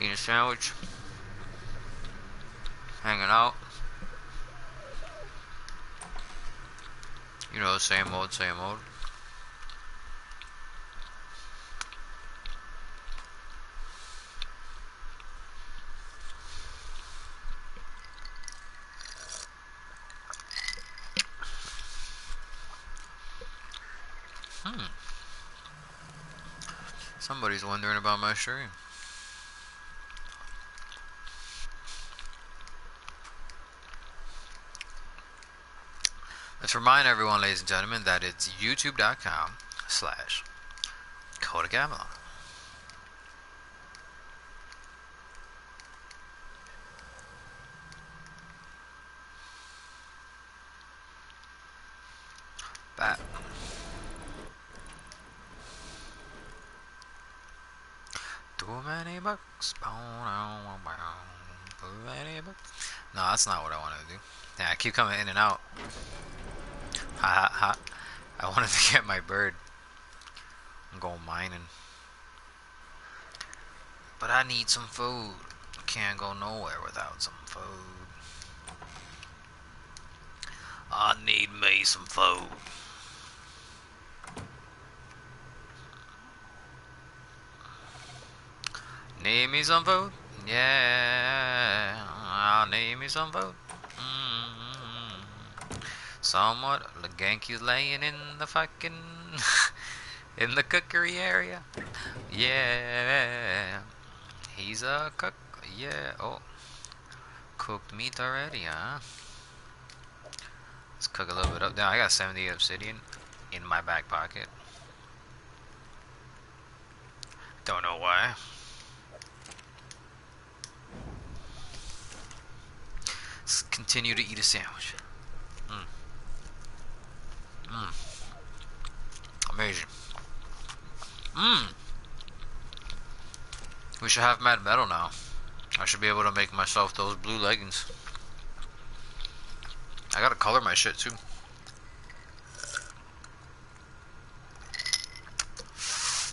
Eating a sandwich. Hanging out. You know, same old, same old. Hmm. Somebody's wondering about my stream. Let's remind everyone, ladies and gentlemen, that it's youtube.com slash. That. Too many bucks. No, that's not what I wanted to do. Yeah, I keep coming in and out. Ha ha ha. I wanted to get my bird. I'm going mining. But I need some food. Can't go nowhere without some food. I need me some food. Need me some food? Yeah, I'll need me some food. Somewhat, the Genki's laying in the fucking in the cookery area. Yeah, he's a cook. Yeah, oh, cooked meat already, huh? Let's cook a little bit up. Now I got 70 obsidian in my back pocket. Don't know why. Let's continue to eat a sandwich. Mm. Amazing. Mmm. We should have mad metal now. I should be able to make myself those blue leggings. I gotta color my shit too.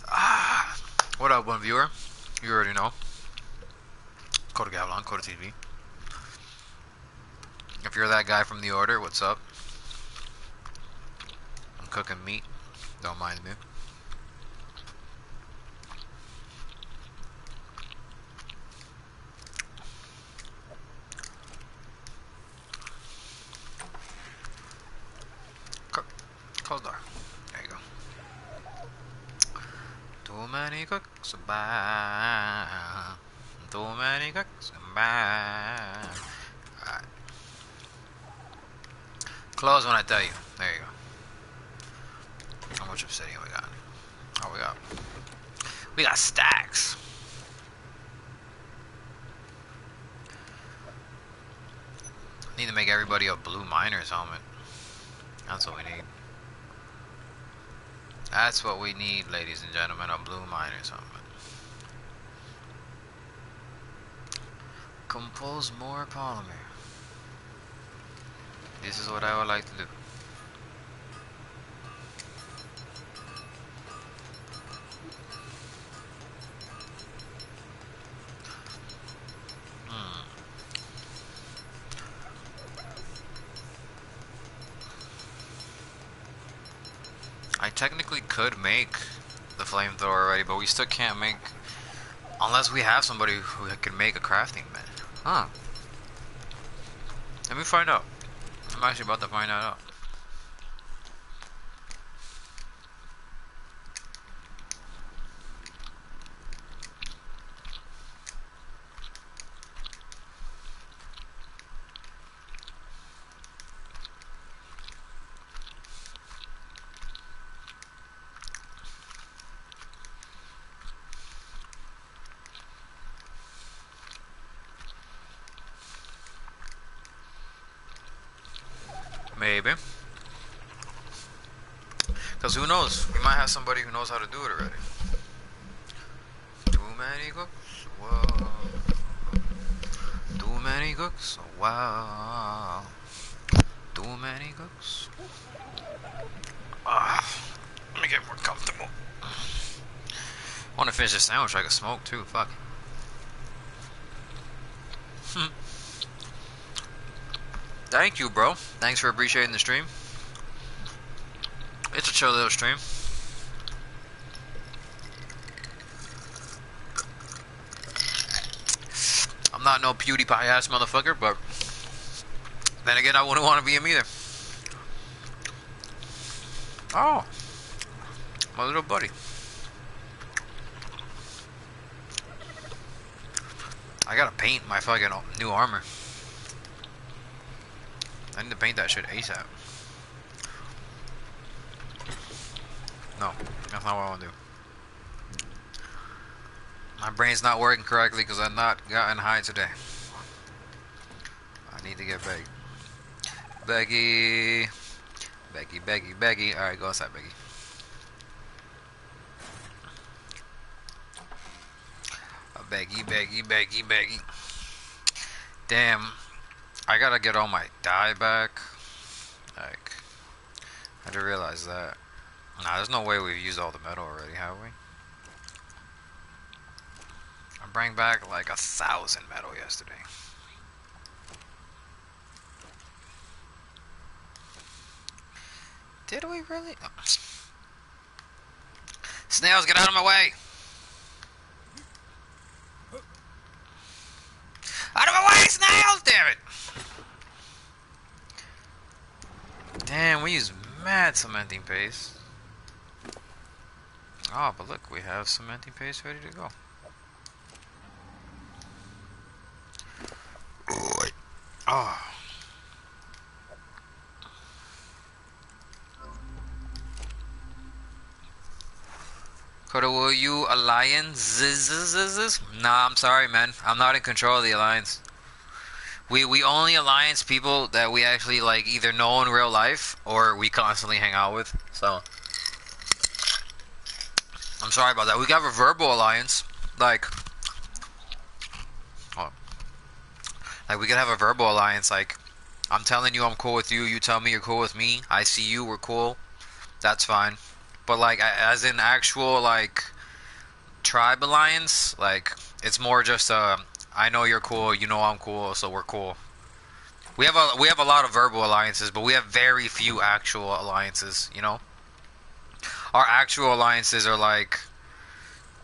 Ah. What up, one viewer? You already know. Koda Gavilan, Koda TV. If you're that guy from the order, what's up? Cooking meat. Don't mind me. Cook. Close door. There you go. Too many cooks bad. Too many cooks bad. Alright. Close when I tell you go. How much obsidian we got? Oh, we got. We got stacks. Need to make everybody a blue miner's helmet. That's what we need. That's what we need, ladies and gentlemen, a blue miner's helmet. Compose more polymer. This is what I would like to do. Hmm. I technically could make the flamethrower already, but we still can't make unless we have somebody who can make a crafting bench. Huh. Let me find out. I'm actually about to find that out. Maybe. Because who knows? We might have somebody who knows how to do it already. Too many cooks. Whoa. Too many cooks. Wow. Too many cooks. Ah, let me get more comfortable. Want to finish this sandwich. I can smoke too. Fuck. Thank you, bro. Thanks for appreciating the stream. Chill little stream. I'm not no PewDiePie ass motherfucker, but then again, I wouldn't want to be him either. Oh, my little buddy. I gotta paint my fucking new armor. I need to paint that shit ASAP. No, that's not what I want to do. My brain's not working correctly because I've not gotten high today. I need to get Becky. Becky. Becky, Becky, Becky. Alright, go outside, Becky. Uh, Becky, Becky, Becky, Becky. Damn. I gotta get all my dye back. Like, I to realize that. Nah, there's no way we've used all the metal already, have we? I bring back like a thousand metal yesterday. Did we really? Snails, get out of my way! Out of my way, snails! Damn it! Damn, we use mad cementing paste. Oh, but look, we have cementing paste ready to go. Ah. Koda, will you alliance? Nah, I'm sorry, man. I'm not in control of the alliance. We we only alliance people that we actually like either know in real life or we constantly hang out with. So I'm sorry about that. We got a verbal alliance, like, oh, like we could have a verbal alliance. Like, I'm telling you I'm cool with you. You tell me you're cool with me. I see you. We're cool. That's fine but like as in actual like tribe alliance, like it's more just uh, I know you're cool, you know I'm cool, so we're cool. We have a we have a lot of verbal alliances, but we have very few actual alliances. You know, our actual alliances are like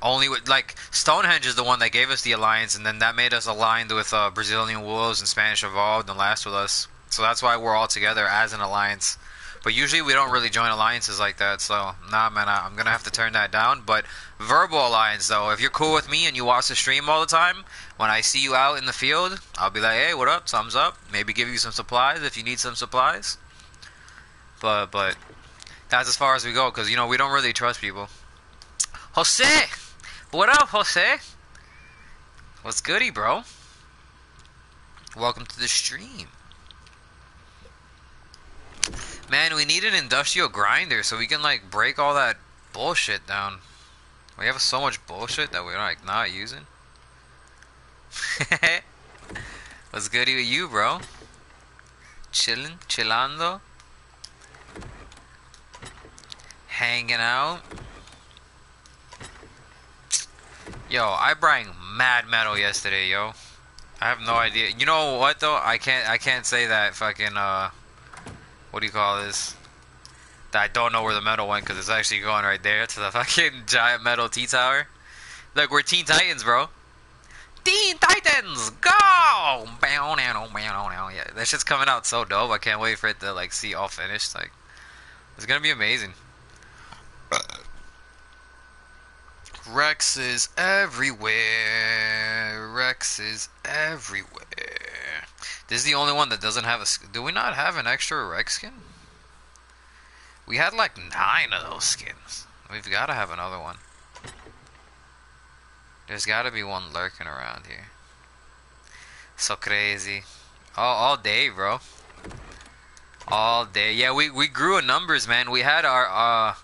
only with like Stonehenge is the one that gave us the alliance, and then that made us aligned with uh, Brazilian Wolves and Spanish Evolved and Last with Us. So that's why we're all together as an alliance. But usually we don't really join alliances like that. So nah, man, I, am gonna have to turn that down. But verbal alliance though, if you're cool with me and you watch the stream all the time, when I see you out in the field, I'll be like, hey, what up? Thumbs up. Maybe give you some supplies if you need some supplies. But but that's as far as we go because you know we don't really trust people. Jose, what up, Jose? What's goody, bro? Welcome to the stream. Man, we need an industrial grinder so we can like break all that bullshit down. We have so much bullshit that we're like not using. What's good with you, bro? Chilling, chillando, hanging out. Yo, I brought mad metal yesterday, yo. I have no idea. You know what though? I can't. I can't say that fucking uh what do you call this? That I don't know where the metal went because it's actually going right there to the fucking giant metal T tower. Look, we're Teen Titans, bro. Teen Titans, go! Yeah, that shit's coming out so dope. I can't wait for it to like see all finished. Like, it's gonna be amazing. Rex is everywhere. Rex is everywhere. This is the only one that doesn't have a... Do we not have an extra Rex skin? We had like nine of those skins. We've got to have another one. There's got to be one lurking around here. So crazy. All, day, bro. All day. Yeah, we, we grew in numbers, man. We had our... uh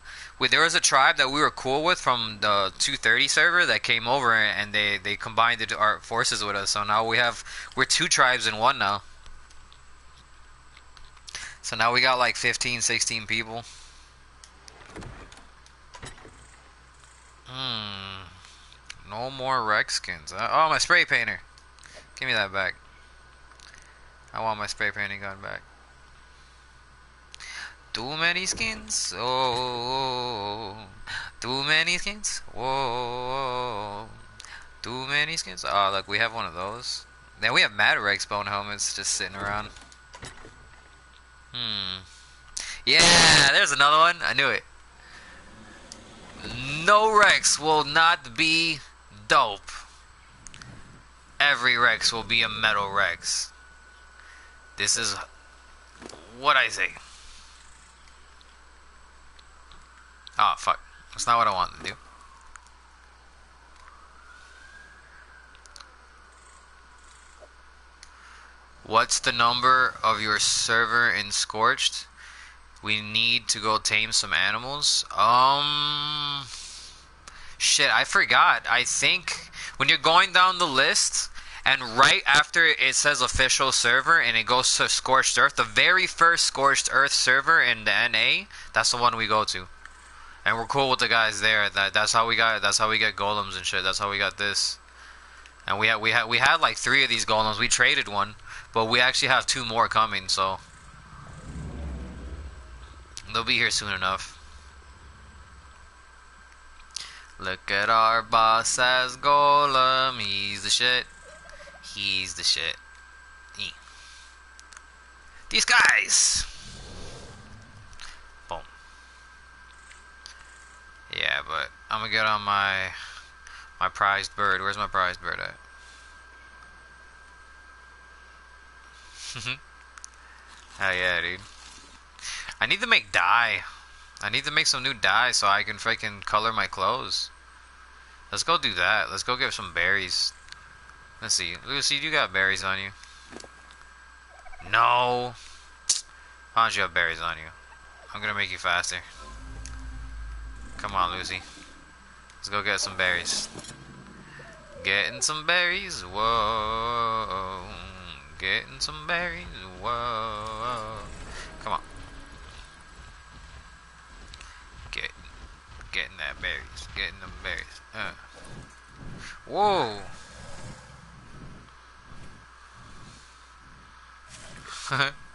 there was a tribe that we were cool with from the 230 server that came over and they they combined the, our forces with us. So now we have we're two tribes in one now. So now we got like 15, 16 people. Hmm. No more Rex skins. Uh, oh, my spray painter. Give me that back. I want my spray painting gun back. Too many skins, oh. Too many skins, whoa. Too many skins. Oh, look, we have one of those. Then we have Mad Rex bone helmets just sitting around. Hmm. Yeah, there's another one. I knew it. No Rex will not be dope. Every Rex will be a metal Rex. This is what I say. Oh, fuck. That's not what I wanted to do. What's the number of your server in Scorched? We need to go tame some animals. Um, shit, I forgot. I think when you're going down the list, and right after it says official server and it goes to Scorched Earth, the very first Scorched Earth server in the NA, that's the one we go to. And we're cool with the guys there. That that's how we got that's how we get golems and shit. That's how we got this. And we had we had we had like three of these golems. We traded one, but we actually have two more coming, so They'll be here soon enough. Look at our boss as Golem. He's the shit. He's the shit. These guys. Boom. Yeah, but I'm gonna get on my my prized bird. Where's my prized bird at? Hell yeah, dude. I need to make dye. I need to make some new dye so I can freaking color my clothes. Let's go do that. Let's go get some berries. Let's see. Lucy, you got berries on you? No. Why don't you have berries on you? I'm gonna make you faster. Come on, Lucy. Let's go get some berries. Getting some berries, whoa. Getting some berries, whoa. Come on. Getting that berries. Getting them berries. Uh. Whoa.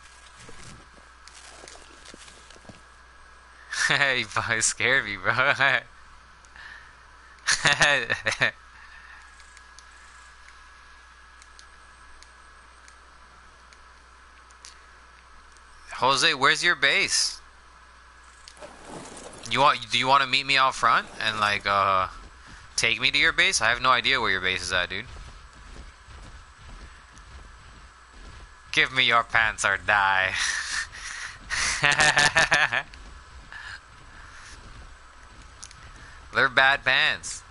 hey, boy, scared me, bro. Jose, where's your base? You want? Do you want to meet me out front and like uh, take me to your base? I have no idea where your base is at, dude. Give me your pants or die. They're bad pants.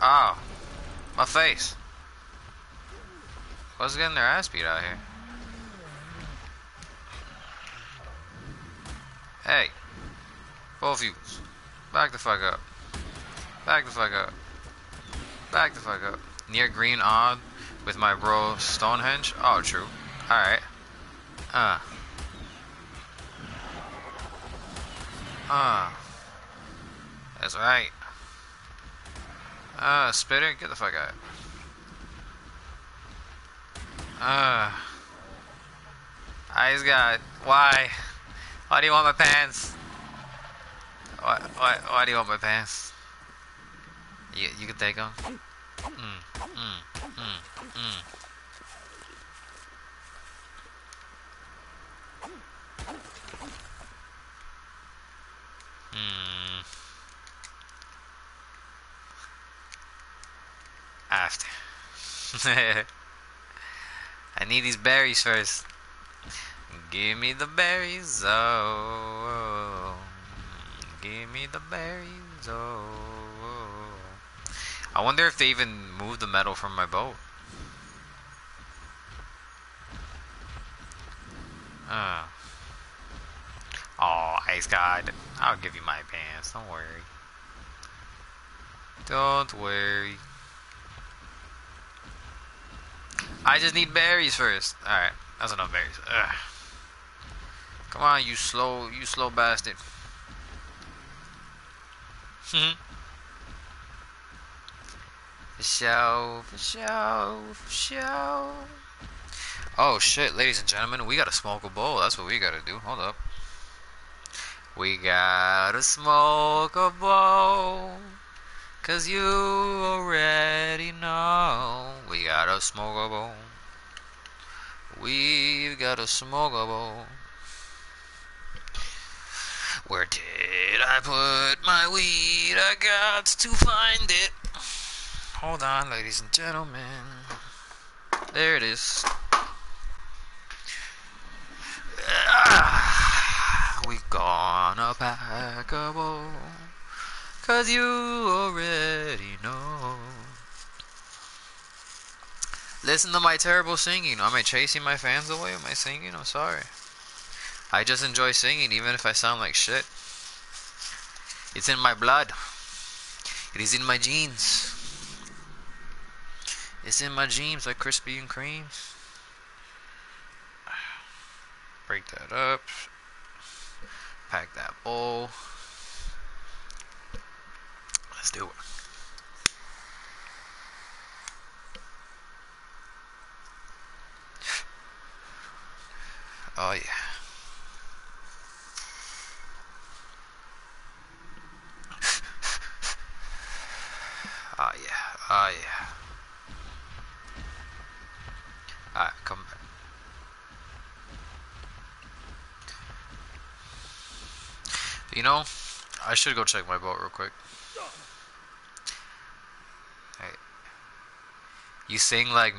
Oh, my face. What's getting their ass beat out here? Hey. Both of you. Back the fuck up. Back the fuck up. Back the fuck up. Near green odd with my bro Stonehenge? Oh, true. Alright. Uh. Uh. That's right. Uh, spitter, get the fuck out. Uh, just got. why? Why do you want my pants? Why, why, why do you want my pants? You, you can take them. Mm, mm, mm, mm. Hmm. After. I need these berries first. Give me the berries, oh. Give me the berries, oh. I wonder if they even moved the metal from my boat. Uh. Oh, Ice God. I'll give you my pants. Don't worry. Don't worry. I just need berries first. Alright, that's enough berries. Ugh. Come on, you slow, you slow bastard. Hmm? for show, for show, for show. Oh shit, ladies and gentlemen, we gotta smoke a bowl. That's what we gotta do. Hold up. We gotta smoke a bowl. Cause you already know. We gotta smoke a bowl. We've gotta smoke a bowl. Where did I put my weed? I got to find it. Hold on, ladies and gentlemen. There it is. Gonna pack a bowl. Cause you already know. Listen to my terrible singing. Am I chasing my fans away? Am I singing? I'm sorry. I just enjoy singing even if I sound like shit. It's in my blood. It is in my genes. It's in my jeans like Krispy and Kreme. Break that up. Pack that bowl. Let's do it. Oh yeah. Oh yeah. Oh yeah. Alright, come back. You know, I should go check my boat real quick. Hey. You sing like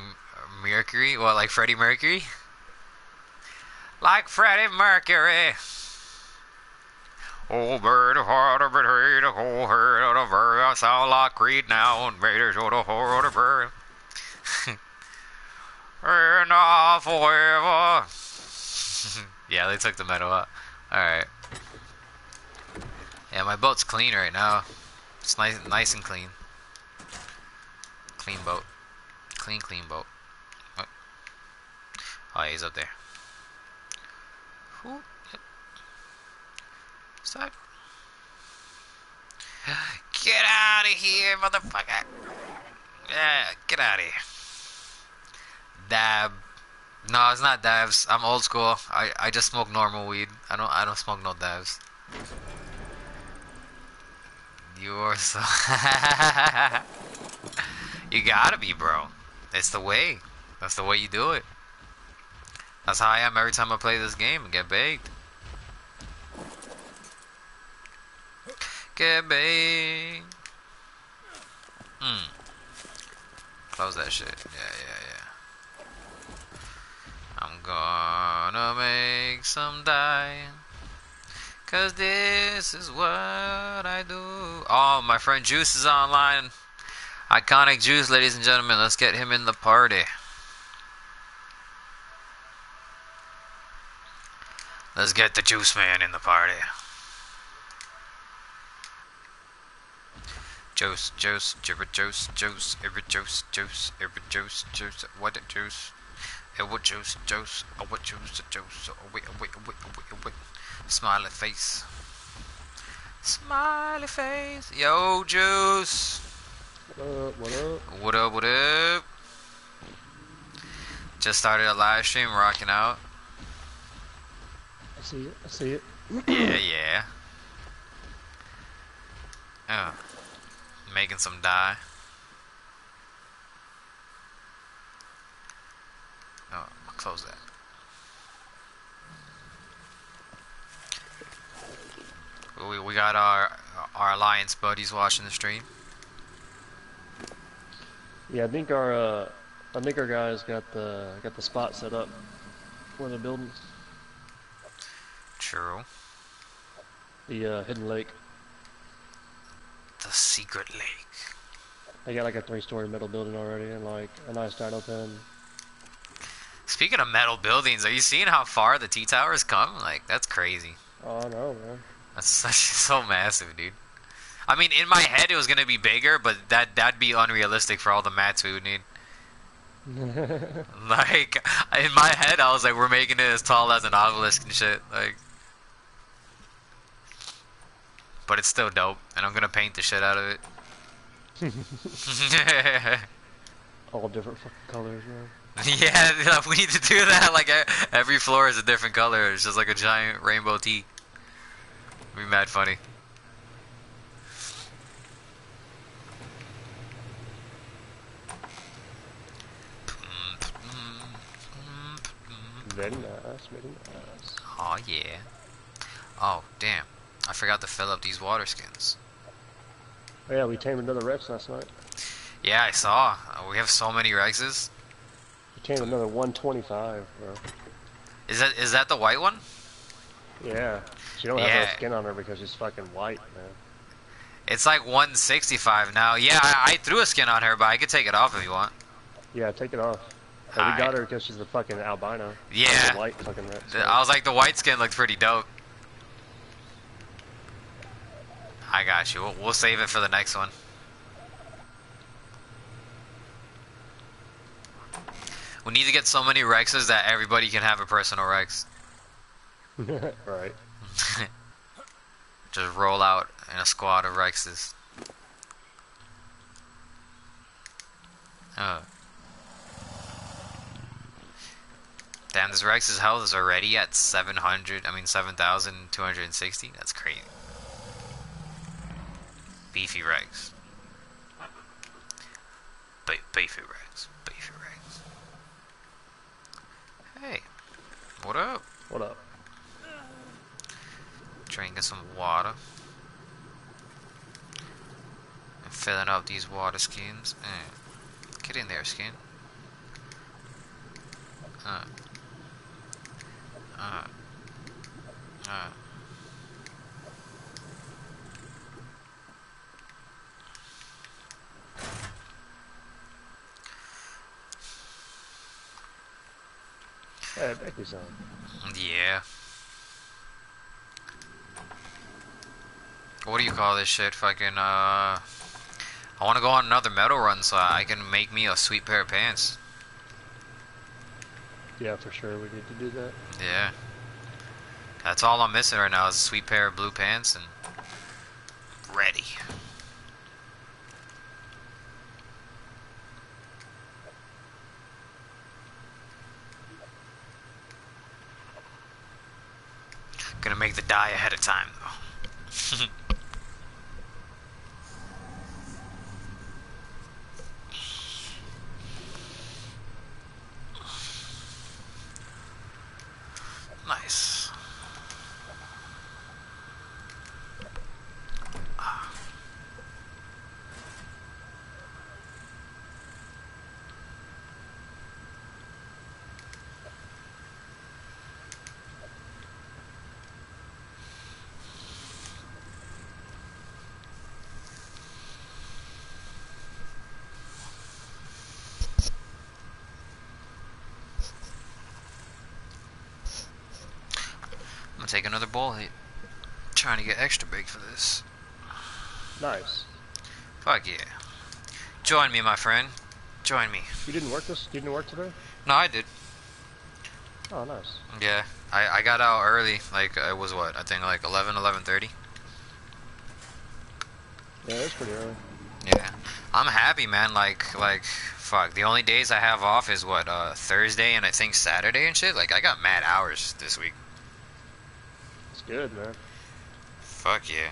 Mercury? Well, like Freddie Mercury? Like Freddie Mercury. Oh, bird of heart of bird, a whole herd of a bird. I sound like Creed now, and Raiders of the whole of the bird. And now forever. yeah, they took the metal out. Alright. Yeah, my boat's clean right now. It's nice, nice and clean. Clean boat. Clean, clean boat. Oh, he's up there. Ooh, yep. Stop. Get out of here, motherfucker. Yeah, get out of here. Dab. No, it's not dabs. I'm old school. I, I just smoke normal weed. I don't I don't smoke no dabs. You are so You gotta be, bro. It's the way. That's the way you do it. That's how I am every time I play this game and get baked. Get baked. Hmm. Close that shit. Yeah, yeah, yeah. I'm gonna make some dye. Cause this is what I do. Oh, my friend Juice is online. Iconic Juice, ladies and gentlemen. Let's get him in the party. Let's get the Juice Man in the party. Juice, juice, jibber juice, juice, every juice, juice, every juice, juice, what a juice. It would juice, juice, oh what juice, juice, oh wait, oh wait, oh Smiley face. Smiley face. Yo, Juice. What up? What up? What up, what up? Just started a live stream, rocking out. I see it. I see it. Yeah, yeah. Oh. Making some dye. Oh, I'll close that. We, we got our our alliance buddies watching the stream. Yeah, I think our uh, I think our guys got the got the spot set up for the buildings. True. The uh, hidden lake. The secret lake. They got like a three-story metal building already, and like a nice dino pen. Speaking of metal buildings, are you seeing how far the T towers come? Like that's crazy. Oh, I know, man. That's such so massive, dude. I mean, in my head it was gonna be bigger, but that that'd be unrealistic for all the mats we would need. Like in my head, I was like, we're making it as tall as an obelisk and shit. Like, but it's still dope, and I'm gonna paint the shit out of it. All different fucking colors, man. yeah, we need to do that. Like every floor is a different color. It's just like a giant rainbow Be mad funny. Very nice, very nice. Oh yeah. Oh damn! I forgot to fill up these water skins. Oh yeah, we tamed another Rex last night. Yeah, I saw. Uh, We have so many Rexes. We tamed another 125, bro. Is that is that the white one? Yeah. She don't have Yeah. no skin on her because she's fucking white, man. It's like 165 now. Yeah, I, I threw a skin on her, but I could take it off if you want. Yeah, take it off. We got her because she's a fucking albino. Yeah. White fucking I was like, the white skin looked pretty dope. I got you. We'll, we'll save it for the next one. We need to get so many Rexes that everybody can have a personal Rex. right. Just roll out in a squad of Rexes. Oh. Damn, this Rex's health is already at 700, I mean 7,260. That's crazy. Beefy Rex. Be- beefy Rex. Beefy Rex. Hey. What up? What up? Drinking some water and filling up these water skins. Get in there, skin. Uh. Uh. Uh. Becky's on. Yeah. What do you call this shit? Fucking, uh. I want to go on another metal run so I can make me a sweet pair of pants. Yeah, for sure. We need to do that. Yeah. That's all I'm missing right now is a sweet pair of blue pants and ready. Gonna make the dye ahead of time though. nice. Take another bowl hit. Trying to get extra big for this. Nice. Fuck yeah. Join me, my friend. Join me. You didn't work this? You didn't work today? No, I did. Oh, nice. Yeah, I, I got out early. Like, it was what? I think like 11, 11.30. Yeah, it's pretty early. Yeah. I'm happy, man. Like, like, fuck. The only days I have off is what? Uh, Thursday and I think Saturday and shit. Like, I got mad hours this week. Good, man. Fuck yeah.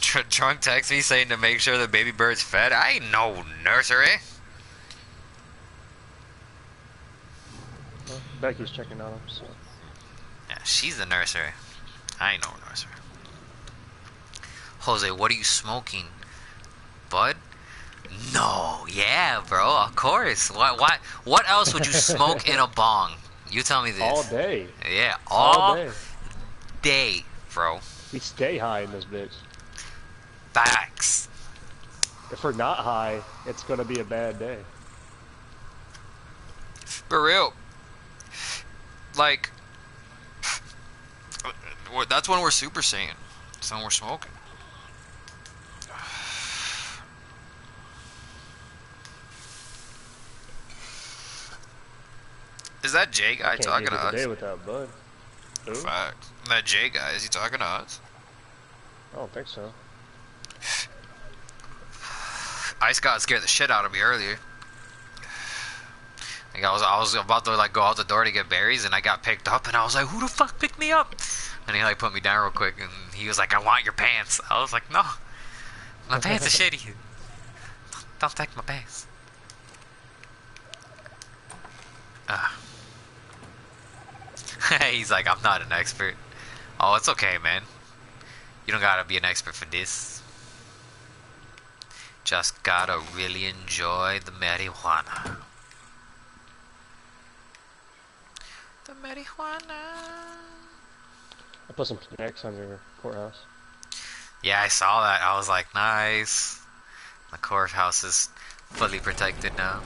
Tr- Trunk text me saying to make sure the baby bird's fed. I ain't no nursery. Well, Becky's checking on him, so. Yeah, she's the nursery. I ain't no nursery. Jose, what are you smoking? Bud? No, yeah, bro, of course. What, what, what else would you smoke in a bong? You tell me this. All day. Yeah, all, All day. day, bro. We stay high in this bitch. Facts. If we're not high, it's gonna be a bad day. For real. Like, that's when we're super saiyan. That's when we're smoking. Is that Jay guy Can't talking to the day us? without Bud. Who? Fact. That Jay guy, is he talking to us? I don't think so. Ice God scared the shit out of me earlier. Like I was, I was about to like go out the door to get berries, and I got picked up, and I was like, "Who the fuck picked me up?" And he like put me down real quick, and he was like, "I want your pants." I was like, "No, my pants are shitty. Don't, don't take my pants." Ah. He's like, "I'm not an expert." Oh, it's okay, man. You don't gotta be an expert for this. Just gotta really enjoy the marijuana. The marijuana. I put some snacks on your courthouse. Yeah, I saw that. I was like, nice. The courthouse is fully protected now.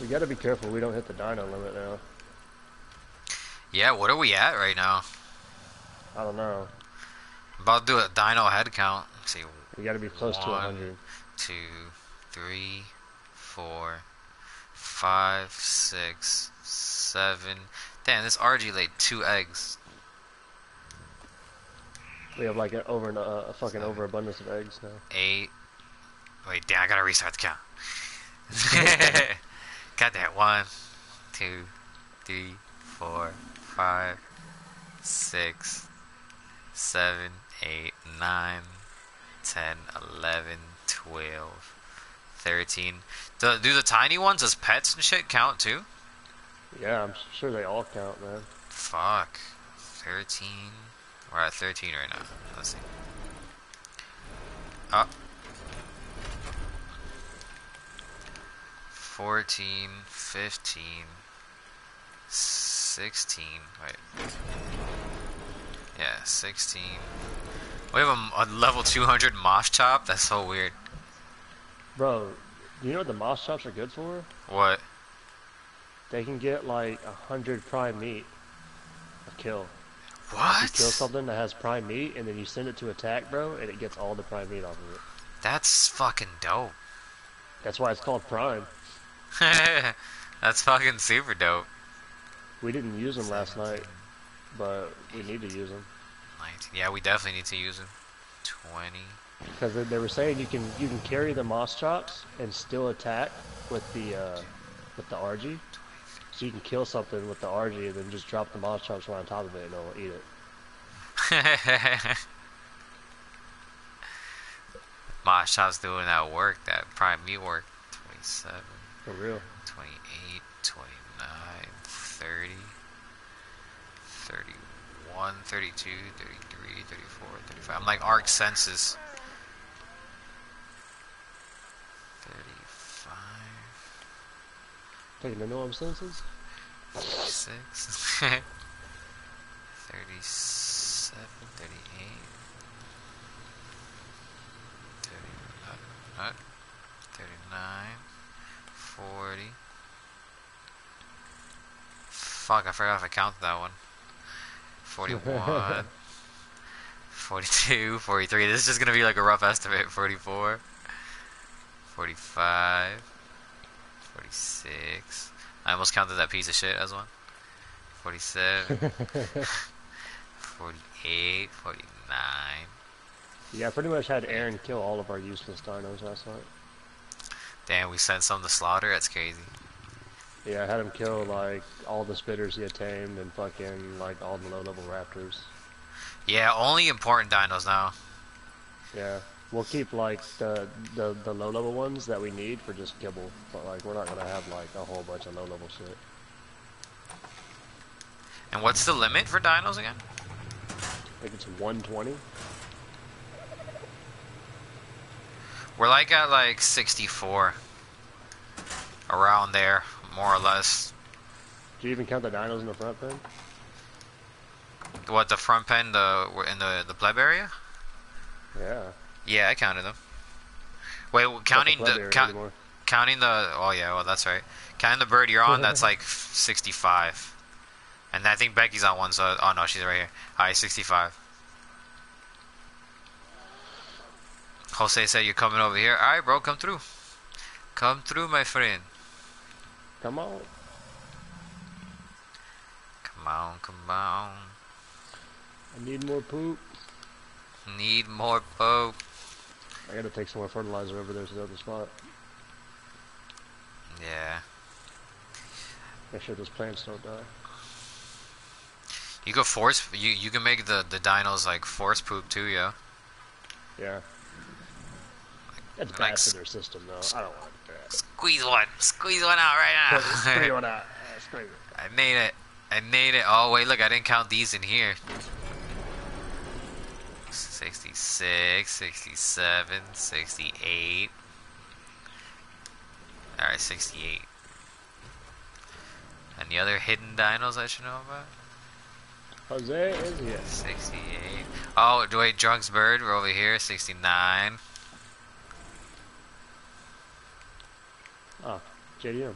We gotta be careful we don't hit the dino limit now. Yeah, what are we at right now? I don't know. I'm about to do a dino head count. Let's see, We gotta be close to One. 100. two, three, four, five, six, seven. Damn, this RG laid two eggs. We have like an over uh, a fucking overabundance of eggs now. Eight. Wait, damn, I gotta restart the count. Got that. One, two, three, four, five, six, seven, eight, nine, ten, eleven, twelve, thirteen. Do, do the tiny ones as pets and shit count too? Yeah, I'm sure they all count, man. Fuck. 13. We're at 13 right now. Let's see. Up. 14, 15, 16. Wait. Yeah, 16. We have a, a level 200 Moschops? That's so weird. Bro, do you know what the Moschops are good for? What? They can get like a hundred prime meat a kill. What? You kill something that has prime meat, and then you send it to attack, bro, and it gets all the prime meat off of it. That's fucking dope. That's why it's called prime. That's fucking super dope. We didn't use them last night, but we need to use them 19. Yeah, we definitely need to use them. 20. because they, they were saying you can you can carry the Moschops and still attack with the uh, with the RG. So you can kill something with the RG and then just drop the moss chops right on top of it and it'll eat it. Mosh Shop's doing that work, that prime meat work. 27, For real. 28, 29, 30, 31, 32, 33, 34, 35. I'm like arc senses. 35, Taking the no senses. 36, 37, 38, 39, 39, 40. Fuck, I forgot if I counted that one. 41, 42, 43. This is just gonna be like a rough estimate. 44, 45, 46. I almost counted that piece of shit as one. 47, 48, 49. yeah, I pretty much had Aaron kill all of our useless dinos last night. Damn, we sent some to slaughter? That's crazy. Yeah, I had him kill like all the spitters he had tamed and fucking like all the low level raptors. Yeah, only important dinos now. Yeah. We'll keep like the the, the low level ones that we need for just kibble, but like we're not gonna have like a whole bunch of low level shit. And what's the limit for dinos again? I think it's 120. We're like at like 64. Around there, more or less. Do you even count the dinos in the front pen? What, the front pen, the in the, the pleb area? Yeah. Yeah, I counted them. Wait, well, counting the, the, pleb count, anymore. counting the, oh yeah, well that's right. Counting the bird you're on, that's like 65. And I think Becky's on one, so, oh no, she's right here. Alright, 65. Jose said you're coming over here. Alright, bro, come through. Come through, my friend. Come on. Come on, come on. I need more poop. Need more poop. I gotta take some more fertilizer over there to the other spot. Yeah. Make sure those plants don't die. You go force. You you can make the the dinos like force poop too, yeah. Yeah. That's bad s- for their system, though. I don't want. Squeeze one. Squeeze one out right now. one out. It. I made it. I made it. Oh wait, look, I didn't count these in here. 66, 67, 68. Alright, 68. Any other hidden dinos I should know about? Jose is here. 68. Oh, wait, Drunk's Bird, we're over here, 69. Oh, JDM.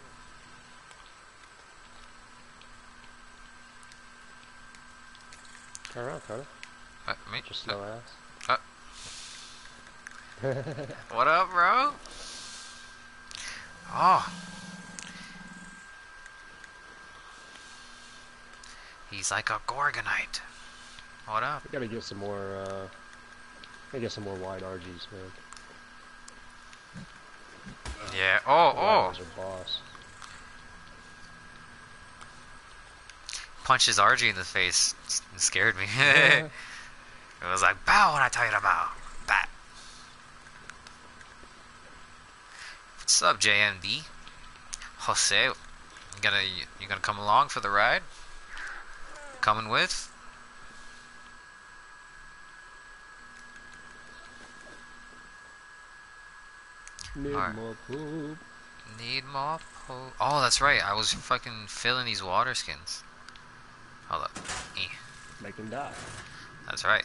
Turn around, Carter. Uh, me? Just slow ass. What up, bro? Oh. He's like a Gorgonite. What up? We gotta get some more, uh... Gotta get some more wide RGs, man. Yeah. Oh, oh. RGs are boss. Punched his RG in the face. S- Scared me. it was like, bow when I tell you to bow. That. What's up, JMD? Jose, you gonna you gonna come along for the ride? Coming with? Need Alright. more poop. Need more poop. Oh, that's right. I was fucking filling these water skins. Hold up. Eh, Make him die. That's right.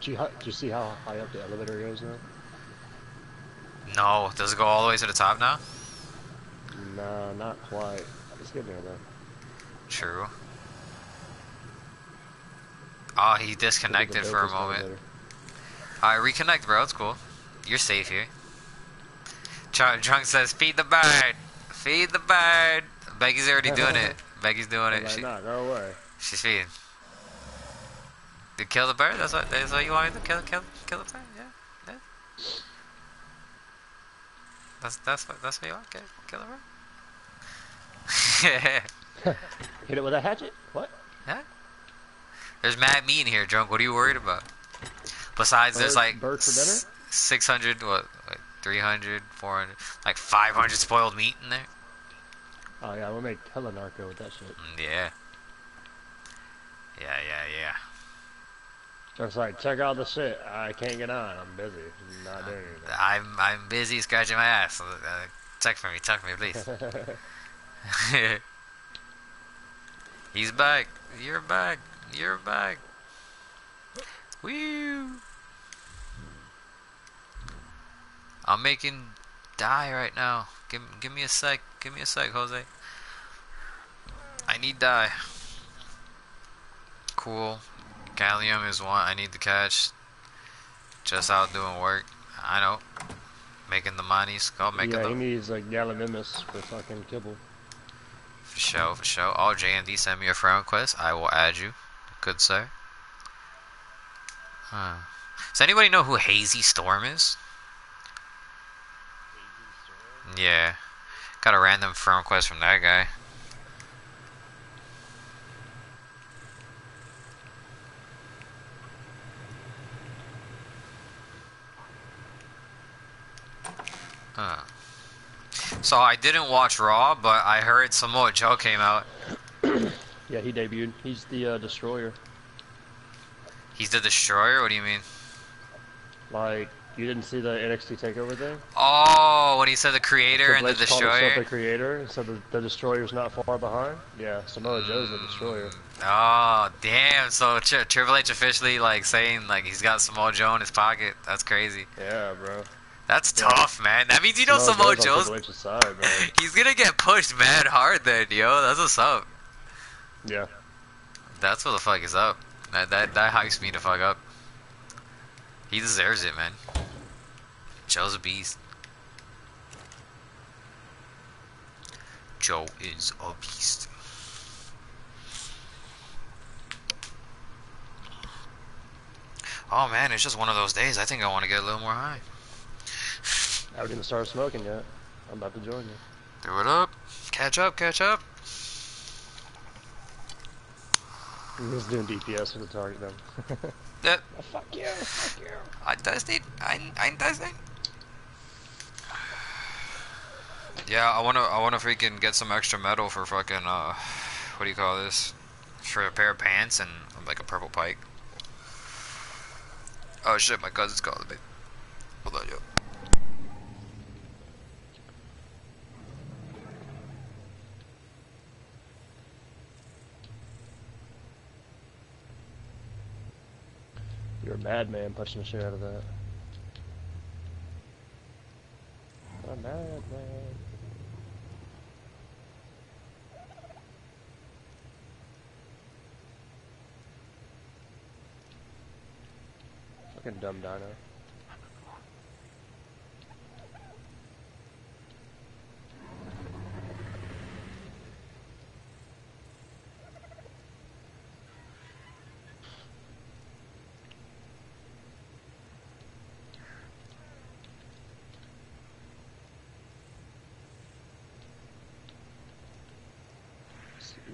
Do you, do you see how high up the elevator goes now? No, does it go all the way to the top now? Nah, not quite. It's getting there, though. True. Oh, he Look at the disconnected for a moment. Alright, reconnect, bro. It's cool. You're safe here. Ch- Drunk says, feed the bird. Feed the bird. Becky's already doing it. Becky's doing it. like, She, nah, go away. she's feeding. To kill the bird? That's what, that's what you want to kill, kill, kill the bird? Yeah. yeah. That's, that's, what, that's what you want? Okay, kill the bird? Hit it with a hatchet? What? Huh? There's mad meat in here, drunk. What are you worried about? Besides, there's like bird for dinner? S- 600, what, like 300, 400, like 500 spoiled meat in there. Oh, yeah, we'll make hella narco with that shit. Mm, Yeah. Yeah, yeah, yeah. Just like, check out the shit. I can't get on. I'm busy. I'm not doing anything. I'm I'm busy scratching my ass. Uh, check for me, check for me, please. He's back. You're back. You're back. Woo! I'm making dye right now. Give give me a sec. Give me a sec, Jose. I need dye. Cool. Gallium is one I need to catch. Just out doing work. I know. Making the monies. Go making yeah, the he needs like Gallimimus for fucking kibble. For sure, for sure. Oh, JMD send me a friend request. I will add you. Good sir. Huh. Does anybody know who Hazy Storm is? Yeah. Got a random friend request from that guy. Huh. So I didn't watch Raw, but I heard Samoa Joe came out. Yeah, he debuted. He's the uh, destroyer. He's the Destroyer. What do you mean? Like, you didn't see the NXT takeover thing? Oh, when he said the creator and the Triple H called himself Destroyer. the creator, so the, the destroyer's not far behind. Yeah, Samoa Joe's the mm. destroyer. Oh, damn! So Tri- Triple H officially like saying like he's got Samoa Joe in his pocket. That's crazy. Yeah, bro. That's Yeah. tough, man. That means you know Samoa on Joe's. H's side, man. He's gonna get pushed mad hard then, yo. That's what's up. Yeah. That's what the fuck is up. That that that hypes me to fuck up. He deserves it, man. Joe's a beast. Joe is a beast. Oh man, it's just one of those days. I think I want to get a little more high. I haven't even started smoking yet. I'm about to join you. Do it up. Catch up, catch up. I'm just doing DPS for the target then. That oh, fuck you, fuck you. I tested. I I tested. Yeah, I wanna I wanna freaking get some extra metal for fucking uh, what do you call this? For a pair of pants and like a purple pike. Oh shit, my cousin's calling me. Hold on, yo. You're a madman punching the shit out of that. A madman. Fucking dumb dino.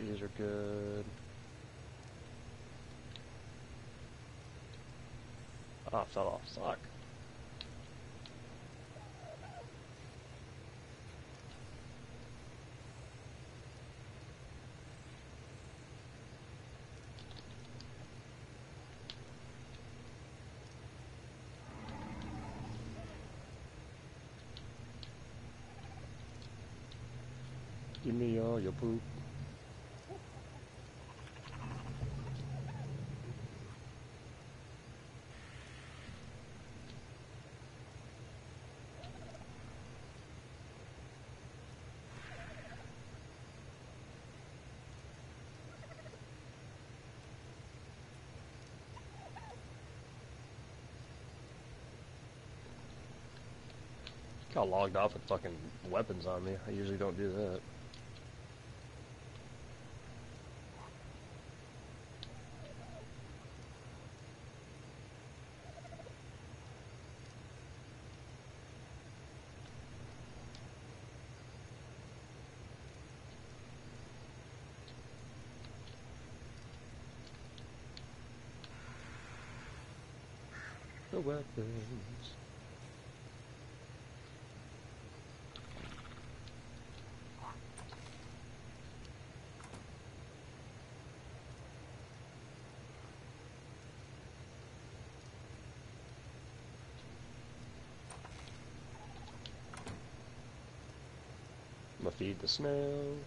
These are good. Ah, fell off. Suck. Give me all your poop. Got logged off with fucking weapons on me. I usually don't do that. The weapons. I'm gonna feed the snails.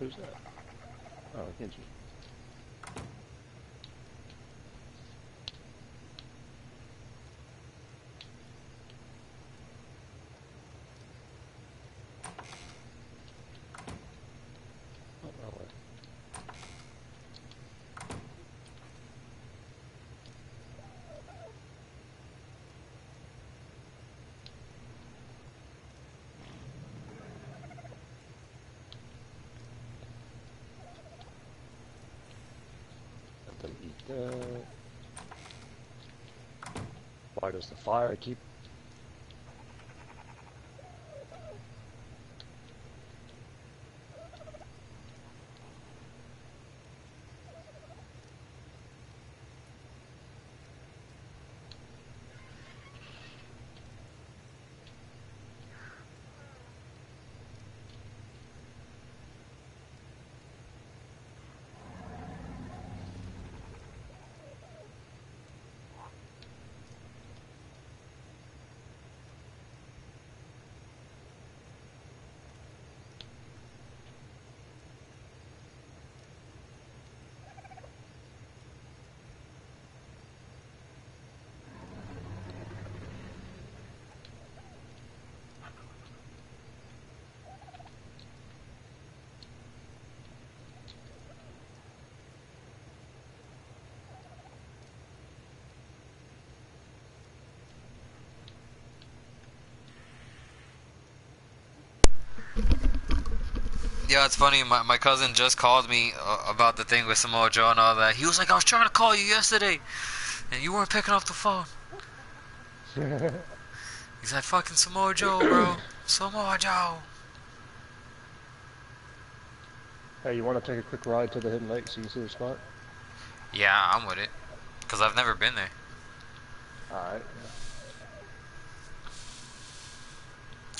Who's that? Oh, Genji. Oh, wrong way. Let them eat that. Uh, why does the fire keep Yeah, it's funny. My, my cousin just called me uh, about the thing with Samoa Joe and all that. He was like, I was trying to call you yesterday, and you weren't picking up the phone. He's like, fucking Samoa Joe, bro. Samoa Joe. hey, you want to take a quick ride to the Hidden Lake so you can see the spot? Yeah, I'm with it. Because I've never been there. Alright.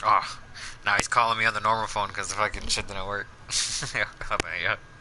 Oh, now he's calling me on the normal phone because the fucking shit didn't work. yeah,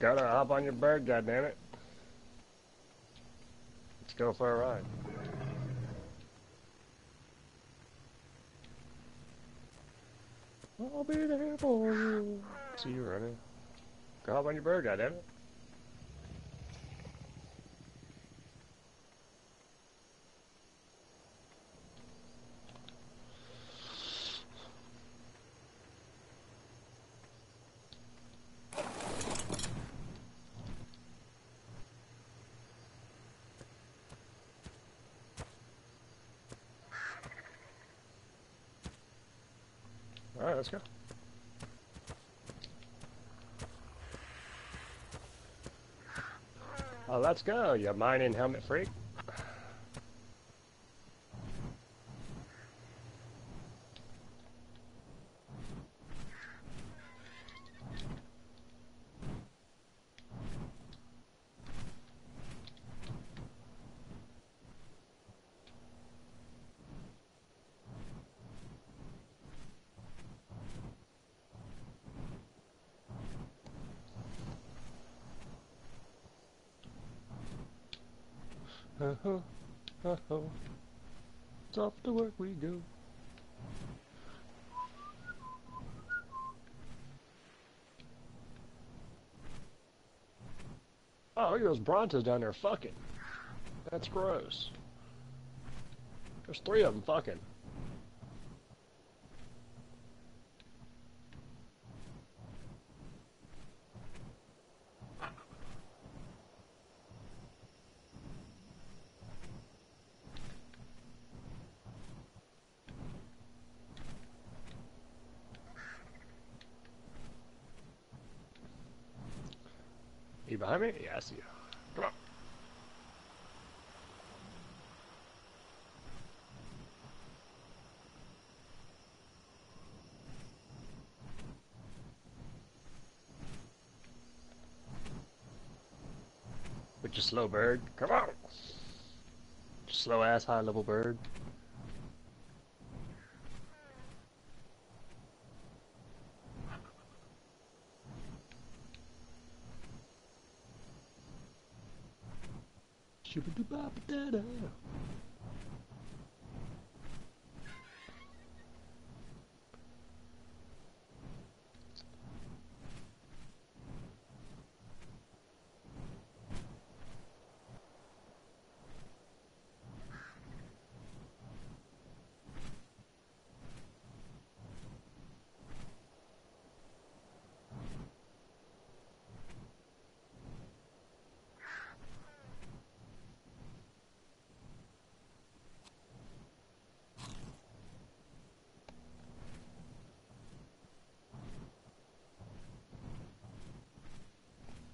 Gotta hop on your bird, goddammit. Let's go for a ride. I'll be there for you. See you running. Go hop on your bird, goddammit. Alright, let's go. Oh, let's go, you mining helmet freak. Uh-huh, uh-huh. It's off to work we go. Oh, look at those Brontos down there fucking. That's gross. There's three of them fucking. You behind me? Yeah, I see you. Come on. With your slow bird. Come on. Slow ass high level bird. Shooba-doo-ba-ba-da-da.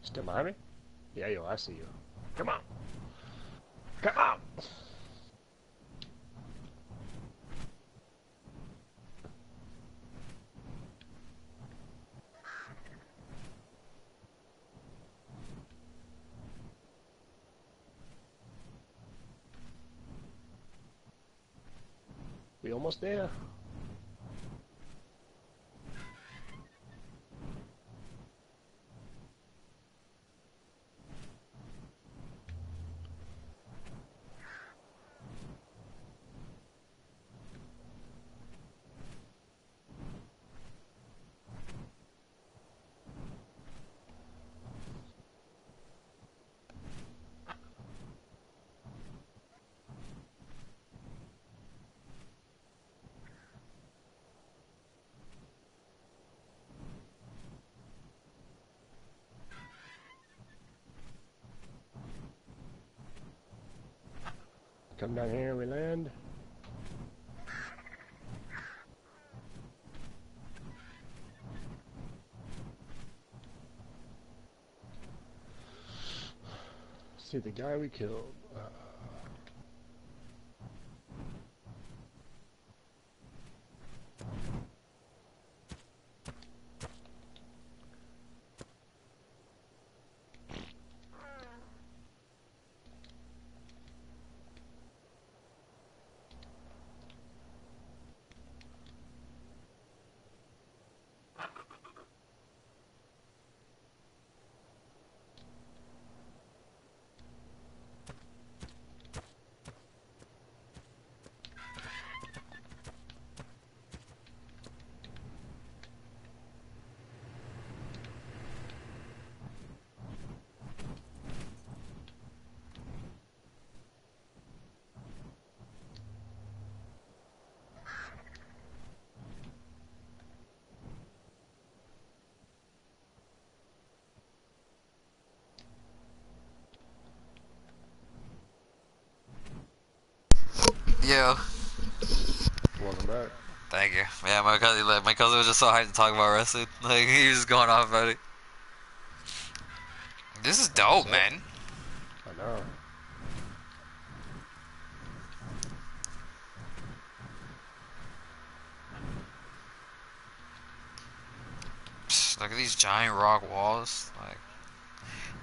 Still behind me? Yeah, yo, I see you. Come on. Come on. We almost there. Come down here, we land. See the guy we killed. Uh, Yo, welcome back. thank you. Yeah, my cousin, like, my cousin was just so hyped to talk about wrestling. Like he was going off about it. This is dope, man. I know. Psst, Look at these giant rock walls. Like,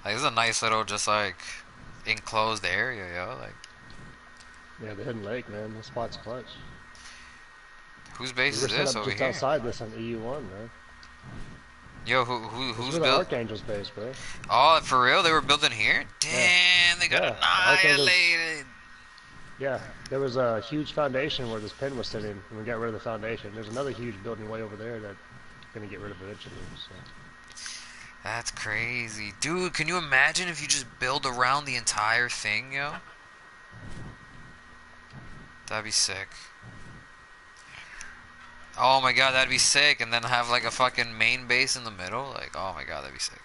like this is a nice little just like enclosed area, yo. Like, Yeah, the hidden lake, man. This spot's clutch. whose We base were is this over just here? outside this on EU1, man. Yo, who who who's built? Archangel's base, bro. Oh, for real? They were building here? Damn, they got Yeah, annihilated. Yeah, there was a huge foundation where this pin was sitting, and we got rid of the foundation. There's another huge building way over there that we're gonna get rid of eventually. So. That's crazy. Dude, can you imagine if you just build around the entire thing, yo? That'd be sick. Oh my god, that'd be sick. And then have like a fucking main base in the middle. Like, oh my god, that'd be sick.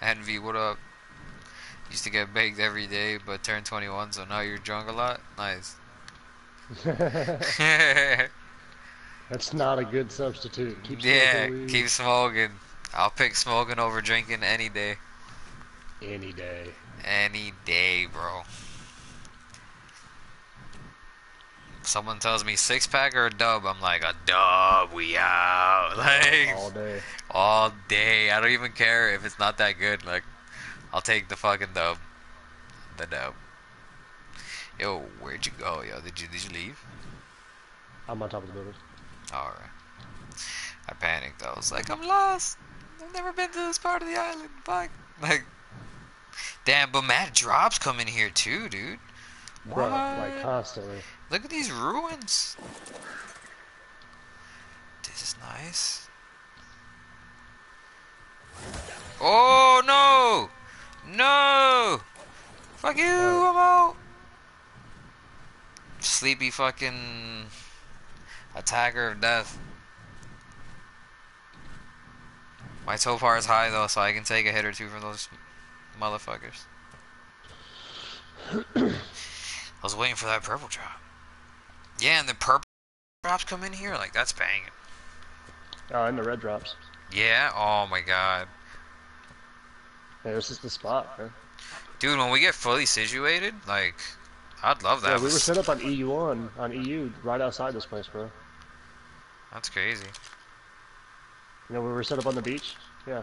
Envy, what up? Used to get baked every day, but turned 21, so now you're drunk a lot? Nice. That's not a good substitute. Keep yeah, smoking keep smoking. I'll pick smoking over drinking any day. any day. Any day, bro. Someone tells me six pack or a dub, I'm like a dub. We out, like All day. all day. I don't even care if it's not that good. Like, I'll take the fucking dub. The dub. Yo, where'd you go, yo? Did you did you leave? I'm on top of the building. All right. I panicked. I was like, I'm lost. I've never been to this part of the island. Fuck. Like, damn. But mad drops come in here too, dude. Bro, like constantly. Look at these ruins. This is nice. Oh no! No! Fuck you, What? I'm out! Sleepy fucking attacker of death. My torpor is high though, so I can take a hit or two from those motherfuckers. I was waiting for that purple drop. Yeah, and the purple drops come in here, like that's banging. Oh, and the red drops. Yeah, oh my god. Yeah, this is the spot, man. Dude, when we get fully situated, like, I'd love that. Yeah, we were set up on EU1, on EU, right outside this place, bro. That's crazy. You know, we were set up on the beach? Yeah.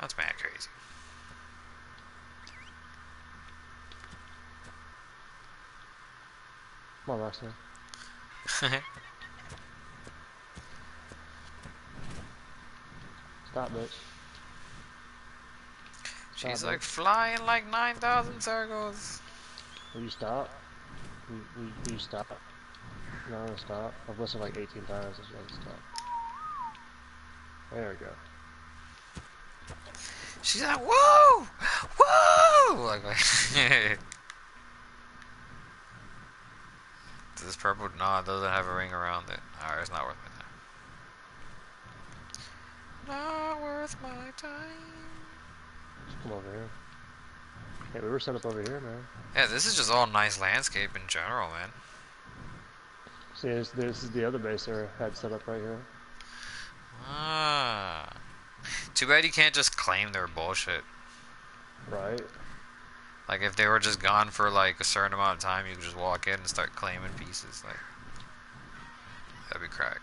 That's mad crazy. Come on, Roxanne. Stop, bitch. She's like flying like 9,000 circles. Will you stop? Will, will, will you stop? No, stop. I've listened like 18 times. It's like, stop. There we go. She's like, whoa! Whoa! Like, like This purple, no, it doesn't have a ring around it. Alright, it's not worth my time. Not worth my time. Come over here. Hey, we were set up over here, man. Yeah, this is just all nice landscape in general, man. See, this, this is the other base they had set up right here. Ah. Too bad you can't just claim their bullshit. Right? Like, if they were just gone for, like, a certain amount of time, you could just walk in and start claiming pieces. Like, that'd be crack.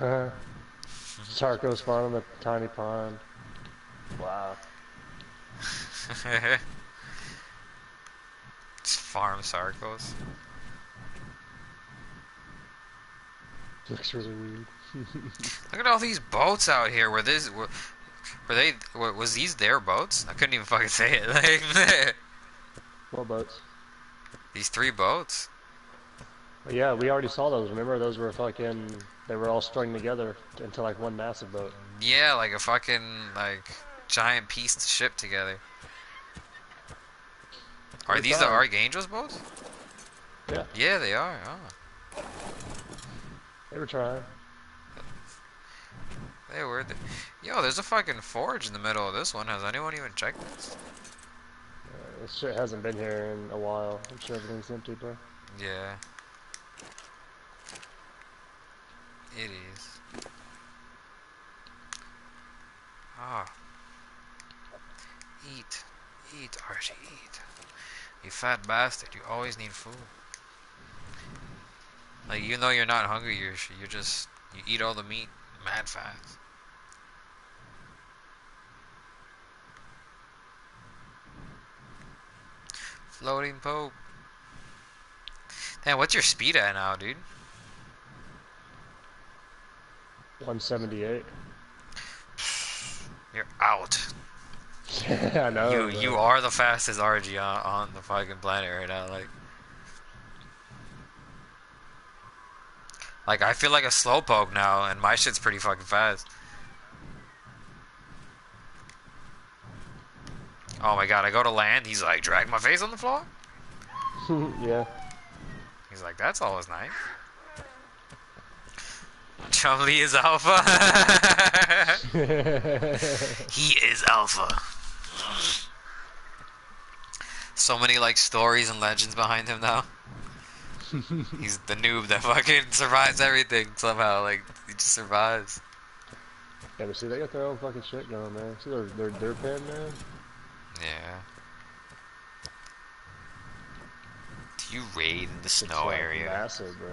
Uh-huh. Sarco's spawned in the tiny pond. Wow. Just farm Sarcos. Looks really weird. Look at all these boats out here. Were this were, were they were, was these their boats? I couldn't even fucking say it. Like What boats? these three boats. Yeah, we already saw those. Remember, those were fucking. They were all strung together into like one massive boat. Yeah, like a fucking like giant piece to ship together. Are these the. Archangel's boats? Yeah, Yeah, they are. Oh, they were trying. they were. The... Yo, there's a fucking forge in the middle of this one. Has anyone even checked this? Uh, this shit hasn't been here in a while. I'm sure everything's empty, bro. Yeah. It is. Ah. Eat. Eat, Archie, eat. You fat bastard, you always need food. Like, even though you're not hungry, you're, you're just, you eat all the meat mad fast. Floating Pope. Damn, what's your speed at now, dude? 178. You're out. I know. you you are the fastest RG on, on the fucking planet right now. Like, like I feel like a slowpoke now, and my shit's pretty fucking fast. Oh my god! I go to land. He's like, drag my face on the floor. yeah. He's like, that's always nice. Chumley is alpha. he is alpha. So many like stories and legends behind him now. He's the noob that fucking survives everything somehow. Like he just survives. Yeah, but see, they got their own fucking shit going, man. See their their their pen, man. Yeah. Do you raid in the snow like area? massive, bro.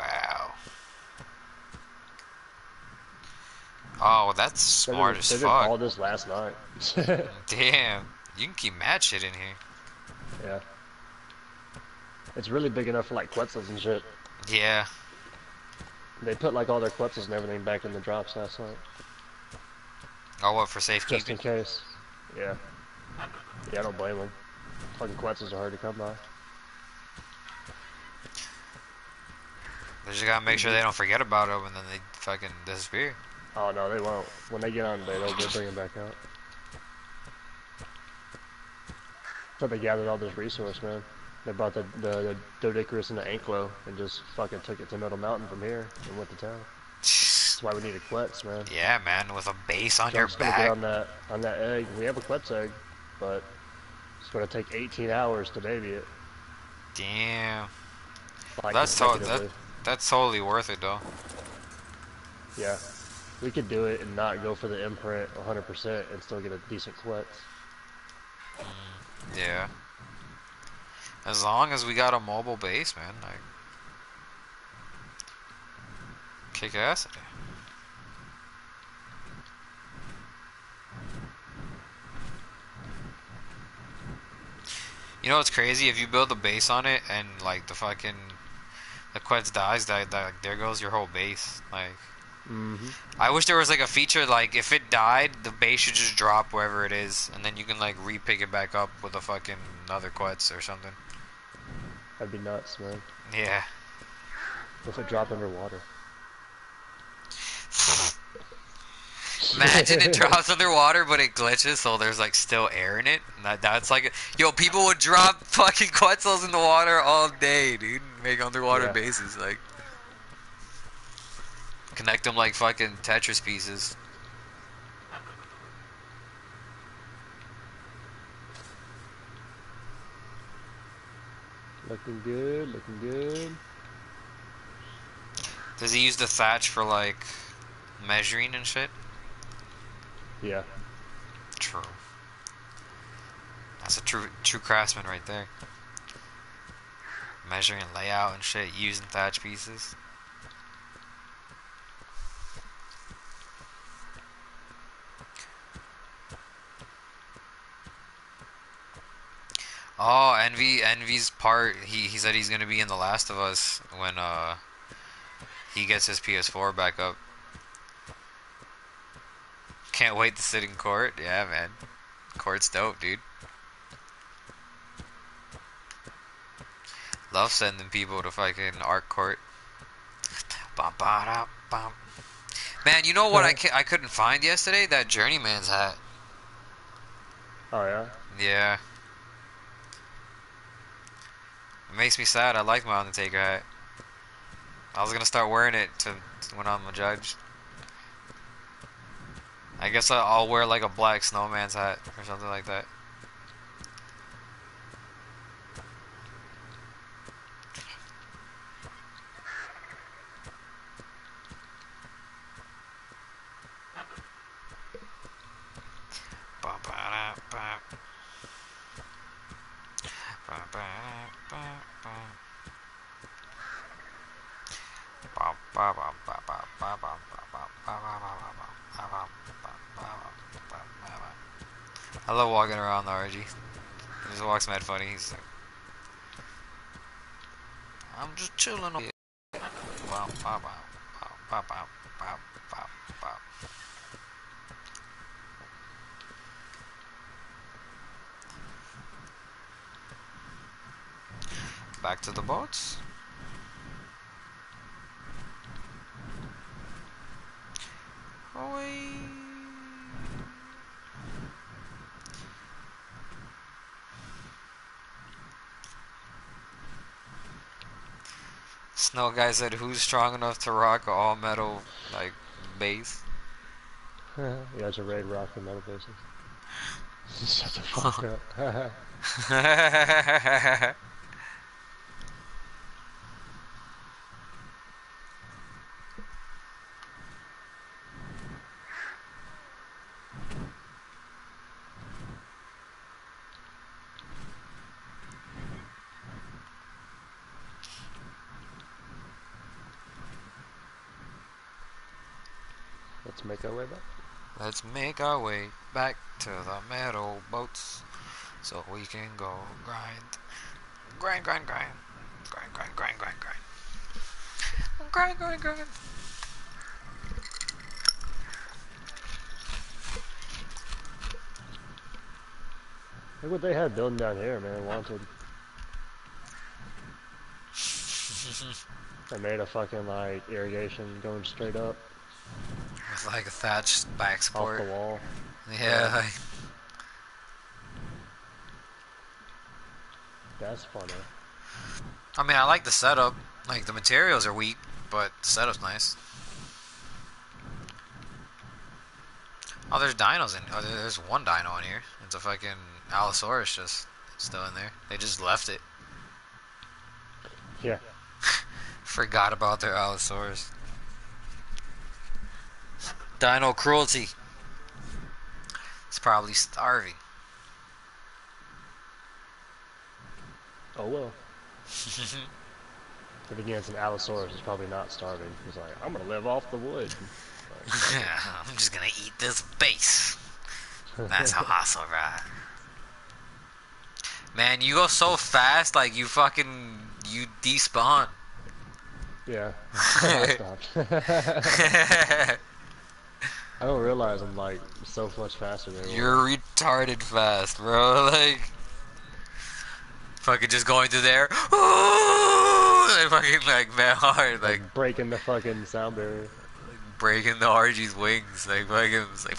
Wow. Oh, that's smart as they did fuck. all this last night. Damn. You can keep mad shit in here. yeah. It's really big enough for like Quetzals and shit. Yeah. They put like all their Quetzals and everything back in the drops last night. Oh, what, for Just in case. Yeah. Yeah, I don't blame them. Fucking Quetzals are hard to come by. They just gotta make sure they don't forget about them and then they fucking disappear. Oh no, they won't. When they get on, they they'll, bring them back out. So they gathered all this resource, man. They brought the the, the Doedicurus and the Anklo and just fucking took it to Middle Mountain from here and went to town. That's why we need a Quetz, man. Yeah, man, with a base on your gonna get back. on that on that egg. We have a Quetz egg, but it's gonna take 18 hours to baby it. Damn. Like That's to- that- consecutively. That's totally worth it, though. Yeah, we could do it and not go for the imprint 100% and still get a decent Quetz. Mm, yeah. As long as we got a mobile base, man, like kick ass. You know what's crazy? If you build a base on it and like the fucking the Quetz dies, that, that there goes your whole base. Like Mm-hmm. I wish there was like a feature like if it died, the base should just drop wherever it is, and then you can like re-pick it back up with a fucking another Quetz or something. That'd be nuts, man. Yeah. If it dropped underwater. Imagine it drops underwater, but it glitches, so there's like still air in it. That, that's like, yo, people would drop fucking Quetzals in the water all day, dude. Make underwater Yeah. bases, like connect them like fucking Tetris pieces. Looking good, looking good. Does he use the thatch for like measuring and shit? Yeah. True. That's a true true craftsman right there. Measuring layout and shit, using thatch pieces. Oh, Envy Envy's part he he said he's gonna be in The Last of Us when uh he gets his PS4 back up. Can't wait to sit in court. Yeah, man. Court's dope, dude. Love sending people to fucking art court. Bum, ba, da, bum. Man, you know what I, ca- I couldn't find yesterday? That Journeyman's hat. Oh yeah. Yeah. It makes me sad. I like my Undertaker hat. I was gonna start wearing it to, to when I'm a judge. I guess I'll wear like a black snowman's hat or something like that. I love walking around the RG. He just walks mad funny. He's like, I'm just chilling. on- Wow, wow, wow, wow, wow, wow, wow, wow, wow. Back to the boats. Away. Snow guy said, "Who's strong enough to rock a all metal like base?" yeah, it's a raid rock and metal bases. Shut the fuck up. Let's make our way back. Let's make our way back to the metal boats so we can go grind. Grind, grind, grind. Grind, grind, grind, grind, grind. Grind, grind, grind. Look what they had building down here, man. Wanted. They made a fucking like irrigation going straight up With like a thatched back off support. the wall. Yeah, like, That's funny. I mean, I like the setup. Like, the materials are weak, but the setup's nice. Oh, there's dinos in. Oh, there- there's one dino in here. It's a fucking Allosaurus just still in there. They just left it. Yeah. Forgot about their Allosaurus. Dino cruelty. It's probably starving. Oh well. If against an Allosaurus, it's probably not starving. He's like, I'm gonna live off the wood. I'm just gonna eat this base. That's how I survive. Man, you go so fast, like you fucking you despawn. Yeah. I don't realize I'm like so much faster than everyone. You're retarded fast, bro. Like fucking just going through there. Like fucking like man hard, like like breaking the fucking sound barrier. like breaking the RG's wings, like fucking like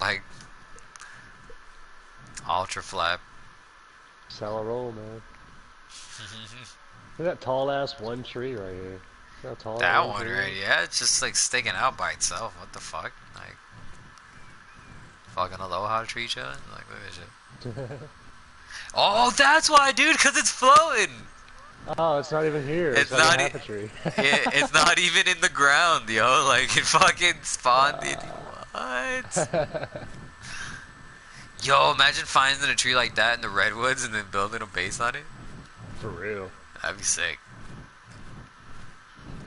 like ultra flap. Sour roll, man. Look at that tall ass one tree right here. How tall That one one right, is? yeah, it's just like sticking out by itself. What the fuck? Like, fucking aloha tree chilling? Like, look at shit. Oh, that's why, dude, because it's floating! Oh, it's not even here. It's It's, not half e- a tree. Yeah, it's not even in the ground, yo. Like, it fucking spawned in. What? Yo, imagine finding a tree like that in the redwoods and then building a base on it. For real. That'd be sick.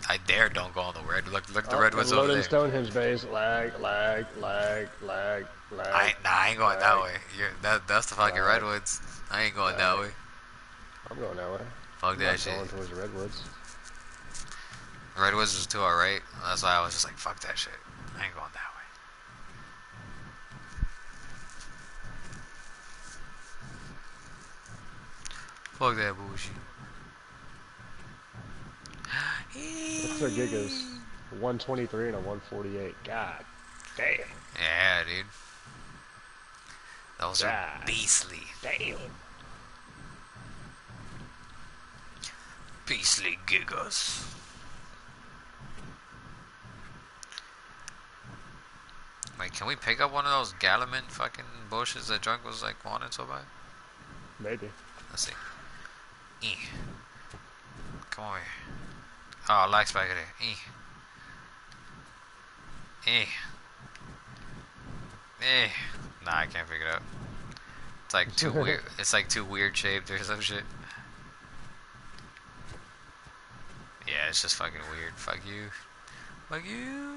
I dare don't go on the red. Look, look, the Oh, redwoods I'm over there. Stonehenge base. Lag, lag, lag, lag, lag. I ain't, nah, I ain't going that way. You're, that that's the fucking Right. redwoods. I ain't going that way. I'm going that way. Fuck I'm that shit. going towards the redwoods. Redwoods is to our right. That's why I was just like, fuck that shit. I ain't going that way. Fuck that bullshit. What's their gigas? 123 and a 148. God damn. Yeah, dude. Those are beastly. Damn. Beastly gigas. Wait, can we pick up one of those Galamant fucking bushes that Drunk was like wanting so bad? Maybe. Let's see. E. Come over here. Ah, oh, Lax back there. E. E. E. Nah, I can't figure it out. It's like too weird. It's like too weird shaped or some shit. Yeah, it's just fucking weird. Fuck you. Fuck you.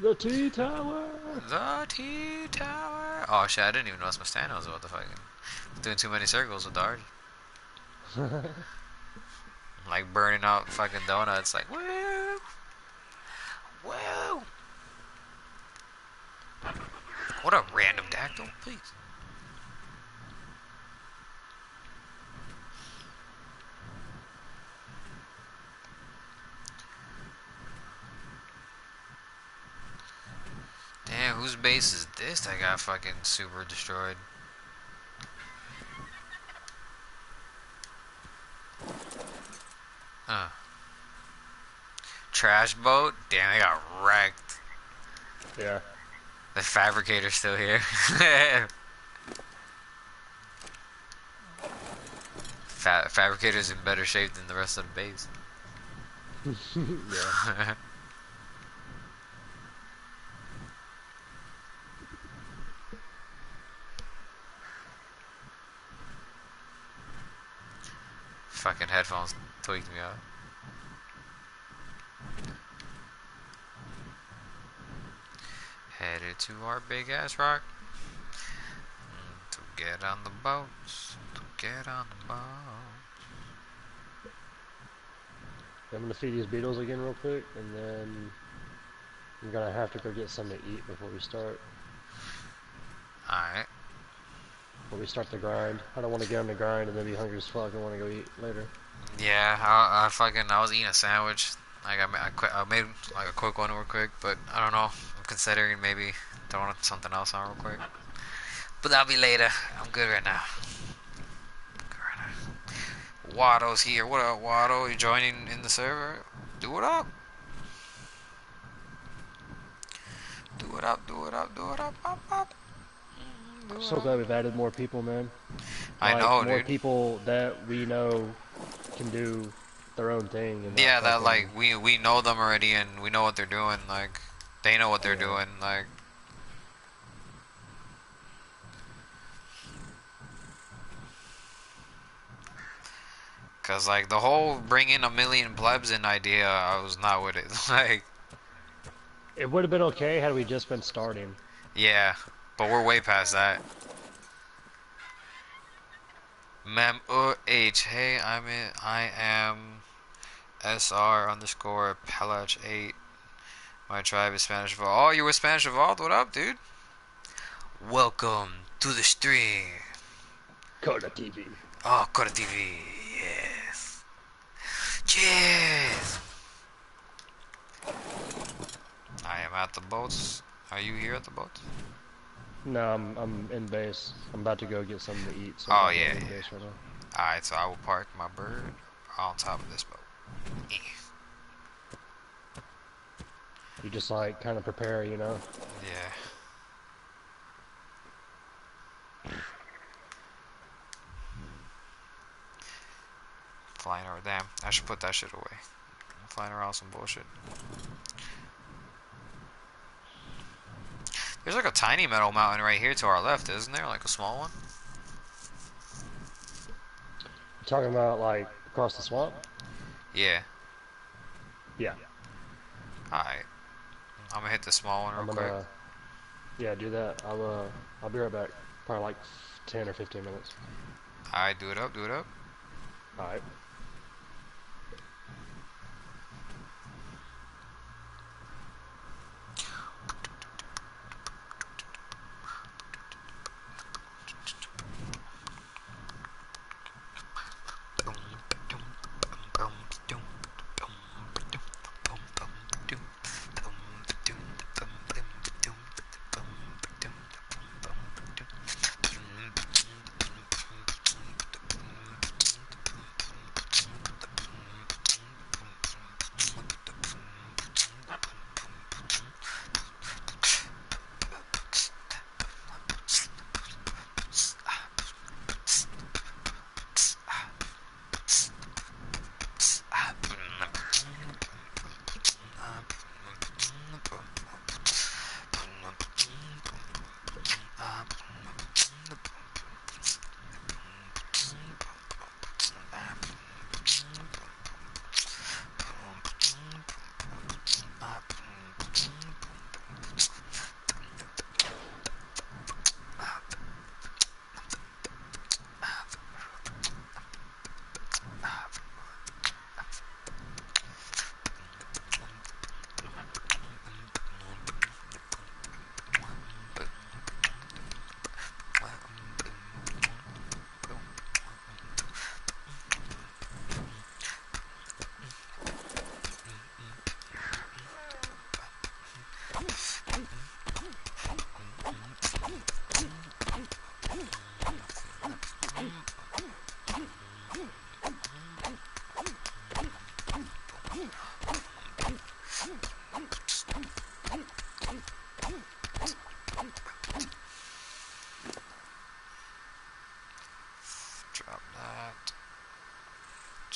The T Tower. The T Tower. Oh shit, I didn't even notice my stand was about the fucking doing too many circles with RG. Like burning out fucking donuts, like woo, woo. What a random dactyl, please. Damn, whose base is this that got fucking super destroyed? Uh. Trash boat? Damn, they got wrecked. Yeah. The fabricator's still here. Fa- fabricator's in better shape than the rest of the base. yeah. Fucking headphones tweaked me out. Headed to our big ass rock. Mm, To get on the boats. To get on the boat. I'm gonna feed these beetles again real quick, and then I'm gonna have to go get something to eat before we start. Alright. Before we start the grind. I don't want to get on the grind and then be hungry as fuck and want to go eat later. Yeah, I, I fucking I was eating a sandwich. Like I, I, I made like a quick one real quick, but I don't know. I'm considering maybe throwing something else on real quick. But that'll be later. I'm good right now. Good right now. Watto's here. What up, Watto? You joining in the server? Do it up. Do it up. Do it up. Do it up. Up up. I'm so glad we've added more people, man. I Like, know, more dude. people that we know can do their own thing. And Yeah, that fucking- like we we know them already and we know what they're doing. Like they know what they're Yeah. doing. Like Cause like the whole bring in a million plebs in idea, I was not with it. like It would have been okay had we just been starting. yeah, but we're way past that. Mem uh, H. Hey, I'm in. I am SR underscore Pelach eight. My tribe is Spanish Evolved. Oh, you were Spanish Evolved? What up, dude? Welcome to the stream. Koda TV. Oh, Kora TV. Yes. Cheers. I am at the boats. Are you here at the boats? No, I'm I'm in base. I'm about to go get something to eat. So Oh, I'm yeah, in yeah. base right now. Alright, so I will park my bird on top of this boat. Eh. You just like kind of prepare, you know. Yeah. Flying over, damn. I should put that shit away. I'm flying around some bullshit. There's like a tiny metal mountain right here to our left, isn't there? Like a small one? You're talking about like across the swamp. Yeah. Yeah. Alright. I'm gonna hit the small one real I'm quick. gonna. Yeah, do that. I'll uh, I'll be right back. Probably like ten or fifteen minutes. Alright, do it up, do it up. All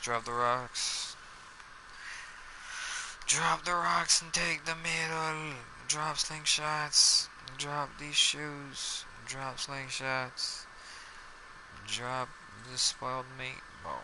drop the rocks. Drop the rocks and take the middle. Drop slingshots. Drop these shoes. Drop slingshots. Drop the spoiled meatball.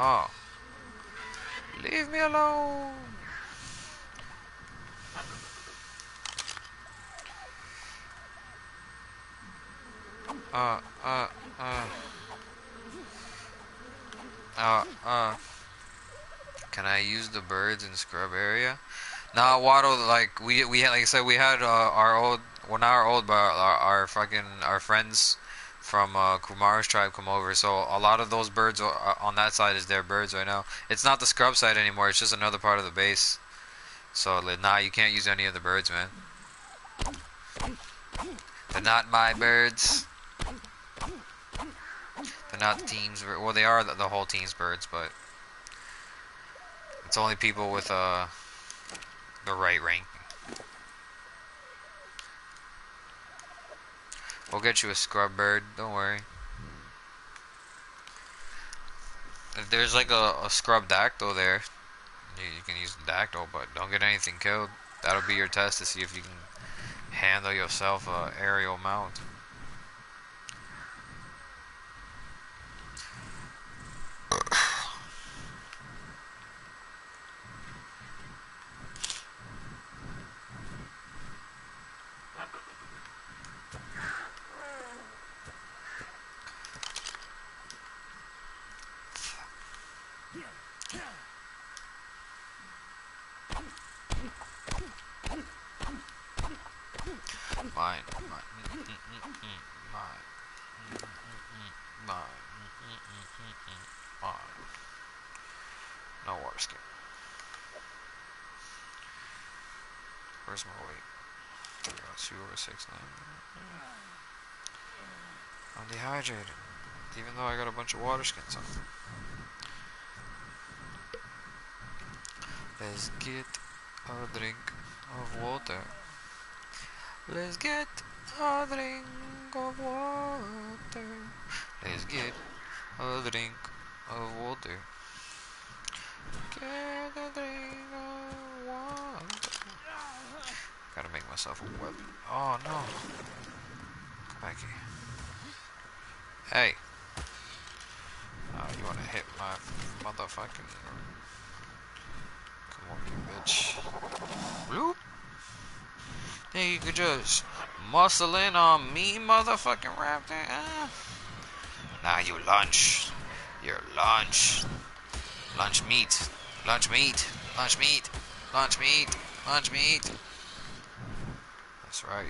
Oh. Leave me alone. Uh, uh, uh. Uh, uh. Can I use the birds in scrub area? Now Watto, like, we, we had, like I said, we had, uh, our old, well, not our old, but our, our fucking, our friends from uh, Kumara's tribe come over. So a lot of those birds are, on that side is their birds right now. It's not the scrub side anymore. It's just another part of the base. So nah, you can't use any of the birds, man. They're not my birds. They're not the team's. Well, they are the whole team's birds, but it's only people with uh the right rank. We'll get you a scrub bird, don't worry. If there's like a, a scrub dactyl there, you, you can use the dactyl, but don't get anything killed. That'll be your test to see if you can handle yourself a aerial mount. Mine, mine, mm, mm, mm, mm, mine, mm, mm, mm, mine, mm, mm, mm, mm, mm, mine. No water skin. Where's my weight? I got two over six nine. I'm dehydrated, even though I got a bunch of water skins on. Let's get a drink of water. Let's get a drink of water. Let's get a drink of water. Get a drink of water. Gotta make myself a weapon. Oh no. Come back here. Hey. Hit my motherfucking. Come on, you bitch. Bloop. Then you could just muscle in on me, motherfucking raptor. Uh. Now you lunch. Your lunch. Lunch meat. Lunch meat. Lunch meat. Lunch meat. Lunch meat. That's right.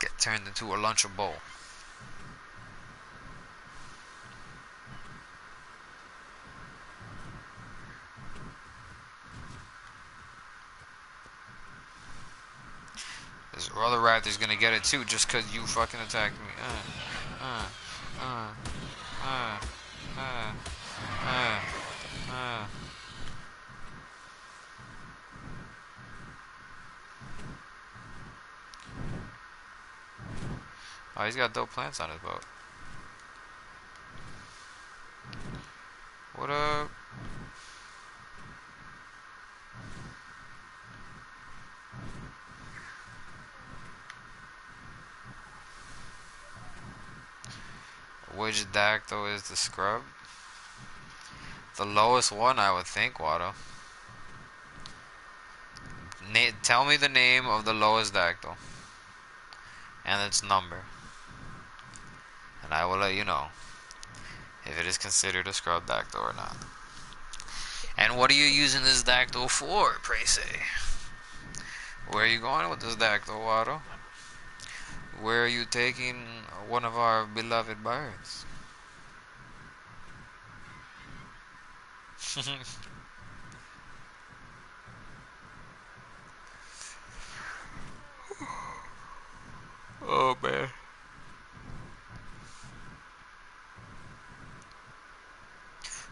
Get turned into a lunchable. This raptor's gonna get it too just cause you fucking attacked me. Uh, uh, uh, uh, uh, uh, uh. Oh, he's got dope plants on his boat. What up? Which dactyl is the scrub? The lowest one, I would think, Watto. Na tell me the name of the lowest dactyl. And its number. And I will let you know. if it is considered a scrub dactyl or not. And what are you using this dactyl for, pray say? Where are you going with this dactyl, Watto? Where are you taking one of our beloved birds? oh man.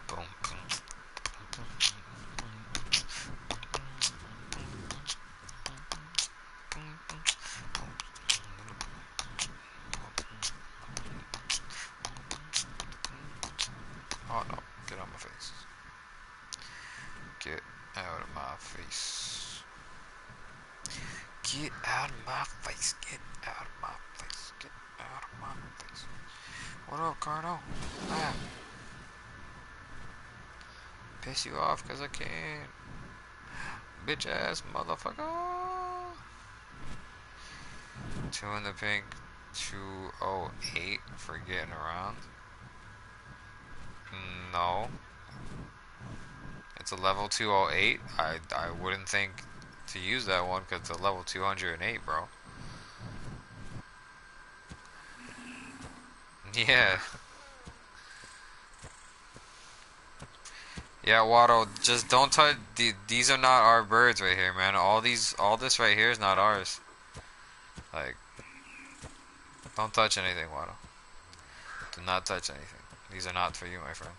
Boom, boom, Oh no, get out of my face. Get out of my face. Get out of my face. Get out of my face. Get out of my face. What up, Cardo? Ah. Piss you off because I can. Motherfucker. Two in the pink. 208 for getting around. No. It's a level 208. I, I wouldn't think to use that one because it's a level 208, bro. Yeah. Yeah, Watto, just don't touch. These are not our birds right here, man. All these, all this right here is not ours. Like, don't touch anything, Watto. Do not touch anything. These are not for you, my friend.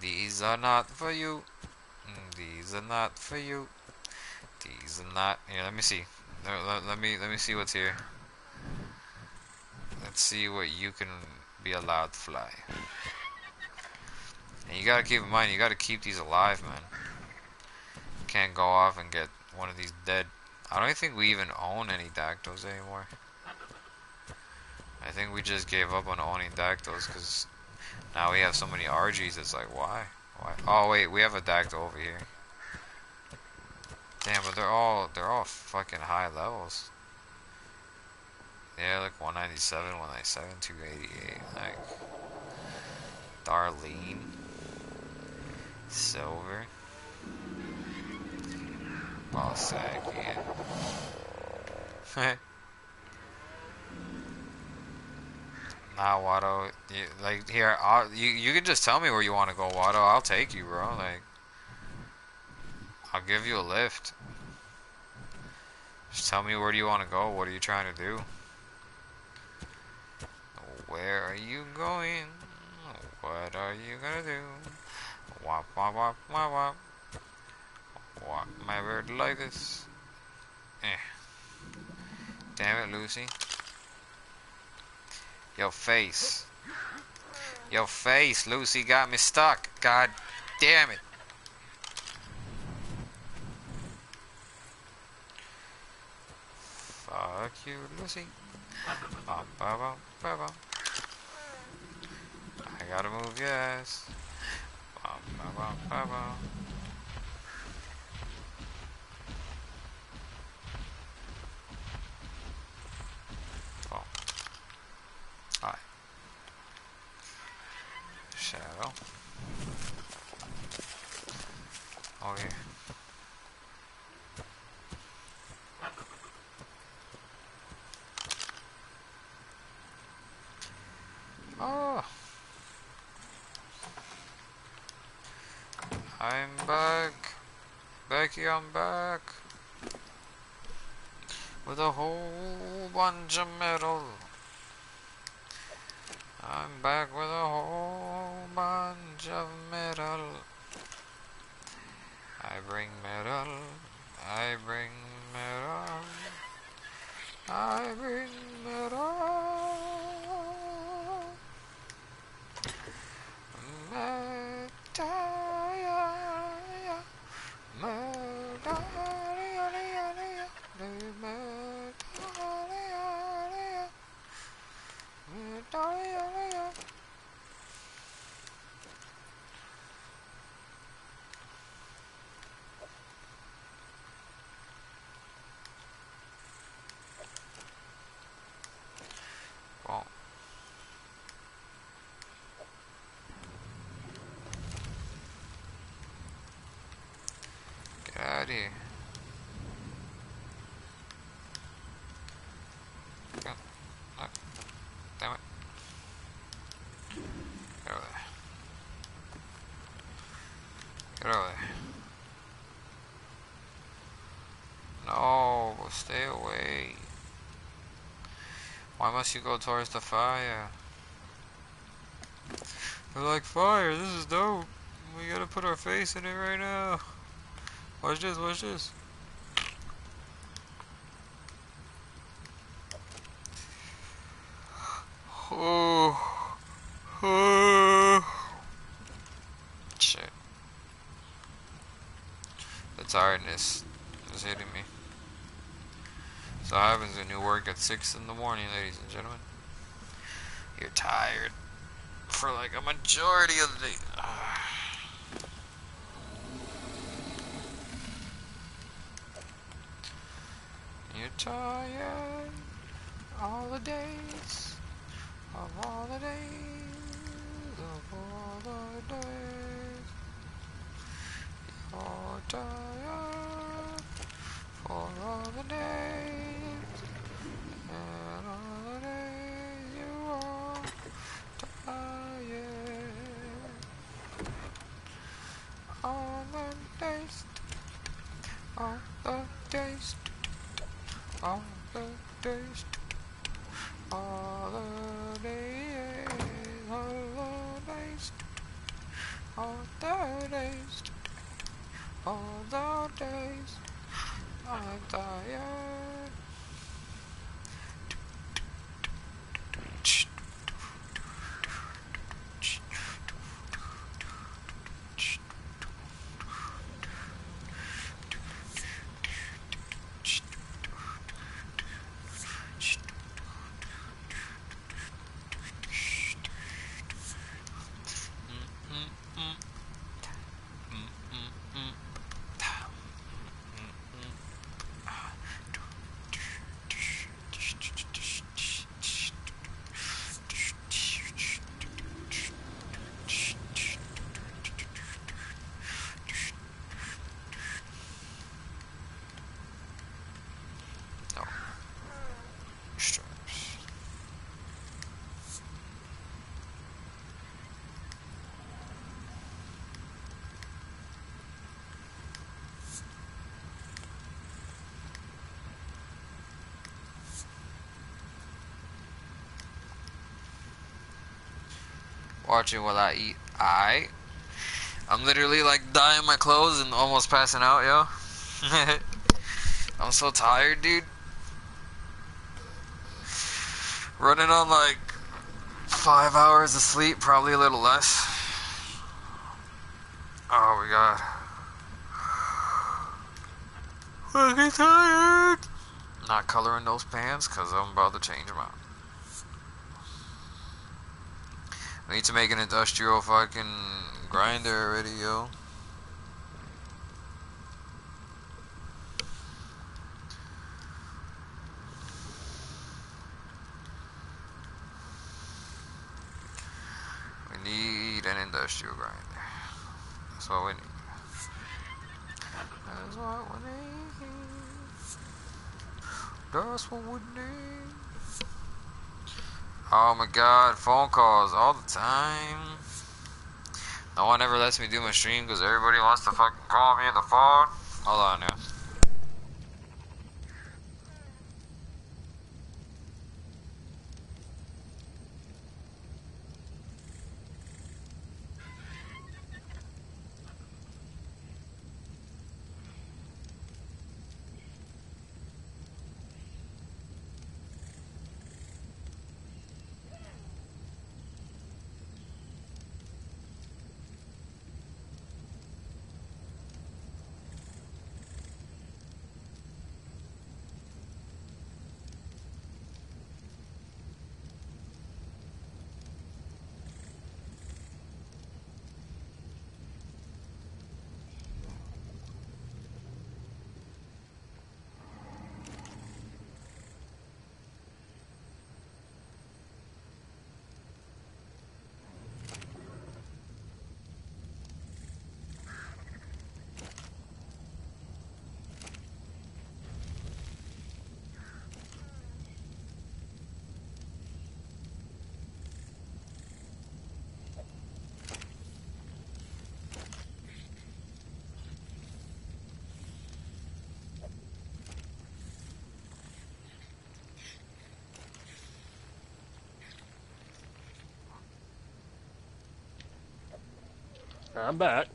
These are not for you. These are not for you. These are not. Here, let me see. Let, let, let me let me see what's here. Let's see what you can be allowed to fly. And you gotta keep in mind, you gotta keep these alive, man. You can't go off and get one of these dead. I don't think we even own any dactyls anymore. I think we just gave up on owning dactyls because now we have so many RGs. It's like, why? Why? Oh wait, we have a dactyl over here. Damn, but they're all they're all fucking high levels. Yeah, like 197, 197, 288. Like Darlene, Silver, Balsac, yeah. Nah, Watto. You, like here, I'll, you you can just tell me where you want to go, Watto. I'll take you, bro. Like, I'll give you a lift. Just tell me where do you want to go. What are you trying to do? Where are you going? What are you gonna do? Wop wop wop wop wop. Walk my bird like this. Eh. Damn it, Lucy. Your face. Your face, Lucy got me stuck. God damn it. Fuck you, Lucy. Bum, bum, ba, bum. Gotta move yes. Bum, bum, bum. Shadow. Oh, yeah. Oh. I'm back. Becky, I'm back. With a whole bunch of metal. I'm back with a whole bunch of metal. I bring metal. I bring metal. I bring metal. Metal. Oh, yeah. Must you go towards the fire? They're like, fire, this is dope. We gotta put our face in it right now. Watch this, watch this. Oh. oh. Shit. The tiredness. So happens when you work at 6 in the morning, ladies and gentlemen. You're tired for like a majority of the day. Watching while I eat. I. I'm literally like dyeing my clothes and almost passing out, yo. I'm so tired, dude. Running on like five hours of sleep, probably a little less. Oh my god. Fucking tired. Not coloring those pants because I'm about to change them out. I need to make an industrial fucking grinder already, yo. We need an industrial grinder. That's what we need. That's what we need. That's what we need. Oh my god, phone calls all the time. No one ever lets me do my stream because everybody wants to fucking call me on the phone. Hold on I'm back.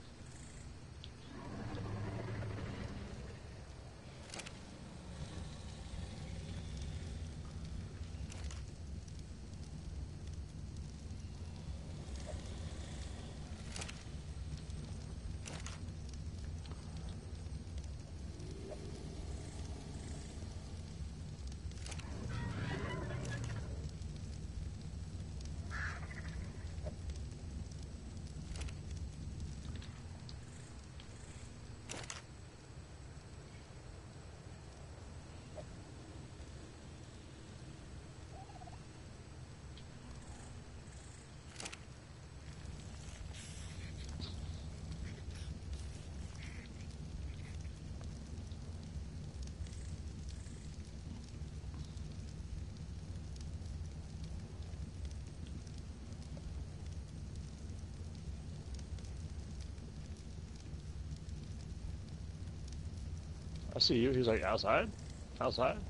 I see you. He's like, outside? Outside?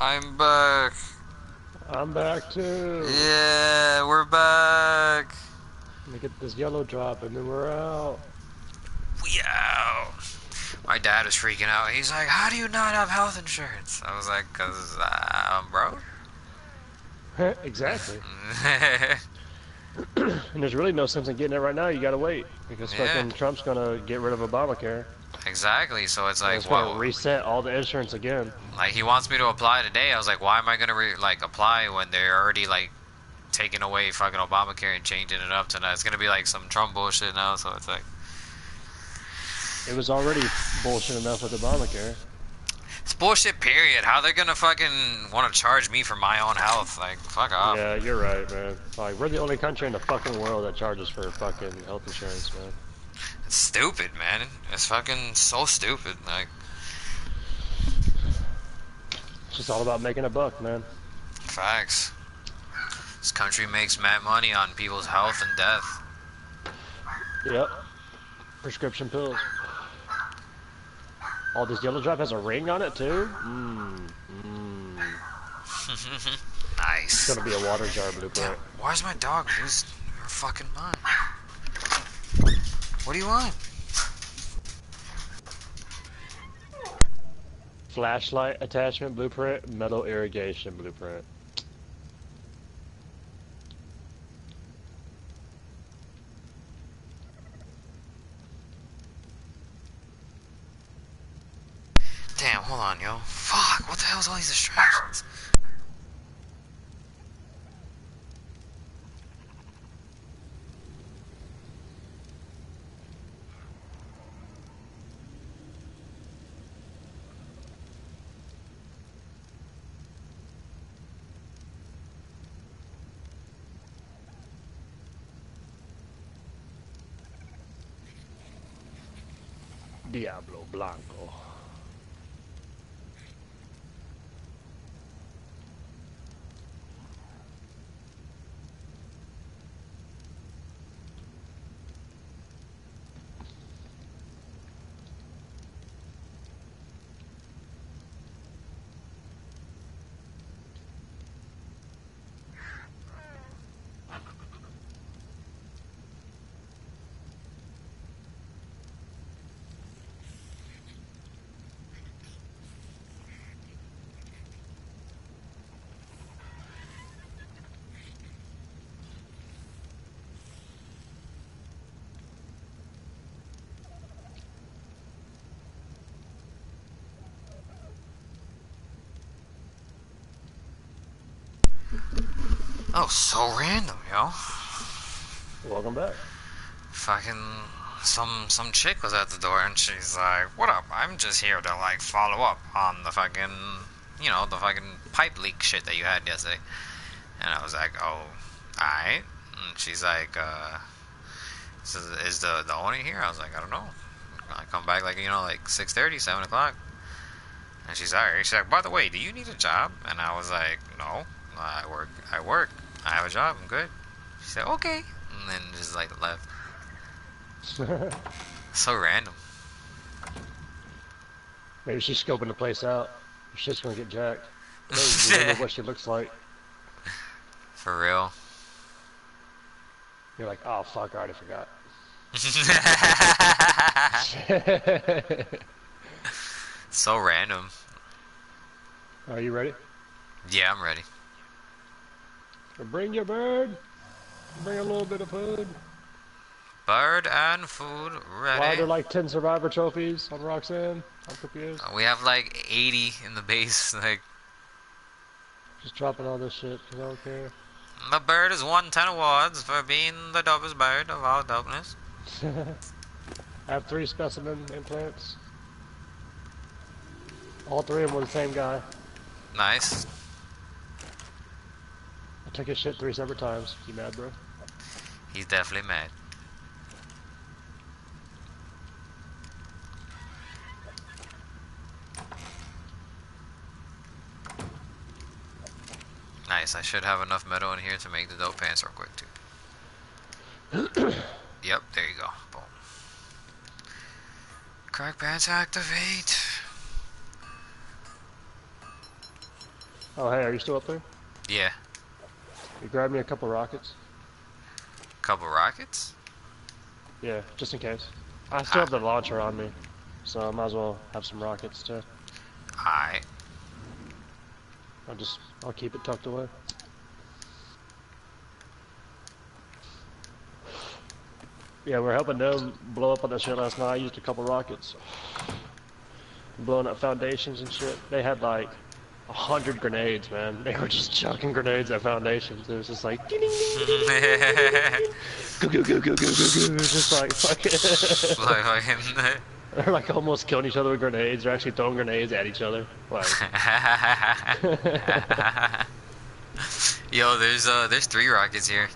I'm back. I'm back too. Yeah, we're back. Let me get this yellow drop and then we're out. We out. My dad is freaking out. He's like, "How do you not have health insurance?" I was like, "Cause uh, I'm broke." exactly. and there's really no sense in getting it right now. You gotta wait because Yeah. fucking Trump's gonna get rid of Obamacare. Exactly. So it's like, wow. reset all the insurance again. Like he wants me to apply today. I was like, why am I gonna re- like apply when they're already like taking away fucking Obamacare and changing it up tonight? It's gonna be like some Trump bullshit now. So it's like, It was already bullshit enough with Obamacare. it's bullshit. Period. How they're gonna fucking want to charge me for my own health? Like, fuck off. Yeah, you're right, man. Like we're the only country in the fucking world that charges for fucking health insurance, man. It's stupid, man. It's fucking so stupid. Like, It's just all about making a buck, man. Facts. This country makes mad money on people's health and death. Yep. Prescription pills. Oh, this yellow drive has a ring on it too? Mmm. Mmm. nice. It's gonna be a water jar Damn, blueprint. why's my dog lose her fucking mind? What do you want? Flashlight attachment blueprint, metal irrigation blueprint. Damn, hold on, yo. Fuck, what the hell is all these distractions? Diablo Blanco. Oh, so random, yo. Welcome back. Fucking some some chick was at the door and she's like, "What up? I'm just here to like follow up on the fucking, you know, the fucking pipe leak shit that you had yesterday." And I was like, "Oh, alright." And she's like, uh, so "Is the the owner here?" I was like, "I don't know." I come back like you know like 6:30, 7 o'clock. And she's alright. She's like, "By the way, do you need a job?" And I was like, "No, I work. I work. I have a job. I'm good." She said, "Okay," and then just like left. So random. Maybe she's scoping the place out. She's gonna get jacked. No, remember what she looks like. For real. You're like, oh fuck, I already forgot. so random. Are you ready? Yeah, I'm ready. Bring your bird. Bring a little bit of food. Bird and food ready. Why are there like 10 survivor trophies on Roxanne? I'm confused. Uh, we have like 80 in the base. Like Just dropping all this shit because I don't care. the bird has won 10 awards for being the dopest bird of all dopeness. I have three specimen implants. All three of them were the same guy. Nice. I took his shit three separate times. You mad, bro? He's definitely mad. Nice, I should have enough metal in here to make the dope pants real quick too. yep, there you go. Boom. Crack pants activate. Oh, hey, are you still up there? Yeah, You grab me a couple rockets? couple rockets. Yeah, just in case. I still have the launcher on me, so I might as well have some rockets too. Alright. I'll just, I'll keep it tucked away. Yeah, we're helping them blow up on that shit last night. I used a couple rockets. Blowing up foundations and shit. They had like a hundred grenades, man. They were just chucking grenades at foundations. It was just like, ding, ding, ding, ding, go, go, go, go, go, go, go. It was just like, fucking. like fucking. They're like almost killing each other with grenades. They're actually throwing grenades at each other. Like, Yo, there's uh, there's three rockets here.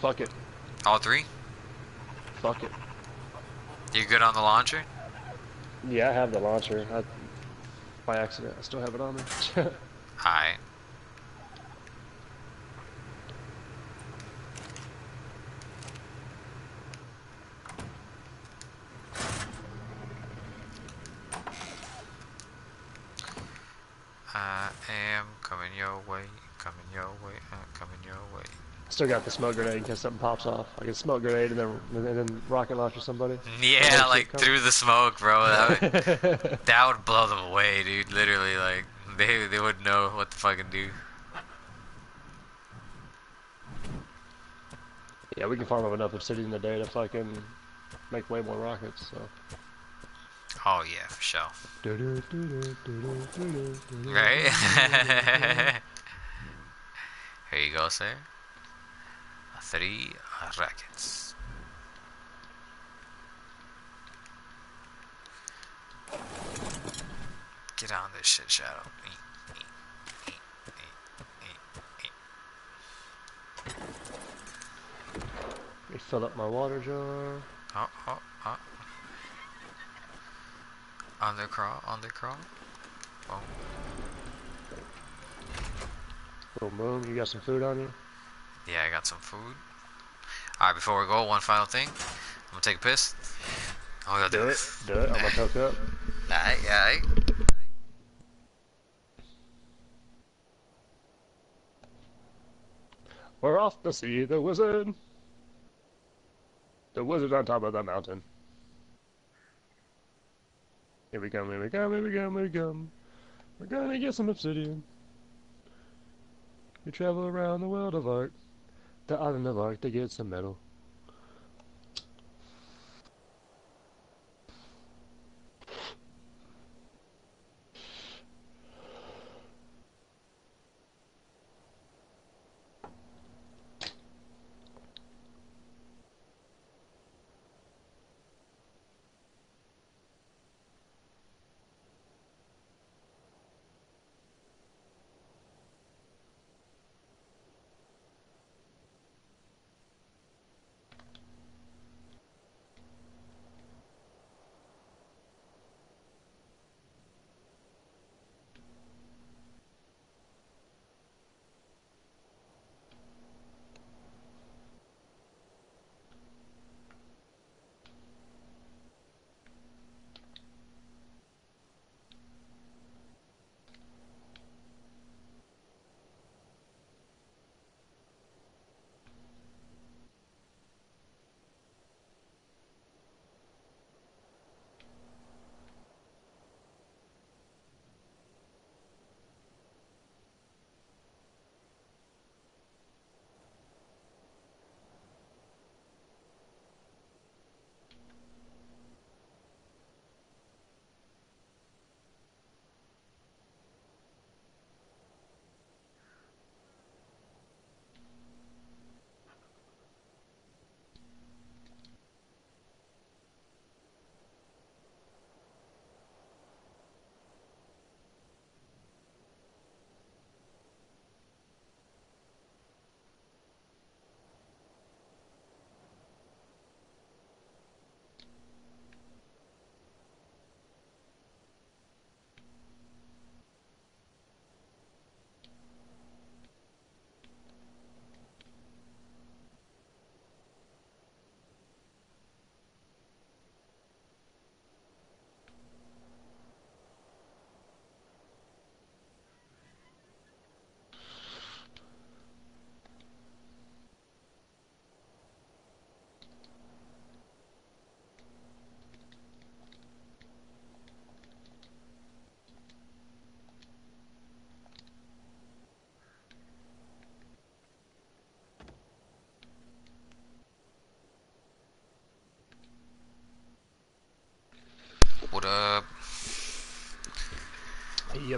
fuck it. All three. Fuck it. You good on the launcher? Yeah, I have the launcher. I, by accident. I still have it on me. Alright. I am coming your way, coming your way, uh, coming your way. Still got the smoke grenade in case something pops off. I can smoke grenade and then and then rocket launcher somebody. Yeah, like through the smoke, bro. That would, that would blow them away, dude. Literally, like they they wouldn't know what to fucking do. yeah, we can farm up enough obsidian a day to fucking make way more rockets. So. Oh yeah, for sure. Right? Here you go, sir. Three rackets. Get on this shit, Shadow. Eat, eat. Refill up my water jar. Oh, oh, oh. On the crawl, on the crawl. Oh. Boom. Boom, boom. You got some food on you? Yeah, I got some food. Alright, before we go, one final thing. I'm gonna take a piss. Oh, yeah, Do it. Do it. I'm gonna toke up. Alright, alright. We're off to see the wizard. The wizard on top of the mountain. Here we come, here we come, here we come, here we come. We're gonna get some obsidian. We travel around the world of art, the island of art to get some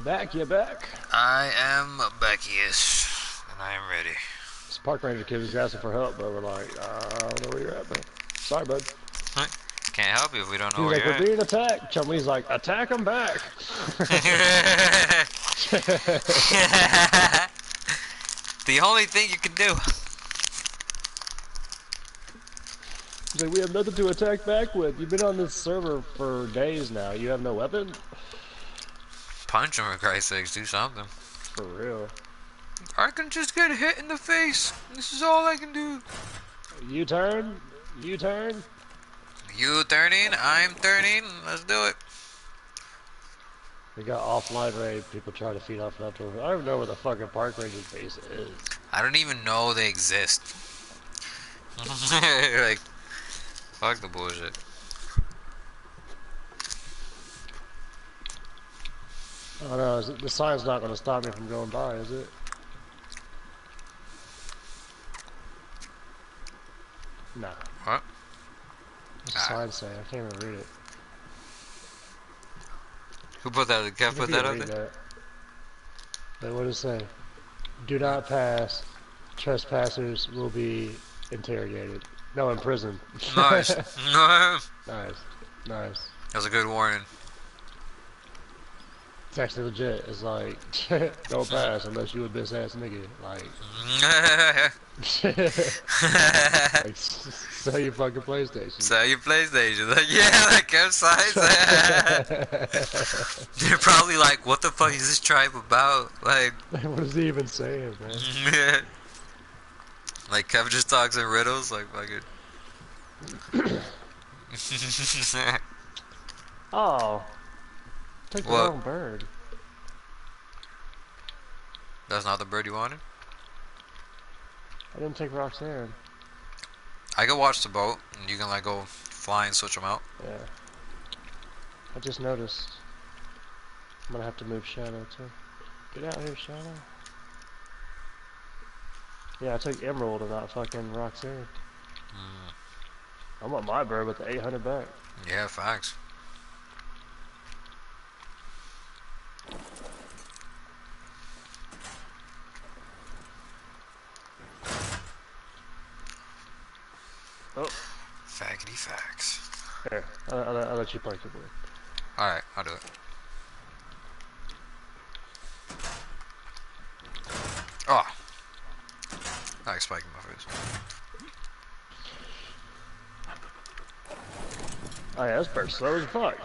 back, you back. I am Beckius, and I am ready. This park ranger kid was asking for help, but we're like, I don't know where you're at, man. Sorry, bud. Can't help you if we don't know He's where like, you're we're being attacked. Chumley's like, attack him back. the only thing you can do. He's like, we have nothing to attack back with. You've been on this server for days now. You have no weapon? Punch him for Christ's sakes. Do something. For real. I can just get hit in the face. This is all I can do. U turn. U turn. You turning, I'm turning. Let's do it. We got offline raid. People try to feed off leftover. I don't even know where the fucking park ranger's base is. I don't even know they exist. like, fuck the bullshit. Oh no, is it- the sign's not going to stop me from going by, is it? Nah. What? What's the Ah. sign say? I can't even read it. Who put that? Kev If put that up there? that. But what does it say? Do not pass. Trespassers will be interrogated. No, imprisoned. Nice. that nice. Nice. was a good warning. It's actually legit. It's like, don't pass unless you a bitch ass nigga. Like, like sell your fucking PlayStation. Sell your PlayStation. Like, yeah, like Kev size. They're probably like, what the fuck is this tribe about? Like, what is he even saying, man? like Kev just talks in riddles. Like, fucking. Oh, take the wrong bird. That's not the bird you wanted? I didn't take Roxanne. I can watch the boat, and you can like go fly and switch them out. Yeah. I just noticed. I'm gonna have to move Shadow too. Get out here, Shadow. Yeah, I took Emerald and not fucking Roxanne. Mm, I want my bird with the 800 back. yeah, facts. Oh. Faggity facts. Here, I'll, I'll, I'll let you park play keyboard. Alright, I'll do it. Oh! I like spiking my face. Oh yeah, this bird's slow as fuck.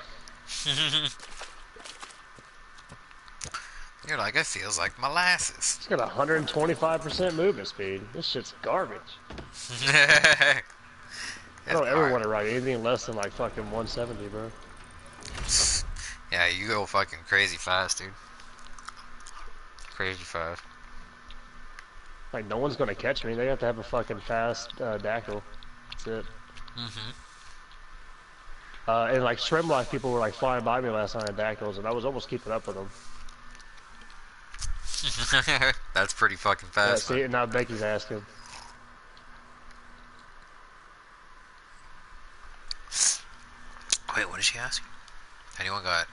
You're like, it feels like molasses. It's got 125% movement speed. This shit's garbage. I don't ever want to ride anything less than like fucking 170, bro. Yeah, you go fucking crazy fast, dude. Crazy fast. Like no one's gonna catch me. They have to have a fucking fast uh, dactyl. That's it. Mm-hmm. Uh, and like shrimp life people were like flying by me last night in dactyls, and I was almost keeping up with them. That's pretty fucking Yeah, fast. see, and now Becky's asking. Wait, what did she ask? Anyone got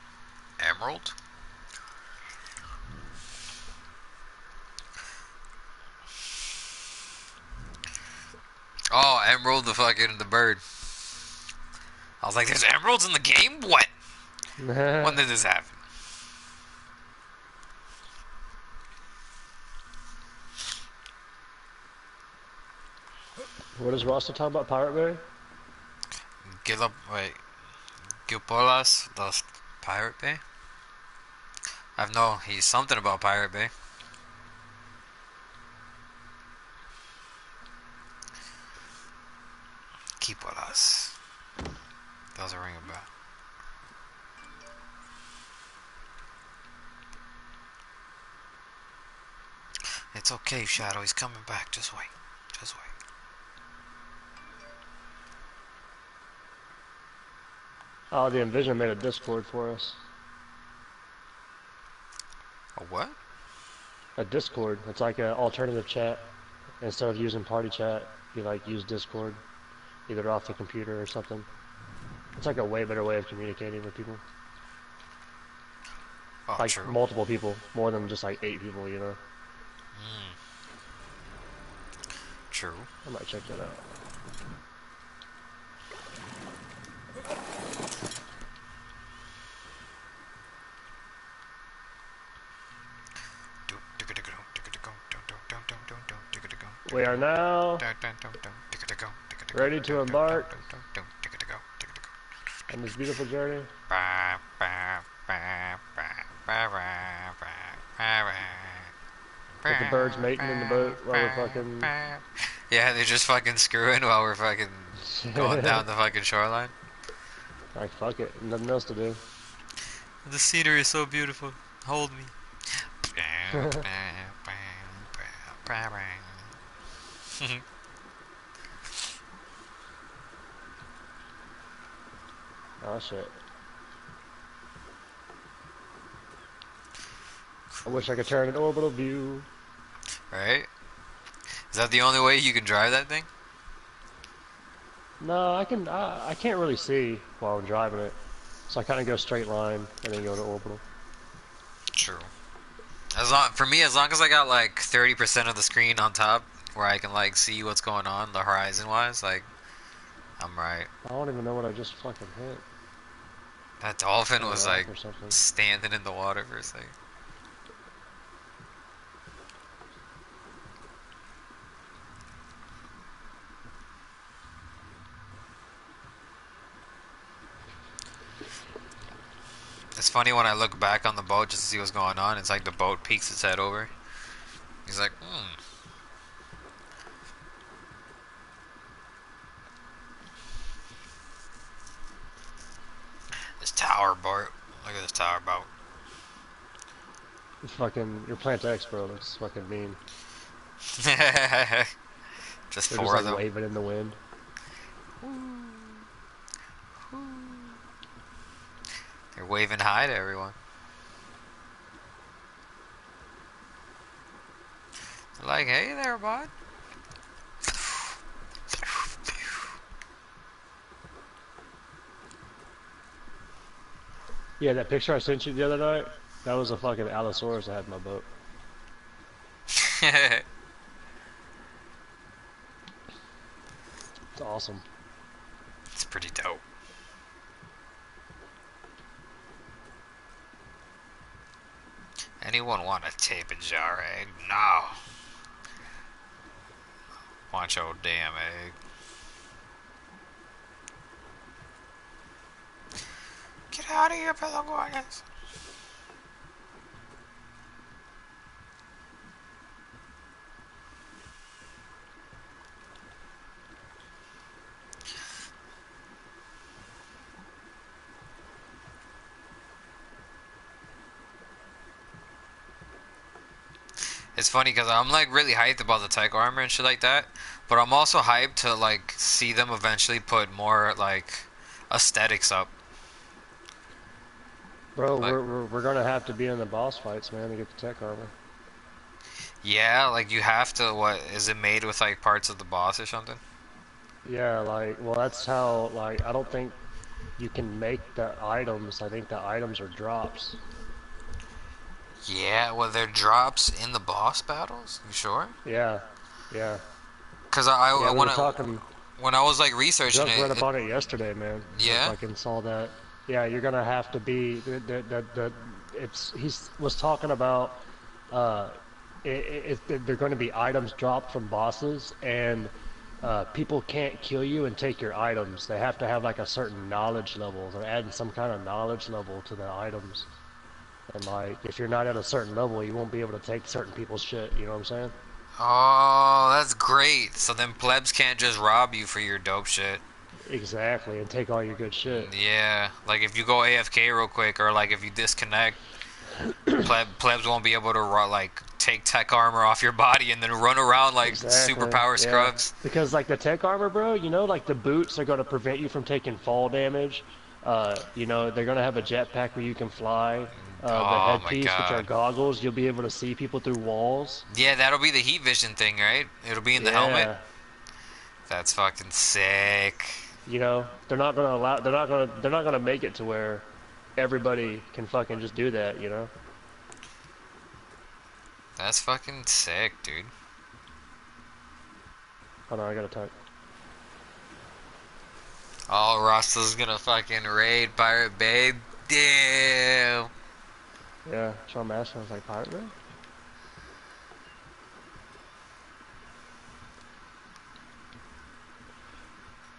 emerald? Oh, emerald the fucking the bird. I was like, there's emeralds in the game? What? When did this happen? What does Rasta talk about Pirate Bay? Gilip, wait. Gilpolas lost Pirate Bay? I've know he's something about Pirate Bay. Kipolas. Doesn't ring a bell. It's okay, Shadow. He's coming back. Just wait. Oh, the Envision made a Discord for us. A what? A Discord. It's like an alternative chat. Instead of using party chat, you like use Discord, either off the computer or something. It's like a way better way of communicating with people. Oh, like true. multiple people, more than just like eight people, you know. Mm. True. I might check that out. We are now ready to embark on this beautiful journey. With the birds mating in the boat while we're fucking- Yeah, they're just fucking screwing while we're fucking going down the fucking shoreline. like fuck it, nothing else to do. The scenery is so beautiful. Hold me. Oh shit. I wish I could turn an orbital view. right? Is that the only way you can drive that thing? No, I can. I, I can't really see while I'm driving it, so I kind of go straight line and then go to orbital. True. As long for me, as long as I got like thirty percent of the screen on top, where I can like see what's going on, the horizon wise, like I'm right. I don't even know what I just fucking hit. That dolphin was like standing in the water for a second. It's funny when I look back on the boat just to see what's going on. It's like the boat peeks its head over. He's like, hmm. This tower boat. Look at this tower boat. It's fucking your Plant X, bro. Looks fucking mean. just They're four just of like them. waving in the wind. They're waving hi to everyone. They're like, hey there, bud. Yeah, that picture I sent you the other night. That was a fucking Allosaurus I had in my boat. It's awesome. it's pretty dope. Anyone want a Tapejara egg? No. Watch your damn egg. Get out of here, Pelagornis. It's funny because I'm like really hyped about the tech armor and shit like that, but I'm also hyped to like see them eventually put more like aesthetics up. Bro, Like- we're, we're, we're gonna have to be in the boss fights, man, to get the tech armor. Yeah, like you have to. What is it made with like parts of the boss or something? Yeah, like, well, that's how, like, I don't think you can make the items. I think the items are drops. Yeah, well, they're drops in the boss battles. You sure? Yeah, yeah. Because I, I Yeah, we when were I talking, when I was like researching just it, read it- about it yesterday, man. Yeah? I fucking saw that. Yeah, you're gonna have to be, the, the, the, it's, he was talking about, uh, it, it, they're going to be items dropped from bosses, and uh, people can't kill you and take your items. They have to have like a certain knowledge level. They're adding some kind of knowledge level to the items. And like, if you're not at a certain level, you won't be able to take certain people's shit. You know what I'm saying? oh, that's great. So then plebs can't just rob you for your dope shit. Exactly, and take all your good shit. Yeah, like if you go AFK real quick, or like if you disconnect, pleb, plebs won't be able to like take tech armor off your body and then run around like Exactly, superpower yeah. scrubs. Because like the tech armor, bro, you know, like the boots are going to prevent you from taking fall damage. Uh, you know, they're going to have a jetpack where you can fly. Uh, Oh, the my headpiece, which are goggles, you'll be able to see people through walls. Yeah, that'll be the heat vision thing, right? It'll be in the helmet. Yeah. That's fucking sick. You know, they're not going to allow. They're not going to. They're not going to make it to where everybody can fucking just do that. You know. That's fucking sick, dude. Hold on, I got to type. Oh, Russell's gonna fucking raid Pirate Bay. Damn. Yeah, Sean Master was like pirate man.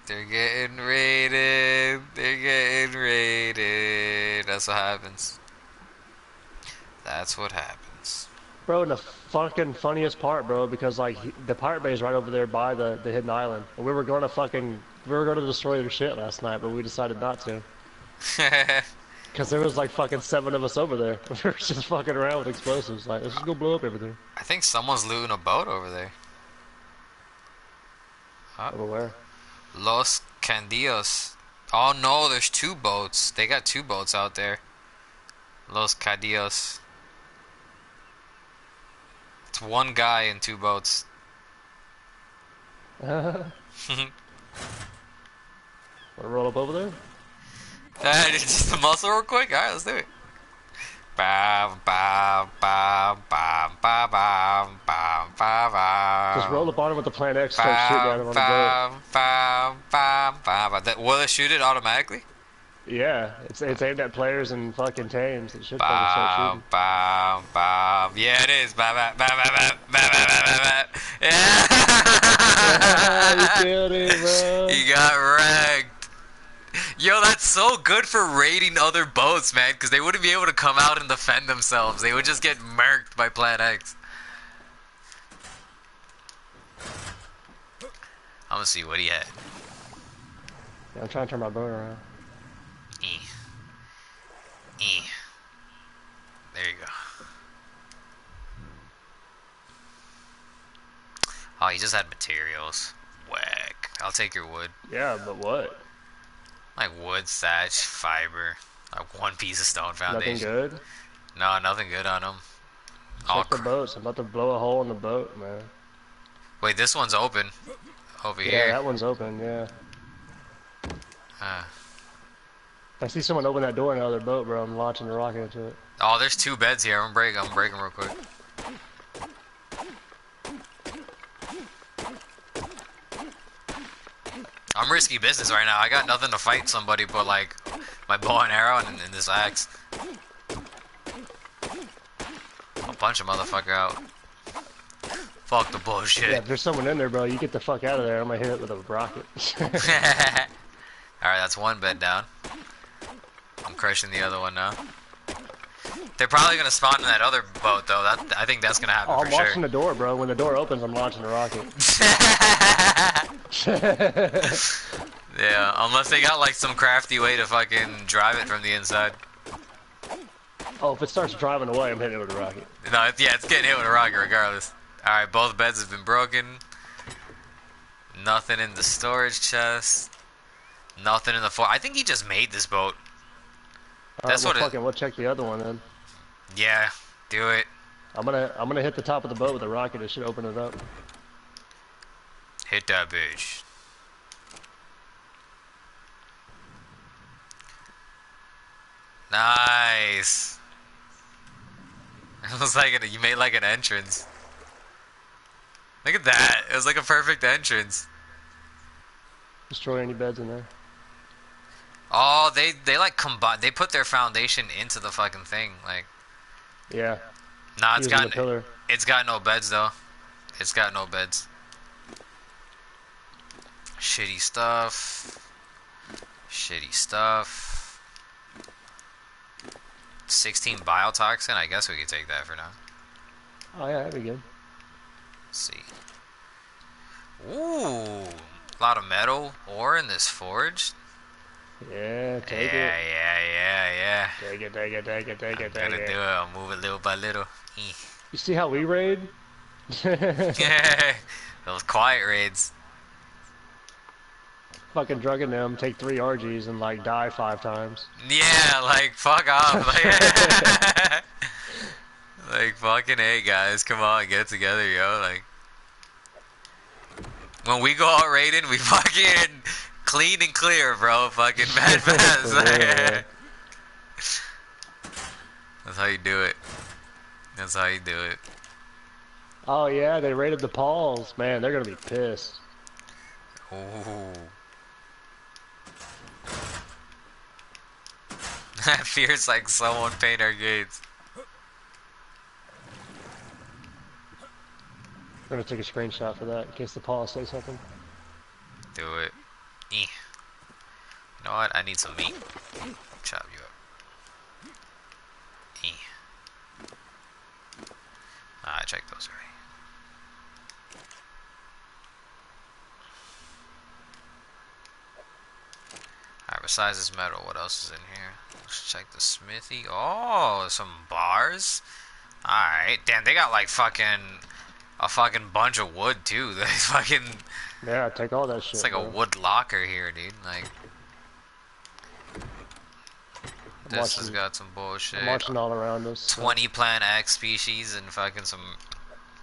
They're getting raided. They're getting raided. That's what happens. That's what happens. Bro, and the fucking funniest part, bro, because like he, the pirate bay is right over there by the the hidden island, and we were going to fucking we were going to destroy their shit last night, but we decided not to, because there was like fucking seven of us over there. We were just fucking around with explosives, like let's just go blow up everything. I think someone's looting a boat over there. Over where? Los Candios. Oh no, there's two boats. They got two boats out there. Los Cadillos. It's one guy in two boats. Wanna roll up over there? Uh, just the muscle real quick. All right, let's do it. Just roll the him with the Plant X, start shooting at him on the. That, will it shoot it automatically? Yeah, it's it's aimed at players and fucking tames. It should fucking start shooting. Yeah, it is. Yeah. killed it, bro. You got wrecked. Yo, that's so good for raiding other boats, man, because they wouldn't be able to come out and defend themselves. They would just get murked by Plant X. I'm gonna see what he had. Yeah, I'm trying to turn my boat around. E. E. There you go. Oh, you just had materials. Whack. I'll take your wood. Yeah, but what? Like wood, thatch, fiber. Like one piece of stone foundation. Nothing good? No, nothing good on them. All Check the boats. I'm about to blow a hole in the boat, man. Wait, this one's open. Over Yeah, here. that one's open, yeah. Uh, I see someone open that door in another boat, bro. I'm launching a rocket into it. oh, there's two beds here. I'm gonna break. I'm gonna break them real quick. I'm risky business right now. I got nothing to fight somebody but like my bow and arrow and, and this axe. I'll punch a motherfucker out. Fuck the bullshit. Yeah, if there's someone in there, bro, you get the fuck out of there. I'm gonna hit it with a rocket. Alright, that's one bed down. I'm crushing the other one now. They're probably gonna spawn in that other boat though. That I think that's gonna happen oh, for I'm watching sure. the door, bro. When the door opens, I'm launching a rocket. yeah, unless they got like some crafty way to fucking drive it from the inside. oh, if it starts driving away, I'm hitting it with a rocket. No, it, yeah, it's getting hit with a rocket regardless. Alright, both beds have been broken. Nothing in the storage chest. Nothing in the fort. I think he just made this boat. All That's right, what well, it- fucking, we'll check the other one then. Yeah, do it. I'm gonna I'm gonna hit the top of the boat with a rocket. It should open it up. Hit that bitch. Nice. It was like an, you made like an entrance. Look at that. It was like a perfect entrance. Destroy any beds in there. Oh, they they like combine. They put their foundation into the fucking thing. Like, Yeah. nah, it's got it's got no beds though. It's got no beds. Shitty stuff. Shitty stuff. 16 biotoxin. I guess we could take that for now. Oh yeah, that'd be good. Let's see. Ooh, a lot of metal ore in this forge. Yeah, take yeah, it. yeah, yeah, yeah. Yeah. Take it, take it, take it, take it, take Gotta take do it. it. I'll move it little by little. You see how we raid? Yeah, those quiet raids. Fucking drugging them, take three RGs and like die five times. Yeah, like fuck off. Like, like fucking hey guys, come on, get together, yo. Like when we go out raiding, we fucking clean and clear, bro. Fucking mad fast. Yeah. That's how you do it. That's how you do it. Oh yeah, they raided the Pauls. Man, they're gonna be pissed. Ooh. That feels like someone paint our gates. We're gonna take a screenshot for that in case the Pauls say something. Do it. Eh. You know what? I need some meat. Chop you up. Eh. Ah, check those already. Alright, besides this metal, what else is in here? Let's check the smithy. Oh, some bars. Alright. Damn, they got like fucking a fucking bunch of wood too. They fucking Yeah, take all that shit. it's like a wood locker here, dude. Like I'm this has got some bullshit. I'm watching all around us. so- 20 plant X species and fucking some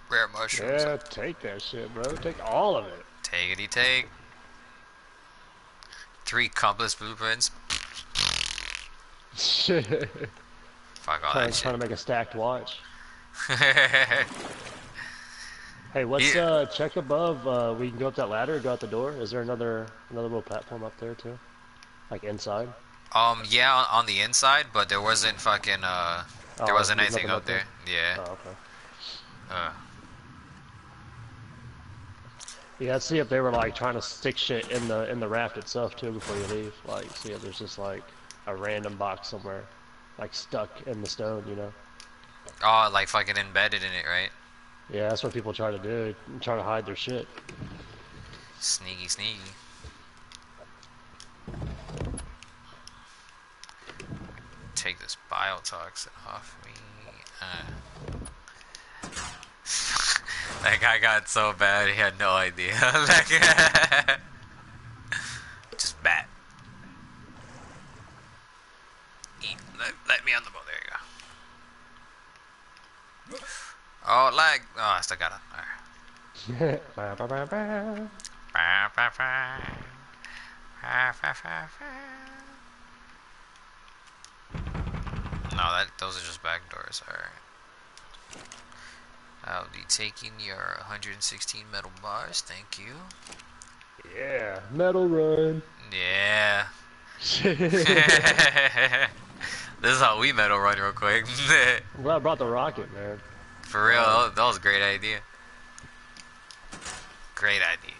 rare mushrooms. Yeah, take that shit, bro. Take all of it. Takety take. Three compass blueprints. Shit. Fuck all trying, that trying to make a stacked watch. Hey, what's Yeah. uh check above? Uh, we can go up that ladder or go out the door. Is there another another little platform up there too? Like inside? um, yeah, on, on the inside, but there wasn't fucking, uh, there Oh, wasn't anything up there. there? Yeah. Oh, okay. Uh, Yeah, let's see if they were like trying to stick shit in the in the raft itself too before you leave. Like, see if there's just like a random box somewhere, like stuck in the stone, you know? oh, like fucking embedded in it, right? Yeah, that's what people try to do. Try to hide their shit. Sneaky, sneaky. Take this biotoxin off me. Uh. that guy got so bad he had no idea. Like- Just bat. Eat. Let, let me on the boat. There you go. Oh, lag. Oh, I still got it. Alright. Ba, ba, ba, ba. Ba, ba, ba. Ba, ba, ba, ba. No, that those are just back doors. Alright. I'll be taking your 116 metal bars. Thank you. yeah, metal run. Yeah. This is how we metal run real quick. Glad I brought the rocket, man. For real, that was, that was a great idea. Great idea.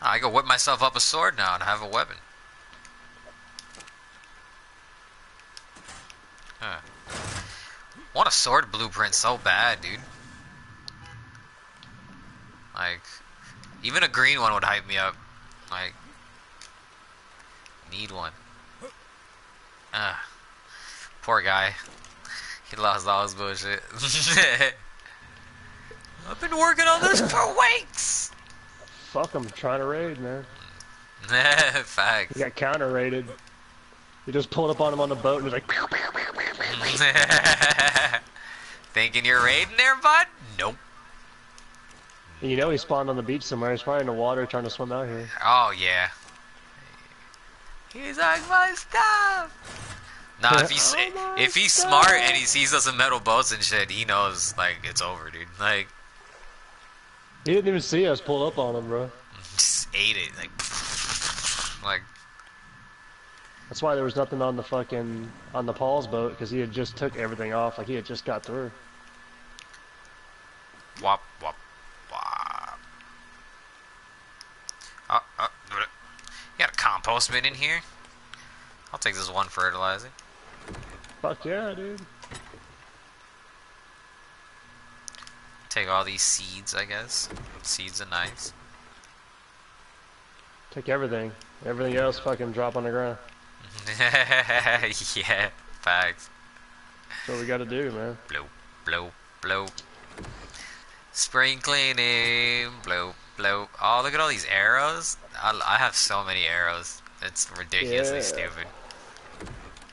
I go whip myself up a sword now and have a weapon. Huh. Want a sword blueprint so bad, dude. Like, even a green one would hype me up. Like, need one. Ah, poor guy. He lost all his bullshit. I've been working on this for weeks. Fuck, I'm trying to raid, man. Nah, Facts. He got counter raided. He just pulled up on him on the boat and was like, pew, pew, pew. Thinking you're raiding there, bud? Nope. You know he spawned on the beach somewhere. He's probably in the water trying to swim out here. Oh yeah. He's like my stuff. Nah, if he's Oh if he's God. smart and he sees us in metal boats and shit, he knows like it's over, dude. Like He didn't even see us pull up on him, bro. just ate it, like like That's why there was nothing on the fucking on the Paul's boat because he had just took everything off. Like he had just got through. wop wop wop. Uh, uh, you got a compost bin in here? I'll take this one fertilizer. Fuck yeah, dude. Take all these seeds, I guess. Seeds are nice. Take everything. Everything else, fucking drop on the ground. yeah, facts. That's what we got to do, man. Blow, blow, blow. Spring cleaning, blow, blow. Oh, look at all these arrows. I, I have so many arrows. It's ridiculously Yeah. stupid.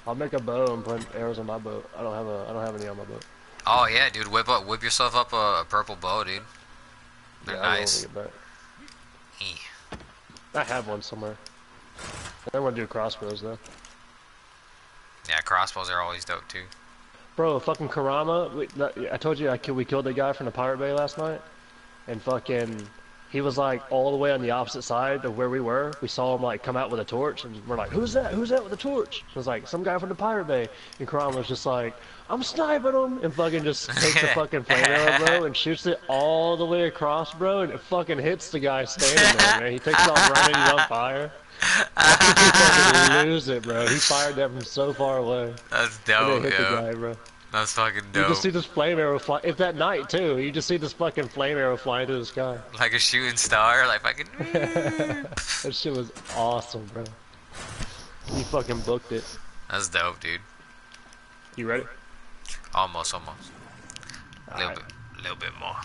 I'll make a bow and put arrows on my boat. I don't have a. I don't have any on my boat. Oh yeah, dude, whip up, whip yourself up a, a purple bow, dude. They're yeah, nice. when we get back. I have one somewhere. I want to do crossbows though. Yeah, crossbows are always dope too. Bro, fucking Karama. We, I told you I we killed the guy from the Pirate Bay last night, and fucking, he was like all the way on the opposite side of where we were. We saw him like come out with a torch, and we're like, "Who's that? Who's that with a torch?" It was like some guy from the Pirate Bay, and Karama was just like, "I'm sniping him," and fucking just takes a fucking flame arrow, bro, and shoots it all the way across, bro, and it fucking hits the guy standing there, man. He takes off running, he's on fire. he fucking lose it, bro. He fired that from so far away. That's And dope, it hit the guy, bro. That's fucking dope. You just see this flame arrow fly. It's at night too. You just see this fucking flame arrow flying through the sky. Like a shooting star, like fucking. that shit was awesome, bro. You fucking booked it. That's dope, dude. You ready? Almost, almost. A little Alright. bit, little bit more.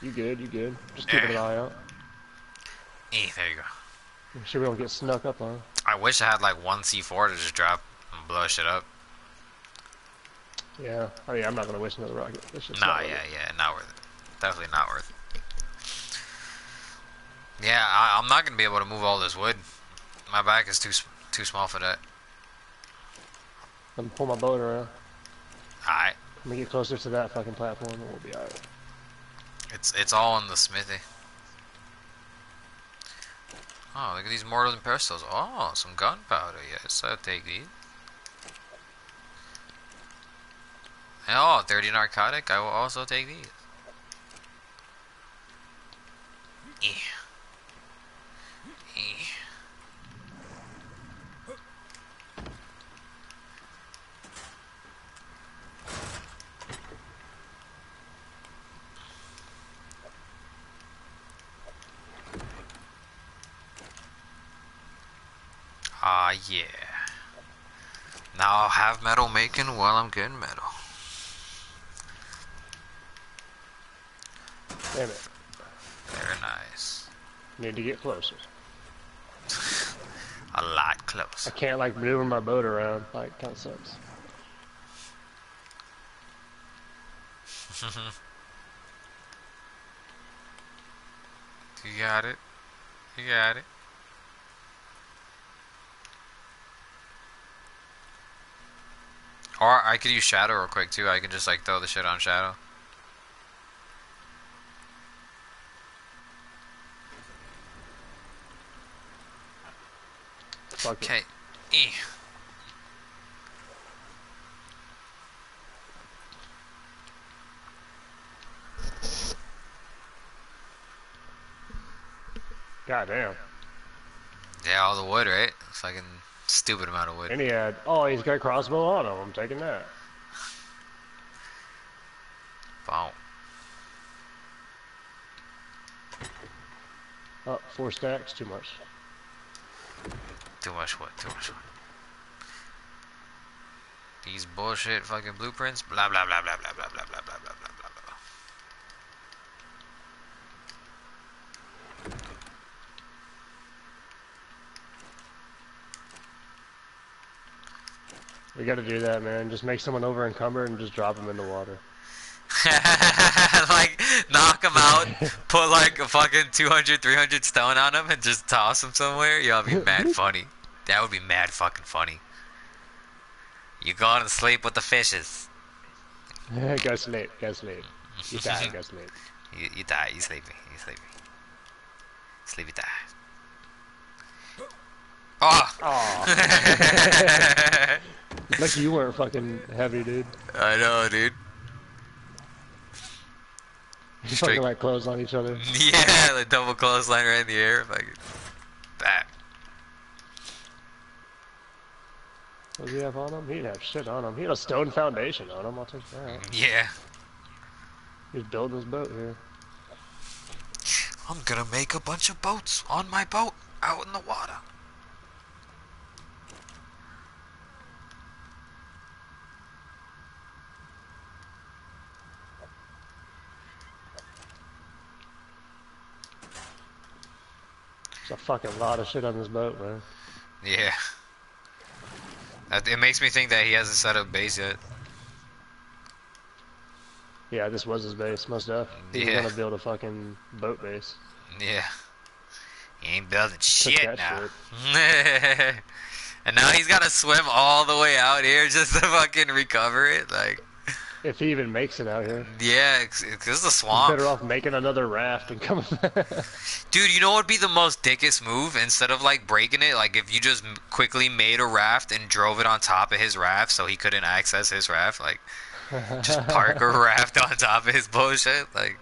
You good? You good? Just keeping an eye out. Eh, there you go. Make sure we don't get snuck up on. I wish I had like one C4 to just drop and blow shit up. Yeah. Oh yeah, I'm not gonna waste another rocket. This shit's Nah, yeah, it. yeah, not worth it. Definitely not worth it. Yeah, I, I'm not gonna be able to move all this wood. My back is too too small for that. Let me pull my boat around. Alright, Let me get closer to that fucking platform and we'll be alright. it's it's all in the smithy. Oh, look at these mortars and pistols. Oh, some gunpowder. Yes, I'll take these. Oh, 30 narcotic. I will also take these. Yeah. Yeah. Ah, yeah. Now I'll have metal making while I'm getting metal. Damn it. Very nice. Need to get closer. A lot closer. I can't like maneuver my boat around. Like, kinda sucks. You got it. You got it. Or I could use shadow real quick too. I can just like throw the shit on shadow. Fuck. Okay. Eh. God damn. Yeah, all the wood, right? Fucking stupid amount of wood. And he had, oh, he's got a crossbow on him. I'm taking that. Boom. Oh, four stacks, too much. Too much wood. Too much wood. These bullshit fucking blueprints. Blah blah blah blah blah blah blah blah blah blah blah blah blah. We gotta do that, man. Just make someone over encumbered and just drop them in the water. like knock him out, put like a fucking 200, 300 stone on him, and just toss him somewhere. Y'all be mad funny. That would be mad fucking funny. You going to sleep with the fishes. go sleep, go sleep. You die, go sleep. You, you die. You sleepy. You sleepy. Sleepy die. Oh! Aw. Lucky you weren't fucking heavy, dude. I know, dude. Straight- fucking like clothes on each other. Yeah, the double clothesline right in the air. Like, that. What does he have on him? He didn't have shit on him. He had a stone foundation on him. I'll take that. Yeah. He's building his boat here. I'm gonna make a bunch of boats on my boat out in the water. There's a fucking lot of shit on this boat, man. Yeah. That, it makes me think that he hasn't set up base yet. Yeah, this was his base, must have. He's Yeah. gonna build a fucking boat base. Yeah. He ain't building shit now. and now he's gotta swim all the way out here just to fucking recover it. Like, If he even makes it out here. yeah, this is a He's swamp. better off making another raft and coming back. Dude, you know what would be the most dickest move? Instead of like breaking it, like if you just quickly made a raft and drove it on top of his raft so he couldn't access his raft, like just park a raft on top of his bullshit, like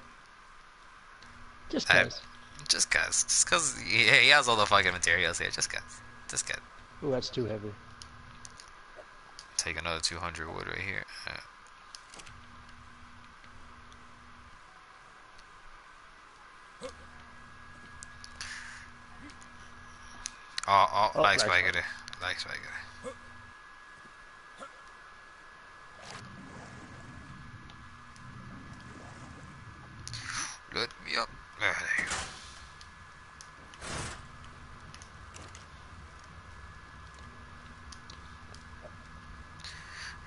Just I- cause. just cause, just cause he, he has all the fucking materials here, just cause, just cause. Ooh, that's too heavy. Take another 200 wood right here. Uh, Oh, oh, Oh, like nice spaghetti. Like spaghetti. Let me up. Ah, there you go.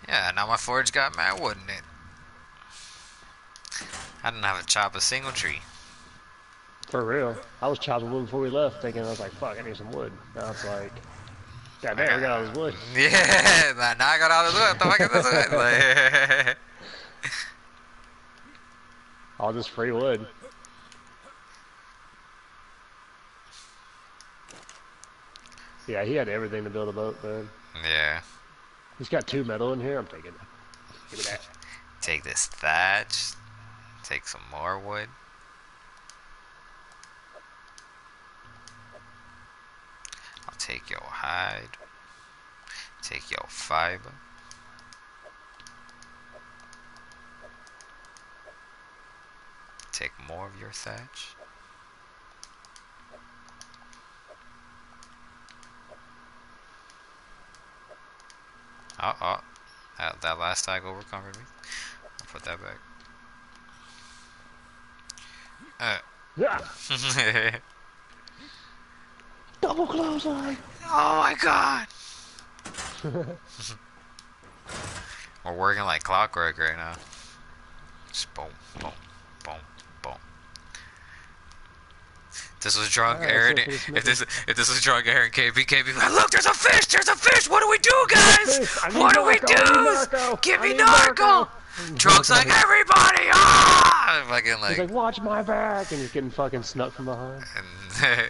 Yeah, now my forge got mad in it. I didn't have to chop a single tree. For real. I was chopping wood before we left, thinking I was like, fuck, I need some wood. Now it's like, God damn, we got all this wood. Yeah, now now I got all this wood. What the fuck is this wood? Like, All this free wood. Yeah, he had everything to build a boat, man. yeah. He's got two metal in here. I'm taking it. Give me that. Take this thatch. Take some more wood. Take your hide. Take your fiber. Take more of your thatch. Oh, oh. That, that last tag overcovered me. I'll put that back. Uh. Yeah. Double clothesline. oh my god! We're working like clockwork right now. Just boom, boom, boom, boom. If this was drunk Alright, Aaron. so for this If this if this was drunk Aaron, KB, KB, like, look, there's a fish, there's a fish. What do we do, guys? fish. I need What do we narco, I need do? Give me need narco. narco. Drunk's like everybody. Ah! Fucking He's like, like, watch my back, and he's getting fucking snuck from behind.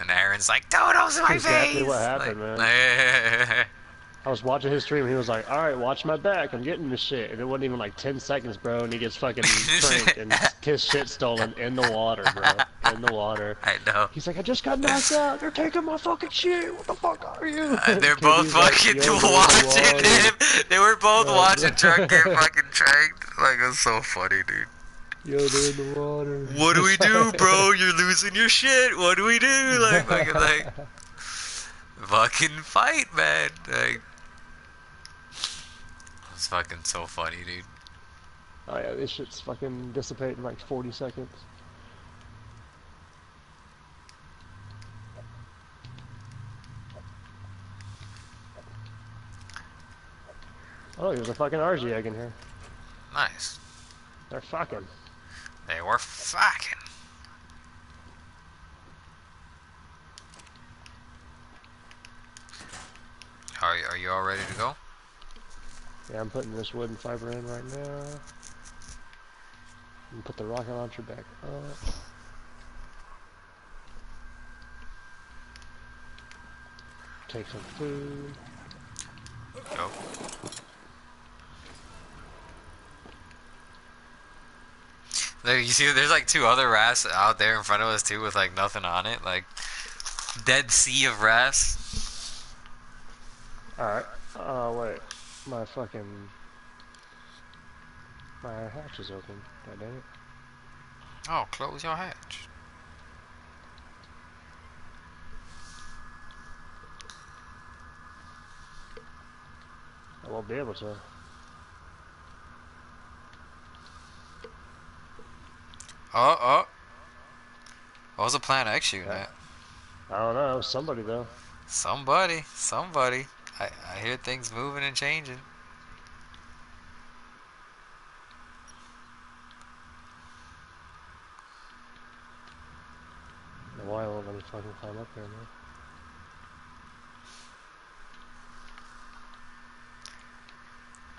and, Aaron's like, Dodo's in my Exactly face. what happened, Like, man. I was watching his stream, and he was like, all right, watch my back, I'm getting this shit. And it wasn't even like 10 seconds, bro, and he gets fucking pranked and his shit stolen in the water, bro. In the water. I know. He's like, I just got knocked out. They're taking my fucking shit. What the fuck are you? Uh, they're both fucking "Yo, dude, watching water." him. They were both watching Truck get fucking tranked. Like, it's so funny, dude. Yo, they're in the water. What do we do, bro? You're losing your shit. What do we do? Like, fucking, like, fucking fight, man. Like, it's fucking so funny, dude. Oh yeah, this shit's fucking dissipate in like 40 seconds. Oh, there's a fucking RG egg in here. Nice. They're fucking. They were fucking. Are you, are you all ready to go? Yeah, I'm putting this wooden fiber in right now. And put the rocket launcher back up. Take some food. Go. There, you see, there's like two other rafts out there in front of us too, with like nothing on it, like dead sea of rafts. Alright. Oh, wait. My fucking. My hatch is open. God damn it. Oh, close your hatch. I won't be able to. Oh, oh. What was the Plant X shooting Yeah. at? I don't know. Somebody, though. Somebody, somebody. I, I hear things moving and changing. Why won't let me fucking climb up there, man?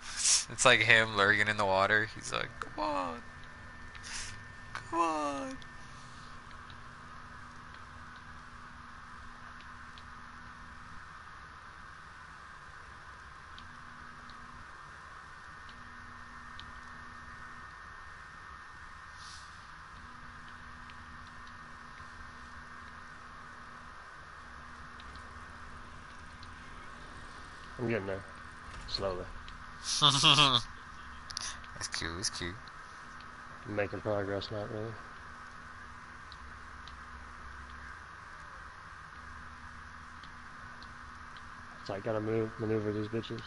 It's like him lurking in the water. He's like, come on. Come on. I'm getting there. Slowly. it's cute, it's cute making progress, not really. It's like gotta move, maneuver these bitches.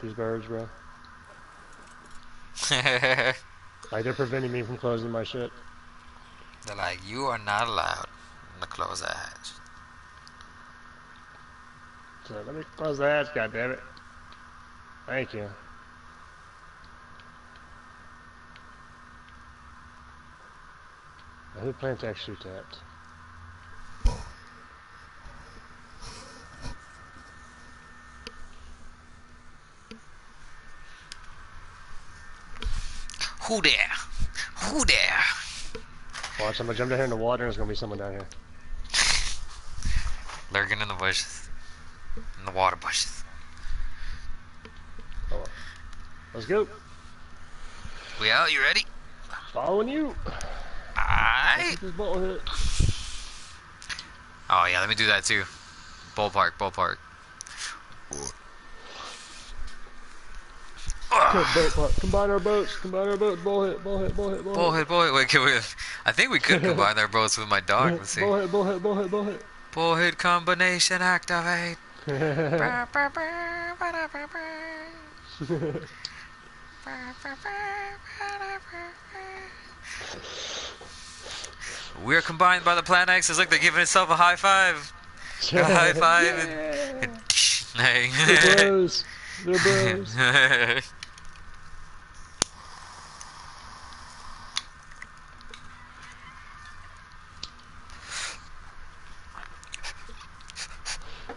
These birds, bro. They're Like they're preventing me from closing my shit. They're like, you are not allowed to close that hatch. So let me close the hatch, goddammit. Thank you. Who plants actually tapped? Who there? Who there? Watch, I'm gonna jump down here in the water and there's gonna be someone down here. Lurking in the bushes. In the water bushes. Oh, Let's go. We out? You ready? Following you. Alright. Get this ball hit. Oh yeah, let me do that too. Ballpark, ballpark. bull park. Come, boat. Combine our boats. Combine our boats. Ball hit. Ball hit. Ball hit. Ball, Bull hit. hit, bull hit. Wait, can we? I think we could combine our boats with my dog. Let's see. Ball hit. Ball hit. Ball hit. Ball hit. Bull hit combination activate. We're combined by the Plant X. It's like they're giving itself a high five. A high five. Yeah. And, They're and bros. They're bros.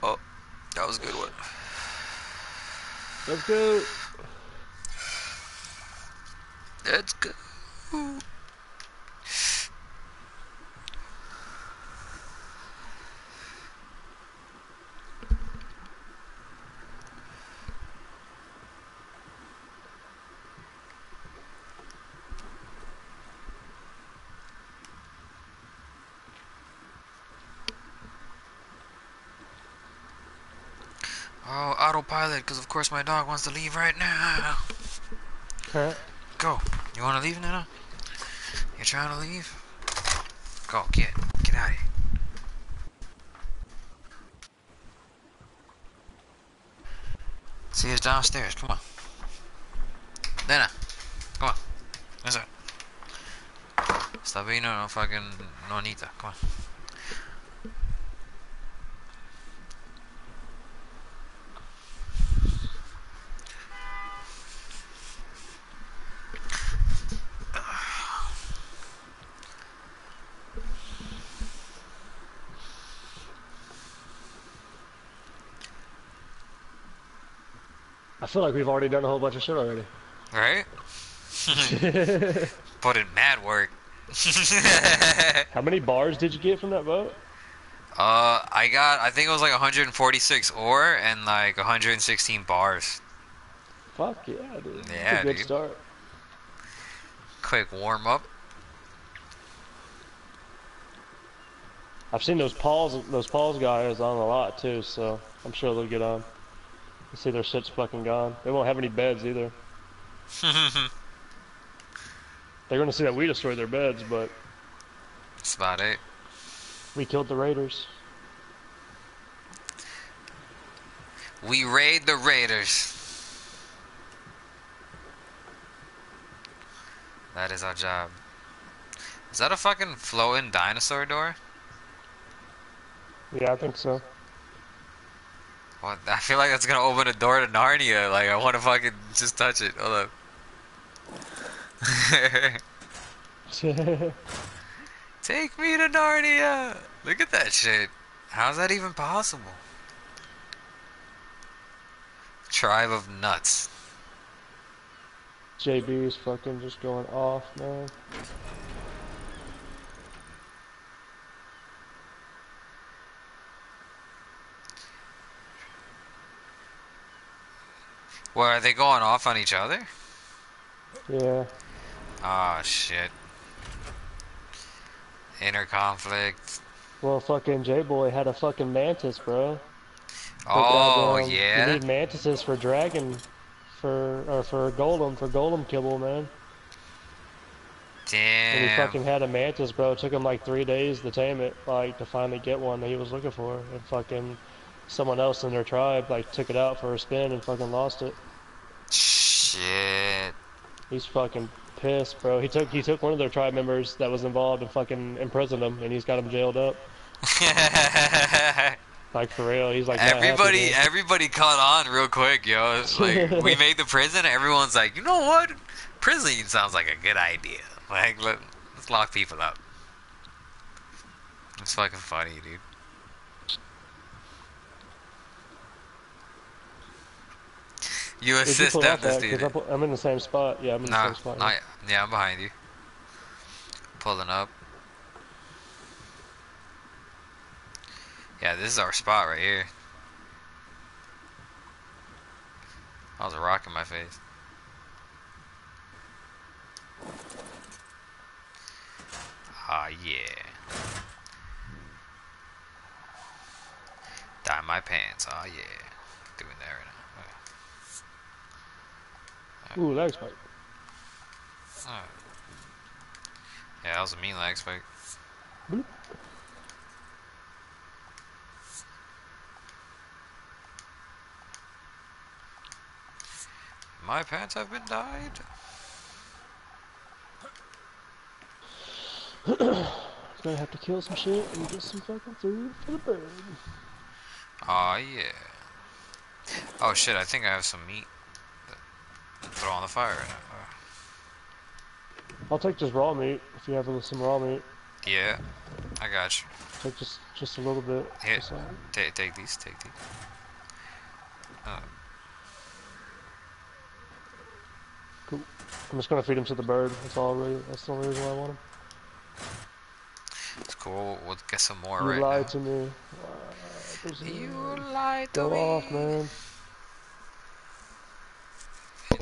oh, that was a good one. Let's go. Let's go. Oh, autopilot, because of course my dog wants to leave right now. Huh? Go. You want to leave, Nana? You're trying to leave? Go, get. Get out of here. See us downstairs. Come on. Nana. Come on. What's up? Está being no fucking nonita. Come on. Feel like we've already done a whole bunch of shit already. Right? Put in mad work. How many bars did you get from that boat? Uh, I got, I think it was like 146 ore and like 116 bars. Fuck yeah, dude. Yeah, a good dude. start. Quick warm up. I've seen those Pauls, those Pauls guys on a lot too, so I'm sure they'll get on. You see their shit's fucking gone. They won't have any beds either. They're gonna see that we destroyed their beds, but That's about it. we killed the raiders. We raid the raiders. That is our job. Is that a fucking floating dinosaur door? Yeah, I think so. What? I feel like that's gonna open a door to Narnia. Like I want to fucking just touch it. Hold up. Take me to Narnia. Look at that shit. How's that even possible? Tribe of nuts. JB is fucking just going off, man. Well, are they going off on each other? Yeah. Oh shit. Inner conflict. Well, fucking J Boy had a fucking mantis, bro. But Oh goddamn, You yeah. need mantises for dragon, for or for golem for golem kibble, man. Damn. And he fucking had a mantis, bro. It took him like three days to tame it, like to finally get one that he was looking for. And fucking someone else in their tribe like took it out for a spin and fucking lost it. Shit. He's fucking pissed, bro. He took he took one of their tribe members that was involved and fucking imprisoned him, and he's got him jailed up. Like for real, he's like not happy, everybody, everybody caught on real quick, yo. It's Like we made the prison. Everyone's like, you know what? Prison sounds like a good idea. Like let, let's lock people up. It's fucking funny, dude. You you assist pull them to steal it. I'm, I'm in the same spot. Yeah, I'm in the same spot. not, yeah, I'm behind you. Pulling up. Yeah, this is our spot right here. That was a rock in my face. Ah, yeah. Dye my pants. Ah, yeah. Doing that right now. Ooh, leg spike. Oh. Yeah, that was a mean lag spike. Bloop. My pants have been dyed. Gonna have to kill some shit and get some fucking food for the bird. Aw, yeah. Oh shit, I think I have some meat. Throw on the fire. I'll take just raw meat if you have some raw meat. Yeah, I got you. Take just just a little bit. Here. Just Take, take these, take these. cool. I'm just gonna feed him to the bird. That's all really. That's the only reason why I want him. It's cool. We'll get some more You right lied now. to me. Uh, You lied to Go me off, man.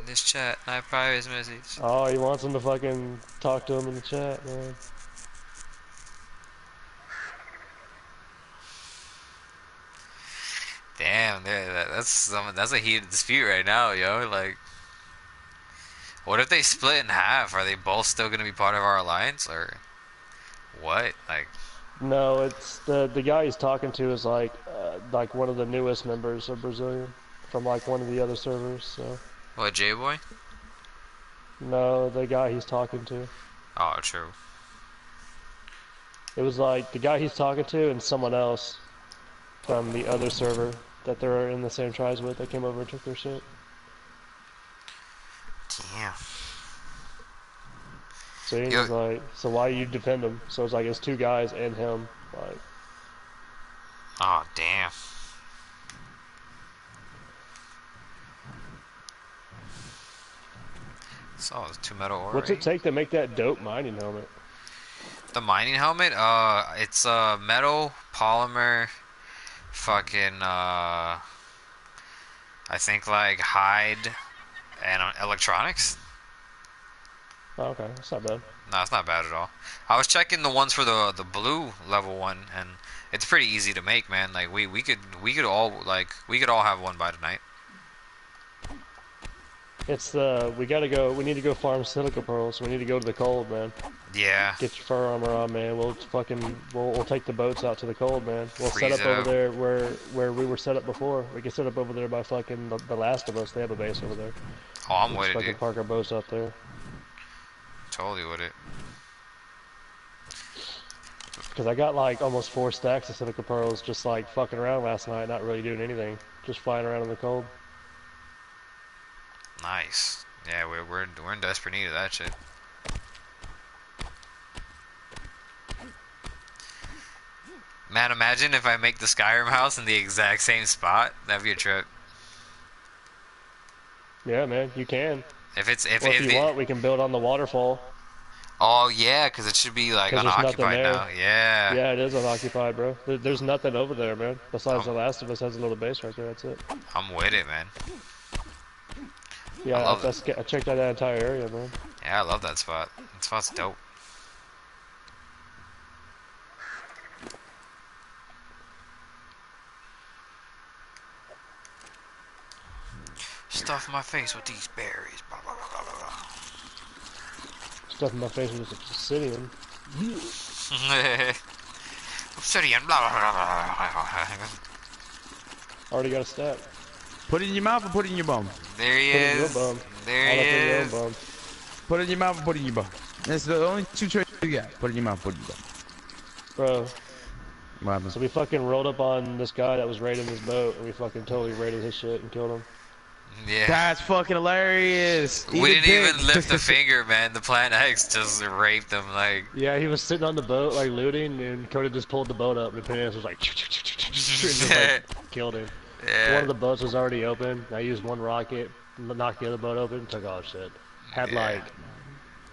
This chat, not private message. Oh, he wants him to fucking talk to him in the chat, man. Damn, that, that's some, that's a heated dispute right now, yo. Like, what if they split in half? Are they both still gonna be part of our alliance, or what? Like, No, it's the the guy he's talking to is like uh, like one of the newest members of Brazilian from like one of the other servers. So what, J boy? no, the guy he's talking to. Oh, true. It was like the guy he's talking to and someone else from the other server that they're in the same tribes with that came over and took their shit. Damn. So he's Yeah. like, so why you defend him? So it's like it's two guys and him. Like, Oh, damn. So, it's two metal ore. what's it take to make that dope mining helmet? The mining helmet, uh, it's uh metal, polymer, fucking uh, I think like hide and uh, electronics. Oh, okay, that's not bad. No, it's not bad at all. I was checking the ones for the the blue level one, and it's pretty easy to make, man. Like we we could we could all like we could all have one by tonight. It's the we gotta go. We need to go farm silica pearls. We need to go to the cold, man. Yeah. Get your fur armor on, man. We'll fucking we'll, we'll take the boats out to the cold, man. We'll Freeze set it up over there where where we were set up before. We can set up over there by fucking the, the Last of Us. They have a base over there. Oh, I'm Just with it, fucking dude. park our boats out there. Totally with it. Cause I got like almost four stacks of silica pearls just like fucking around last night, not really doing anything, just flying around in the cold. Nice. Yeah, we're we're we're in desperate need of that shit. Man, imagine if I make the Skyrim house in the exact same spot. That'd be a trip. Yeah, man, you can. If it's if, if if you it- want, we can build on the waterfall. oh yeah, because it should be like unoccupied now. Yeah. Yeah, it is unoccupied, bro. There, there's nothing over there, man. Besides Oh. the Last of Us has a little base right there. That's it. I'm with it, man. Yeah, I love I, I, I checked out that entire area, man. Yeah, I love that spot. That spot's dope. Stuff my face with these berries. Blah, blah, blah, blah, blah. Stuff in my face with obsidian. Obsidian. Blah, blah, blah, blah. Already got a stack. Put it in your mouth or put it in your bum. There he Put it in your is. bum. There he up your is. bum. Put it in your mouth or put it in your bum. That's the only two choices you got. Put it in your mouth, put it in your bum. Bro, What happens? so we fucking rolled up on this guy that was raiding his boat, and we fucking totally raided his shit and killed him. Yeah. That's fucking hilarious. Eat we didn't even lift a finger, man. The Plant X just raped him. Like, Yeah, he was sitting on the boat, like looting, and Koda just pulled the boat up, and the Plant X was like, and just, like killed him. One of the boats was already open. I used one rocket, knocked the other boat open, took all shit. Had Yeah. like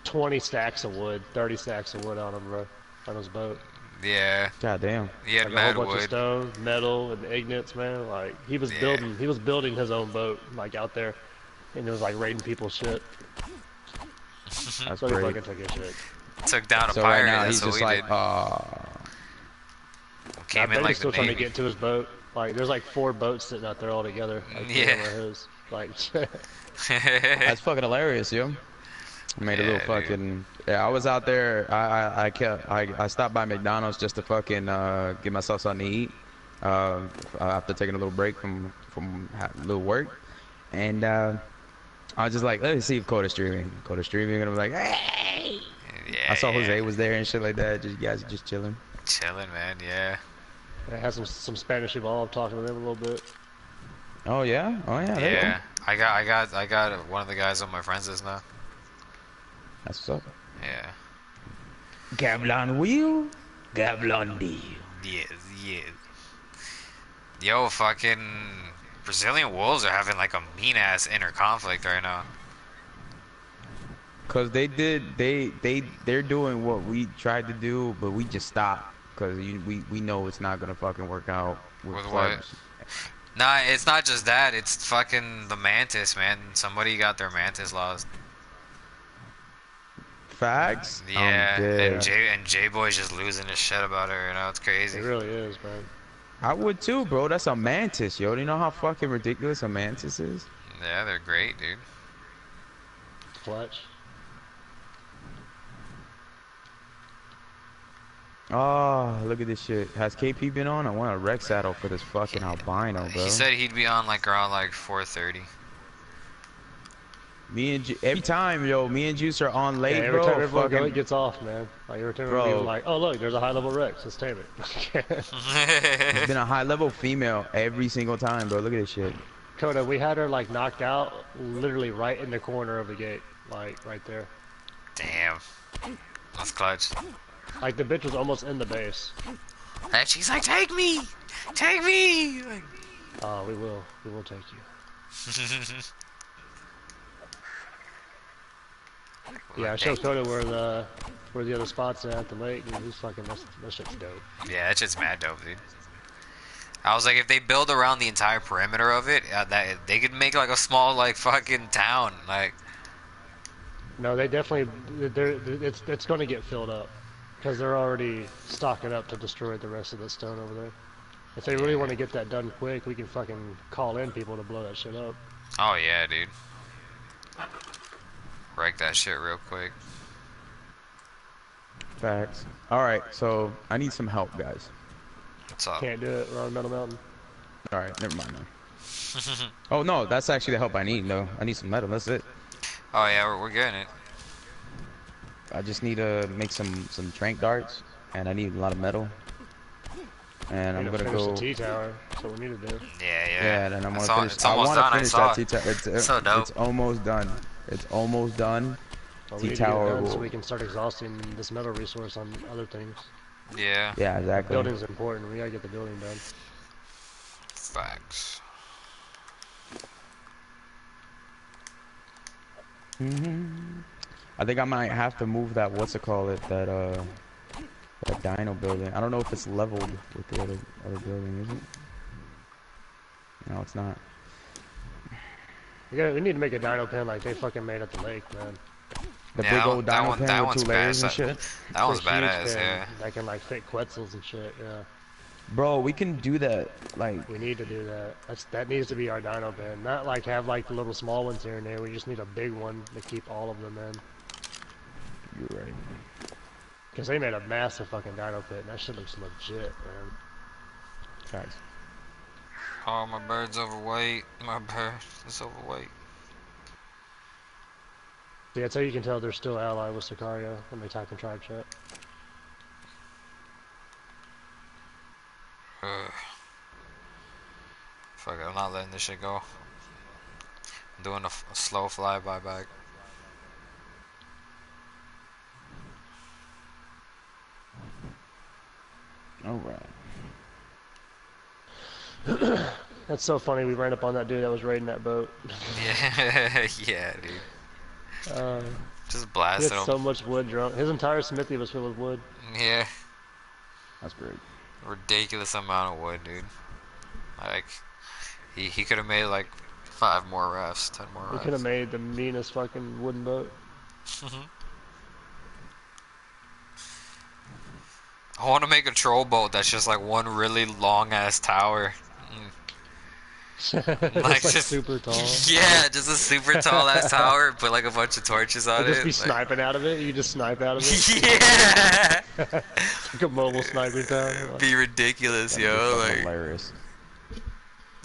20 stacks of wood, 30 stacks of wood on him, bro, on his boat. Yeah. God damn. He had Like a whole bunch of wood. stone, metal, and ignits, man. Like he was Yeah. building, he was building his own boat, like out there, and it was like raiding people's shit. That's So he great. fucking took his shit. Took down a So right pirate. now That's he's what just we like, did. uh, I Came bet in like he's still trying to get to his boat. Like there's like four boats sitting out there all together. Like, two of them Yeah. his. Like that's fucking hilarious, yo. I made a Yeah, little dude. fucking. Yeah, I was out there. I I I, kept, I I stopped by McDonald's just to fucking uh, get myself something to eat. Uh, after taking a little break from from ha- little work, and uh, I was just like, let me see if Koda's streaming. Koda's streaming, and I'm like, hey. yeah. I saw yeah. Jose was there and shit like that. Just you guys just chilling. chilling, man. Yeah. I had some some Spanish involved. talking to them a little bit. Oh yeah, oh yeah. there you go. Yeah. I got, I got, I got one of the guys on my friends list now. That's what's up. Yeah. Gablon will, Gablon deal. Yes, yes. Yo, fucking Brazilian Wolves are having like a mean ass inner conflict right now. Cause they did, they they they're doing what we tried to do, but we just stopped. Cause we we know it's not gonna fucking work out with, With what? Nah, it's not just that. It's fucking the Mantis, man. Somebody got their Mantis lost. Facts. Um, yeah, and J and J Boy's just losing his shit about her. You know, it's crazy. It really is, man. I would too, bro. That's a mantis, yo. Do you know how fucking ridiculous a mantis is? Yeah, they're great, dude. Clutch. Oh, look at this shit. Has KP been on? I want a Rex saddle for this fucking albino, bro. He said he'd be on like around like 4:30. Me and Ju- every time, yo, me and Juice are on late, yeah, every bro. time everyone fucking- gets off, man. Like every time Bro. everyone's like, oh look, there's a high level Rex. Let's tame it. It's been a high level female every single time, bro. Look at this shit. Koda, we had her like knocked out, literally right in the corner of the gate, like right there. Damn, that's clutch. Like the bitch was almost in the base. And she's like, "Take me, take me." Like, Oh, we will, we will take you. Yeah, I showed Koda where the where the other spots at the lake, and he's fucking that, that shit's dope. Yeah, that shit's mad dope, dude. I was like, if they build around the entire perimeter of it, uh, that they could make like a small like fucking town. Like, No, they definitely, they're, it's it's going to get filled up because they're already stocking up to destroy the rest of the stone over there. If they really want to get that done quick, we can fucking call in people to blow that shit up. oh yeah, dude. Wreck that shit real quick. Facts. All right, so I need some help, guys. What's up? Can't do it. We're on Metal Mountain. All right, never mind. Now. oh no, that's actually the help I need. No, I need some metal. That's it. Oh yeah, we're, we're getting it. I just need to make some some trank darts, and I need a lot of metal. And I'm Need to gonna finish go. the T tower. That's what we need to do. Yeah, yeah. Yeah, and I'm gonna al- finish. It's I almost want to done. I finish saw that it. T tower. It's, So dope. It's almost done. It's almost done. But we need to get it T-tower done so we can start exhausting this metal resource on other things. Yeah. Yeah, exactly. Building's important. We gotta get the building done. Facts. hmm I think I might have to move that. What's it called? It that uh, that dino building. I don't know if it's leveled with the other other building, is it? No, it's not. We, gotta, we need to make a dino pen like they fucking made at the lake, man. The Yeah, big old that dino one- pen that with one's two layers and shit. That one's It's a huge badass, pen yeah. That can like fit Quetzals and shit. Yeah, Bro, we can do that. Like, we need to do that. That's that needs to be our Dino pen. Not like have like the little small ones here and there. We just need a big one to keep all of them in. You're right. Because they made a massive fucking Dino pit. And that shit looks legit, man. Facts. Oh, my bird's overweight. My bird is overweight. See, that's how you can tell they're still allied with Sicario when they type in tribe chat. Ugh. Fuck it, I'm not letting this shit go. I'm doing a, f- a slow flyby back. All right. That's so funny. We ran up on that dude that was raiding that boat. Yeah, yeah, dude. Uh, Just he had him. so much wood drunk. His entire smithy was filled with wood. Yeah, That's great. ridiculous amount of wood, dude. Like, he he could have made like five more rafts, ten more He could have made the meanest fucking wooden boat. I want to make a troll boat that's just like one really long ass tower. Mm. It's like, Like, just- super tall. Yeah, just a super tall ass tower. Put like a bunch of torches on You'll it. just be like- sniping out of it. You just snipe out of it. yeah, like a mobile sniping tower. Like, be ridiculous, That'd be yo. Like, hilarious.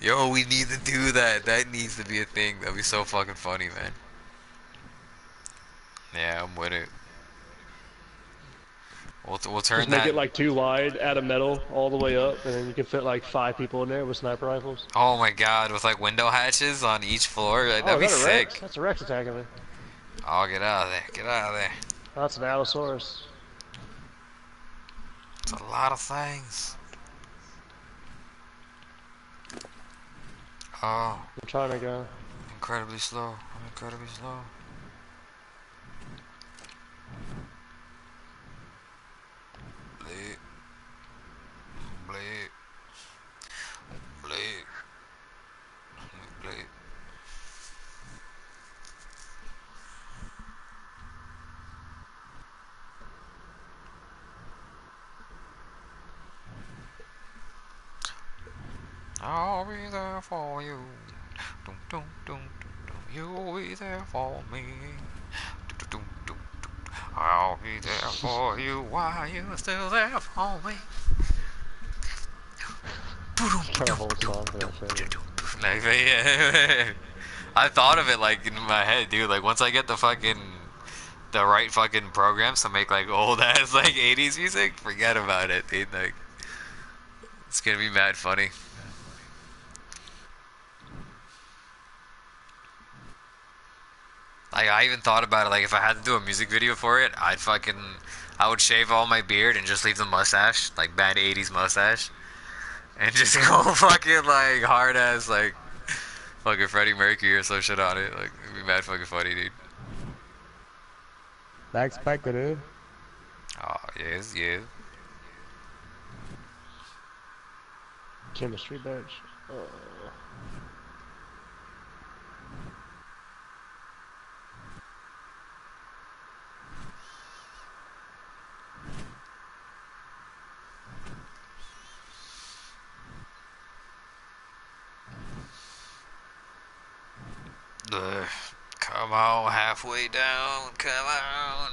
yo, we need to do that. That needs to be a thing. That'd be so fucking funny, man. Yeah, I'm with it. We'll, we'll turn just make that. it like too wide, add a metal all the way up, and then you can fit like five people in there with sniper rifles. oh my god, with like window hatches on each floor. Like, oh, that'd be that sick. Rex? That's a Rex attacking me. Oh, get out of there. Get out of there. Oh, that's an Allosaurus. It's a lot of things. Oh, I'm trying to go. incredibly slow. I'm incredibly slow. Bleep. Bleep. Bleep. I'll be there for you. Dum, dum, dum. You'll be there for me. I'll be there for you while you're still there for me. Trying song for that. Like, yeah. I thought of it like in my head, dude. Like once I get the fucking the right fucking programs to make like old ass like 80s music, forget about it, dude. Like it's gonna be mad funny. Like I even thought about it. Like if I had to do a music video for it, I'd fucking I would shave all my beard and just leave the mustache, like bad 80s mustache, and just go fucking like hard ass like fucking Freddie Mercury or some shit on it. Like it'd be mad fucking funny, dude. That's Spectre, dude. Oh yes, yes. Chemistry bench. Uh, Ugh. Come on, halfway down. Come on.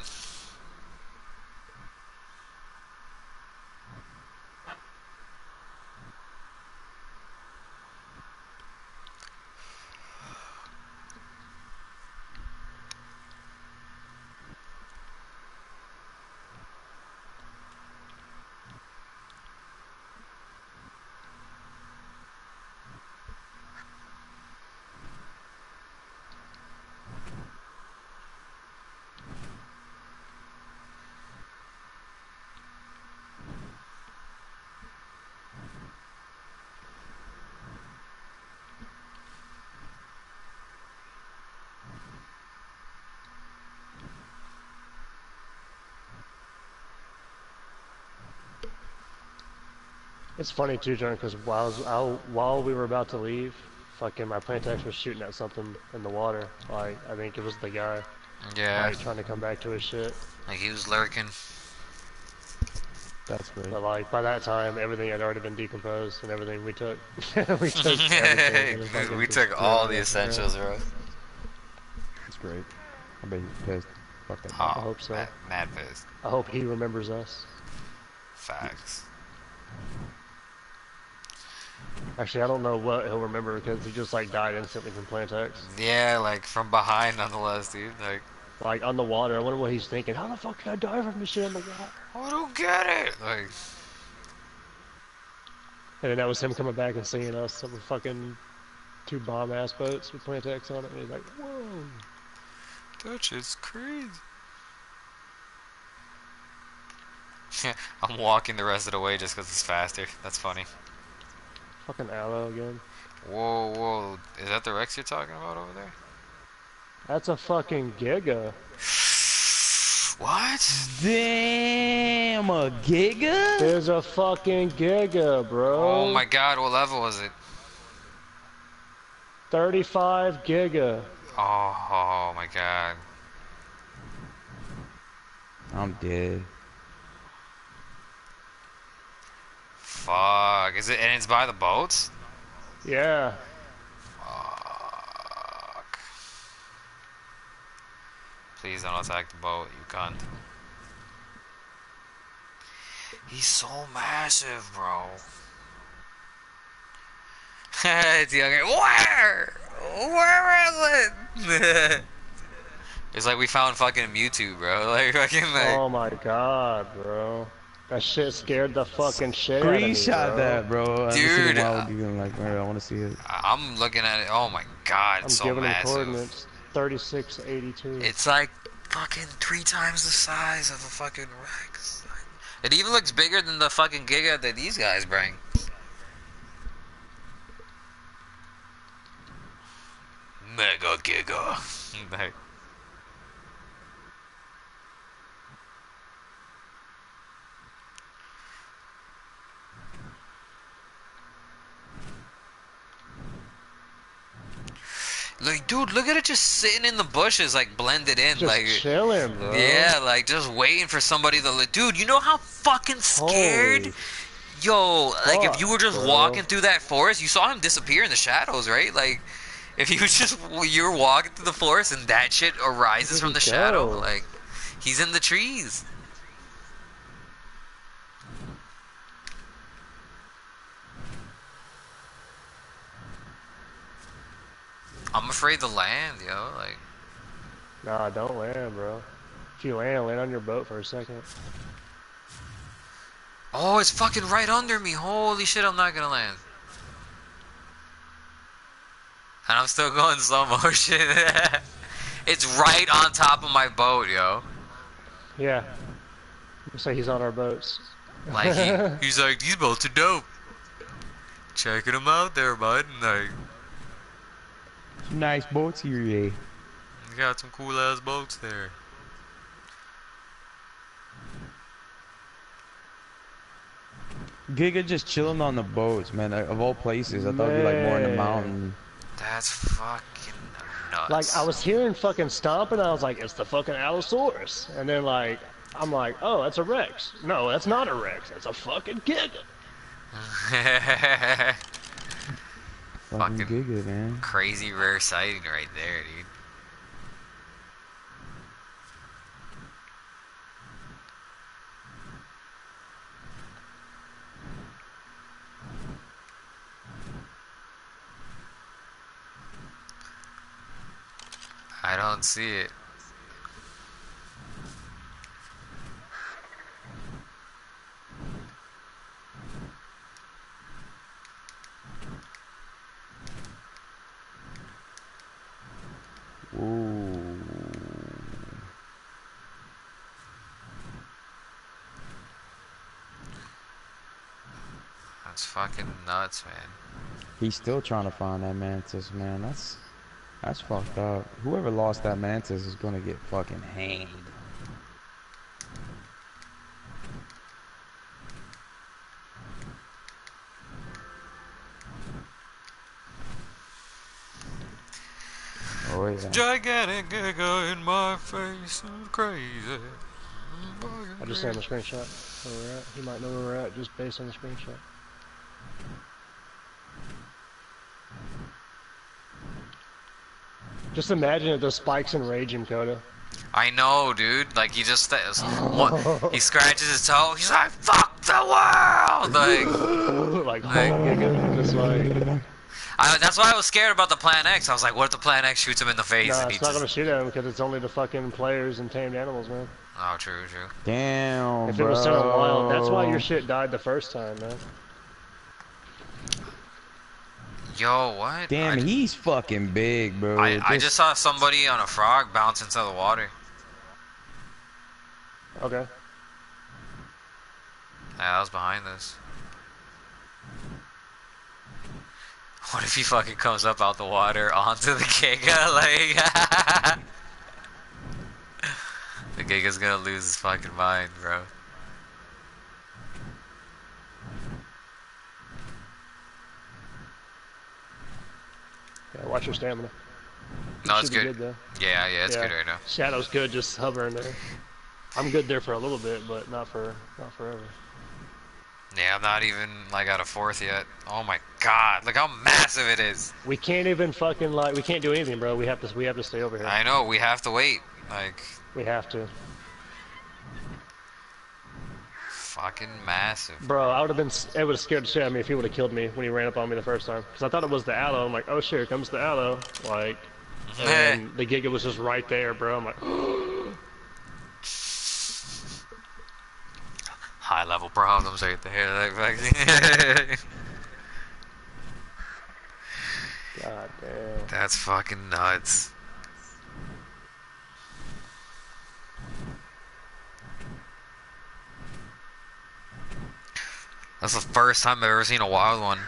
It's funny too, John, because while, while while we were about to leave, fucking my Plant X was shooting at something in the water. Like I think it was the guy. Yeah, like trying to come back to his shit. like he was lurking. That's great. But like by that time, everything had already been decomposed and everything we took. we took everything. and it fucking we took all the essentials, bro. That's great. I bet he's pissed. Fuck that. Oh, hope so. Mad, mad pissed. I hope he remembers us. Facts. Actually, I don't know what he'll remember because he just like died instantly from Plant X. Yeah, like from behind, nonetheless, dude. Like, Like on the water. I wonder what he's thinking. How the fuck did I die from this shit on the water? I don't get it. Like, And then that was him coming back and seeing us, some fucking two bomb ass boats with Plant X on it. And he's like, whoa. that shit's crazy. I'm walking the rest of the way just because it's faster. That's funny. Fucking Allo again. Whoa, whoa. Is that the Rex you're talking about over there? That's a fucking giga. What? Damn, a giga? There's a fucking giga, bro. Oh my god, what level was it? 35 giga. Oh, oh my god. I'm dead. Fuck. Is it, and it's by the boats? Yeah. Fuck. Please don't attack the boat, you cunt. He's so massive, bro. it's younger. Where? Where is it? it's like we found fucking Mewtwo, bro. Like fucking like. Oh my god, bro. That shit scared the fucking shit out of me, Screenshot bro. that, bro. I Dude, Dude, uh, I'm like, man, I want to see it. I'm looking at it. Oh my god, I'm it's so giving him coordinates. 3682. It's like fucking three times the size of a fucking Rex. It even looks bigger than the fucking Giga that these guys bring. Mega Giga. Like, Like, dude, look at it just sitting in the bushes, like blended in, Just like chilling, bro. yeah, like just waiting for somebody to. Li- Dude, you know how fucking scared. Holy Yo, like if you were just bro. walking through that forest, you saw him disappear in the shadows, right? Like, if you was just you're walking through the forest and that shit arises from the he shadow, like he's in the trees. I'm afraid to land, yo. Like, Nah, don't land, bro. If you land, land on your boat for a second. oh, it's fucking right under me. Holy shit, I'm not gonna land. And I'm still going slow motion. it's right on top of my boat, yo. Yeah. Say he's on our boats. Like he, he's like, these boats are dope. Checking them out there, bud. And like, Some nice boats here, yeah. you got some cool ass boats there. Giga just chilling on the boats, man. Of all places, I thought it'd be like more in the Man. mountain. That's fucking nuts. Like I was hearing fucking stomping, I was like, it's the fucking Allosaurus. And then like, I'm like, oh, that's a Rex. No, that's not a Rex. That's a fucking Giga. Fucking, Fucking- Giga, man. Crazy rare sighting right there, dude. I don't see it. Ooh. That's fucking nuts, man. He's still trying to find that mantis, man. That's that's fucked up. Whoever lost that mantis is gonna get fucking hanged. Oh yeah. Gigantic giga in my face, I'm crazy. I just sent him a screenshot where we're at. He might know where we're at just based on the screenshot. Just imagine if those spikes in Rage and Koda. I know, dude. Like he just one, he scratches his toe. He's like, "Fuck the world!" Like, like, Like- just like, I, that's why I was scared about the Plant X. I was like, "What if the Plant X shoots him in the face?" nah, and he it's not just... gonna shoot at him because it's only the fucking players and tamed animals, man. Oh, true, true. Damn, If bro. it was still wild, that's why your shit died the first time, man. Yo, what? Damn, I, he's fucking big, bro. I, I just saw somebody on a frog bounce into the water. Okay. Yeah, I was behind this. What if he fucking comes up out the water onto the Giga? Like, the Giga's gonna lose his fucking mind, bro. Yeah, watch your stamina. No, it's be good. though. Yeah, yeah, it's Yeah. good right now. Shadow's good, just hovering there. I'm good there for a little bit, but not for not forever. Yeah, I'm not even like at a fourth yet. Oh my god, look how massive it is. We can't even fucking like we can't do anything, bro. We have to we have to stay over here. I know, we have to wait. Like, We have to, fucking massive. bro. I would have been it would have scared the shit out of me if he would have killed me when he ran up on me the first time. Cause I thought it was the Allo. I'm like, oh shit, here comes the Allo. Like, and the giga was just right there, bro. I'm like, High level problems right there. Like, god damn. That's fucking nuts. That's the first time I've ever seen a wild one.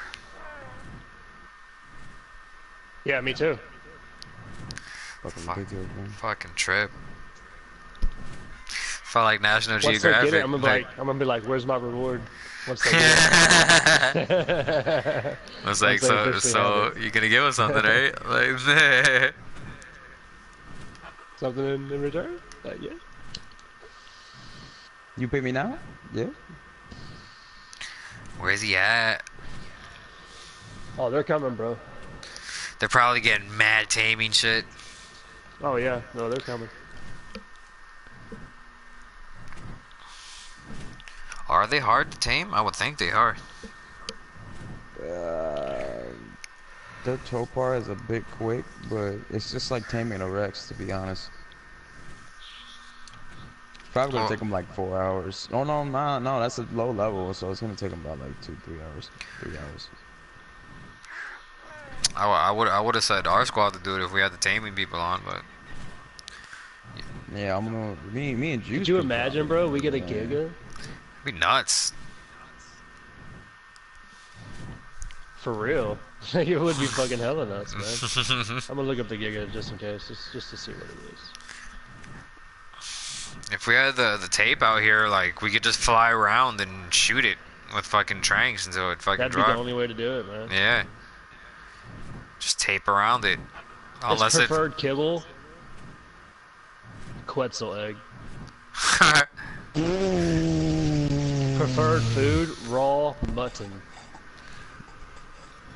Yeah, me too. fucking Fuck. Fucking trip. Felt like National Once they Geographic. get it, I'm gonna be like, I'm gonna be like, where's my reward? Once they get it. I was like, Once so, so you're gonna give us something, right? Like, Something in, in return? Like, yeah. You pay me now? Yeah. where's he at? Oh, they're coming, bro. They're probably getting mad taming shit. Oh yeah, no, they're coming. Are they hard to tame? I would think they are. Uh, the torpor is a bit quick, but it's just like taming a Rex, to be honest. Probably gonna Oh. take them like four hours. Oh no, no, no, that's a low level, so it's gonna take them about like two, three hours, three hours. I, w- I would I would have said our squad to do it if we had the taming people on, but Yeah, I'm gonna me, me and Juice. Could you imagine, bro? We get a Yeah. giga nuts. for real. it would be fucking hella nuts, man. I'm gonna look up the giga just in case, just just to see what it is. if we had the the tape out here, like we could just fly around and shoot it with fucking tranks until it fucking That'd be the only way to do it, man. Yeah. Just tape around it. Unless Its it. preferred kibble, Quetzal egg. Preferred food, raw mutton.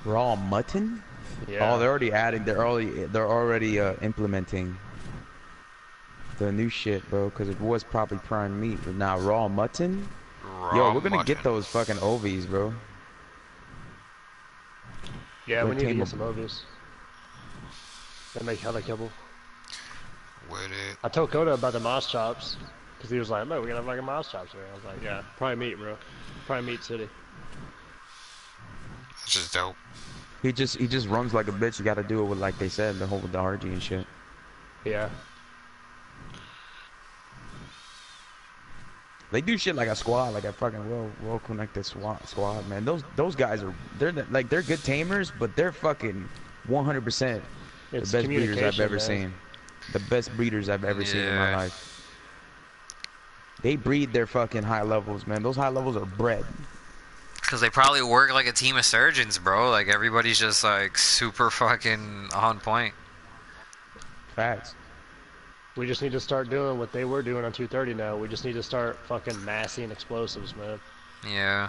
raw mutton. Yeah. Oh, they're already adding. They're already they're already uh, implementing the new shit, bro. Because it was probably prime meat, but now raw mutton. Raw Yo, we're gonna get those fucking ovies, bro. yeah, we We're need to get some ovies. They make hella kibble. With it. I told Koda about the Moschops, because he was like, "No, we're gonna have fucking Moschops here." I was like, "Yeah, probably meat, bro. Probably meat city." That's just dope. He just he just runs like a bitch. You got to do it with like they said, the whole with the RG and shit. Yeah. They do shit like a squad, like a fucking well well connected squad squad, man. Those those guys are they're the- like they're good tamers, but they're fucking 100 percent the best breeders I've ever man. seen. The best breeders I've ever seen in my life. They breed their fucking high levels, man. Those high levels are bred. Because they probably work like a team of surgeons, bro. Like everybody's just like super fucking on point. Facts. We just need to start doing what they were doing on 230 now. We just need to start fucking massing explosives, man. Yeah.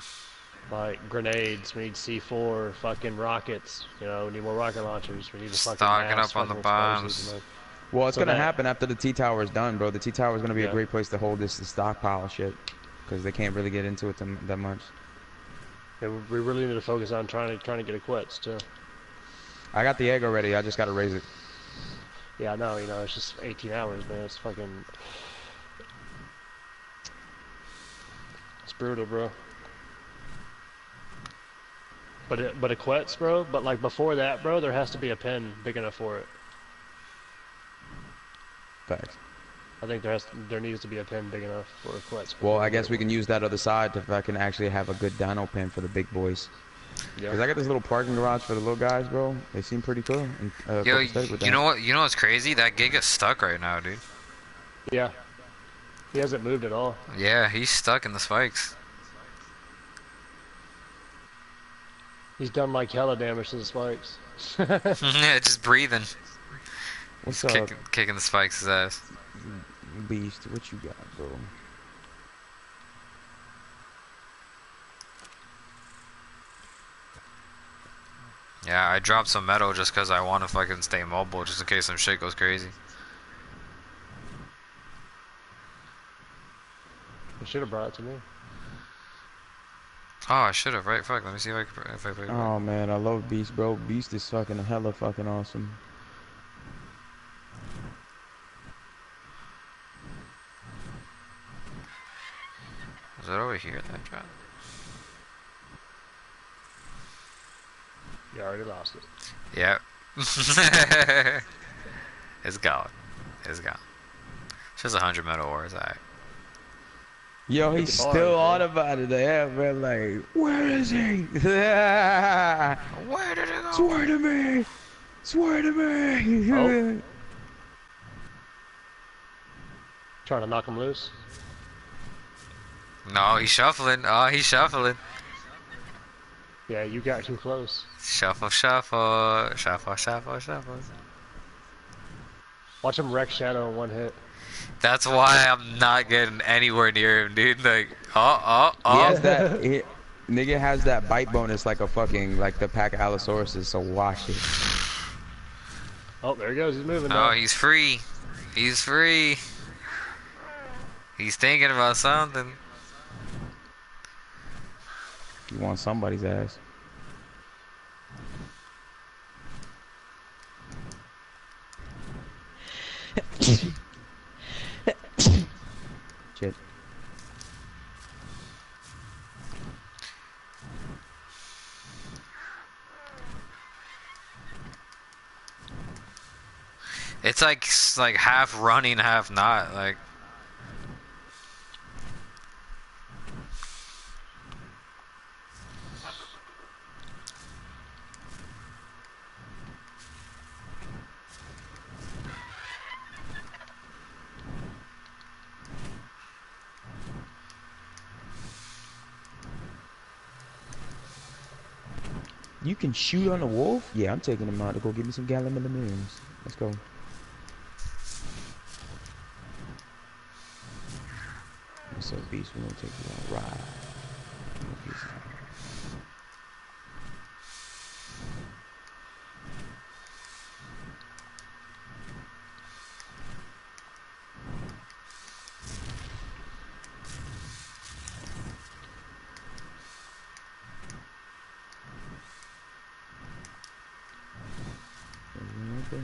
Like grenades, we need C4, fucking rockets. You know, we need more rocket launchers. We need to fucking Stocking mass up on the bombs. man. Well, it's So gonna that- happen after the T tower is done, bro. The T tower is gonna be Yeah. a great place to hold this stockpile shit, because they can't really get into it that much. Yeah, we- we really need to focus on trying to trying to get Quetz too. I got the egg already. I just gotta raise it. Yeah, no, you know, it's just 18 hours, man. It's fucking. It's brutal, bro. But it, but it Quetz, bro. But like before that, bro, there has to be a pen big enough for it. Facts. I think there has there needs to be a pin big enough for a Quetz. Well, I guess we can use that other side if I can actually have a good dyno pin for the big boys. Cause Yeah. I got this little parking garage for the little guys, bro. They seem pretty cool. And, uh, Yo, you know what? You know what's crazy? That gig is stuck right now, dude. Yeah. He hasn't moved at all. Yeah, he's stuck in the spikes. He's done like hella damage to the spikes. yeah, just breathing. What's He's up, kicking, kicking the spikes his ass. beast? What you got, bro? Yeah, I dropped some metal just because I want to fucking stay mobile, just in case some shit goes crazy. You should have brought it to me. Oh, I should have, right? Fuck, let me see if I can. If I, if I, Oh man, I love Beast, bro. Beast is fucking hella fucking awesome. Is it over here that drop? You already lost it. Yep. it's gone. It's gone. It's just a hundred metal ores, alright. Yo, he's still bro. on about it. Yeah, man. Like, where is he? Where did it go? Swear to me. Swear to me. Oh. Trying to knock him loose. No, he's shuffling. Oh, he's shuffling. Yeah, you got too close. Shuffle, shuffle, shuffle, shuffle, shuffle. Watch him wreck Shadow in one hit. That's why I'm not getting anywhere near him, dude. Like, oh, oh, oh. He oh. has uh. that. He, nigga has that bite bonus like a fucking like the pack of Allosauruses. So watch it. Oh, there he goes. He's moving Oh, now. he's free. He's free. He's thinking about something. You want somebody's ass. Shit. It's like like half running, half not. Like, You can shoot on the wolf? Yeah, I'm taking him out to go get me some gallon millimeters. Let's go. What's up, beast? We're gonna take you a ride. Peace out. There's one right there.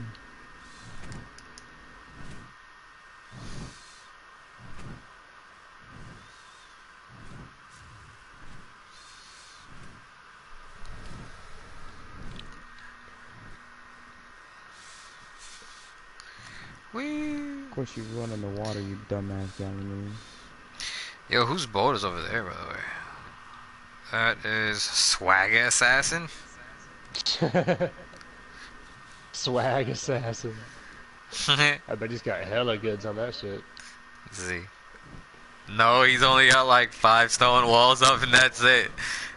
whee. You run in the water, you dumbass gallon. Yo, whose boat is over there, by the way? That is Swag Assassin. Swag assassin. I bet he's got hella goods on that shit. see. No, he's only got like five stone walls up, and that's it.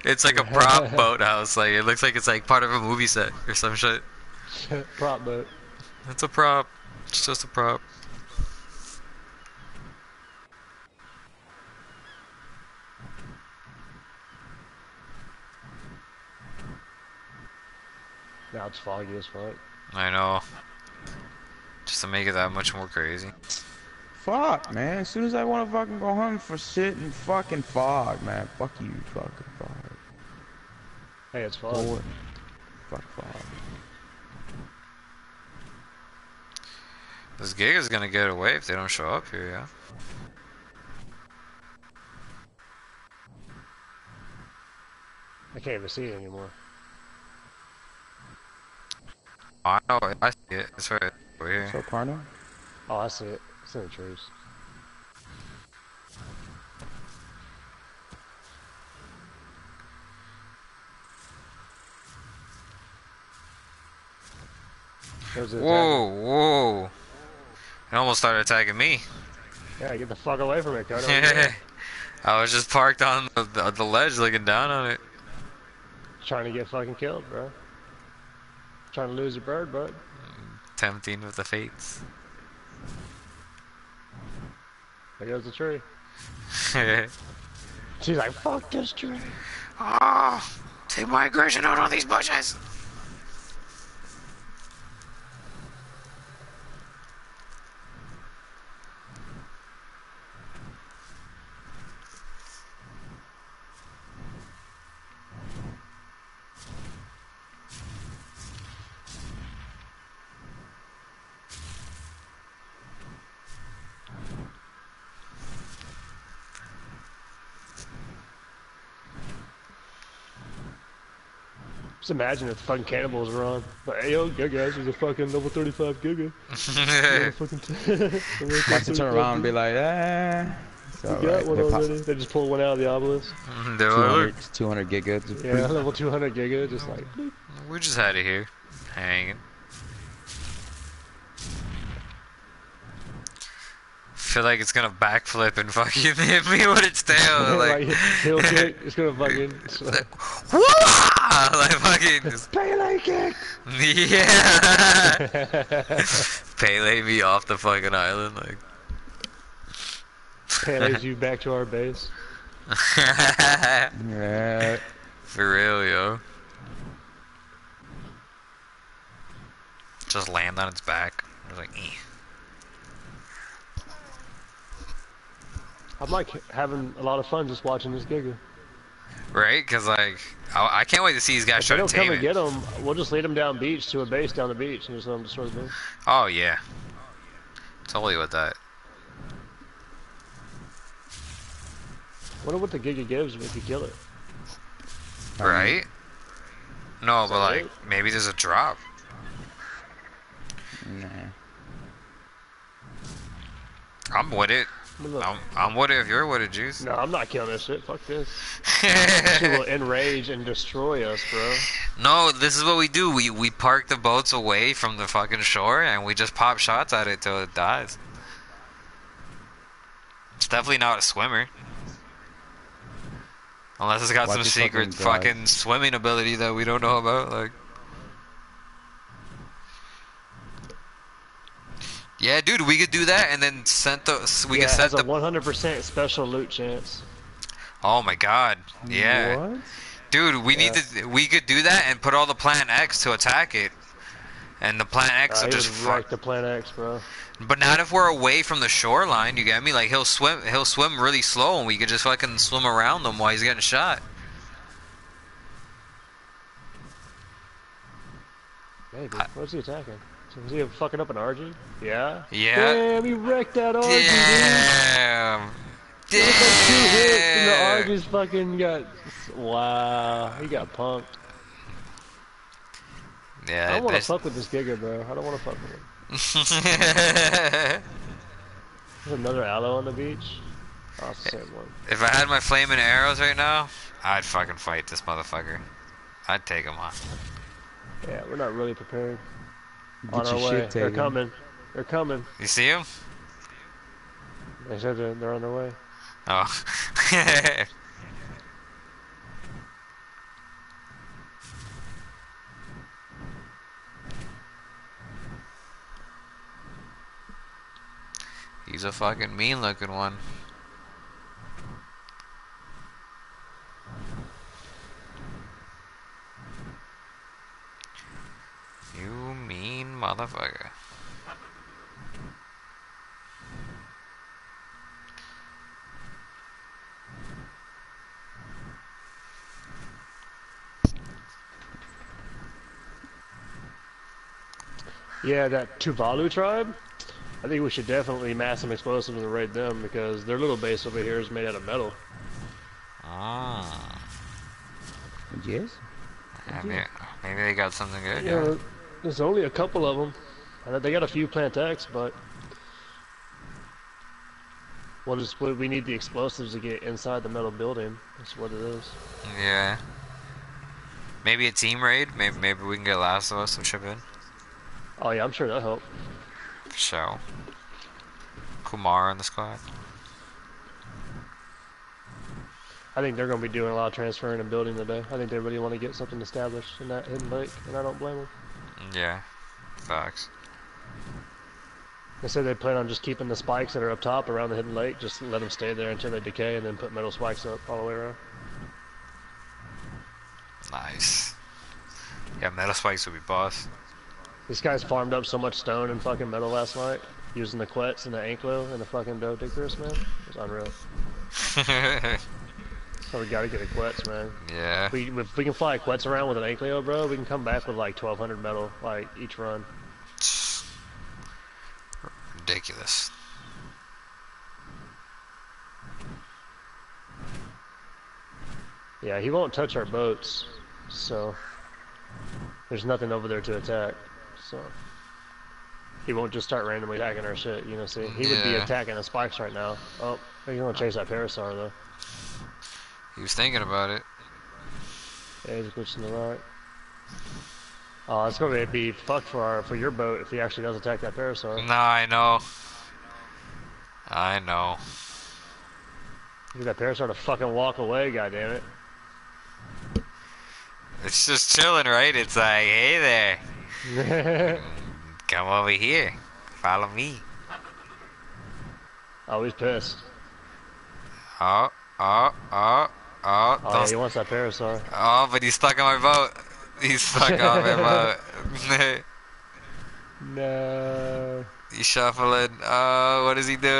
It's like a prop boathouse. Like it looks like it's like part of a movie set or some shit. Prop boat. It's a prop. It's just a prop. Now it's foggy as fuck. I know. Just to make it that much more crazy. Fuck, man. As soon as I want to fucking go home for shit and fucking fog, man. Fuck you, fucking fog. Hey, it's fog. Lord. Fuck fog. This gig is gonna get away if they don't show up here, yeah. I can't even see it anymore. Oh, I know, I see it. It's right over here. So, Carno? Oh, I see it. It's in the trees. There's a Whoa, whoa. It almost started attacking me. Yeah, get the fuck away from it, Carter. I was just parked on the, the, the ledge looking down on it. Trying to get fucking killed, bro. Trying to lose your bird, bud. Tempting with the fates. There goes the tree. She's like, fuck this tree. oh, take my aggression out on these bushes. Just imagine if the fucking cannibals were on. But hey, yo, yeah, guys, there's a fucking level 35 Giga. Yeah, fucking Watch it turn around and be like, ah. It's We alright. got one They pop already. They just pull one out of the obelisk. They 200, 200 giga. Yeah, level 200 Giga, just like. bloop. we just out of here, hanging. Feel like it's gonna backflip and fucking hit me with its tail, like, like, heel kick, it's gonna fucking. Wah! like fucking, just- Pele kick! yeah, Pele me off the fucking island, like. Pele's you back to our base. Yeah. For real, yo. Just land on its back. I was like, eh. I'm like having a lot of fun just watching this Giga. Right? Because, like, I, I can't wait to see these guys If they try to don't come tame and get them, we'll just lead them down beach to a base down the beach and just let them destroy the base. Oh, yeah. Totally with that. Wonder what the Giga gives if you kill it. Right? No, but, like, it? maybe there's a drop. Nah. I'm with it. Look, I'm, I'm with it if you're with it, Juice. No, I'm not killing this shit. Fuck this. She will enrage and destroy us, bro. no, this is what we do. We we park the boats away from the fucking shore and we just pop shots at it till it dies. It's definitely not a swimmer. Unless it's got Watch some secret fucking fucking swimming ability that we don't know about, like. Yeah, dude, we could do that and then send the we yeah, could set the 100% special loot chance. Oh my god. Yeah. What? Dude, we need to. We could do that and put all the Plant X to attack it, and the Plant X Uh, will just fuck. the Plant X, bro. But not if we're away from the shoreline. You get me? Like he'll swim. He'll swim really slow, and we could just fucking swim around him while he's getting shot. Maybe. I- What's he attacking? So is he fucking up an RG? Yeah? Yeah. Damn, he wrecked that RG, dude. Damn. He had like two hits and Damn. the RG's fucking got. Wow, he got punked. Yeah, I don't want to fuck with this Giga, bro. I don't want to fuck with him. There's another Allo on the beach. Oh, the same one. if I had my flaming arrows right now, I'd fucking fight this motherfucker. I'd take him on. Yeah, we're not really prepared. Get on our way. shit They're coming. They're coming. You see him? They said they're, they're on their way. Oh. He's a fucking mean looking one. You mean motherfucker. Yeah, that Tuvalu tribe. I think we should definitely mass some explosives and raid them because their little base over here is made out of metal. Ah. Yes. Yeah, maybe, maybe they got something good. Yeah, Yeah. There's only a couple of them. They got a few plant X, but we'll just we we need the explosives to get inside the metal building. That's what it is. Yeah. Maybe a team raid. Maybe maybe we can get Last of Us to chip in. Oh yeah, I'm sure that'll help. For sure. Kumar in the squad. I think they're going to be doing a lot of transferring and building today. I think they really want to get something established in that hidden lake, and I don't blame them. Yeah. Facts. They said they plan on just keeping the spikes that are up top around the hidden lake, just let them stay there until they decay, and then put metal spikes up all the way around. Nice. Yeah, metal spikes would be boss. These guys farmed up so much stone and fucking metal last night, using the quets and the Ankylo and the fucking doe diggers, man. It was unreal. So we gotta get a Quetz, man. yeah. We, if we can fly Quetz around with an Ankylo, bro, we can come back with like 1200 metal, like each run. Ridiculous. Yeah, he won't touch our boats, so there's nothing over there to attack. So he won't just start randomly attacking our shit. You know, see, he would be attacking the spikes right now. Oh, he's gonna chase that parasaur though. He was thinking about it. Yeah, he's glitching the rock. Oh, it's gonna be fucked for our for your boat if he actually does attack that parasaur. No, I know. I know. Get that parasaur to fucking walk away, goddammit. It's just chilling, right? It's like, hey there, come over here, follow me. oh, he's pissed. Oh, oh, oh, oh, Oh, yeah, he wants that parasaur. Oh, but he's stuck on my boat. He's stuck on my boat. No. he's shuffling. Oh, what is he doing?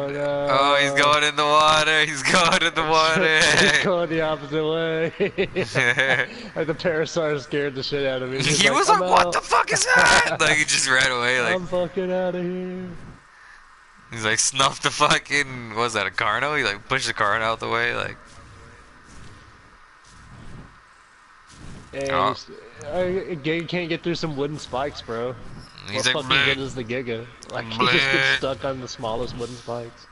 Oh, no. Oh, he's going in the water. He's going in the water. he's going the opposite way. like the parasaur scared the shit out of me. He's he was like, "I'm "What out. the fuck is that?" like he just ran away. Like I'm fucking out of here. he's like snuffed the fucking. What was that a Carno? He like pushed the Carno out the way. Like And Oh. I, Giga can't get through some wooden spikes, bro. he's what like, fucking good is the Giga? Like he just Bleh. gets stuck on the smallest wooden spikes.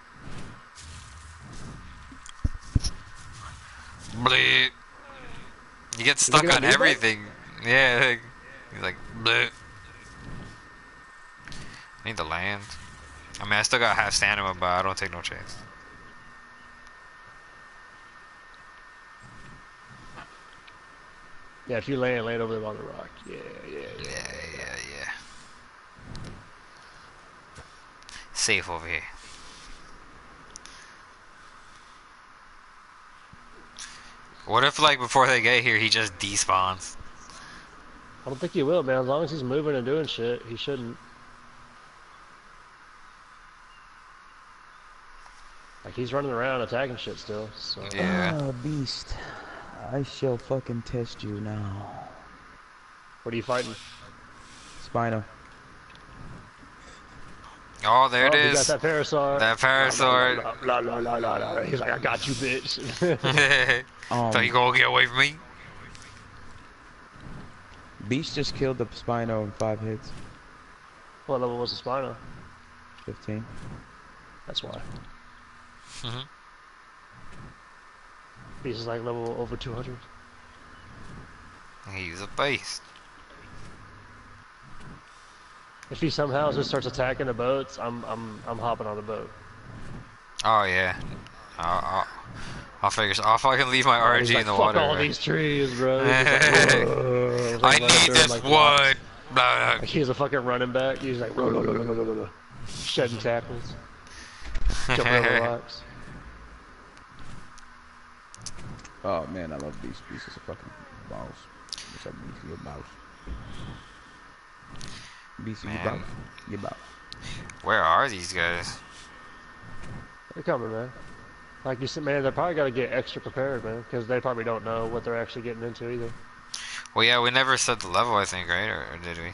bleh." You get stuck on everything. Yeah, like, he's like, bleh. I need to land. I mean, I still got half stamina, but I don't take no chance. Yeah, if you land, land over there on the rock. Yeah, yeah, yeah. Yeah, yeah, yeah. Safe over here. What if, like, before they get here, he just despawns? I don't think he will, man. As long as he's moving and doing shit, he shouldn't. Like he's running around attacking shit still. So Yeah. Ah, beast. I shall fucking test you now. what are you fighting? Spino. Oh, there it oh, he got that parasaur. That parasaur. La, la, la, la, la, la. He's like, I got you, bitch. Um, so you gonna get away from me? Beast just killed the Spino in five hits. what level was the Spino? 15. That's why. Mhm. Is like level over 200. He's a beast. If he somehow just starts attacking the boats, I'm I'm I'm hopping on the boat. Oh yeah. I'll, I'll, I'll figure. I'll fucking leave my RNG He's like, in the water. Fuck water. all man. these trees, bro. He's like. I need this like wood. rocks. Blah, Like he's a fucking running back. He's like shedding tackles. Jumping over rocks. Oh man, I love Beast. Beast is a fucking balls. What's up, Beast? You a boss. Beast, you Man. boss. You boss. Where are these guys? They're coming, man. Like you said, man, they probably got to get extra prepared, man, because they probably don't know what they're actually getting into either. Well, yeah, we never said the level, I think, right? Or, or did we?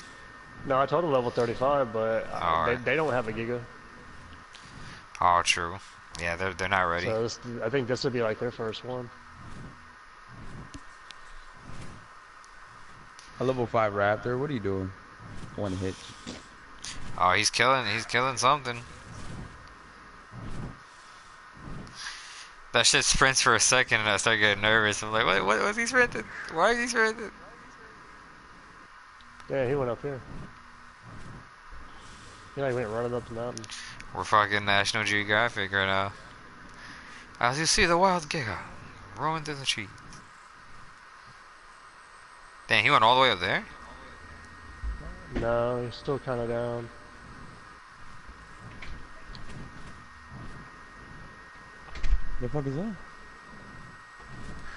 No, I told them level 35, but uh, Alright. they, they don't have a Giga. Oh, true. Yeah, they're they're not ready. So this, I think this would be like their first one. A level five raptor. What are you doing? One hit. Oh, he's killing. He's killing something. That shit sprints for a second, and I start getting nervous. I'm like, what? What was he sprinting? Why is he sprinting? Yeah, he went up here. He like went running up the mountain. We're fucking National Geographic right now. As you see the wild giga roaming through the trees. Dang, he went all the way up there? No, he's still kind of down. The fuck is that?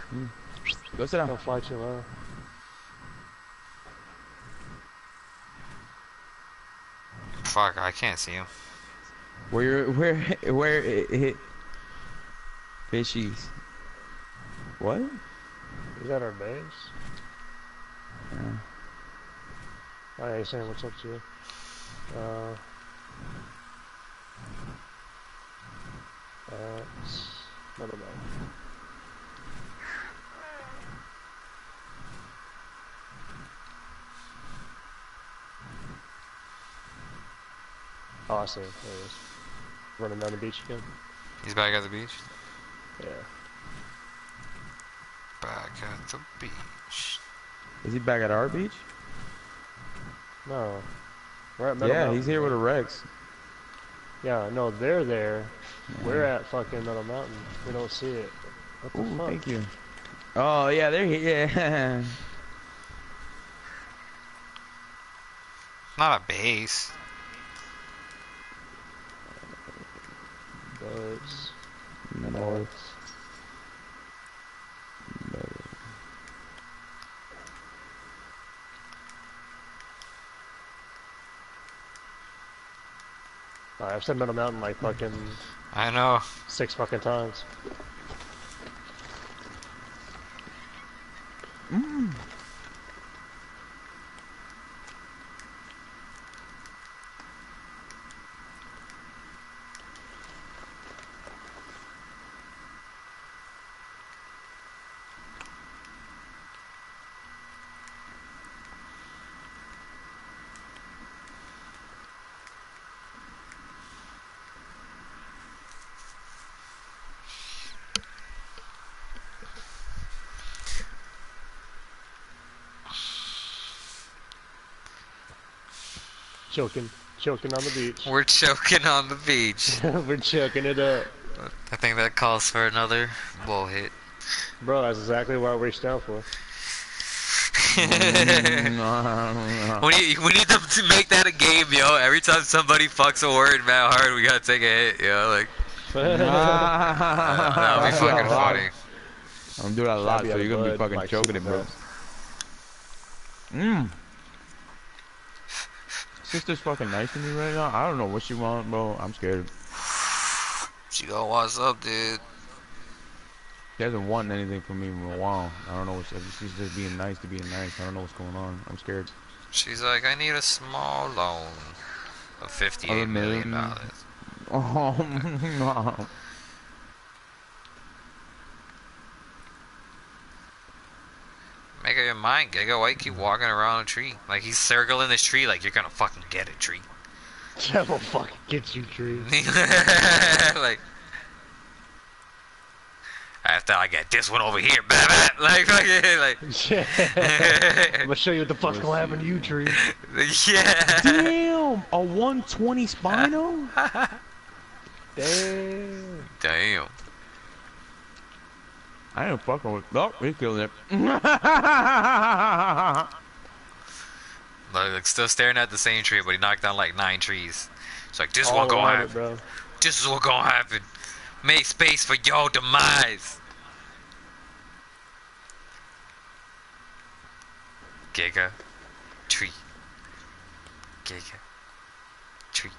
Hmm. Go sit down. Don't fly too low. Fuck, I can't see him. Where you where where it hit fishies. What? Is that our base? Yeah. Yeah, he's what's up to you. Uh, that's not about. Oh, I see. him. There he is. Running down the beach again. He's back at the beach. Yeah. Back at the beach. Is he back at our beach? No. We're at Metal yeah, Mountain. he's here with a Rex. Yeah, no, they're there. We're at fucking Metal Mountain. We don't see it. What the Ooh, fuck? thank you. Oh yeah, they're here. Yeah. Not a base. Boats. No. Alright, I've said Metal Mountain like fucking I know. six fucking times. Mmm. Choking. Choking on the beach. We're choking on the beach. We're choking it up. I think that calls for another bull hit. Bro, that's exactly what I reached out for. We, need, we need them to make that a game, yo. Every time somebody fucks a word mad hard, we gotta take a hit, yo. Like, that would be fucking funny. I'm doing that a lot, Shabby so you're gonna be fucking choking it, bro. Mmm. Sister's fucking nice to me right now. I don't know what she want, bro. I'm scared. She go, what's up, dude? She hasn't wanted anything from me in a while. I don't know what she, she's just being nice to being nice. I don't know what's going on. I'm scared. She's like, I need a small loan of fifty-eight million million. dollars. Oh, Make up your mind, Giga. Why you keep walking around a tree? Like he's circling this tree, like you're gonna fucking get a tree. That will fucking get you, tree. like after I get this one over here, blah, blah, like fucking like Yeah. I'm gonna show you what the fuck's gonna happen to you, tree. yeah. Damn! A 120 spino? Damn. Damn. I ain't fucking with. Oh, he's killing it. Like, like still staring at the same tree, but he knocked down like nine trees. It's like this All one go around on. it, bro. This is what gonna happen. Make space for your demise. Giga tree. Giga tree.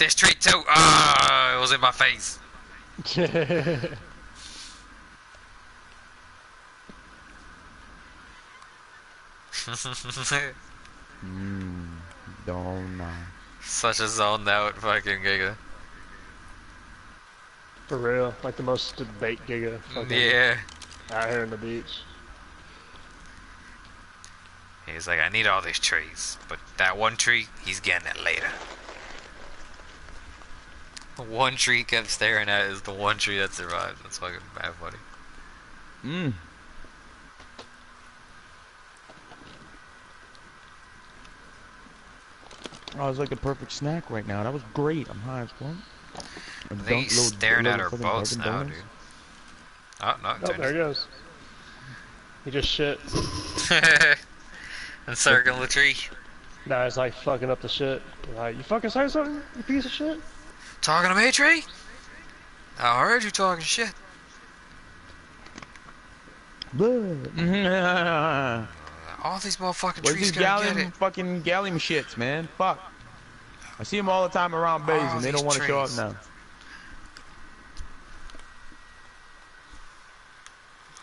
This tree too. Ah, it was in my face. Mmm. Don't. Such a zoned out fucking Giga. For real, like the most debate giga Yeah. out here on the beach. He's like, I need all these trees, but that one tree, he's getting it later. The one tree kept staring at is the one tree that survived. That's fucking bad funny. Mmm. Oh, it's like a perfect snack right now. That was great. I'm high as fuck. I think he's staring at our boats now, dude. Oh, no, Oh, there he goes. He just shit. Encircling the tree. Now he's like fucking up the shit. Like, you fucking say something, you piece of shit? Talking to me, tree? I heard you talking shit. Where's All these motherfucking trees these gonna get it. fucking gallium shits, man? Fuck. I see them all the time around bays, All and they don't want to show up now.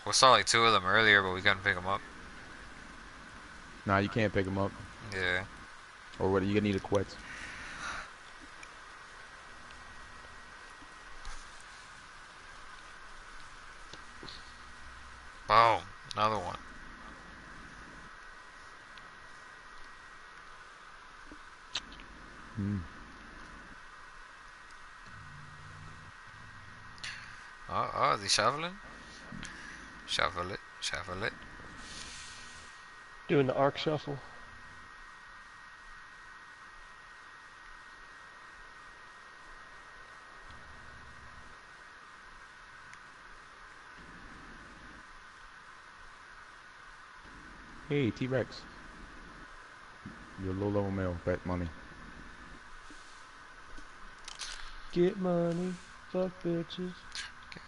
We saw like two of them earlier, but we couldn't pick them up. Nah, you can't pick them up. Yeah. Or what? You gonna need a quetz. Boom. Another one. Hmm. Oh, oh, is he shoveling? Shovel it, shovel it. Doing the Ark shuffle. Hey, T-Rex. You're low level male. Bet money. Get money, fuck bitches.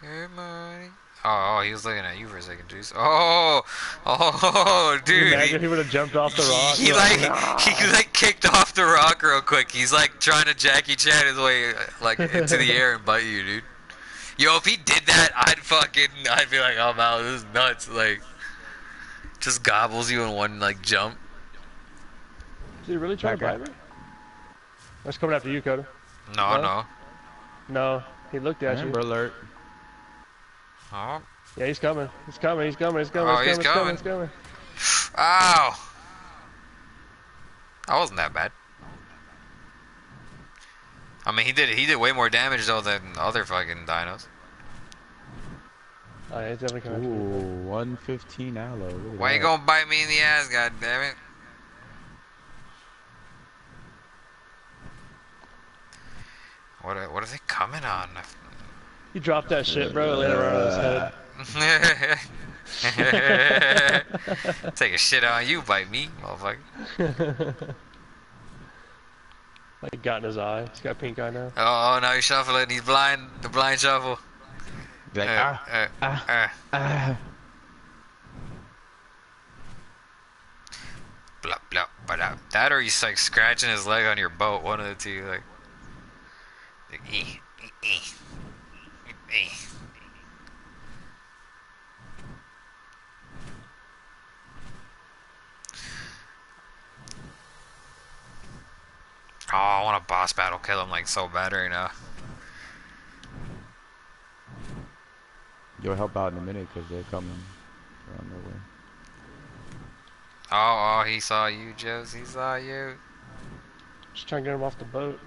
Get money. Oh, oh, he was looking at you for a second, Juice. Oh oh, oh, oh, oh, Can you dude. imagine He, if he would have jumped off the rock. he You're like "Nah." he like kicked off the rock real quick. He's like trying to Jackie Chan his way like into the air and bite you, dude. Yo, if he did that, I'd fucking I'd be like, oh man, this is nuts. Like, just gobbles you in one like jump. Did he really try to Back bite me? That's coming after you, Koda. No, What? no. No, he looked at you. Amber alert. Oh, Yeah, he's coming. He's coming. He's coming. He's coming. Oh, he's he's coming. He's coming. He's coming. ow. That wasn't that bad. I mean, he did he did way more damage though than other fucking dinos. Oh, yeah, he's definitely coming Ooh, 115 Allo. Look at Why you gonna bite me in the ass, god damn it? What are, what are they coming on? You dropped that shit, bro. Uh, it landed right on his head. Take a shit on you, bite me, motherfucker. like, got in his eye. He's got pink eye now. Oh, oh, now he's shuffling. He's blind. The blind shuffle. Like, Uh, ah, uh, ah. uh. ah. Blah, blah, blah. That or he's like scratching his leg on your boat. One of the two. Like, like eh, eh, eh, eh. Oh, I want a boss battle kill him like so bad right now. You'll help out in a minute because they're coming around the way. Oh, oh, he saw you, Joes. He saw you. Just trying to get him off the boat.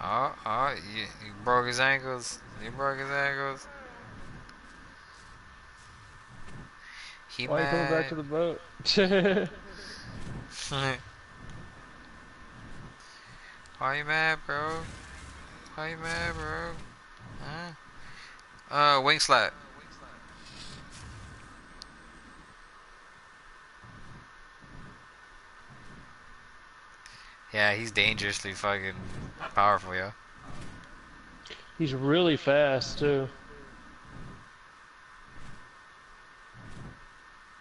Oh, oh, you, you broke his ankles. You broke his ankles. He Why are you coming back to the boat? Why you mad, bro? Why you mad, bro? Huh? Uh, wing slap. Yeah, he's dangerously fucking powerful, yo. He's really fast too.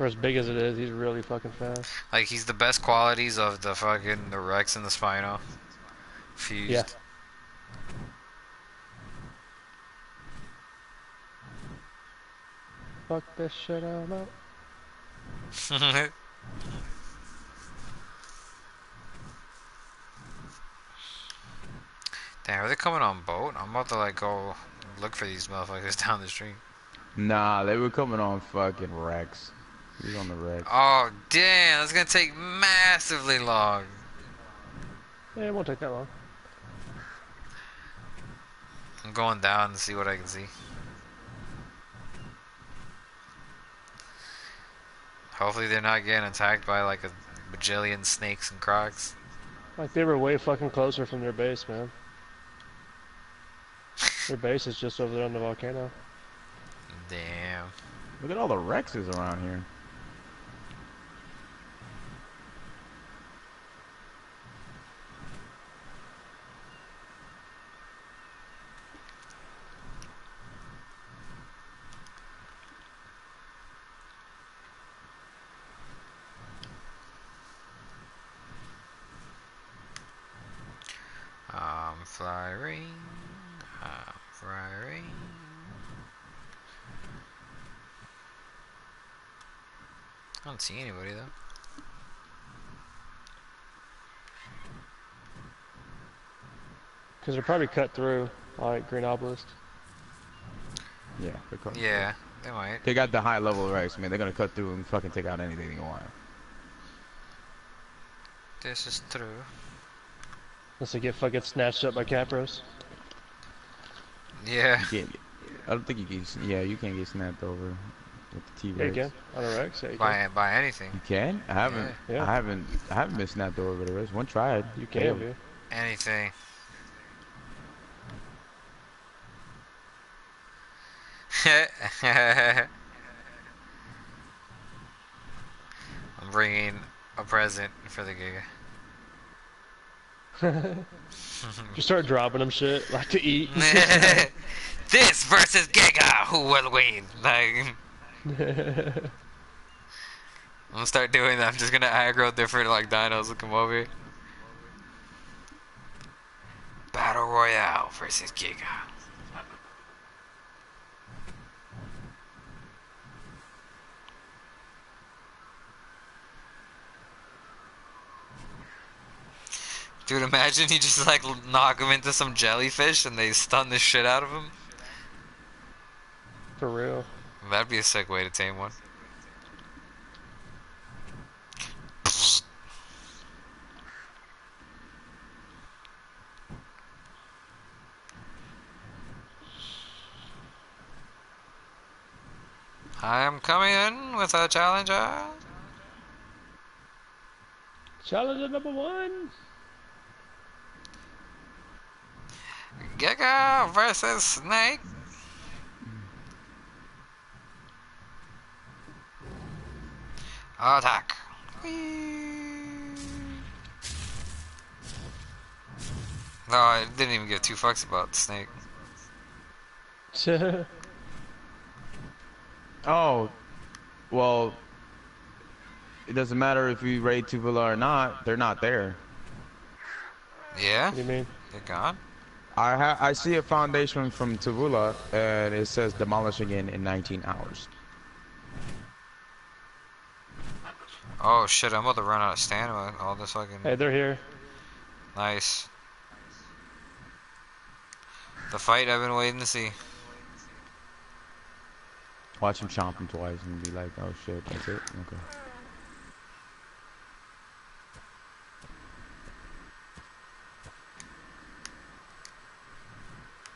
For as big as it is, he's really fucking fast. Like he's the best qualities of the fucking the Rex and the Spino fused. Yeah. Fuck this shit, I'm out. Damn, are they coming on boat? I'm about to like go look for these motherfuckers down the street. Nah, they were coming on fucking Rex. He's on the Rex. Oh damn, that's gonna take massively long. Yeah, it won't take that long. I'm going down to see what I can see. Hopefully they're not getting attacked by like a bajillion snakes and crocs. Like they were way fucking closer from their base, man. Their base is just over there on the volcano. Damn. Look at all the Rexes around here. I'm flying. I'm flying. I don't see anybody though. Because they're probably cut through, like Green Obelisk. Yeah, they're coming. Yeah, they might. They got the high level Rex, man. They're gonna cut through and fucking take out anything they want. This is true. Unless they get fucking snatched up by Kapros. Yeah. You I don't think you can. Yeah, you can't get snapped over with the T Yeah, you Rex. can. On a Rex, yeah, you can. By by anything. You can? I haven't. Yeah. Yeah. I haven't. I haven't been snapped over with a Rex. One tried. You can, Failed. dude. Anything. I'm bringing a present for the giga. Just start dropping them shit, like to eat. this versus Giga, who will win? Like, I'm gonna start doing that. I'm just gonna aggro different like dinos to come over. Battle Royale versus Giga. Dude, imagine you just like knock him into some jellyfish and they stun the shit out of him. For real. That'd be a sick way to tame one. I am coming in with a challenger. Challenger number one. Giga versus Snake. Oh, Attack. No, I didn't even give two fucks about Snake. Oh, well, it doesn't matter if we raid Tuvula or not. They're not there. Yeah? what do you mean? They're gone? I ha I see a foundation from Tuvula, and it says demolish again in 19 hours. Oh shit, I'm about to run out of stamina. All this fucking. Hey, they're here. Nice. The fight I've been waiting to see. Watch him chomp him twice and be like, oh shit, that's it?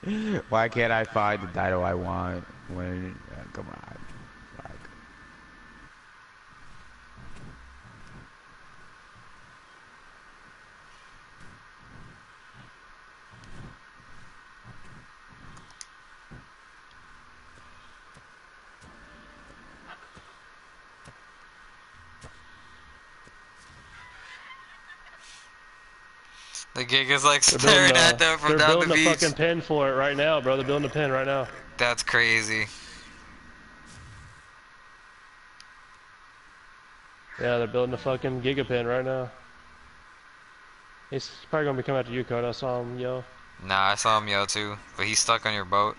Okay. Why can't I find the Dido I want when, uh, come on. Fuck. The gig is like They're staring a, at them from down the beach. they're building a fucking pin for it right now, bro. They're building a pin right now. That's crazy. Yeah, they're building a fucking gigapin right now. He's probably gonna be coming after you, Code. I saw him, yo. Nah, I saw him yell too, but he's stuck on your boat.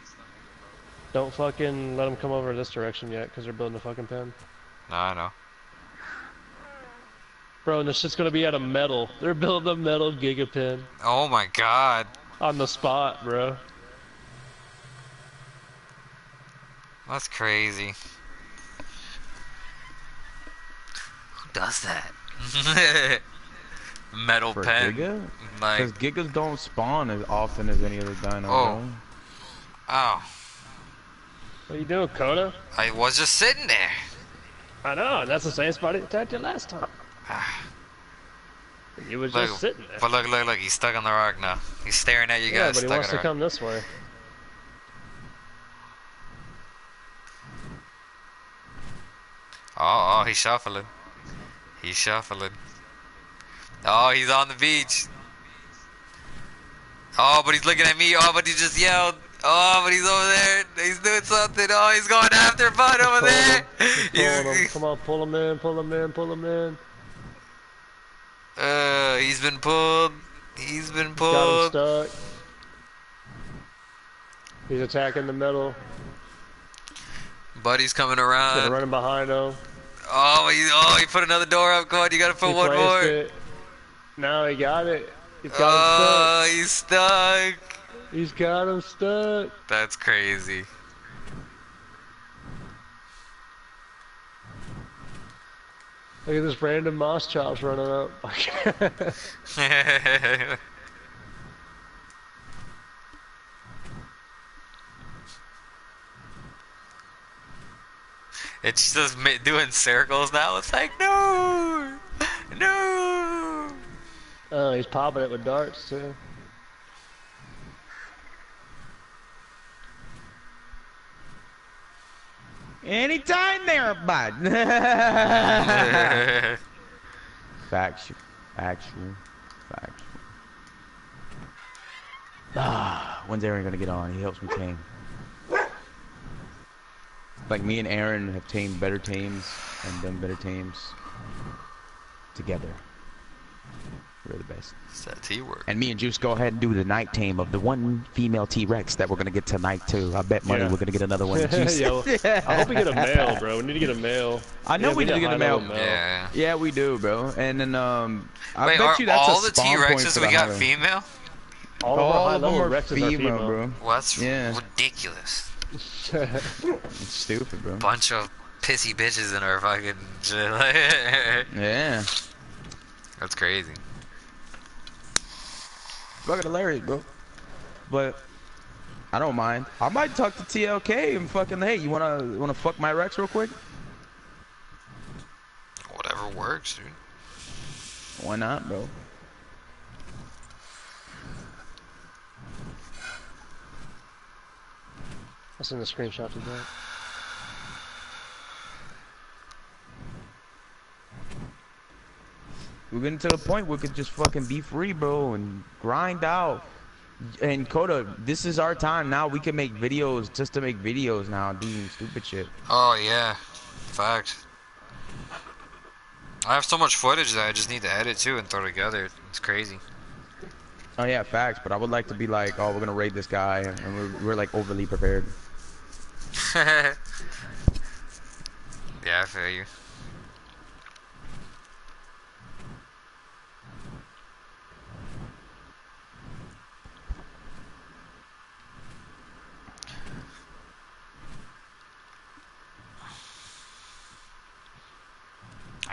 Don't fucking let him come over this direction yet, because they're building a fucking pin. Nah, I know. Bro, and this shit's gonna be out of metal. They're building a metal gigapin Oh my god. on the spot, bro. That's crazy. Who does that? Metal For pen. Giga? Like, Because Gigas don't spawn as often as any other dino, Oh. bro. oh, What are you doing, Koda? I was just sitting there. I know, that's the same spot he attacked you last time. You was Look, just sitting there. but look, look, look, he's stuck on the rock now. He's staring at you Yeah, guys but he wants to rock. come this way. Oh, oh, he's shuffling. He's shuffling. Oh, he's on the beach. Oh, but he's looking at me. Oh, but he just yelled. Oh, but he's over there. He's doing something. Oh, he's going after Bud over there. him. Just him. He's, Come on, pull him in, pull him in, pull him in. Uh, he's been pulled. He's been pulled. Got him stuck. He's attacking the middle. Buddy's coming They're around. running behind him. Oh, he, oh, he put another door up. Come on, you gotta put He one more. it. Now he got it. He's got Oh, he's stuck. him stuck. He's got him stuck. That's crazy. Look at this random Moschops running up. it's just doing circles now. It's like no, no. oh, he's popping it with darts too. Anytime there, bud. Factual. Actual. Factual. Ah, when's Aaron gonna get on? He helps me tame. Like me and Aaron have tamed better tames and done better tames together. We're the best. It's that T word. And me and Juice go ahead and do the night team of the one female T-Rex that we're gonna get tonight too. I bet money Yeah. we're gonna get another one. Juice. Yo, I hope we get a male, bro. We need to get a male. I know Yeah, we need to get a high male. Yeah. Yeah, we do, bro. And then um, I Wait, bet are you that's all a the T spawn point Rexes we got female? All, of our All high of them level are Rexes female, are female. bro. Well, that's Yeah. ridiculous. It's stupid, bro. Bunch of pissy bitches in our fucking shit. Yeah, that's crazy. Fucking hilarious, bro. But I don't mind. I might talk to TLK and fucking hey, you wanna wanna fuck my Rex real quick? Whatever works, dude. Why not, bro? I'll send a screenshot to that. We're getting to the point where we could just fucking be free, bro, and grind out. And Koda, this is our time now. We can make videos just to make videos now, doing stupid shit. Oh yeah, fact. I have so much footage that I just need to edit too and throw together. It's crazy. Oh yeah, facts. But I would like to be like, oh, we're gonna raid this guy, and we're, we're like overly prepared. yeah, I feel you.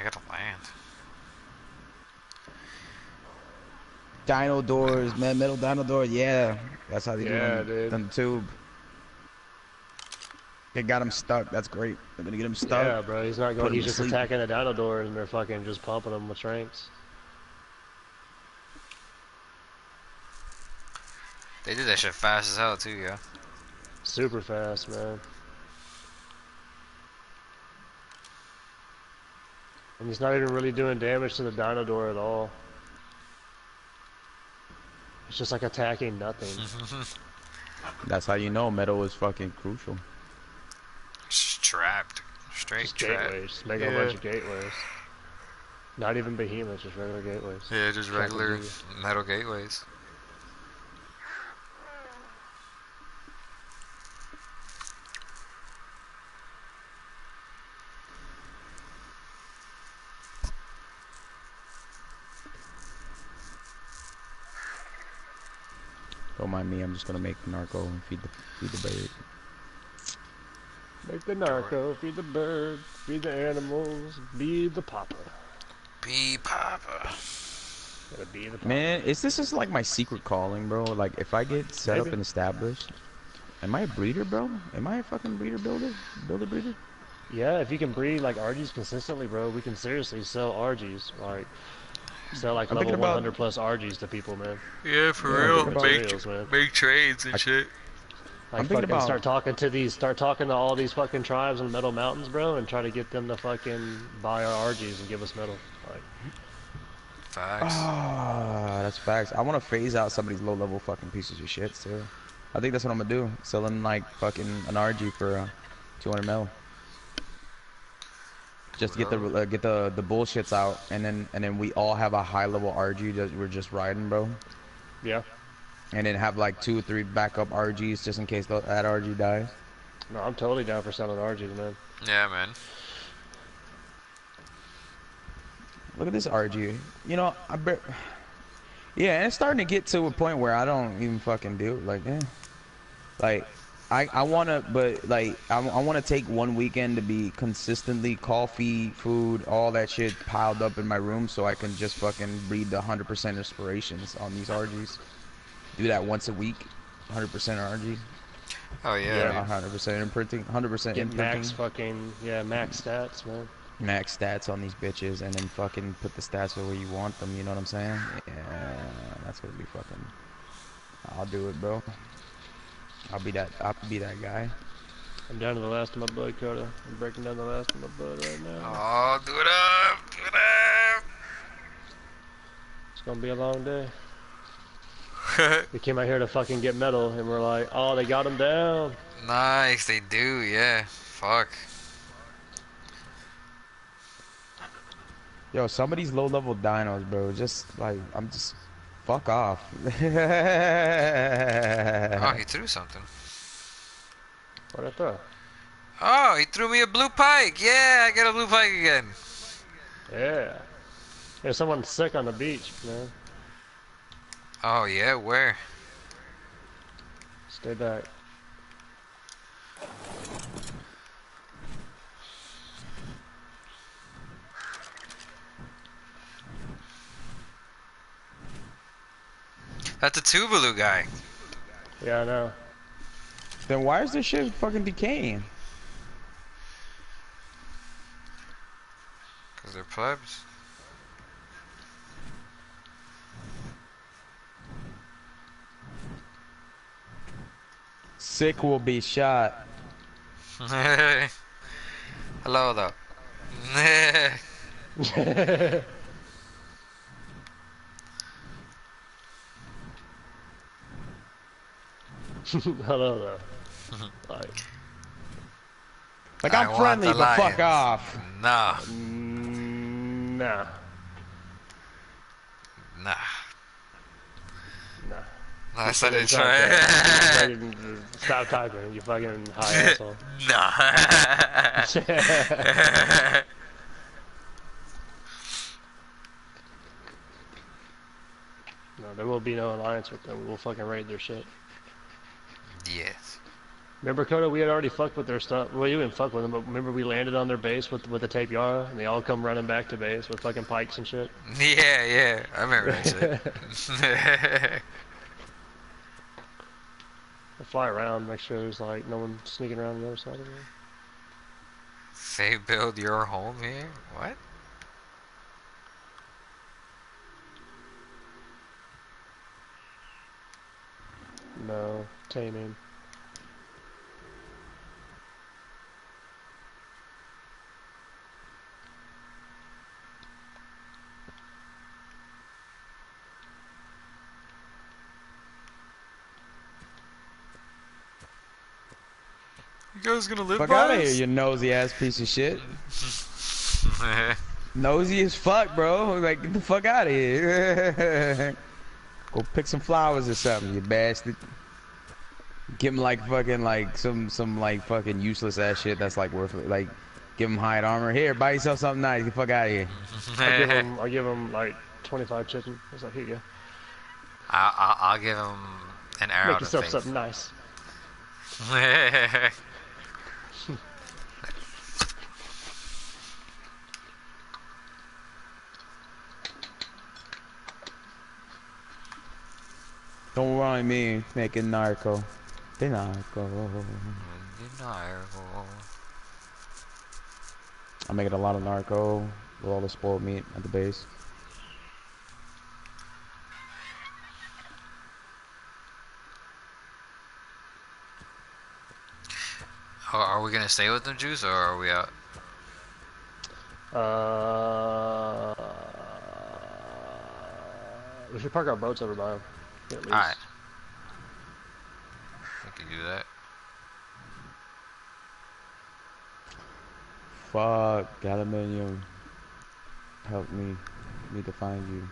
I gotta land. Dino doors, man, metal dino doors. Yeah, that's how they Yeah, do them. dude. On the tube. They got him stuck. That's great. They're gonna get him stuck. Yeah, bro. He's not going. He's just sleep. attacking the dino doors, and they're fucking just pumping them with tranks. They did that shit fast as hell too, yeah. Super fast, man. And he's not even really doing damage to the dino door at all. It's just like attacking nothing. That's how you know metal is fucking crucial. Just trapped. Straight just trapped. gateways. Just make a bunch of gateways. Not even behemoths, just regular gateways. Yeah, just regular metal gateways. Don't mind me. I'm just gonna make narco and feed the feed the bird. Make the narco, feed the birds, feed the animals, be the papa. Be Papa. Be the papa. Man, is this just like my secret calling, bro? Like, if I get set up Maybe. and established, am I a breeder, bro? Am I a fucking breeder builder? Builder breeder? Yeah, if you can breed like RGs consistently, bro, we can seriously sell RGs. Like, sell like I'm level thinking about- 100 plus RGs to people, man. Yeah, for Yeah, real. think Make, reals, man. make trades and I- shit. Like, I'm thinking fucking about- start talking to these, start talking to all these fucking tribes in the Metal Mountains, bro, and try to get them to fucking buy our RGs and give us metal. Like, Facts. Ah, that's facts. I want to phase out some of these low level fucking pieces of shit too. I think that's what I'm gonna do. Selling like fucking an RG for uh, 200 mil. Just to get the uh, get the the bullshits out, and then and then we all have a high level RG that we're just riding, bro. yeah. And then have like two or three backup RGs just in case that RG dies. No, I'm totally down for selling RGs, man. Yeah, man. Look at this RG. You know, I bet. Yeah, and it's starting to get to a point where I don't even fucking do it. Like, eh. Like, I I want to, but like, I, I want to take one weekend to be consistently coffee, food, all that shit piled up in my room, so I can just fucking read the 100% inspirations on these RGs. Do that once a week, 100% RG, Oh yeah. Yeah. 100% imprinting, 100% Get imprinting. max fucking, yeah, max stats, man. max stats on these bitches and then fucking put the stats where you want them, you know what I'm saying? Yeah, that's gonna be fucking I'll do it, bro. I'll be that I'll be that guy. I'm down to the last of my blood, Koda. I'm breaking down the last of my blood right now. Oh, do it up. Do it up. It's gonna be a long day. We came out here to fucking get metal, and we're like, oh, they got him down. nice, they do, yeah. Fuck. Yo, some of these low level dinos, bro, just like I'm just fuck off. Oh, he threw something. What I throw? Oh, he threw me a blue pike. Yeah, I got a blue pike again. Yeah. There's someone sick on the beach, man. Oh yeah, where? Stay back. That's a Tuvalu guy. Yeah, I know. then why is this shit fucking decaying? Cause they're plebs. Sick will be shot. Hello though. Hello, though. like, Like I I'm friendly, the but fuck off. nah, mm, nah, nah. nah. I said it Stop right. typing. Stop typing, you fucking high asshole. nah. no, there will be no alliance with them. We'll fucking raid their shit. Yes. Remember, Koda, we had already fucked with their stuff. Well, you didn't fuck with them, but remember we landed on their base with with the Tapejara, and they all come running back to base with fucking pikes and shit. Yeah, yeah. I remember that shit. We'll fly around, make sure there's like no one sneaking around the other side of it. They build your home here? What? No, taming. You guys gonna live fuck by out of here, you nosy ass piece of shit. nosy as fuck, bro. Like, get the fuck out of here. Go pick some flowers or something, you bastard. Give him like fucking like some some like fucking useless ass shit that's like worth like. Give him hide armor. Here, buy yourself something nice. Get the fuck out of here. I give him, I give him like 25 chicken. I was like, here you go. I, I, I'll give him an arrow Make yourself faith. something nice. Don't mind me making narco. The narco. I'm making a lot of narco with all the spoiled meat at the base. Are, are we gonna stay with them, Juice, or are we out? Uh, we should park our boats over by him. At least. Alright. We can do that. Fuck, Galliminium. Help me. Need to find you.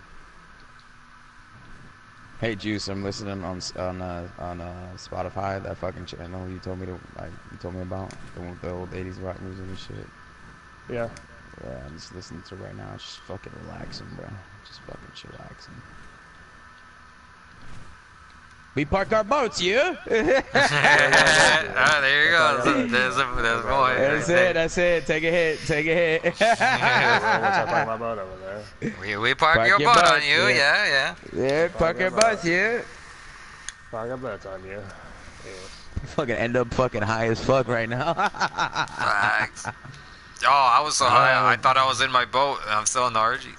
Hey Juice, I'm listening on on uh, on uh, Spotify. That fucking channel you told me to like you told me about the one the old '80s rock music and shit. Yeah. Yeah, I'm just listening to it right now. Just fucking relaxing, bro. Just fucking chillaxing. We park our boats, yeah? ah, there you go. That's. There's a there's a boy. That's it, that's it. Take a hit, take a hit. Once I park my over there. We, we park, Park your, your boat on you, yeah. yeah, yeah. yeah, park our boats, yeah. Park our boats on you. Yes. Fucking end up fucking high as fuck right now. Facts. Oh, I was so high. I thought I was in my boat. and I'm still in the RG.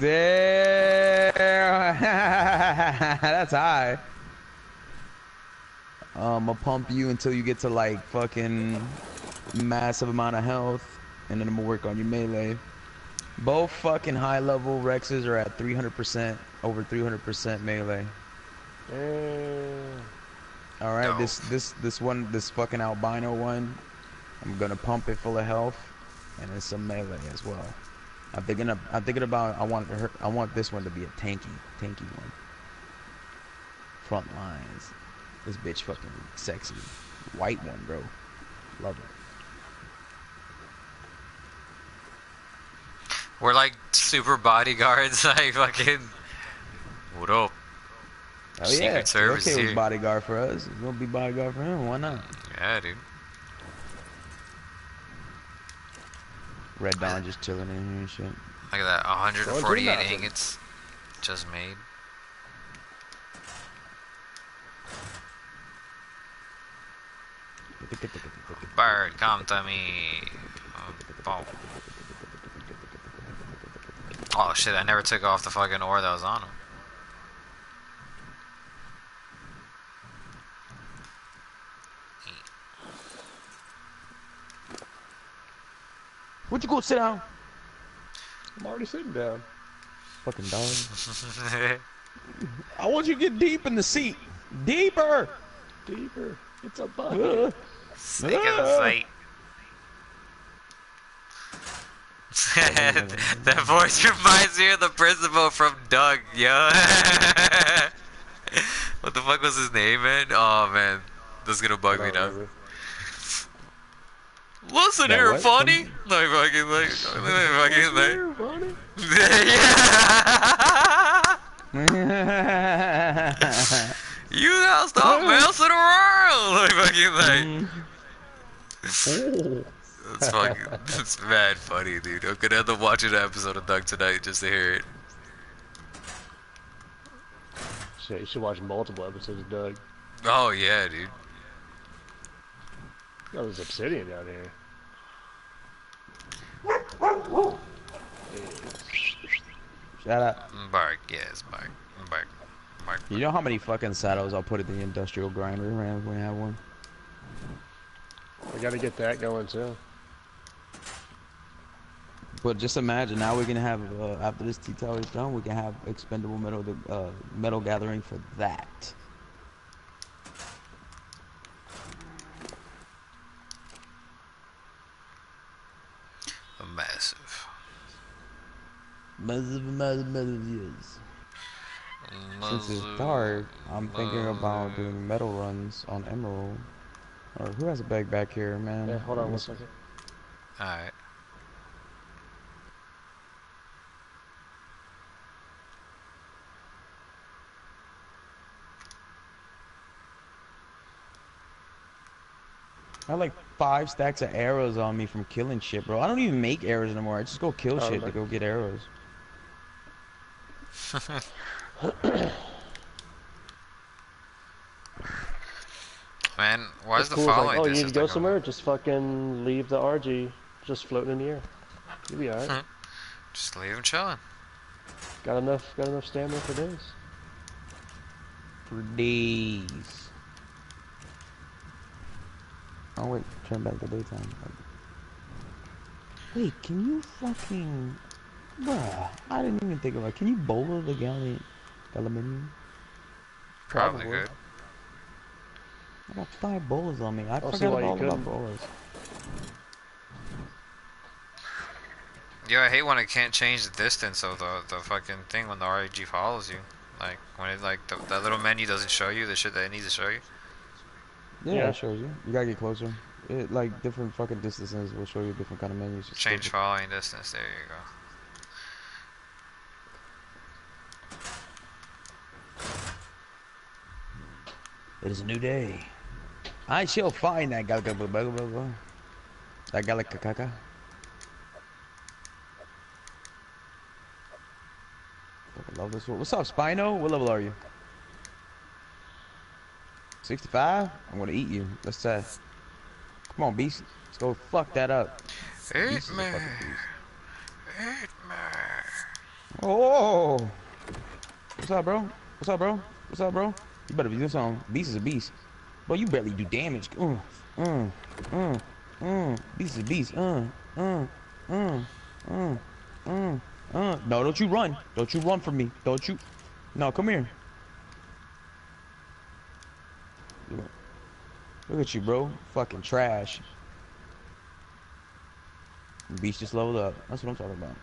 Damn. That's high. Um, I'll pump you until you get to like fucking massive amount of health, and then I'm gonna work on your melee. Both fucking high level Rexes are at 300%, over 300% melee. Damn. All right, Dope. this this this one, this fucking albino one, I'm gonna pump it full of health, and then some melee as well. I'm thinking of, I'm thinking about I want her, I want this one to be a tanky, tanky one. Front lines. This bitch fucking sexy, white one, bro. Love it. We're like super bodyguards, like fucking. What up? Oh Secret yeah, Service okay with bodyguard for us. It's gonna be bodyguard for him. Why not? Yeah, dude. Red Dawn just chilling in here and shit. Look at that. 148 nothing. ingots. Just made. Bird, come to me. Oh, oh shit, I never took off the fucking ore that was on him. Would you go sit down? I'm already sitting down. Fucking dog. I want you to get deep in the seat. Deeper. Deeper. It's a bucket. Uh. Snake in the uh. sight. that voice reminds me of the principal from Doug, yo. what the fuck was his name, man? Oh man, this is gonna bug me don't now. Remember. Listen That here, what? funny. Like fucking like, like fucking like. Funny. yeah. You now stop messing around. Like oh. fucking like. It's fucking. It's mad funny, dude. I'm gonna end up watching an episode of Doug tonight just to hear it. Shit, you should watch multiple episodes of Doug. Oh yeah, dude. Oh, there's obsidian down here. Shut up. Bark, yes, bark, bark, bark. You know how many fucking saddles I'll put in the industrial grinder around when I have one? We gotta get that going too. But just imagine now we can have uh, after this T tower is done, we can have expendable metal uh, metal gathering for that. massive. Massive, massive, massive, yes. Since it's dark, I'm thinking about doing metal runs on Emerald. Or who has a bag back here, man? Yeah, hold on one second. Alright. I have like five stacks of arrows on me from killing shit, bro. I don't even make arrows anymore. I just go kill Oh, shit to go get arrows. Man, why What's is the cool is following like, oh, you need to go not going somewhere? up? Just fucking leave the RG just floating in the air. You'll be alright. Hmm. Just leave him chilling. got enough, got enough stamina for days. For days. Oh wait, turn back to daytime. Wait, can you fucking... Bruh, I didn't even think about it. Can you boulder the galley... Aluminium? Probably Probably. good. I got five bowlers on me. I I'll forgot why you all about couldn't. bowlers. Yeah, I hate when it can't change the distance of the, the fucking thing when the RAG follows you. Like, when it, like, the, that little menu doesn't show you the shit that it needs to show you. Yeah, Yeah. it shows you. You gotta get closer. It, like, different fucking distances will show you different kind of menus. It's Change stupid. following distance, there you go. It is a new day. I shall find that galga blah, blah, blah, blah. That galakakaka. Fucking love this one. What's up, Spino? What level are you? 65? I'm gonna eat you. Let's say. Come on, beast. Let's go fuck that up. Eat me, eat me. Oh! What's up, bro? What's up, bro? What's up, bro? You better be doing something. Beast is a beast. Bro, you barely do damage. Uh, uh, uh, uh. Beast is a beast. Uh, uh, uh, uh, uh, uh. No, don't you run. Don't you run from me. Don't you. No, come here. Look at you, bro. Fucking trash. Beast just leveled up. That's what I'm talking about.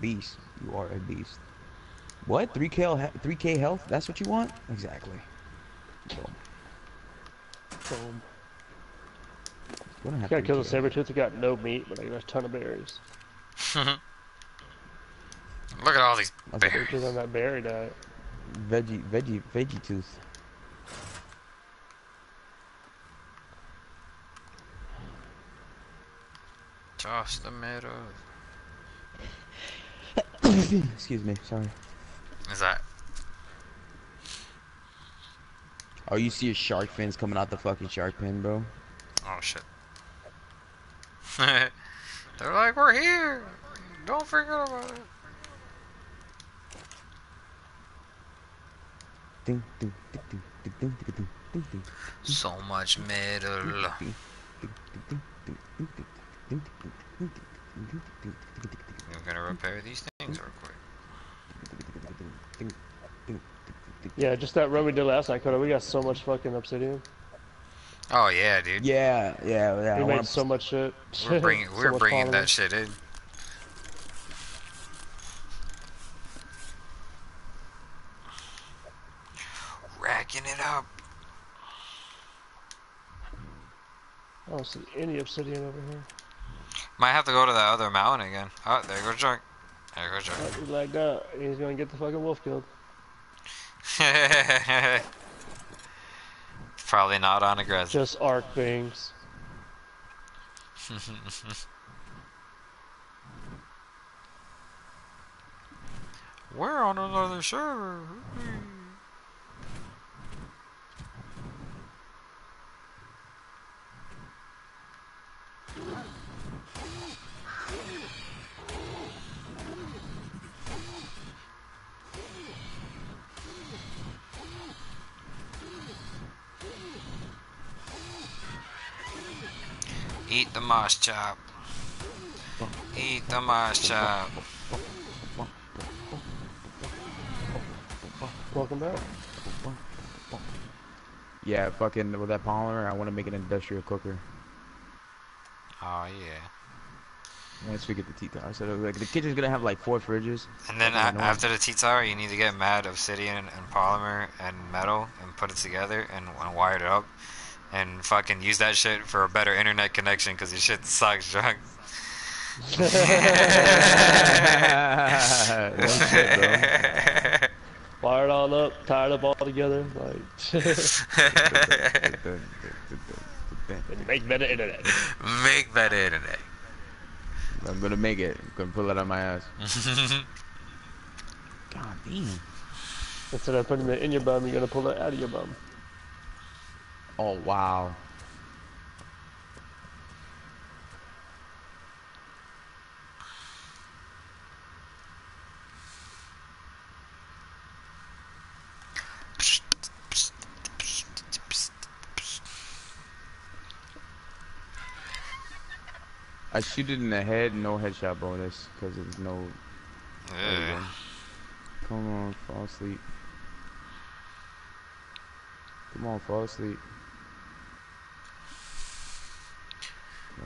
Beast. You are a beast. What? 3k, 3k health? That's what you want? Exactly. Boom. Boom. Gotta kill the saber tooth. It got no meat, but I got a ton of berries. Look at all these That's a bears. On that berry diet. Veggie, veggie, veggie tooth. Just the middle. Excuse me, sorry. Is that? Oh, you see a shark fins coming out the fucking shark pen, bro? Oh shit. They're like, we're here. Don't forget about it. Ding, much metal. I'm gonna repair these things real quick. Yeah, just that run we did last night, Coda. We got so much fucking obsidian. Oh yeah, dude. Yeah, yeah, yeah. I we wanna made so much shit. We're bringing, So we're much bringing that shit in. Racking it up. I don't see any obsidian over here. Might have to go to that other mountain again. Oh, there goes Junk. There goes Oh, Junk. he lagged out. He's gonna get the fucking wolf killed. Probably not on aggressive. Just arc things. We're on another server. Eat the Moschops. Eat the Moschops. Welcome back. Yeah, fucking with that polymer, I want to make an industrial cooker. Oh yeah. Once we get the tea tower so up, like the kitchen's gonna have like four fridges. And then Okay, a- after the T tower, you need to get mad obsidian and polymer and metal and put it together and, and wire it up and fucking use that shit for a better internet connection because your shit sucks, drunk. no shit, bro. Fire it all up, tie it up all together, like and make better internet. Make better internet. I'm gonna make it. I'm gonna pull it out of my ass. God damn. Instead of putting it in your bum, you're gonna pull it out of your bum. Oh wow. I shoot it in the head, no headshot bonus, because there's no. there we go. Ugh. Come on, fall asleep. Come on, fall asleep.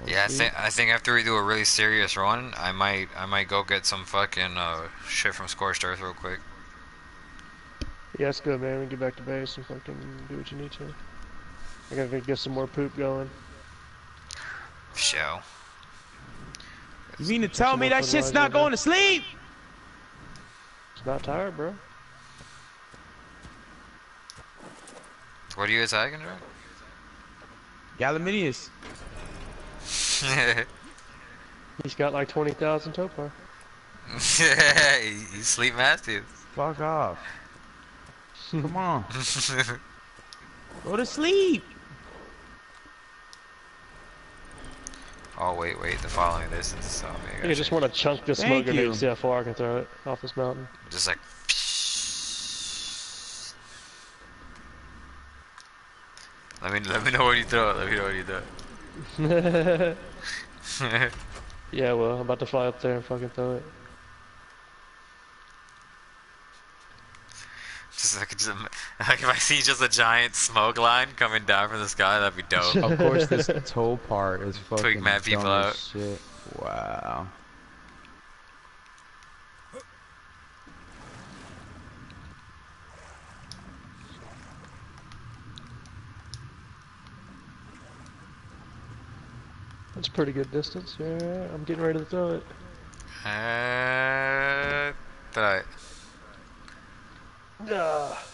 Fall Yeah, I asleep. think I think after we do a really serious run, I might I might go get some fucking uh, shit from Scorched Earth real quick. Yeah, that's good, man. We get back to base and fucking do what you need to. I gotta get some more poop going. Show. You mean to tell me that shit's not going to sleep? It's not tired, bro. What are you attacking, Drake? Gallimimus. He's got like 20,000 torpor. you sleep mastiff. Fuck off. Come on. Go to sleep. Oh wait, wait. The following distance is so I big. think just want to chunk this Thank smoke grenade you. see how far I can throw it off this mountain. Just like. Let me let me know what you throw. Let me know what you throw. yeah, well, I'm about to fly up there and fucking throw it. Just like just like if I see just a giant smoke line coming down from the sky, that'd be dope. Of course, this toe part is fucking mad people dumb as out. shit. Wow. That's a pretty good distance. Yeah, I'm getting ready to throw it. Uh, did I? Ah.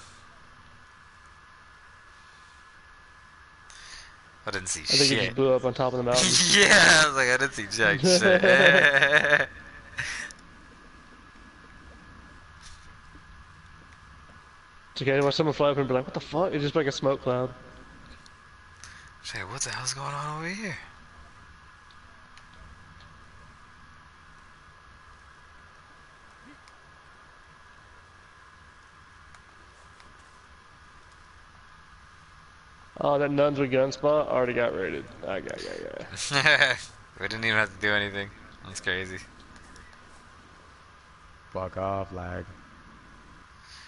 I didn't see I think it just blew up on top of the mountain. yeah, I was like, I didn't see jack shit. It's okay, watch someone fly up and be like, what the fuck? It's just like a smoke cloud. Shit, what the hell's going on over here? Oh, that nuns with gun spot already got raided. I got, yeah, yeah. we didn't even have to do anything. That's crazy. Fuck off, lag.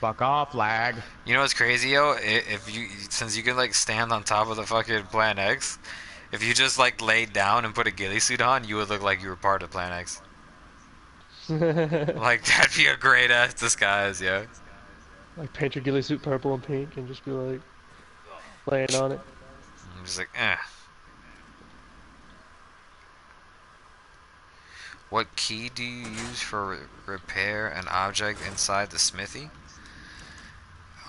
Fuck off, lag. You know what's crazy, yo? If you, since you can like stand on top of the fucking Plant X, if you just like laid down and put a ghillie suit on, you would look like you were part of Plant X. Like that'd be a great ass disguise, yo. like paint your ghillie suit purple and pink and just be like laying on it. I'm like, eh. What key do you use for re- repair an object inside the smithy?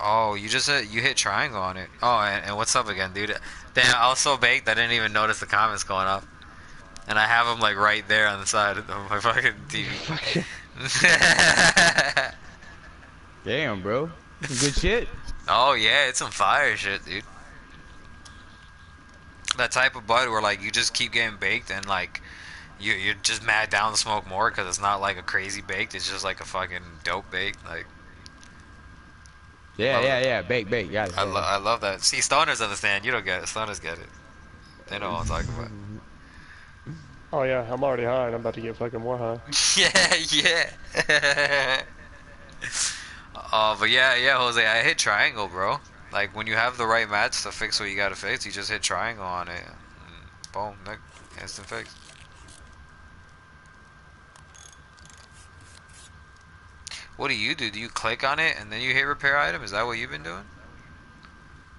Oh, you just hit, you hit triangle on it. Oh, and, and what's up again, dude? Damn, I was so baked I didn't even notice the comments going up. And I have them like right there on the side of my fucking TV. Damn, bro. Some good shit. Oh yeah, it's some fire shit, dude. That type of bud where like you just keep getting baked and like you you're just mad down the smoke more because it's not like a crazy baked. It's just like a fucking dope baked. Like Yeah, Love yeah, it. yeah. Bake, bake. Got it. I, yeah, lo- I love that. See, stoners understand. You don't get it. Stoners get it. They know what I'm talking about. Oh yeah, I'm already high and I'm about to get fucking more high. yeah, yeah. Oh, but yeah, yeah, Jose. I hit triangle, bro. Like when you have the right match to fix what you gotta fix, you just hit triangle on it. Mm, boom, look, instant fix. What do you do? Do you click on it and then you hit repair item? Is that what you've been doing?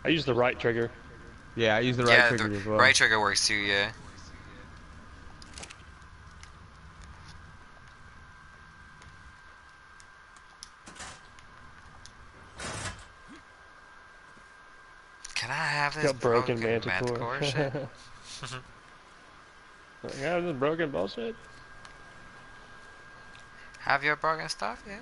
I use the right trigger. Yeah, I use the right yeah, trigger the as well. right trigger works too. Yeah. Can I have this Got broken, manticore. manticore shit? yeah, this broken bullshit. Have your broken stuff? Yes.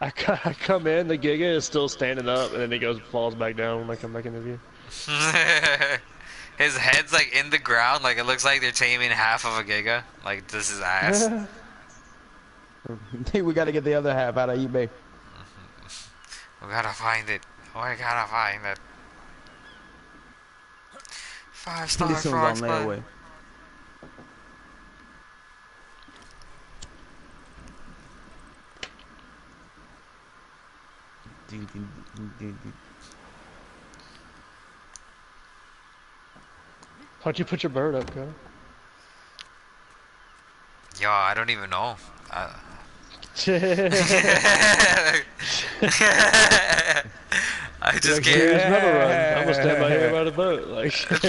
I, I come in, the Giga is still standing up, and then he goes falls back down when I come back into view. His head's like in the ground, like it looks like they're taming half of a giga. Like this is ass. we gotta get the other half out of eBay. we gotta find it. We gotta find it. Five star This one's on frogs, bud. layaway. Ding, ding, ding, ding, ding. Why'd you put your bird up, Connor? Yo, I don't even know. Uh, I just like, can't. here's another run. I'm gonna stand by here by the boat, like, like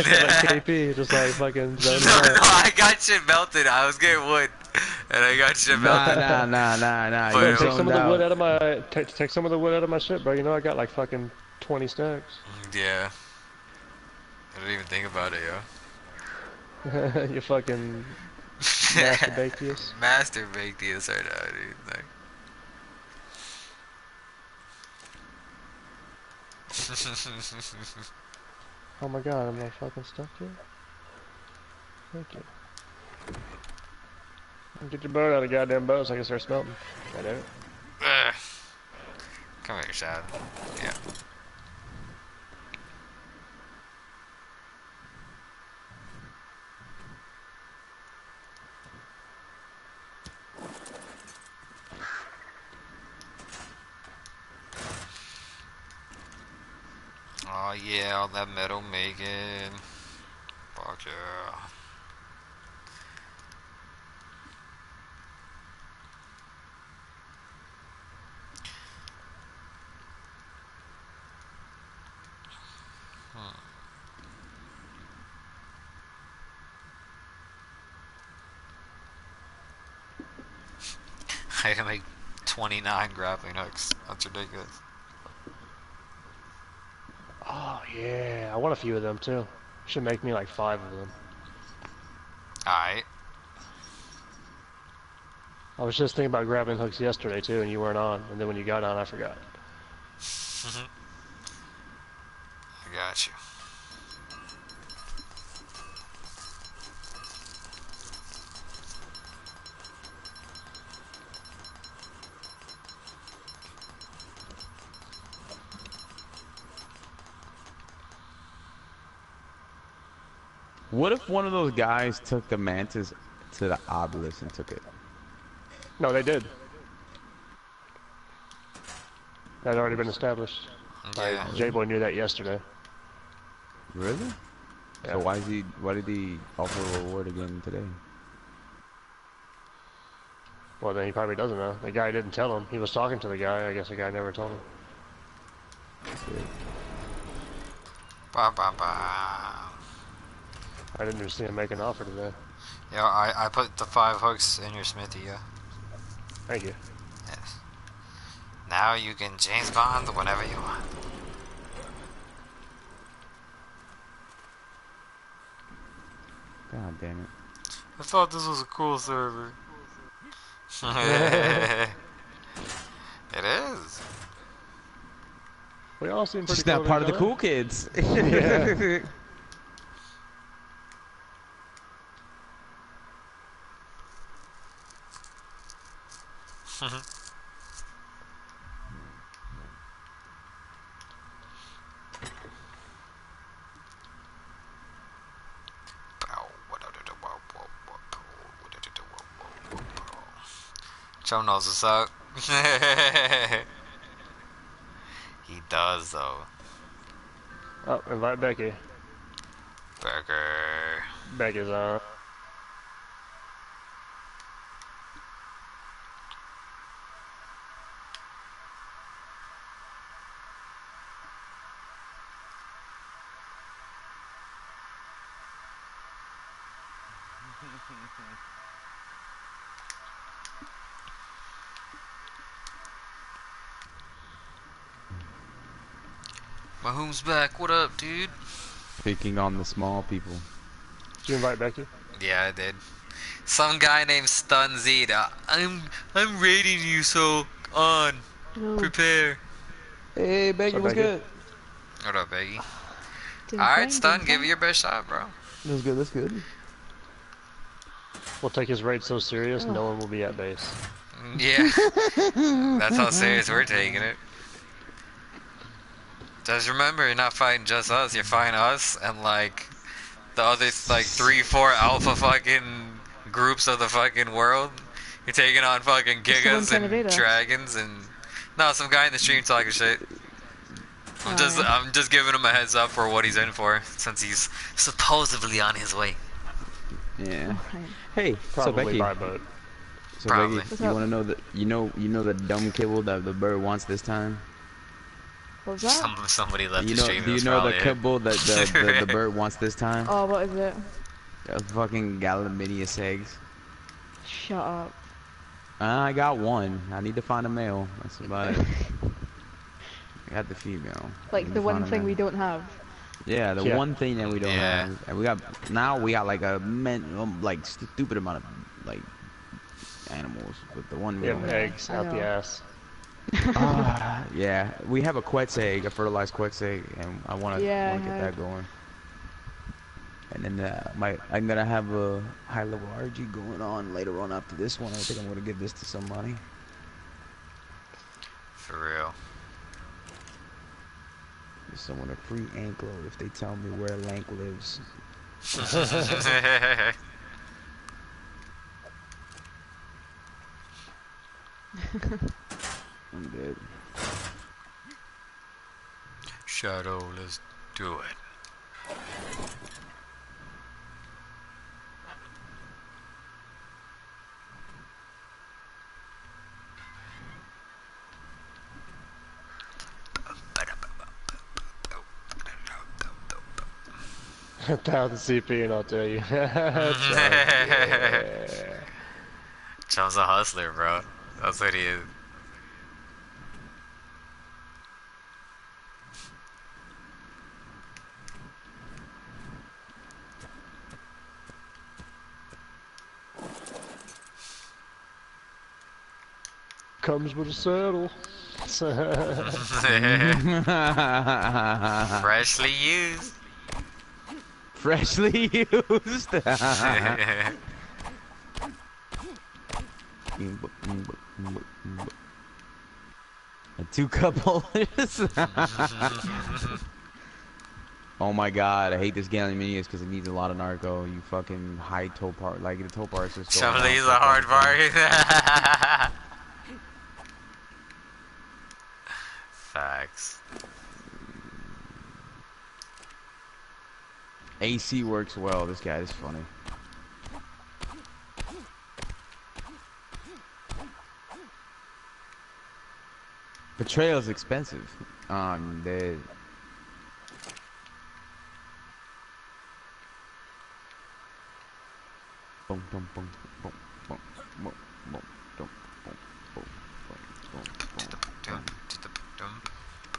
KP, just like fucking zoning out. I got shit melted. I was getting wood, and I got shit melted. nah, nah, nah, nah. But- You Take some zoned of the wood out. out of my, take, take some of the wood out of my shit, bro. You know I got like fucking 20 stacks. Yeah. I didn't even think about it, yo. you fucking. Master baked this right now, dude. Like. Oh my god, am I fucking stuck here? Thank you. Get your boat out of the goddamn boat so I can start smelting. I do. Come here, Shad. Yeah. Oh yeah, all that metal making. Fuck yeah. Hmm. I can make 29 grappling hooks. That's ridiculous. Oh yeah, I want a few of them too. Should make me like five of them. Alright. I was just thinking about grabbing hooks yesterday too, and you weren't on. And then when you got on, I forgot. I got you. What if one of those guys took the mantis to the obelisk and took it? No, they did. That had already been established. Oh, yeah. J-Boy knew that yesterday. Really? Yeah. So why is he? Why did he offer a reward again today? Well, then he probably doesn't know. The guy didn't tell him. He was talking to the guy. I guess the guy never told him. Ba ba ba. I didn't even see him make an offer today. Yeah, I, I put the five hooks in your smithy, yeah. Thank you. Yes. Now you can James Bond whenever you want. God damn it! I thought this was a cool server. it is. We all seem pretty She's now cool part of the cool kids. Yeah. Mm-hmm. Haha. Knows what's up. he does though. Oh, invite Becky. Becky. Becky's on. Mahomes back. What up, dude? Picking on the small people. Did you invite Becky? Yeah, I did. Some guy named Stun Z. I'm I'm raiding you, so on. No, Prepare. Hey, Becky, what's good? What up, Becky? Alright, Stun, give it your best shot, bro. That's good. That's good. We'll take his raid so serious, Oh. no one will be at base. Yeah. That's how serious we're taking it. Just remember, you're not fighting just us. You're fighting us and like the other like three, four alpha fucking groups of the fucking world. You're taking on fucking Who's gigas and dragons and no, some guy in the stream talking shit. I'm just Alright. I'm just giving him a heads up for what he's in for since he's supposedly on his way. Yeah. Alright. Hey, so Probably Becky, by boat. so Probably. Becky, you want to know the you know you know the dumb kibble that the bird wants this time? What was that? Some, somebody left you the know, stream. do you know the probably it. kibble that the, the, the bird wants this time? Oh, what is it? Uh, fucking Gallimimus eggs. Shut up. Uh, I got one. I need to find a male. That's about it. I got the female. Like the one thing we don't have. Yeah, the Yeah. one thing that we don't Yeah. have, and we got now we got like a men, um, like stupid amount of like animals, but the one we We don't have have. eggs out the ass. Ah, yeah, we have a Quetz egg, a fertilized Quetz egg, and I want to Yeah, get that going. And then uh, my I'm gonna have a high level RG going on later on after this one. I think I'm gonna give this to somebody. For real. Give someone a free ankle if they tell me where Lank lives. I'm dead. Shadow, let's do it. Thousand CP and I'll tell you. That's. Yeah. A hustler, bro. That's what he is. Comes with a saddle. Freshly used. Freshly used. A two cup holders. oh my god, I hate this Gallimimus because it needs a lot of narco. You fucking high torpor, like the torpors are so. Chum long, leaves so a hard part. Facts. AC works well. This guy is funny. Betrayal is expensive. Um, boom, boom, boom, boom, boom, boom, boom, boom, boom, boom, boom, boom.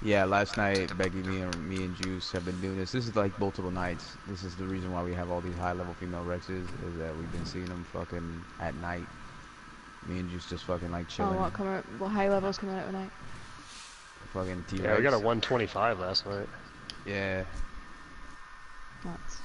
Yeah, last night Becky, me, and me and Juice have been doing this. This is like multiple nights. This is the reason why we have all these high-level female Rexes. Is that we've been seeing them fucking at night. Me and Juice just fucking like oh, chilling. Oh, chilling. what coming out? What high levels coming out tonight? fucking T-Rex. yeah, we got a 125 last night. Yeah. Nuts.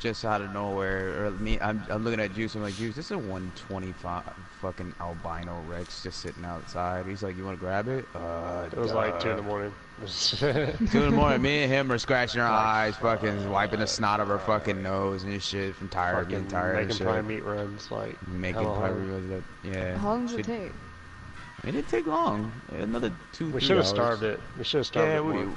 Just out of nowhere. Or me, I'm, I'm looking at Juice. I'm like, Juice, this is a 125 fucking albino Rex just sitting outside. He's like, you want to grab it? Uh, It was like two in the morning. Two in the morning. Me and him are scratching our eyes, fucking wiping the snot of our fucking nose and shit from tired, being Fucking tired and making shit. prime meat runs like Making hella hard. prime Yeah. How long does it take? It didn't take long. Another two. We three should have starved it. We should have starved Yeah, it we, more.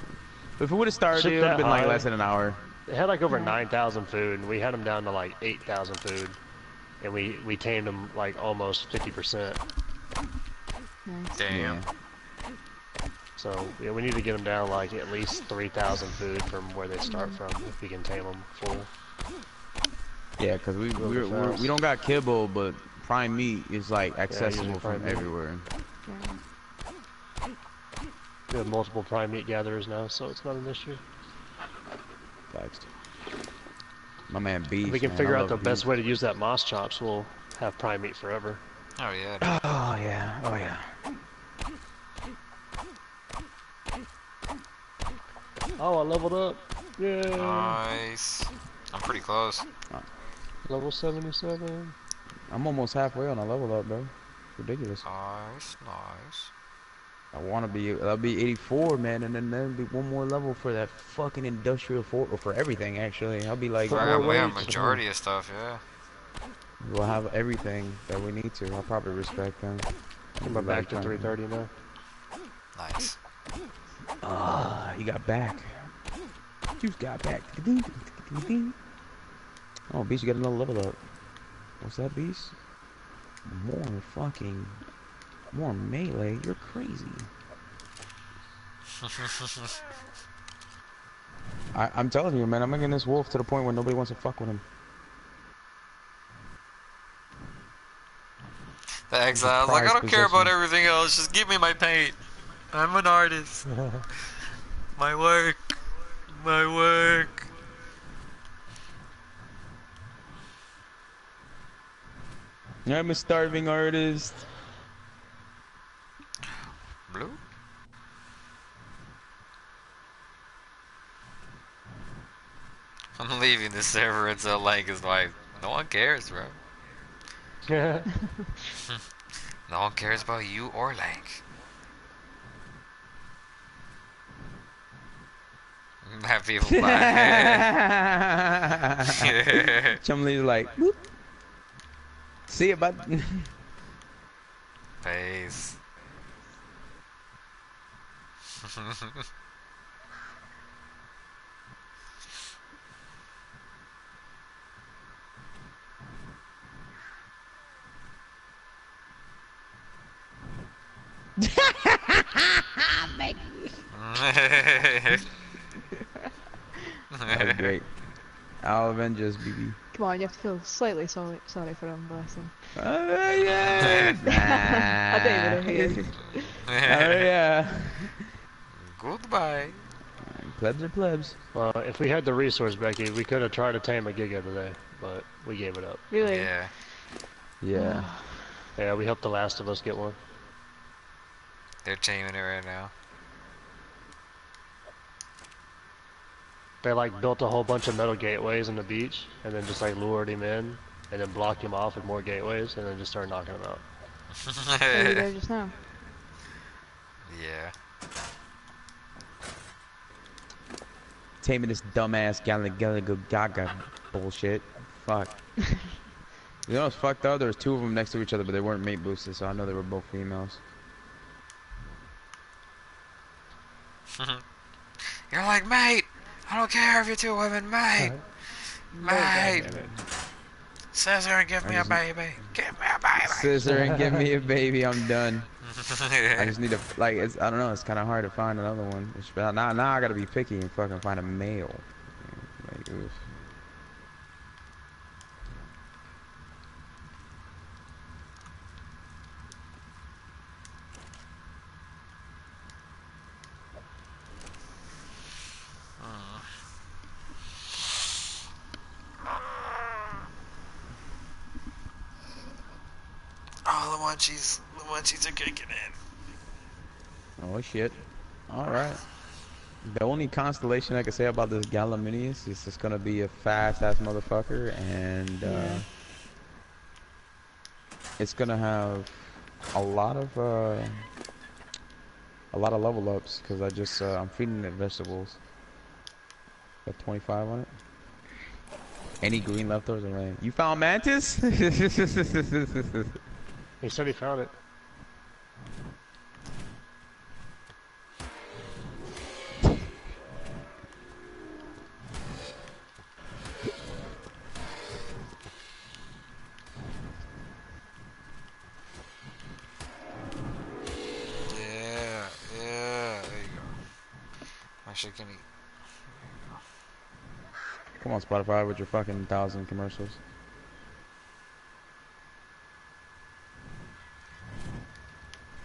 if it would have started, Shit it would have that been like less than an hour. It had like over Yeah. 9,000 food, and we had them down to like 8,000 food. And we, we tamed them like almost 50%. Nice. Damn. Yeah. So yeah, we need to get them down like at least 3,000 food from where they start mm-hmm. from if we can tame them full. Yeah, because we Really we're, we're, we don't got kibble, but prime meat is like accessible usually prime from meat. everywhere. Yeah. We have multiple prime meat gatherers now, so it's not an issue. Facts. My man Beast. If we can man, figure I out the love best way to use that Moschops, we'll have prime meat forever. Oh yeah. Oh yeah, oh yeah. Oh, I leveled up! Yay! Nice. I'm pretty close. Level 77. I'm almost halfway on a level up, bro. Ridiculous. Nice, nice. I want to be. I'll be 84, man, and then there'll be one more level for that fucking industrial fort, or for everything actually. I'll be like, For I more got we have weights. majority of stuff, yeah. we'll have everything that we need to. I'll probably respect them. I'm back to 330 now. Nice. Ah, he got back. Juice got back. Oh, Beast, you got another level up. What's that, Beast? More fucking... More melee? You're crazy. I, I'm telling you, man, I'm making this wolf to the point where nobody wants to fuck with him. The exile's like, I don't care about everything else, just give me my paint. I'm an artist. my work. My work. I'm a starving artist. Blue? I'm leaving the server until Lank is like, no one cares, bro. Yeah. No one cares about you or Lank. Have people buy. Chumley's like, see you, bud. Face. That's great. I'll avenge us, BB. Come on, you have to feel slightly sorry, sorry for him, bless him. Oh yeah. I don't even know who he is. Oh yeah. Goodbye. Plebs are plebs. well, if we had the resource, Becky, we could have tried to tame a Giga today, but we gave it up. Really? Yeah. Yeah. Yeah, we helped The Last of Us get one. They're taming it right now. They like built a whole bunch of metal gateways in the beach, and then just like lured him in, and then blocked him off with more gateways, and then just started knocking him out. There you just now. yeah. Taming this dumbass Gallagher Gaga bullshit. Fuck. you know what's fucked up? There was two of them next to each other, but they weren't mate boosted, so I know they were both females. Mm-hmm. You're like, mate, I don't care if you're two women, mate. Mate. Scissor and give me a baby. Give me a baby. Scissor and give me a baby, I'm done. I just need to like it's I don't know, it's kinda hard to find another one. It's, now now I gotta be picky and fucking find a male. Like, oof. munchies. The munchies are kicking in. Oh shit. Alright. The only constellation I can say about this Gallimimus is it's gonna be a fast ass motherfucker, and uh, Yeah. it's gonna have a lot of uh, a lot of level ups because I just uh, I'm feeding it vegetables. Got 25 on it. Any green leftovers or anything? You found mantis? He said he found it. My shit can eat. Come on, Spotify, with your fucking thousand commercials.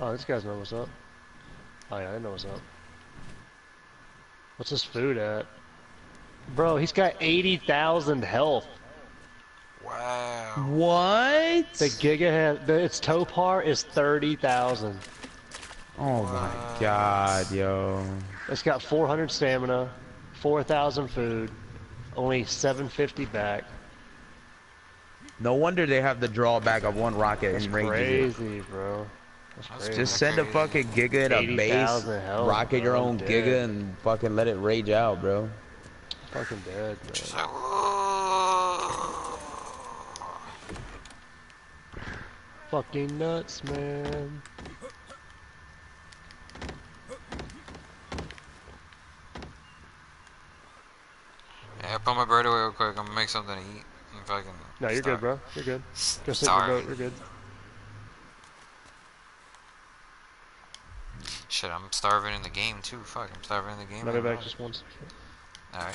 Oh, this guy's know what's up. Oh yeah, I know what's up. What's his food at? Bro, he's got 80,000 health. Wow. What? The Giga has, the, its Torpor is 30,000. Oh my god, yo. It's got 400 stamina, 4,000 food, only 750 back. No wonder they have the drawback of one rocket That's and ranges it. crazy, bro. That's crazy. Just send a fucking Giga in a base, health, rocket your own I'm Giga, dead. and fucking let it rage out, bro. fucking dead, Just man. like, "Whoa." Fucking nuts, man. Yeah, put my bird away real quick. I'm gonna make something to eat. If I can. No, you're good, start- bro. You're good. s- Just hit your starving. boat. You're good. Shit, I'm starving in the game too. Fuck, I'm starving in the game. Let me back just once. Alright.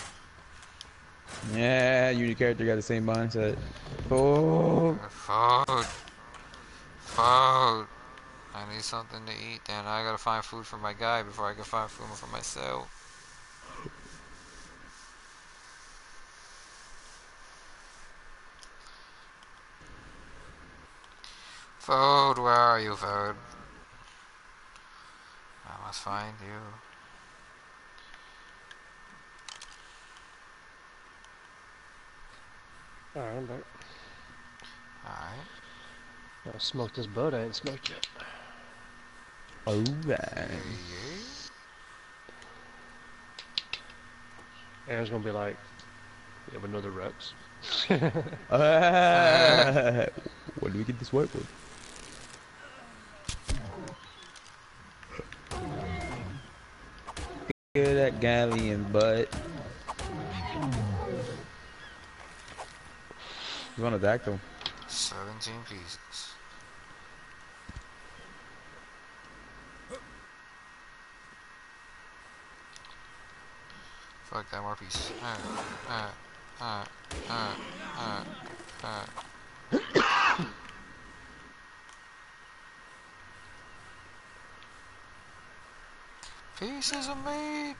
Yeah, you and your character got the same mindset. Oh, Food. Food. I need something to eat, and I gotta find food for my guy before I can find food for myself. Food, where are you, food? I must find you. Alright, I'm back. Alright. Gotta smoke this boat. I ain't smoked yet. alright. Aaron's gonna be like, "You have another Rex." Uh, what do we get this work Look at that galleon butt. He's on a dactyl. 17 pieces. Fuck that more piece. Uh, uh, uh, uh, uh, uh. Pieces of me.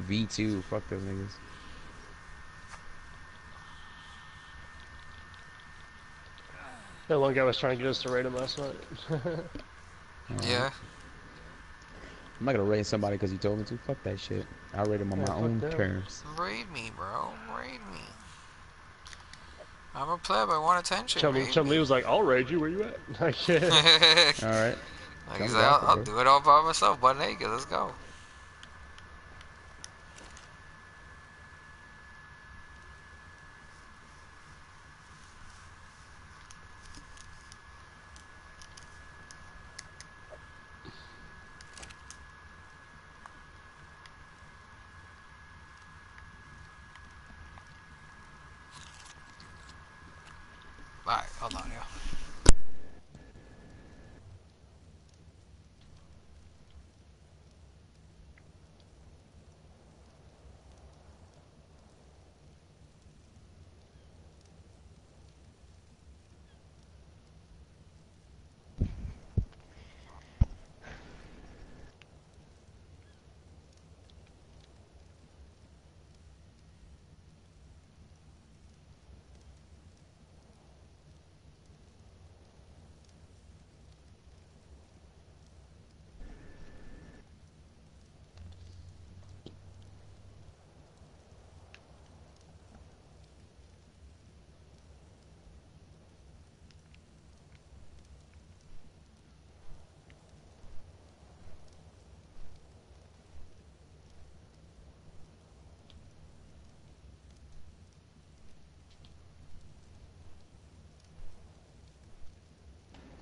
V2, fuck those niggas. That one guy was trying to get us to raid him last night. Yeah. I'm not gonna raid somebody because you told me to. Fuck that shit. I raid him on Yeah, my own them. terms. Raid me, bro. Raid me. I'm a pleb. I want attention. Chum, raid Chum me. Lee was like, "I'll raid you. Where you at?" Like, yeah. Alright. like he's like, I'll, I'll do it all by myself, butt naked. Let's go.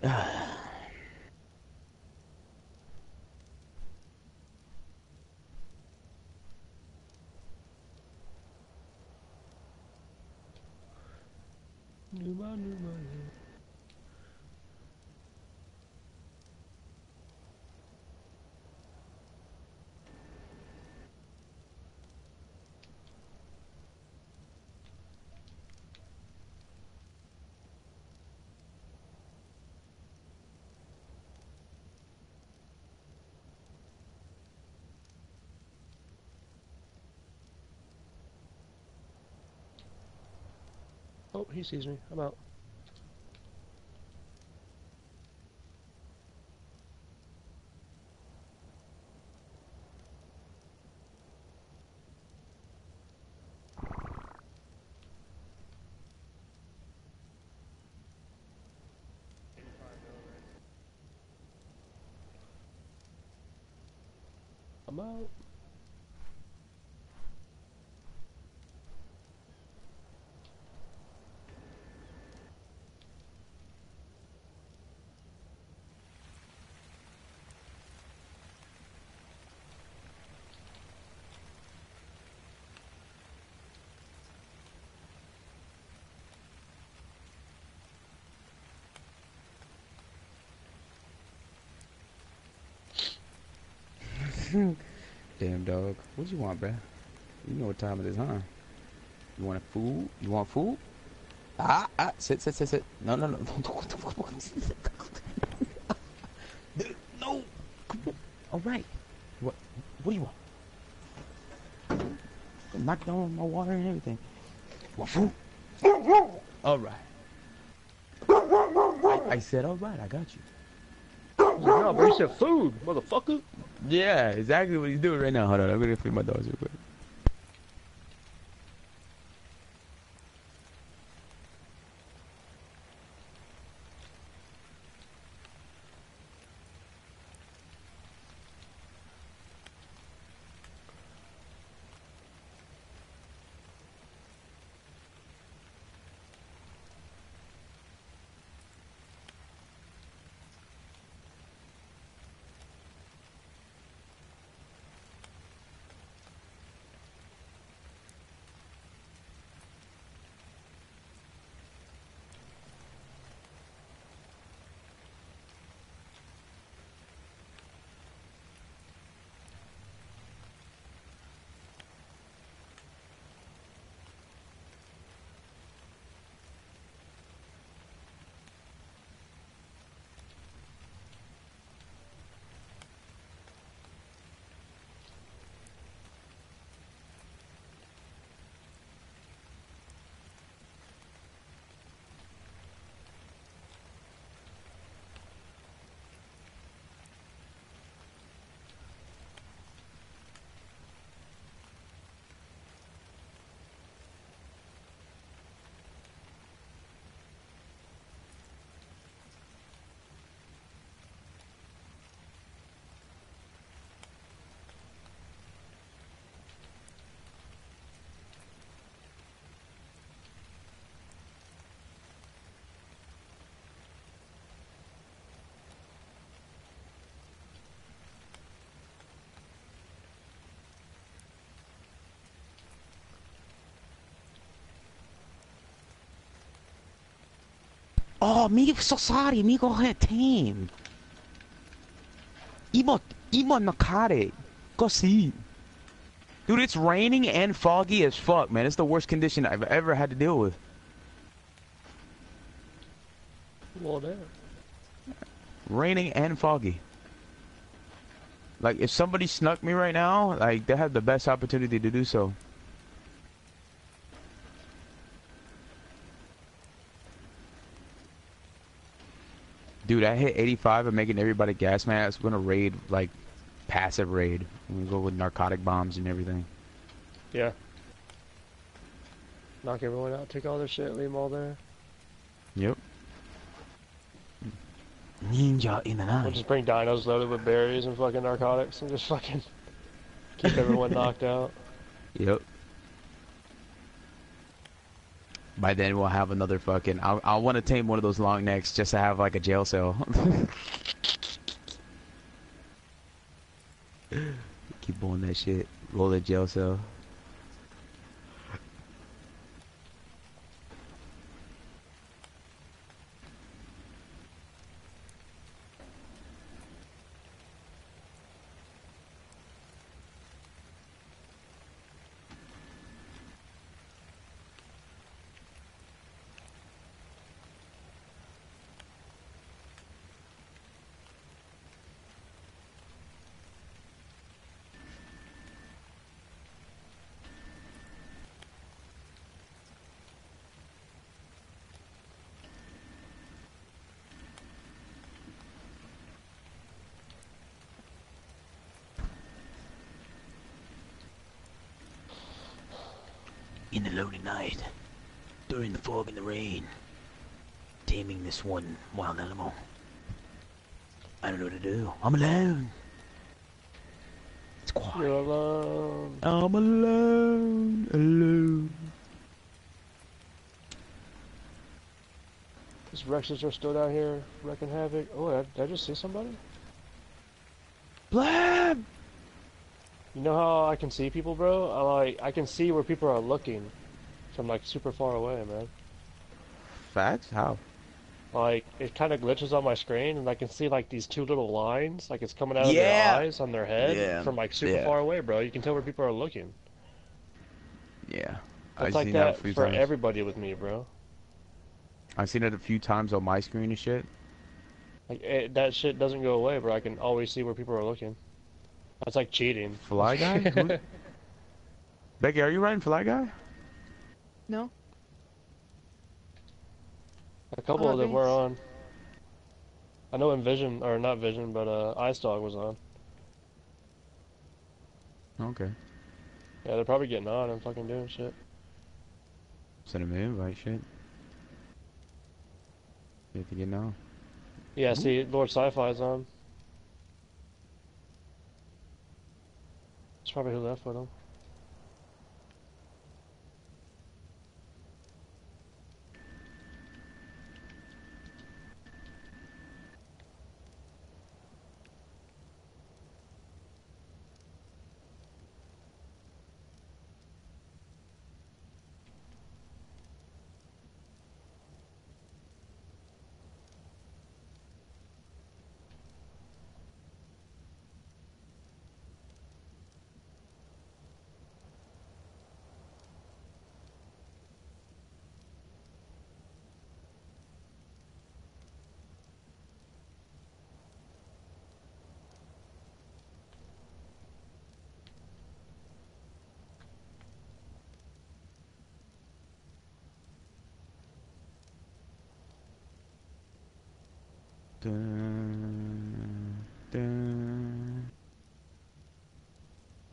Numa, numa, numa. Oh, he sees me. I'm out. I'm out. Damn dog. What you want, bruh? You know what time it is, huh? You want a food? You want food? Ah, ah, sit, sit, sit, sit. No, no, no. no. All right. What? What do you want? Knock down my water and everything. Want food? All right. I, I said, all right. I got you. No, but you said food, motherfucker. Yeah, exactly what he's doing right now. Hold on, I'm gonna feed my dogs real quick. Oh, me so sorry. Me go ahead team. Imo, Imo Nakare. Go see. Dude, it's raining and foggy as fuck, man. It's the worst condition I've ever had to deal with. Well. Raining and foggy. Like, if somebody snuck me right now, like, they have the best opportunity to do so. Dude, I hit 85 and making everybody gas mask. We're gonna raid, like, passive raid. We're gonna go with narcotic bombs and everything. Yeah. Knock everyone out, take all their shit, leave them all there. Yep. Ninja in the night. We'll just bring dinos loaded with berries and fucking narcotics and just fucking keep everyone knocked out. Yep. By then we'll have another fucking. I'll, I'll want to tame one of those long necks just to have like a jail cell. Keep on that shit. Roll the jail cell. In the lonely night, during the fog and the rain, taming this one wild animal. I don't know what to do. I'm alone. It's quiet. You're alone. I'm alone, alone. These Rexes are still down here wrecking havoc. Oh, did I, just see somebody? Blab! You know how I can see people, bro? I like I can see where people are looking from like super far away, man. Facts? How? Like it kind of glitches on my screen, and I can see like these two little lines, like it's coming out of Yeah. their eyes on their head Yeah. from like super Yeah. far away, bro. You can tell where people are looking. Yeah. It's I've like seen that that for times. everybody with me, bro. I've seen it a few times on my screen and shit. Like it, that shit doesn't go away, bro. I can always see where people are looking. That's like cheating. Fly guy? Who- Becky, are you riding Fly Guy? No? A couple Oh, of them were on. I know Envision, or not Vision, but uh, Ice Dog was on. Okay. Yeah, they're probably getting on and fucking doing shit. Send him an invite, shit. You have to get now. Yeah, see, Lord Sci-Fi's on. That's probably who left with him. Have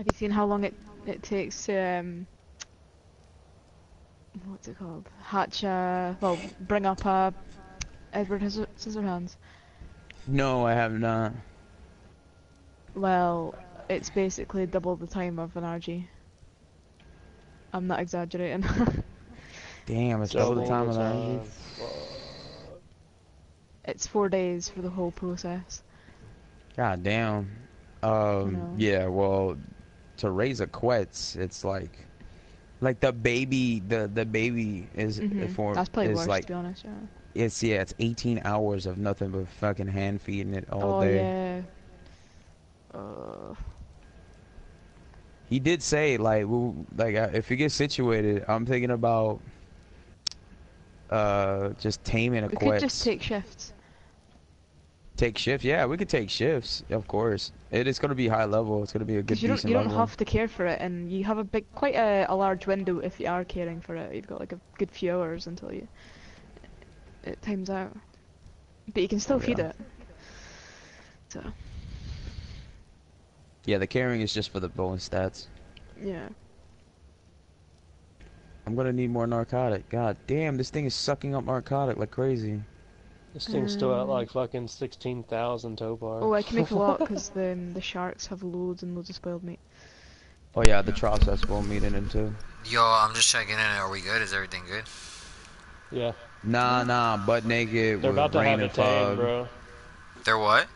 you seen how long it, it takes to, um, what's it called? Hatch a, well, bring up a Edward Scisor- Scissorhands. No, I have not. Well, it's basically double the time of an RG. I'm not exaggerating. Damn, it's double the time of that. time. It's four days for the whole process. God damn. Um, yeah, well, to raise a quetz, it's like, like the baby, the the baby is Mhm. for That's probably is worse, like to be honest, yeah. it's yeah, it's 18 hours of nothing but fucking hand feeding it all oh, day. yeah. Uh, He did say like, we, like uh, if you get situated, I'm thinking about uh just taming a we could just take shifts. Take shifts. Yeah, we could take shifts, of course. It is going to be high level. It's going to be a good you don't, you don't level. have to care for it, and you have a big, quite a, a large window if you are caring for it. You've got like a good few hours until you it times out. But you can still feed Yeah. it. So Yeah, the caring is just for the bonus stats. yeah. I'm gonna need more narcotic. God damn, this thing is sucking up narcotic like crazy. This thing's still at Um, like fucking 16,000 torpor. Oh, I can make a lot because the um, the sharks have loads and loads of spoiled meat. Oh yeah, the troughs has full meat in it too. Yo, I'm just checking in. Are we good? Is everything good? Yeah, Nah, nah, butt naked they're with about to have and it tamed, bro. They're what?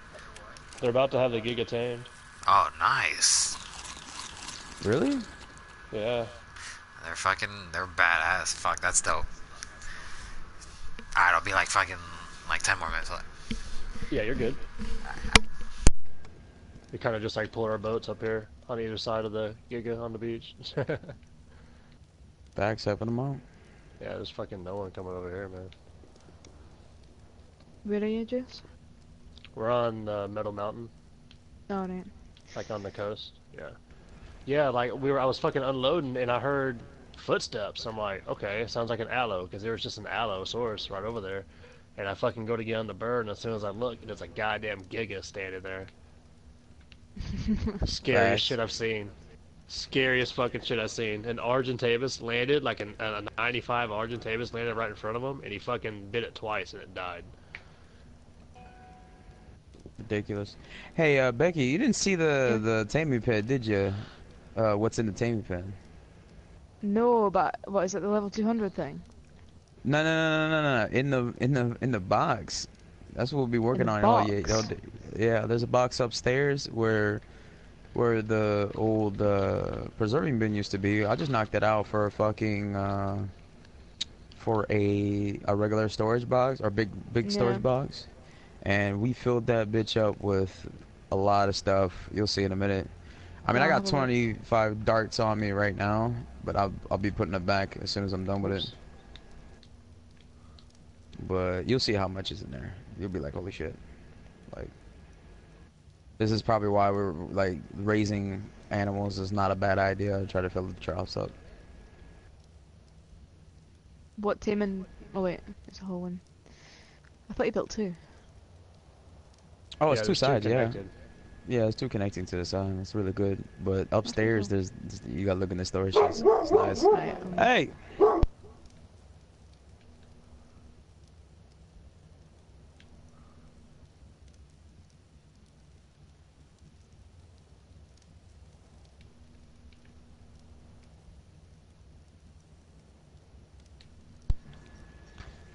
They're about to have the Giga tamed. Oh, nice. Really? Yeah. They're fucking, they're badass. Fuck, that's dope. Alright, I'll be like fucking, like 10 more minutes. Yeah, you're good. We kind of just like pull our boats up here on either side of the Giga on the beach. yeah, Back seven them out. there's fucking no one coming over here, man. Where are you, Juice? We're on uh, Meadow Mountain, Oh, right. like on the coast. Yeah. Yeah, like we were. I was fucking unloading and I heard footsteps. I'm like, okay, sounds like an Allo because there was just an Allosaurus right over there. And I fucking go to get on the bird, and as soon as I look, there's a goddamn Giga standing there. Scariest Facts. shit I've seen. Scariest fucking shit I've seen. An Argentavis landed, like an, a 95 Argentavis landed right in front of him, and he fucking bit it twice and it died. Ridiculous. Hey, uh, Becky, you didn't see the the taming pen, did you? Uh, what's in the taming pen? No, but what is it? The level 200 thing? No, no, no, no, no, no. In the in the in the box. That's what we'll be working on. all year. all day. Yeah, there's a box upstairs where where the old uh, preserving bin used to be. I just knocked it out for a fucking uh, for a a regular storage box or big big storage Yeah. box, and we filled that bitch up with a lot of stuff. You'll see in a minute. I mean, I got have a look. 25 darts on me right now, but I'll I'll be putting it back as soon as I'm done with it. But you'll see how much is in there. You'll be like, holy shit. Like, this is probably why we're like raising animals is not a bad idea. To try to fill the troughs up. What taming? Oh wait, it's a whole one. I thought you built two. Oh, Yeah, it's two there's sides, yeah. Yeah, it's two connecting to the side. It's really good. But upstairs, there's you gotta look in the storage. It's, it's nice. Um, Hey.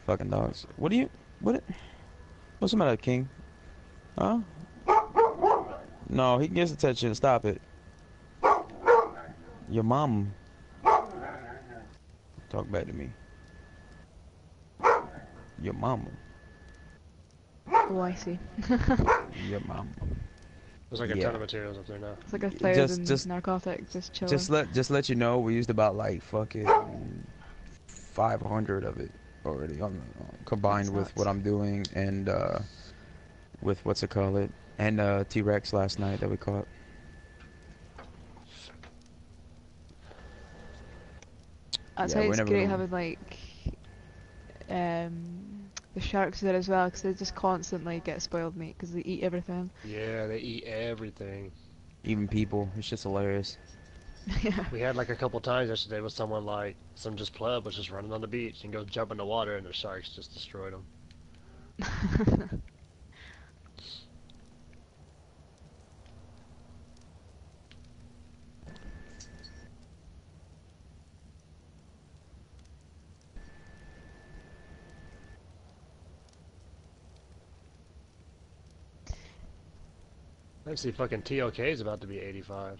Fucking dogs. What do you? What? What's the matter, King? Huh? No, he gets attention. Stop it. Your mom. Talk back to me. Your mama. Oh, I see. Your mama. There's like a Yeah. ton of materials up there now. It's like a Just- thousand just- narcotics just chilling. Just let just let you know we used about like fucking 500 of it already on uh, combined That's with nuts. what I'm doing and uh with what's it call it and uh T-Rex last night that we caught. That's Yeah, why it's great having like um the sharks there as well because they just constantly get spoiled meat because they eat everything. Yeah, they eat everything. Even people, it's just hilarious. yeah. We had like a couple times yesterday with someone like some just pleb was just running on the beach and go jump in the water and the sharks just destroyed him. Actually, fucking TOK is about to be 85.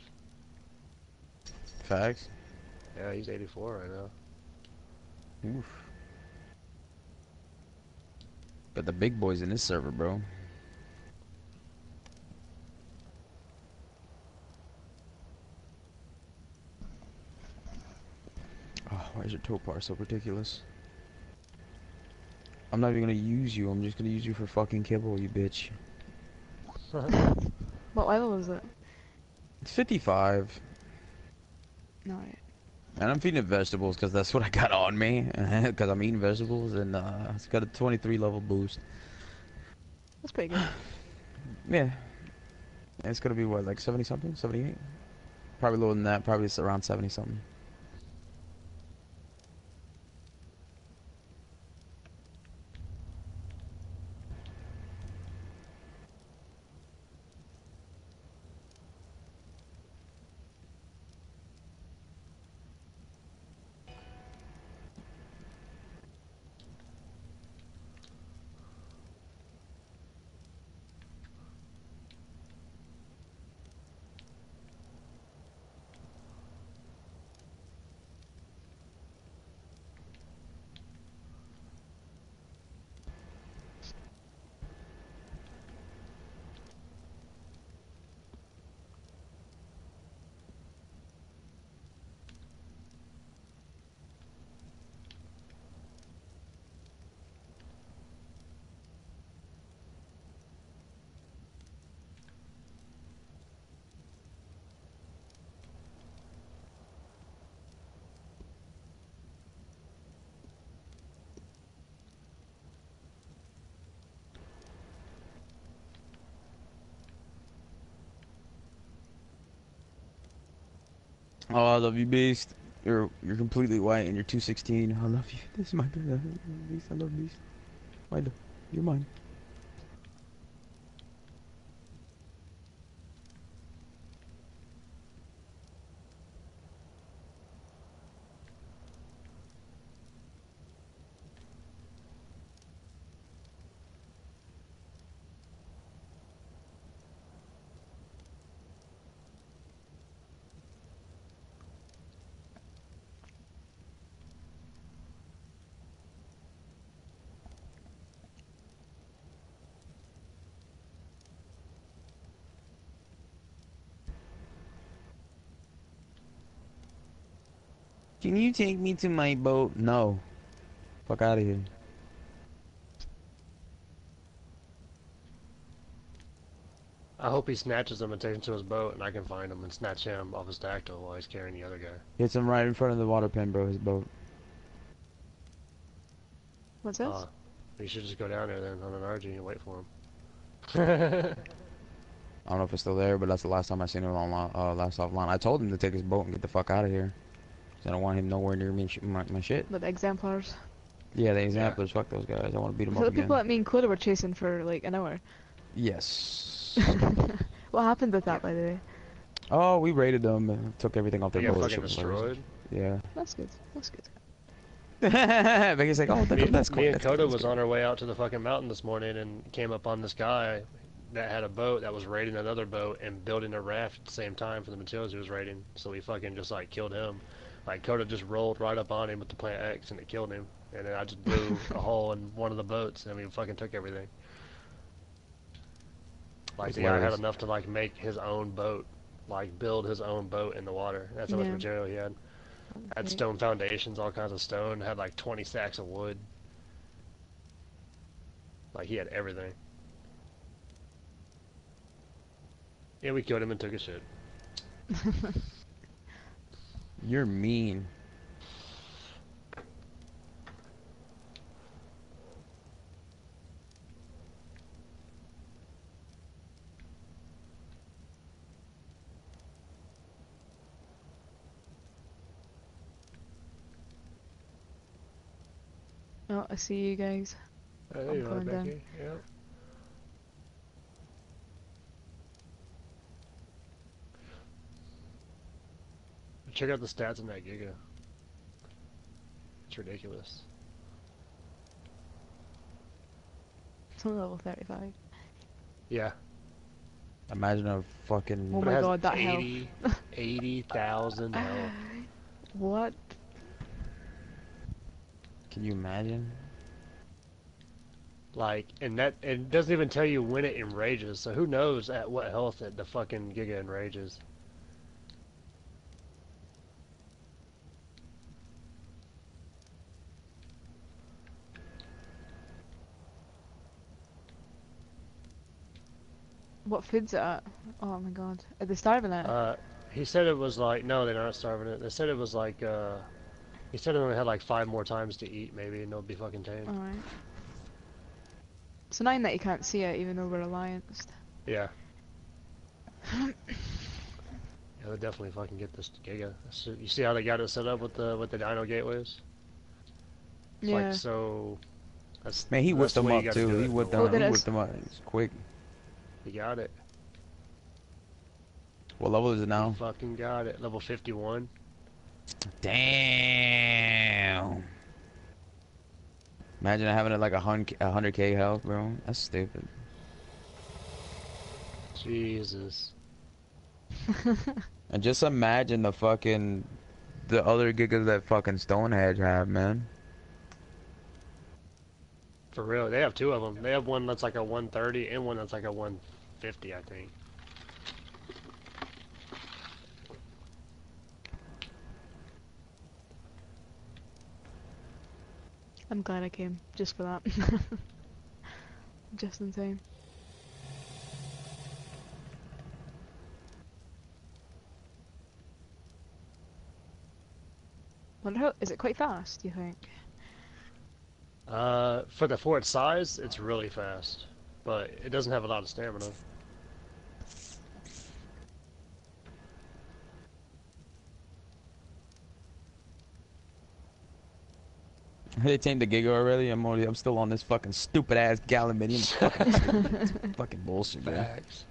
Facts. Yeah, he's 84 right now. Oof. But the big boys in this server, bro. Oh, why is your torpor so ridiculous? I'm not even gonna use you. I'm just gonna use you for fucking kibble, you bitch. what level was it? It's 55, No, right. and I'm feeding it vegetables because that's what I got on me. Because I'm eating vegetables, and uh, it's got a 23 level boost. That's pretty good. Yeah. It's gonna be what, like 70 something? 78? Probably lower than that. Probably it's around 70 something. Oh, I love you, Beast. You're you're completely white and you're 216. I love you. This is my Beast. I love Beast. Mine. You're mine. Can you take me to my boat? No. Fuck out of here. I hope he snatches him and takes him to his boat, and I can find him and snatch him off his dactyl while he's carrying the other guy. Hits him right in front of the water pen, bro. His boat. What's this? Uh, you should just go down there then on an RG and wait for him. I don't know if it's still there, but that's the last time I seen him on uh, last offline. I told him to take his boat and get the fuck out of here. 'Cause I don't want him nowhere near me and sh my, my shit. The exemplars. Yeah, the examplers. Fuck those guys. I want to beat them So up the again. people that me and Clodagh were chasing for like an hour. Yes. what happened with that, by the way? oh, we raided them and took everything off their got boat. fucking Shit was hilarious. destroyed. Yeah. That's good. That's good. Becky's like, oh, Me, that's cool. me and that's cool, Koda was on our way out to the fucking mountain this morning and came up on this guy that had a boat that was raiding another boat and building a raft at the same time for the materials he was raiding. So we fucking just like killed him. Like Koda just rolled right up on him with the plant X and it killed him. And then I just blew a hole in one of the boats and we fucking took everything. Like the guy had enough to like make his own boat, like build his own boat in the water. That's how much material he had. Had stone foundations, all kinds of stone. Had like 20 sacks of wood. Like he had everything. Yeah, we killed him and took his shit. You're mean. Oh, I see you guys. Hey, I'm coming down. Yeah. Check out the stats in that Giga. It's ridiculous. It's only level 35. Yeah. Imagine a fucking. Oh But my it god, that health. 80,000 health. What? Can you imagine? Like, and that it doesn't even tell you when it enrages. So who knows at what health it, the fucking Giga enrages? What food's it at? Oh my god. Are they starving it? Uh, he said it was like no, they're not starving it. They said it was like uh, he said it only had like five more times to eat maybe, and it'll be fucking tame. Alright. It's annoying that you can't see it even though we're allianced. Yeah. yeah, they'll definitely fucking get this Giga. So, you see how they got it set up with the with the Dino gateways? It's yeah. like so. That's Man, he whipped them way up too. He whipped them. Oh. He whipped them up. It's quick. You got it. What level is it You now? fucking got it. Level 51. Damn. Imagine having it like a hundred k health, bro. That's stupid. Jesus. And just imagine the fucking the other gigas that fucking Stonehenge have, man. For real, they have two of them. They have one that's like a 130 and one that's like a 150, I think. I'm glad I came just for that. just in time. Wonder how is it quite fast? Do you think? Uh, for the for its size, it's really fast, but it doesn't have a lot of stamina. They tamed the Giga already. I'm already. I'm still on this fucking stupid ass Gallimimus. fucking bullshit, man. Facts.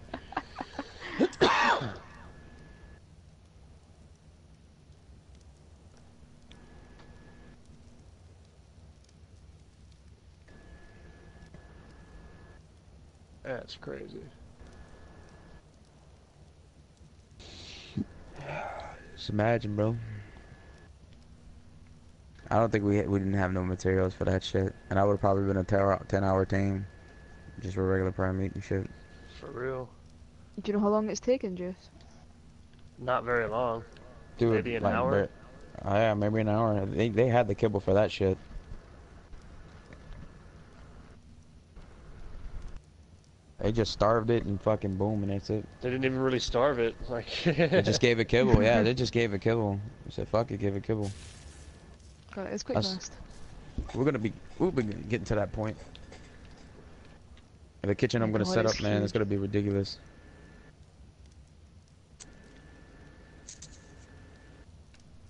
That's crazy. Just imagine, bro. I don't think we we didn't have no materials for that shit, and I would have probably been a 10 hour, 10 hour team, just for regular prime meat and shit. For real. Do you know how long it's taken, Juice? Not very long. Dude, Maybe an like, hour? bro- Oh, yeah, maybe an hour. They they had the kibble for that shit. They just starved it and fucking boom, and that's it. They didn't even really starve it. Like They just gave it kibble. Yeah, they just gave it kibble. They said, "Fuck it, give it kibble." God, it's quick That's- fast. We're gonna be we'll be getting to that point. The kitchen I'm gonna God, set up, man, it's gonna be ridiculous.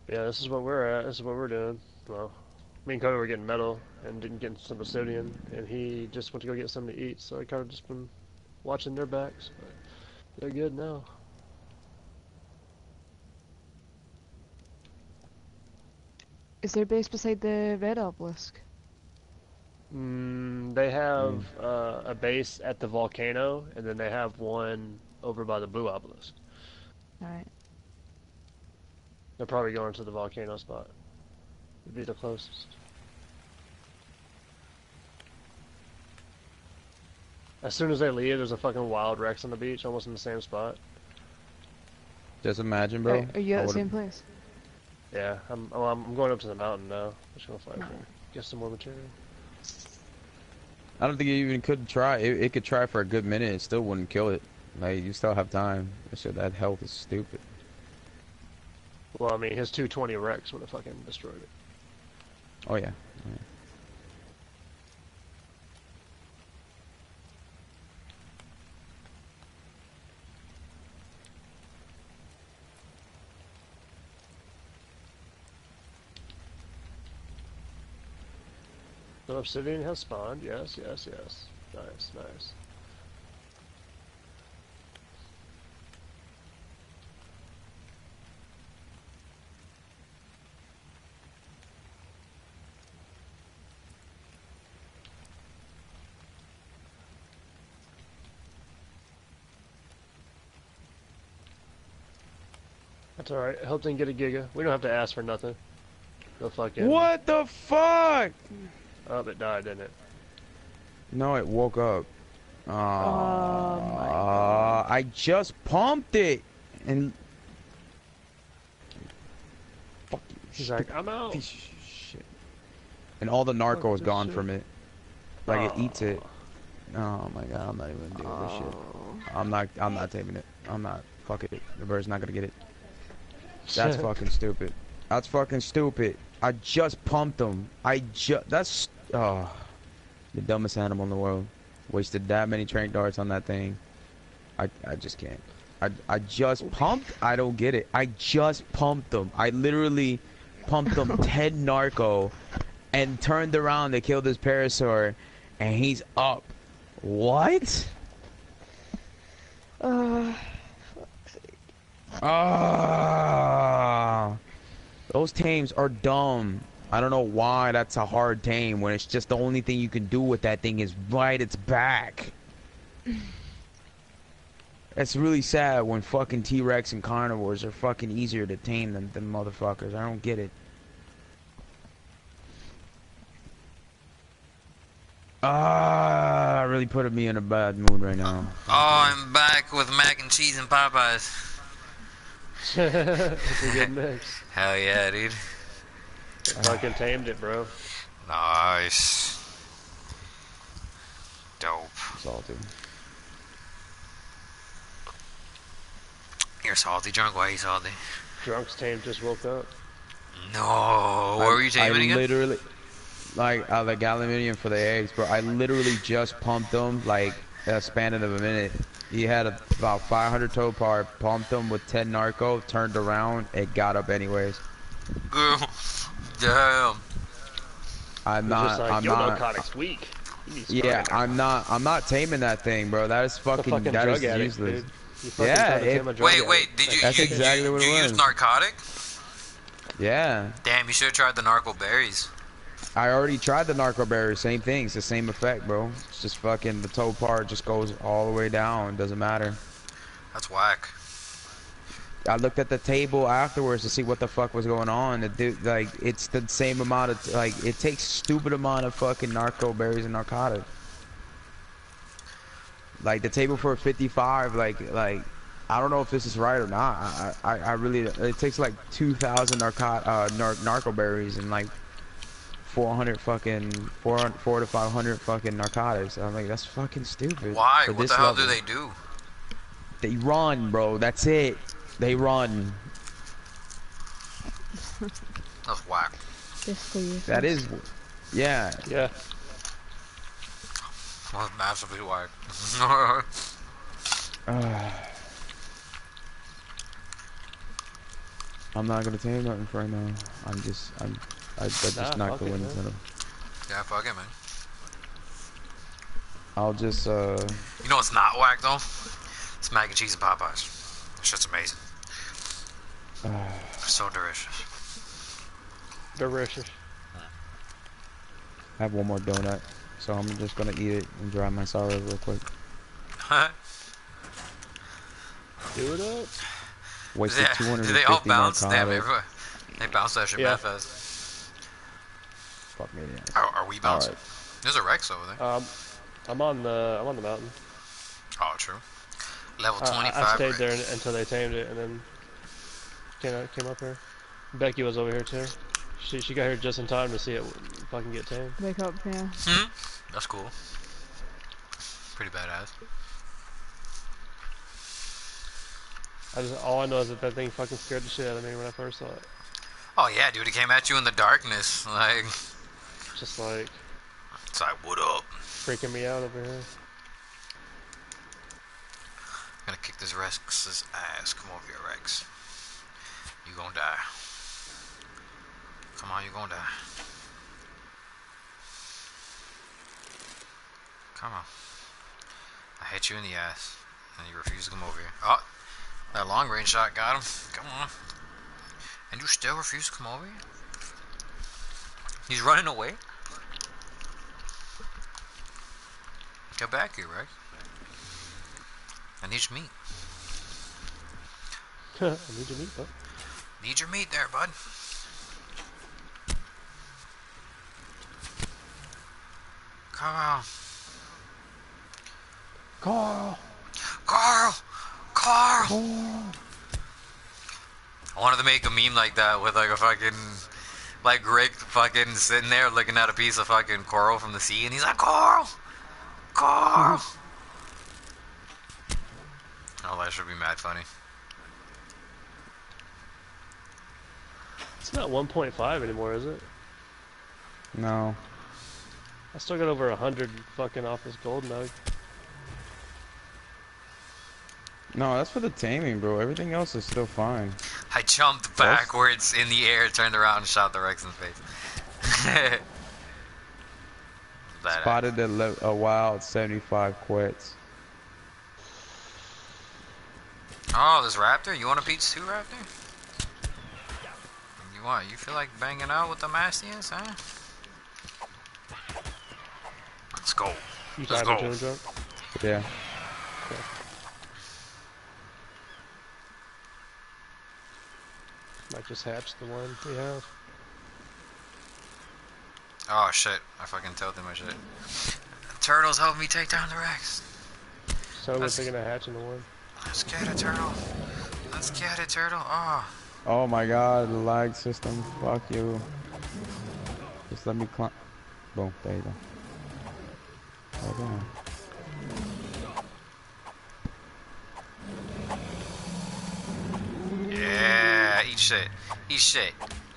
Yeah, this is what we're at. This is what we're doing. Well, me and Cody were getting metal and didn't get some obsidian, and he just went to go get something to eat. So I kind of just been watching their backs. But they're good now. Is there a base beside the red obelisk? Mm, they have uh, a base at the volcano, and then they have one over by the blue obelisk. Alright. They're probably going to the volcano spot. It'd be the closest. As soon as they leave, there's a fucking wild Rex on the beach, almost in the same spot. Just imagine, bro. Are, are you at the same place? Yeah, I'm. Oh, I'm going up to the mountain now. Just gonna find some, get some more material. I don't think you even could try. It, it could try for a good minute. It still wouldn't kill it. Like you still have time. That shit, that health is stupid. Well, I mean, his 220 Rex would have fucking destroyed it. Oh yeah. Oh, the obsidian has spawned. Yes, yes, yes. Nice, nice. That's alright. They can get a Giga. We don't have to ask for nothing. They'll fucking. What the fuck? Oh, it died, didn't it? No, it woke up. Uh, Oh my I just pumped it, and fuck you, She's like, I'm out. piece of shit. And all the narco is gone shit. from it. Like it eats it. Oh my god, I'm not even doing this shit. I'm not. I'm not taking it. I'm not. Fuck it. The bird's not gonna get it. That's fucking stupid. That's fucking stupid. I just pumped him. I just. That's. Oh. The dumbest animal in the world. Wasted that many trank darts on that thing. I, I just can't. I, I just pumped. I don't get it. I just pumped them. I literally pumped them 10 narco and turned around to kill this parasaur and he's up. What? Uh, Ah, those tames are dumb. I don't know why that's a hard tame when it's just the only thing you can do with that thing is ride its back. It's really sad when fucking T-Rex and carnivores are fucking easier to tame than, than motherfuckers. I don't get it. Ah, really putting me in a bad mood right now. Oh, I'm back with mac and cheese and Popeyes. it's a good mix. Hell yeah, dude. They fucking tamed it, bro. Nice. Dope. Salty. You're salty drunk. Why are you salty? Drunk's tame just woke up. No. What were you I taming again? literally, like, uh, like aluminium for the eggs, bro. I literally just pumped them like a span of a minute. He had a, about 500 torpor, pumped them with 10 narco, turned around, it got up anyways. Girl. Damn. I'm He's not. like, I'm your not. narcotics weak. Yeah, stronger I'm not. I'm not taming that thing, bro. That is fucking. fucking that drug is addict, useless. dude. Yeah, it- tame a drug Wait, addict. wait, did you, That's you, exactly you, what it you used was. narcotic? Yeah. Damn, you should have tried the narco berries. I already tried the narco berry. Same thing. It's the same effect, bro. It's just fucking the torpor just goes all the way down. Doesn't matter. That's whack. I looked at the table afterwards to see what the fuck was going on. The dude, like, it's the same amount of like it takes stupid amount of fucking narco berries and narcotics. Like the table for 55, like like I don't know if this is right or not. I I, I really it takes like 2,000 narco uh, nar narco berries and like 400 fucking 400 4 to 500 fucking narcotics. I'm like that's fucking stupid. Why? What the hell level. do they do? They run, bro. That's it. They run. That's whack. That is, yeah. Yeah. That's massively whack. Uh, I'm not gonna tell you nothing for right now. I'm just, I'm, I, I just Nah, knocked the fuck it, wind man. out of. yeah, fuck it, man. I'll just, uh, You know what's not whack though? It's mac and cheese and Popeyes. It's just amazing. Uh So delicious. Delicious. I have one more donut, so I'm just gonna eat it and dry my sorrow real quick. Do it up. Wasted Yeah, 250 do they all bounce? Damn, narcotics. everyone. They bounce that shit Yeah. fast. Fuck me, yeah. Are, are we bouncing? Alright. There's a Rex over there. Um, I'm on the I'm on the mountain. Oh, true. Level Uh, 25 I stayed there Rex. un- until they tamed it, and then came out, came up here. Becky was over here too. She she got here just in time to see it fucking get tamed. wake up, yeah. Hmm? That's cool. Pretty badass. I just all I know is that that thing fucking scared the shit out of me when I first saw it. Oh yeah, dude, it came at you in the darkness. Like, Just like it's like, what up? freaking me out over here. I'm gonna kick this Rex's ass. Come over here, Rex. You gonna die. Come on, you're gonna die. Come on. I hit you in the ass, and you refuse to come over here. Oh, that long range shot got him. Come on. And you still refuse to come over here? He's running away? Get back here, Rex. I need your meat. I need your meat, bud. Need your meat there, bud. Come on. Carl. Carl! Carl! I wanted to make a meme like that with like a fucking like Rick fucking sitting there looking at a piece of fucking coral from the sea and he's like Carl! Carl! Mm-hmm. oh that should be mad funny. It's not 1.5 anymore, is it? No. I still got over a hundred fucking off this gold nug. No, that's for the taming, bro. Everything else is still fine. I jumped backwards in the air, turned around and shot the Rex in the face. Badass. Spotted a, le- a wild 75 Quetz. Oh, this raptor? You want a pizza too, raptor? You want? You feel like banging out with the Mastians, huh? Let's go. You Let's driving go. to drunk? Yeah. Might just hatch the one we have. Oh shit! I fucking told them my shit. Turtles help me take down the Rex. So we're That's- thinking of hatching the one. Let's get a turtle. Let's get a turtle. Oh, Oh my god, the lag system. Fuck you. Just let me climb. Boom, there you go. Yeah. Eat shit. Eat shit.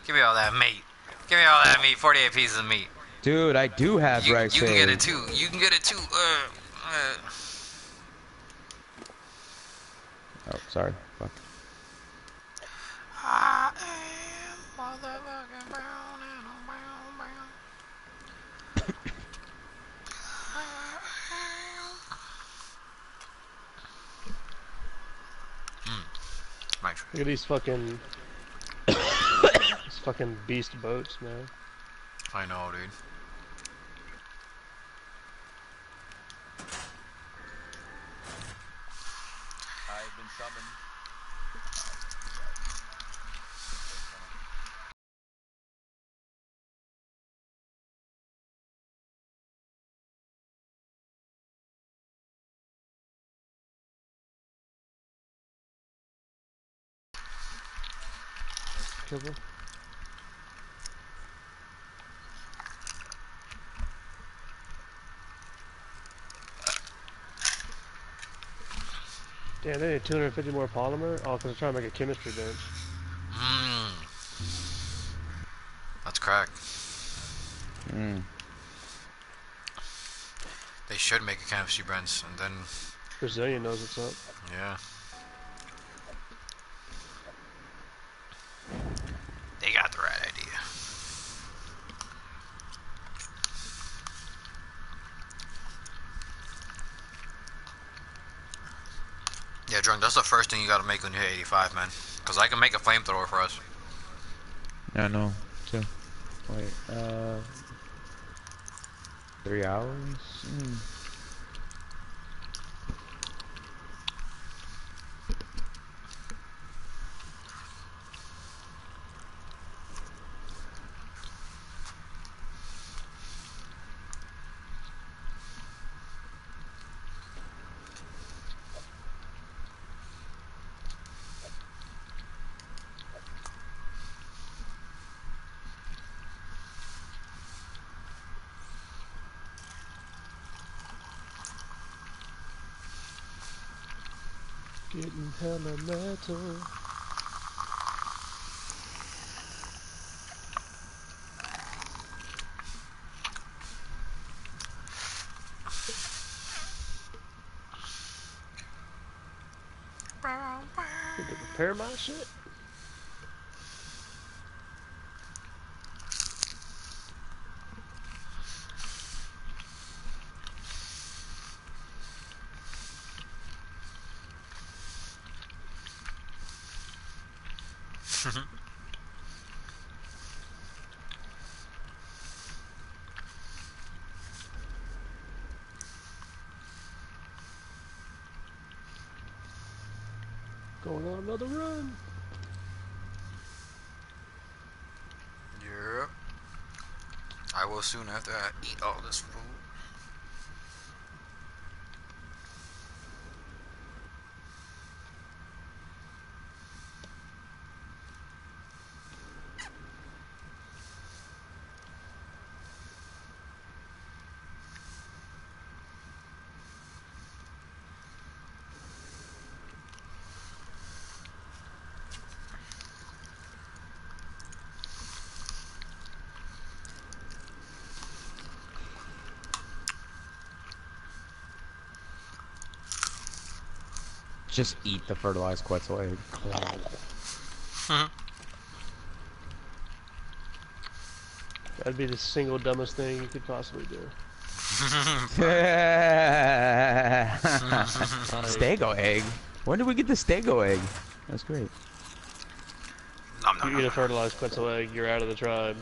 Give me all that meat. Give me all that meat. 48 pieces of meat. Dude, I do have You, Rex you can get it too. You can get it too. Uh, uh. Oh, sorry. Hmm. I am motherfucking and I'm Look at these fucking, these fucking beast boats, man. I know, dude. Kibble. Damn, they need 250 more polymer? Oh, because they're trying to make a chemistry bench. Mmm. That's crack. Mm. They should make a chemistry bench, and then, Brazilian knows what's up. yeah. They got the right idea. Yeah, drunk. That's the first thing you gotta make when you hit 85, man. Cause I can make a flamethrower for us. Yeah, I know. Too. Wait. Uh. Three hours. Mm. Hella metal. Need to repair my shit? Going on another run. Yep. I will soon after I eat all this food. Just eat the fertilized Quetzal egg. That'd be the single dumbest thing you could possibly do. Stego egg. When did we get the Stego egg? That's great. Nom, nom, you nom, eat a fertilized Quetzal egg, you're out of the tribe,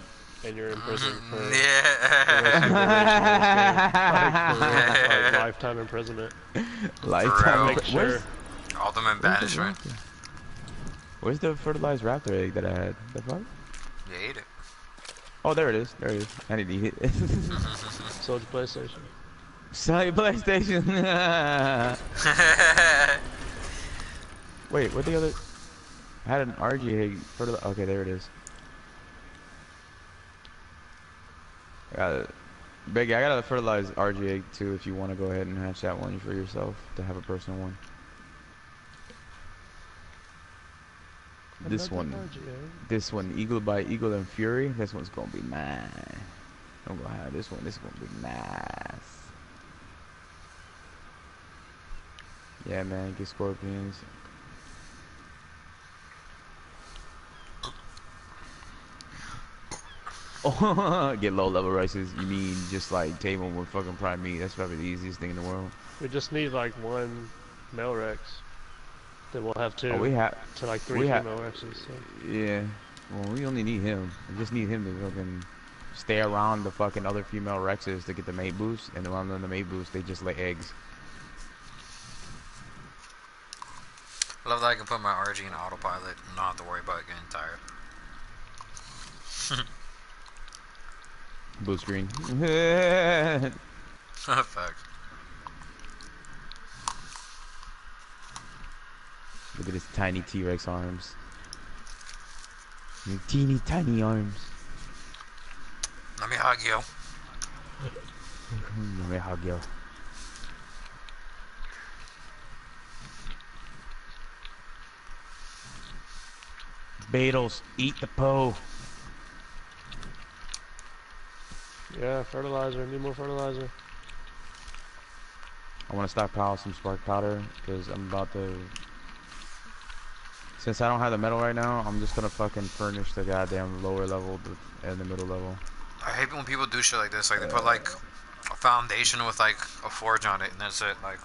and you're in mm-hmm. prison for the rest Yeah. of your duration of this game. Like, for, like, lifetime imprisonment. Lifetime. real. Make sure. Where's, Ultimate where's the banishment. raptor? Where's the fertilized raptor egg that I had? The fuck? You ate it. Oh, there it is. There it is. I need to eat it. Sold your PlayStation. Sell your PlayStation. Wait, what the other? I had an Argy egg. Fertil- okay, there it is. I got it. Biggie, I got a fertilized Argy egg too. If you want to go ahead and hatch that one for yourself to have a personal one. This one, this one, Eagle by Eagle and Fury. This one's gonna be mine. I'm gonna have this one. This is gonna be nice. Yeah, man, get scorpions. Oh, get low level races. You mean just like them with fucking prime meat? That's probably the easiest thing in the world. We just need like one male Rex. Then we'll have two Oh, we have. to like three we female Rexes. So. Yeah. Well, we only need him. We just need him to fucking stay around the fucking other female Rexes to get the mate boost, and around the mate boost, they just lay eggs. I love that I can put my Argy in autopilot and not have to worry about getting tired. Boost screen. Facts. Look at his tiny T-Rex arms. Your teeny tiny arms. Let me hug you. Let me hug you. Beetles, eat the Poe. Yeah, fertilizer. Need more fertilizer. I want to stockpile some spark powder because I'm about to. Since I don't have the metal right now, I'm just gonna fucking furnish the goddamn lower level and the middle level. I hate when people do shit like this. Like they put like a foundation with like a forge on it, and that's it. Like,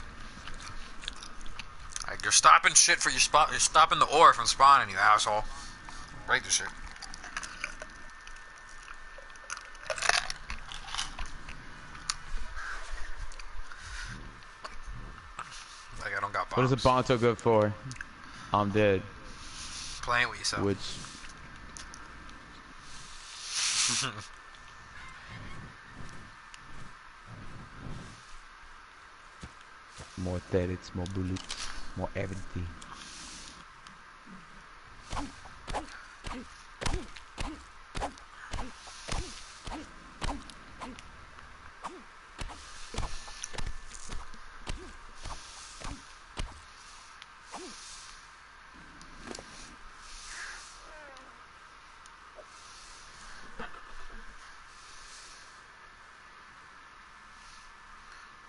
like you're stopping shit for your spot. You're stopping the ore from spawning, you asshole. Break the shit. Like I don't got bombs. What is a Bronto good for? I'm dead. Playing with yourself. Which more turrets, more bullets, more everything.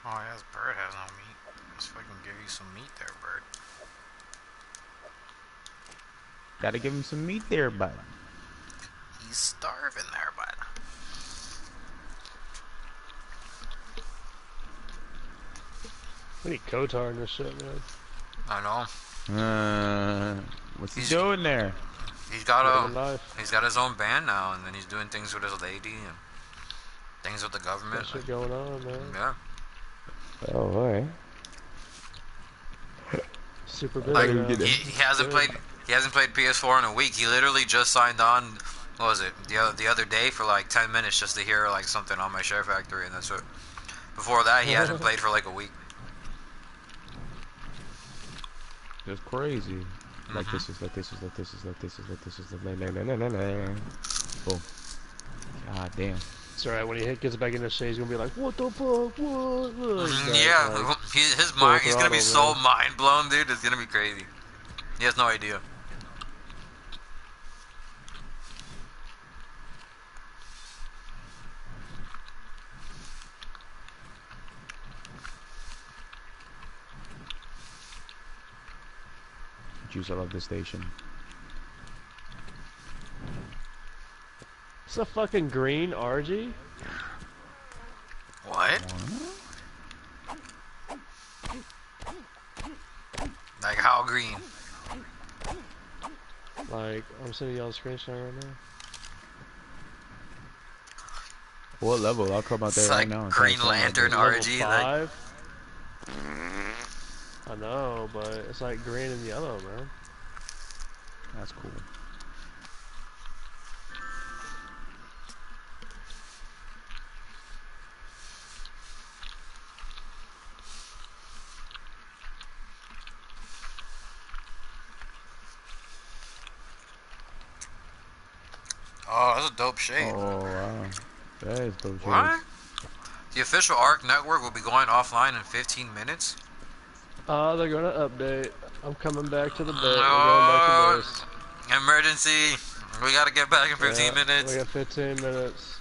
Oh yeah, this bird has no meat. Let's fucking give you some meat there, bird. Gotta give him some meat there, bud. He's starving there, bud. We need Kotar in this shit, man. I know. Uh, what's he doing there? He's got Living a he's got his own band now, and then he's doing things with his lady and things with the government. That shit going on, man. Yeah, Oh, alright. Super busy. like he, he hasn't Good. played he hasn't played PS4 in a week. He literally just signed on. What was it the other the other day for like 10 minutes just to hear like something on my Share Factory, and that's it. Before that, he hasn't played for like a week. That's crazy. Like this is like this is like this is like this is like this is like la la la la la la. Boom. God damn. It's alright, when he hit, gets back in the shade, he's gonna be like, what the fuck, what? what? He's Mhm, got, yeah, like, he, his full mind he's gonna be throttle, so man. mind blown, dude. It's gonna be crazy. He has no idea. Juice, I love this station. It's a fucking green Argy? What? Like how green? Like, I'm sending y'all a screenshot right now. What level? I'll come out there It's right like now. and Green try to Lantern find Level Argy, like- five? I know, but it's like green and yellow, man. That's cool. Oh, that's a dope shape. Oh wow. That is dope. shit. What? The official ARK network will be going offline in 15 minutes. Oh, they're gonna update. I'm coming back to the bit. We're going No. back to base. Emergency! We gotta get back in 15 Yeah, minutes. We got 15 minutes.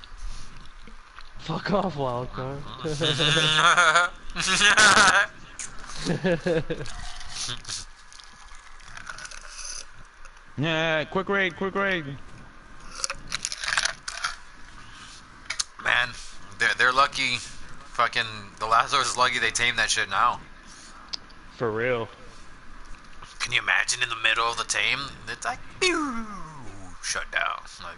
Fuck off, wildcard. Yeah, quick raid, quick raid. Man, they're, they're lucky. Fucking, the Lazarus is lucky they tamed that shit now. For real. Can you imagine in the middle of the team? It's like, pew, shut down. Like,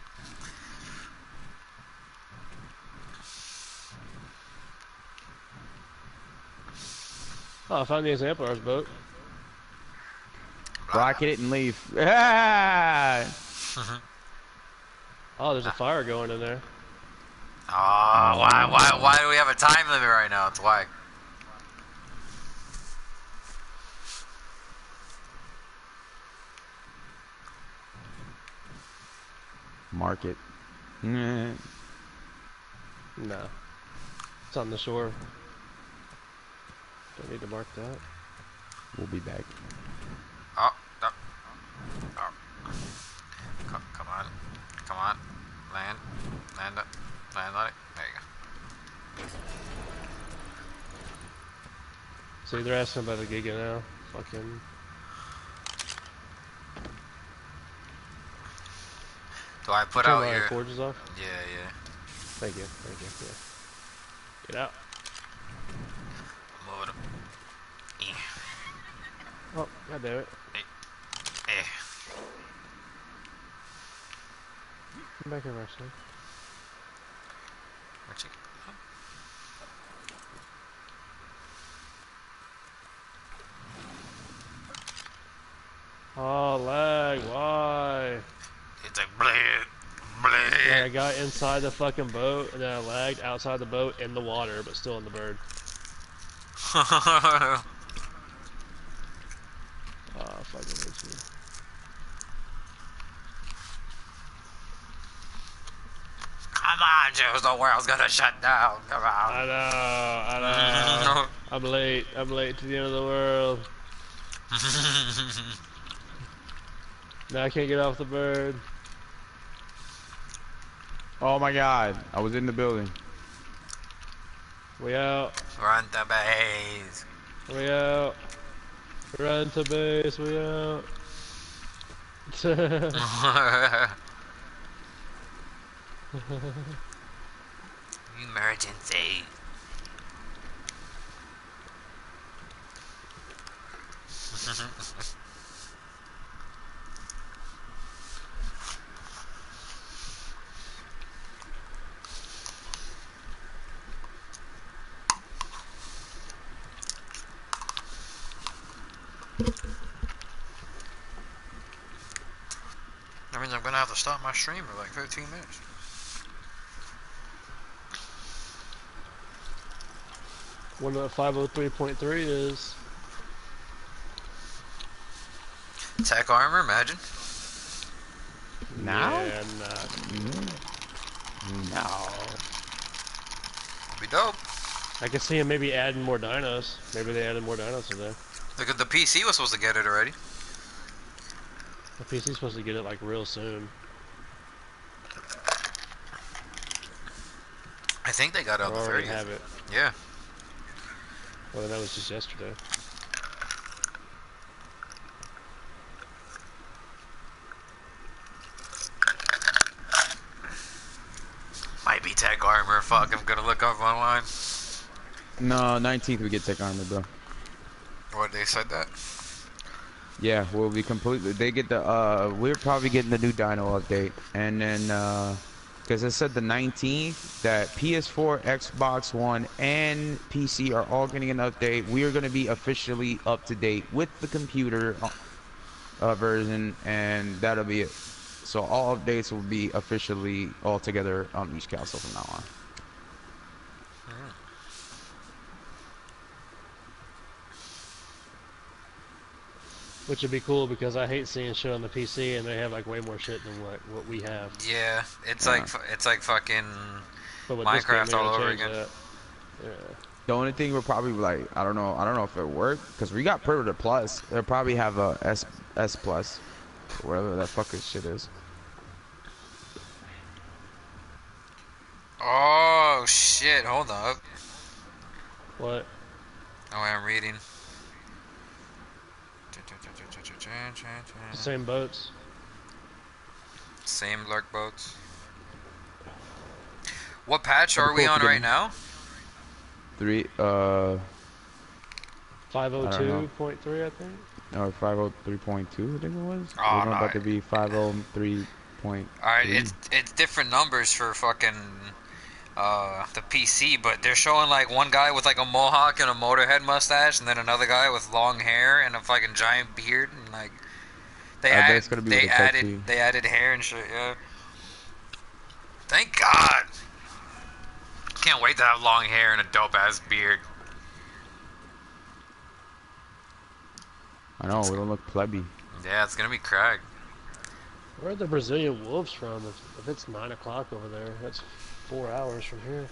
Oh, I found the exemplar's boat. Rocket it and leave. Ah! Oh, there's a fire going in there. oh, why, why, why do we have a time limit right now? It's why. Market. No. It's on the shore. Don't need to mark that. We'll be back. Oh, no. oh. Come, come on, come on, land, land it, land on it. There you go. See, they're asking about the Giga now. Fucking. Do I put Turn out your? forges off. Yeah, yeah. Thank you. Thank you. Yeah. Get out. Move it. up. Eh, Oh, god damn it. eh. Come back here, Ashley. Where'd oh. Oh, lag. Why? It's like bleh, bleh. Yeah, I got inside the fucking boat, and then I lagged outside the boat in the water, but still in the bird. Oh, fucking hate you. Come on, Juice, the world's gonna shut down. Come on. I know, I know. I'm late. I'm late to the end of the world. Now I can't get off the bird. Oh my god. I was in the building. We out. Run the base. We out. Run to base. We out. Emergency. gonna have to stop my stream for like 15 minutes. Wonder what 503.3 is. Tek armor, imagine. Now? Yeah, nah. Mm-hmm. No. Be dope. I can see him maybe adding more dinos. Maybe they added more dinos in there. Look at the PC was supposed to get it already. The PC's supposed to get it like real soon. I think they got it on the already 30th. have it. Yeah. Well, then that was just yesterday. Might be Tek armor. Fuck, I'm gonna look up online. No, 19th we get Tek armor, bro. What they said that? Yeah, we'll be completely. They get the. Uh, we're probably getting the new Dino update, and then uh, because it said the 19th that PS4, Xbox One, and PC are all getting an update. We are going to be officially up to date with the computer uh, version, and that'll be it. So all updates will be officially all together on each console from now on. Which would be cool because I hate seeing shit on the PC and they have like way more shit than what, what we have. Yeah, it's Yeah. like it's like fucking. But with this game, Minecraft all over again. that. Yeah. The only thing we're probably like, I don't know, I don't know if it worked because we got Predator Plus. They'll probably have a S S Plus, whatever that fucking shit is. Oh shit! Hold up. What? Oh, I'm reading. The same boats. Same lurk boats. What patch are we on right now? Three, uh, 502.3, I think. Or 503.2, I think it was. Oh, We're no, about to be 503. Point. Alright, it's it's different numbers for fucking uh the PC, but they're showing like one guy with like a mohawk and a motorhead mustache, and then another guy with long hair and a fucking giant beard, and like they I bet add, it's gonna be they the added tattoo. they added hair and shit. Yeah. Thank God. Can't wait to have long hair and a dope ass beard. I know we don't look plebby. Yeah, it's gonna be cracked. Where are the Brazilian wolves from? If, if it's 9 o'clock over there, that's four hours from here.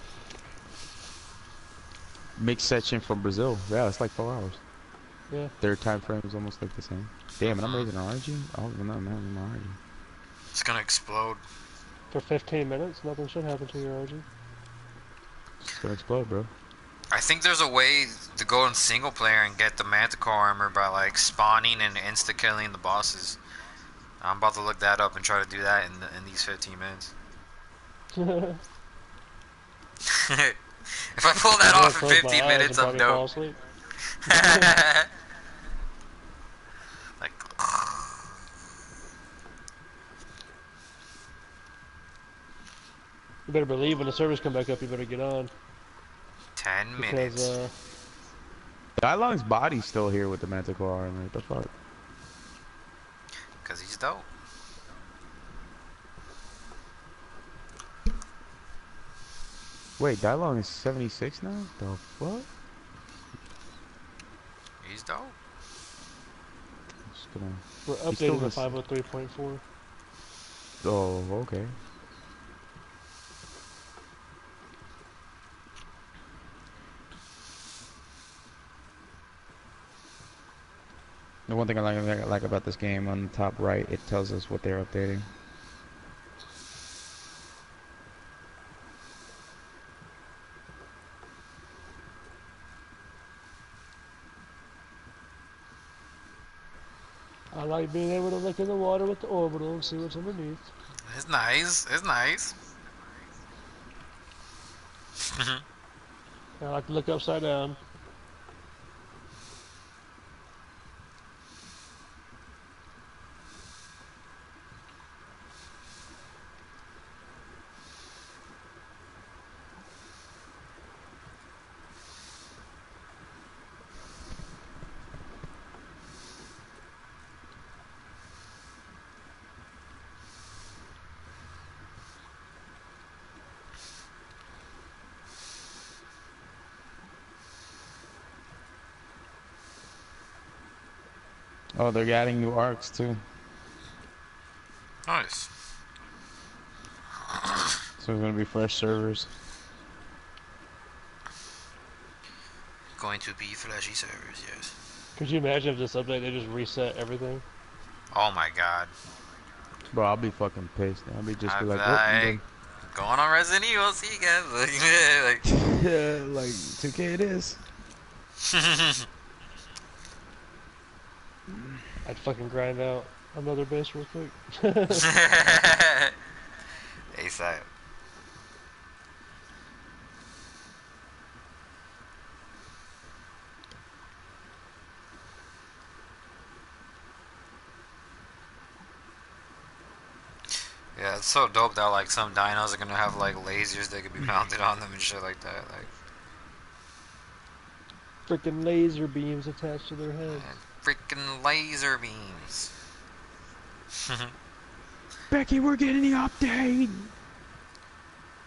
Mixed section from Brazil. Yeah, it's like four hours. Yeah. Their time frame is almost like the same. Damn, and I'm raising an Argy? Oh, no, I'm having an Argy. It's gonna explode. For 15 minutes, nothing should happen to your Argy. It's gonna explode, bro. I think there's a way to go in single player and get the Manticore armor by like spawning and insta killing the bosses. I'm about to look that up and try to do that in the, in these 15 minutes. if I pull that off in 15 minutes, I'm dope. like, You better believe when the servers come back up, you better get on. 10 Because, minutes. uh, Dylong's body's still here with the Manticore armor. What the fuck? Because he's dope. Wait, Dylong is 76 now? The fuck? He's dope. Just gonna... we're updating the 503.4. Oh, okay. The one thing I like, I like about this game on the top right, it tells us what they're updating. I like being able to look in the water with the orbital and see what's underneath. It's nice. It's nice. I like to look upside down. Oh, they're adding new Arks too. Nice. So it's gonna be fresh servers. Going to be flashy servers, yes. Could you imagine if this update they just reset everything? Oh my god. Bro, I'll be fucking pissed. I'll be just be I'm like, oh, I'm like- Going on Resident Evil, see you guys. like, yeah, like 2K it is. I'd fucking grind out another base real quick. ASAP. Yeah, it's so dope that like some dinos are gonna have like lasers that could be mounted on them and shit like that. Like Freaking laser beams attached to their heads. Freaking laser beams. Becky, we're getting the update.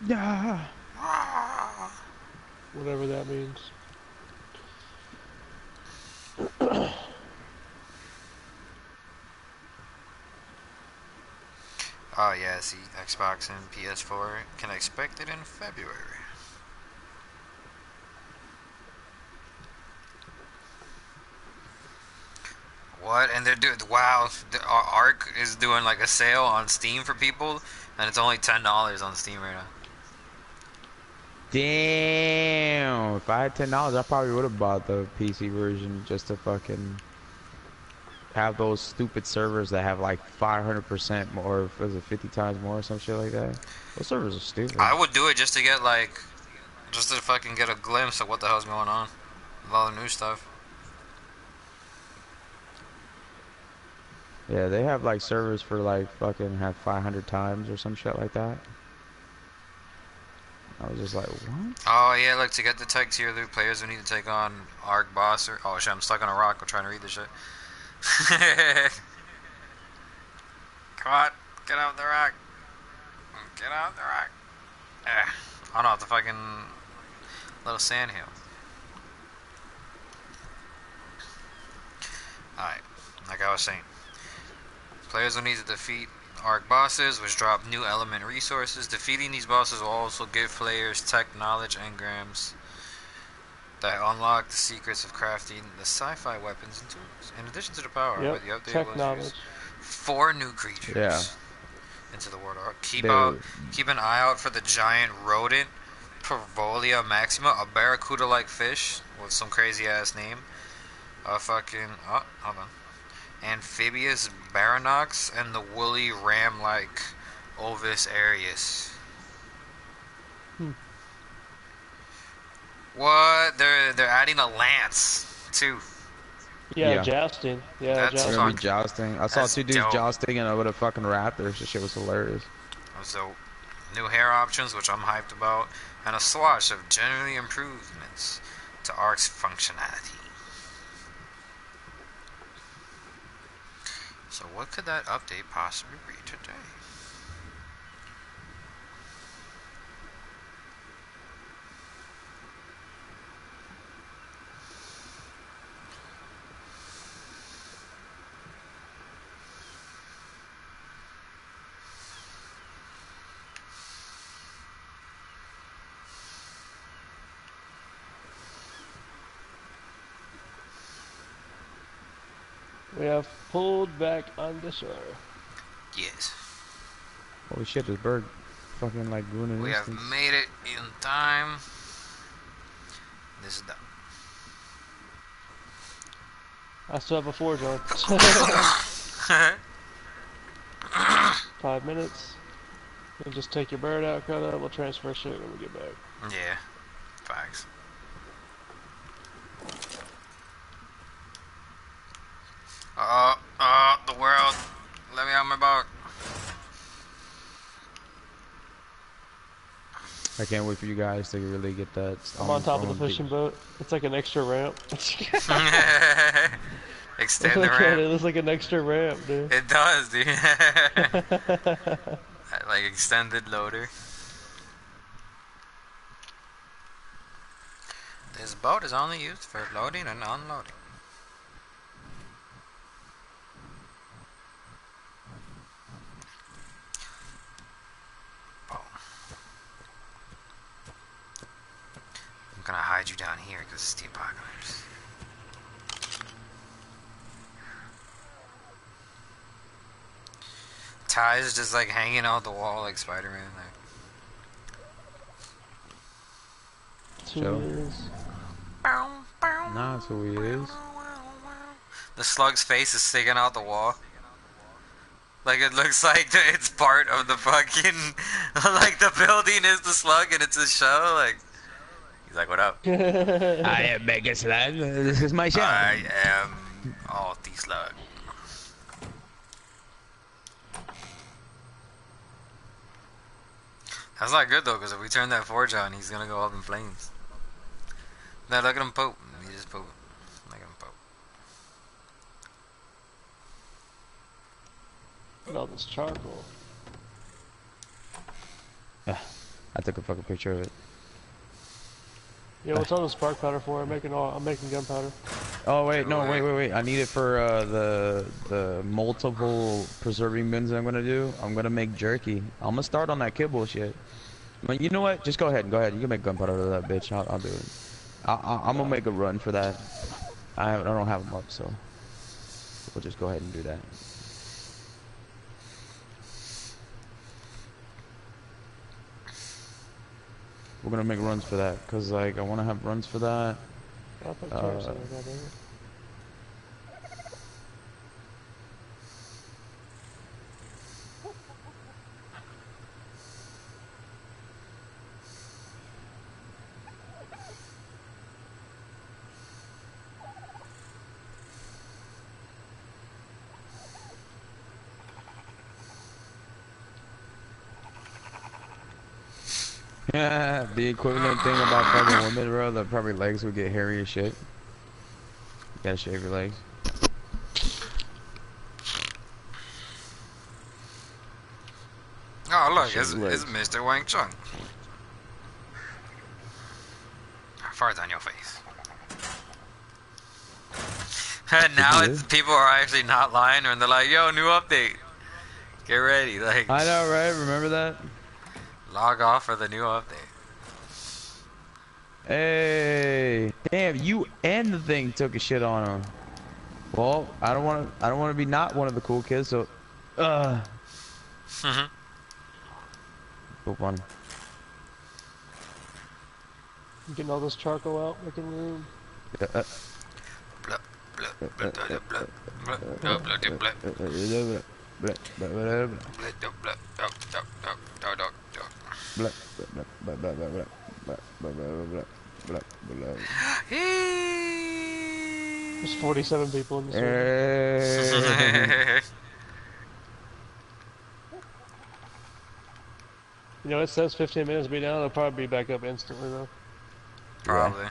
Yeah. Whatever that means. Ah, oh yeah, see, Xbox and PS4 can expect it in February. What? And they're doing wow. The Ark is doing like a sale on Steam for people, and it's only ten dollars on Steam right now. Damn. If I had ten dollars, I probably would have bought the PC version just to fucking have those stupid servers that have like 500% more, was it 50 times more or some shit like that? Those servers are stupid. I would do it just to get like, just to fucking get a glimpse of what the hell's going on, with all the new stuff. Yeah, they have like servers for like fucking have 500 times or some shit like that. I was just like, what? Oh yeah, look to get the Tek tier loot, players will need to take on Ark Boss or oh shit, I'm stuck on a rock. I'm trying to read this shit. Come on, get out the rock. Get out the rock. Eh. Oh no, the fucking little sand hill. Alright, like I was saying. Players will need to defeat Ark bosses, which drop new element resources. Defeating these bosses will also give players tech knowledge engrams that unlock the secrets of crafting the sci-fi weapons and tools. In addition to the power, Yep, with the update tech will knowledge. four new creatures Yeah. into the world. Keep Dude. out, keep an eye out for the giant rodent, Purlovia maxima, a barracuda-like fish with some crazy ass name. A fucking oh, hold on. Amphibious Baryonyx and the woolly ram-like Ovis Aries. Hmm. What? They're they're adding a lance too. Yeah, Yeah. jousting. Yeah, That's We're jousting. gonna be Fuck. jousting. I saw That's two dudes dope. jousting and with a fucking raptor. This shit was hilarious. So, new hair options, which I'm hyped about, and a swatch of generally improvements to Ark's functionality. So, what could that update possibly be today? We have pulled back on the shore. Yes, Holy shit, this bird fucking like ruining we have instance. made it in time. This is done. I still have a four on. Five minutes. And just take your bird out, cut up. We'll transfer shit when we get back. yeah, facts. Uh, uh, the world. Let me out my boat. I can't wait for you guys to really get that. I'm on top of the phone. fishing boat. It's like an extra ramp. Extend the Look at it. ramp. It looks like an extra ramp, dude. It does, dude. like extended loader. This boat is only used for loading and unloading. Boom. I'm gonna hide you down here because it's the apocalypse. Ty's just like hanging out the wall like Spider-Man. Like, Two Show. years. Nah, that's who he is. The slug's face is sticking out the wall. Like it looks like it's part of the fucking like the building is the slug and it's a show. Like like, "What up? I am Mega Slug. This is my show. I am Alti Slug." That's not good though, because if we turn that forge on, he's gonna go up in flames. No, look at him poop. He just poop. Look at him poop. Look at all this charcoal. I took a fucking picture of it. Yeah, what's all the spark powder for? I'm making all. I'm making gunpowder. Oh wait, no, wait, wait, wait. I need it for uh, the the multiple preserving bins I'm gonna do. I'm gonna make jerky. I'm gonna start on that kibble shit. But you know what? Just go ahead. And go ahead. You can make gunpowder out of that bitch. I'll, I'll do it. I, I'm gonna make a run for that. I I don't have them up, so we'll just go ahead and do that. We're gonna make runs for that, cause like I wanna have runs for that. I'll put Uh, it. the equivalent thing about fucking women, bro, that probably legs would get hairy as shit. You gotta shave your legs. Oh look, it's, it's Mr. Wang Chung. Farts on your face. And now it's people are actually not lying, and they're like, "Yo, new update. Get ready." Like, I know, right? Remember that? Log off for the new update. Hey, damn! You and the thing took a shit on him. Well, I don't want to. I don't want to be not one of the cool kids. So, uh, Mhm. poop on. him. Getting all this charcoal out, making room. Uh, uh, Uh, uh, uh. There's 47 people in this room. Hey. You know, it says 15 minutes to be down. It'll probably be back up instantly, though. Probably.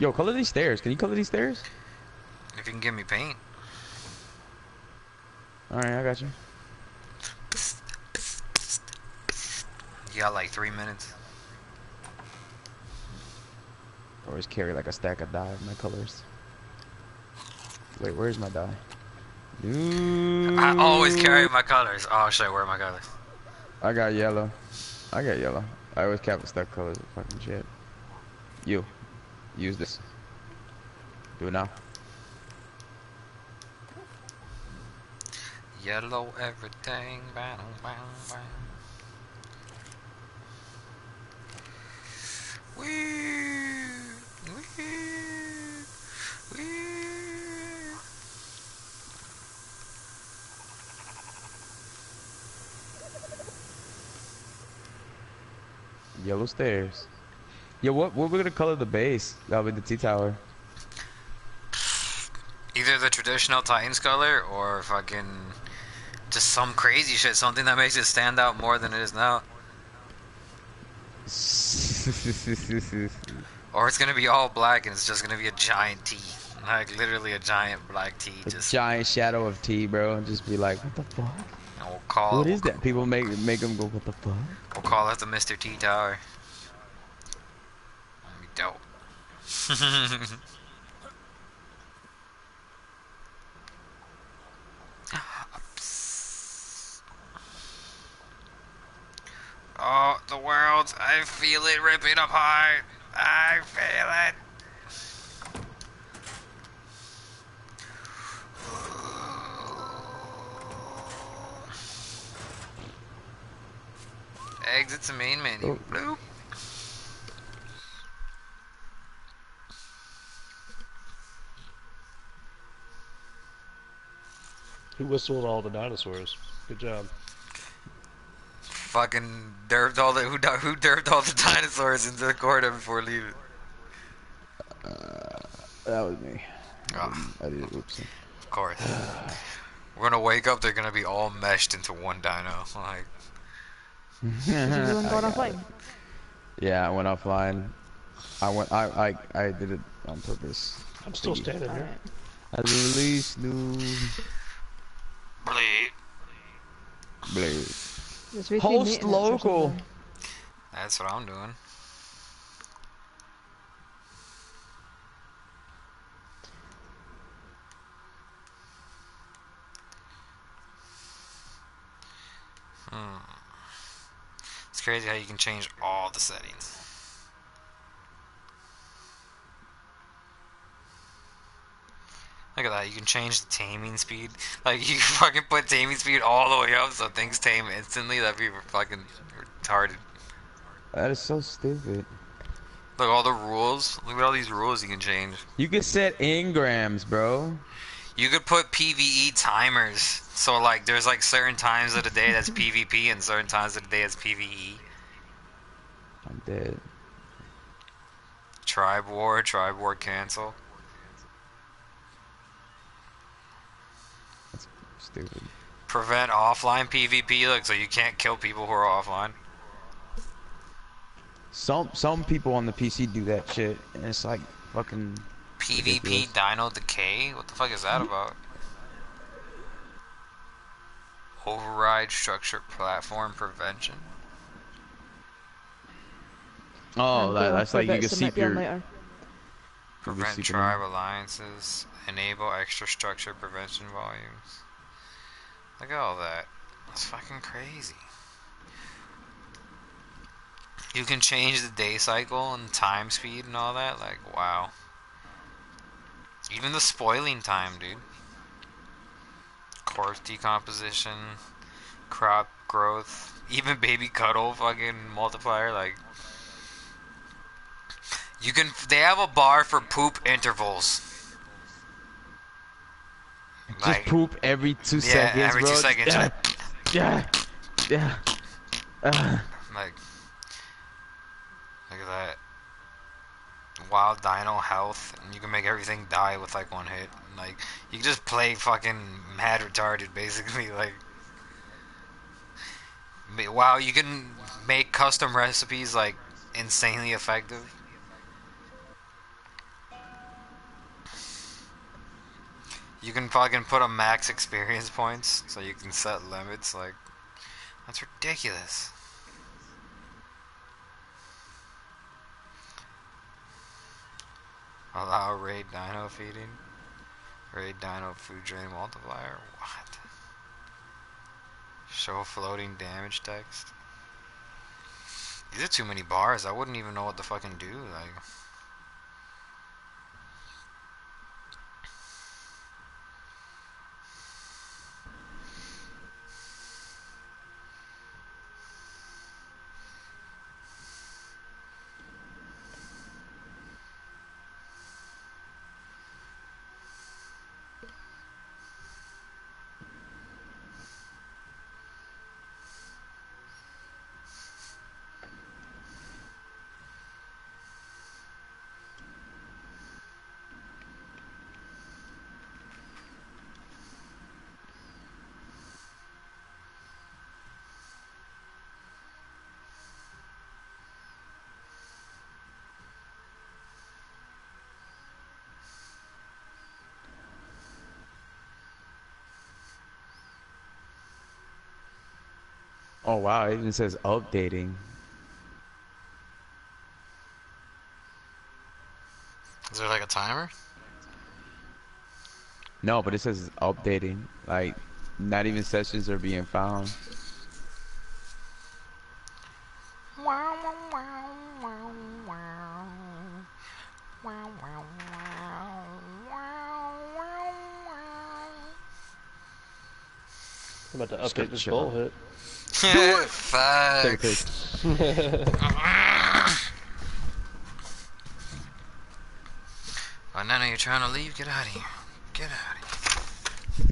Yo, color these stairs. Can you color these stairs? If you can give me paint. All right, I got you. You got like three minutes. Always carry like a stack of dye of my colors. Wait, where's my dye? Ooh. I always carry my colors. Oh shit, where are my colors? I got yellow. I got yellow. I always cap the stuck colors of fucking shit. You. Use this. Do it now. Yellow everything. Bam, bam, bam. Yellow stairs. Yo, what what we're gonna color the base? That'll be the T tower. Either the traditional Titans color or fucking just some crazy shit, something that makes it stand out more than it is now. Or it's gonna be all black and it's just gonna be a giant T. Like literally a giant black T. a Just giant shadow of T, bro. And just be like, what the fuck? and we'll call What it. is that? People make make them go, what the fuck? We'll call it the Mr. T Tower. That'd be dope. oh, the world! I feel it ripping apart. I feel it. Exit the main menu. Oh. Bloop. Who whistled all the dinosaurs? Good job. Fucking derped all the who di- who derped all the dinosaurs into the corridor before leaving. That was me. Ah, I did it. Oops. of course. We're gonna wake up. They're gonna be all meshed into one dino. Like, Did you go on offline? Yeah, I went offline. I went. I I I did it on purpose. I'm still Thingy. standing here. Alright. I released new bleep. blade. Just Host local. That's what I'm doing. Hmm. It's crazy how you can change all the settings. Look at that, you can change the taming speed. Like, you can fucking put taming speed all the way up so things tame instantly. That'd be fucking retarded. That is so stupid. Look, at all the rules. Look at all these rules you can change. You can set engrams, bro. You could put PVE timers. So, like, there's like certain times of the day that's PvP and certain times of the day that's PvE. I'm dead. Tribe War, Tribe War cancel. Stupid. prevent offline PvP, like so you can't kill people who are offline. Some some people on the PC do that shit, and it's like fucking. PvP Ridiculous. Dino Decay? What the fuck is that mm-hmm. about? Override structure platform prevention. Oh, that, that's like you bits can that see might be on your. Prevent sleeping tribe alliances. Enable extra structure prevention volumes. Look at all that. That's fucking crazy. You can change the day cycle and time speed and all that. Like, wow. Even the spoiling time, dude. Corpse decomposition, crop growth, even baby cuddle fucking multiplier. Like, you can. They have a bar for poop intervals. Just Like, poop every two yeah, seconds, every bro. two seconds. Yeah, yeah, yeah. Uh, Like, look at that. Wild Dino health, and you can make everything die with like one hit. Like, you can just play fucking mad retarded, basically. Like, wow, you can make custom recipes like insanely effective. You can fucking put a max experience points, so you can set limits. Like, that's ridiculous. Allow raid dino feeding. Raid dino food drain multiplier. What? Show floating damage text. These are too many bars. I wouldn't even know what to fucking do. Like, oh wow, it even says updating. is there like a timer? No, but it says updating. Like, not even sessions are being found. I'm about to Just gotta update this chill. bolt hit. Take a Facts. pic. Oh, you're trying to leave? Get out of here. Get out of here.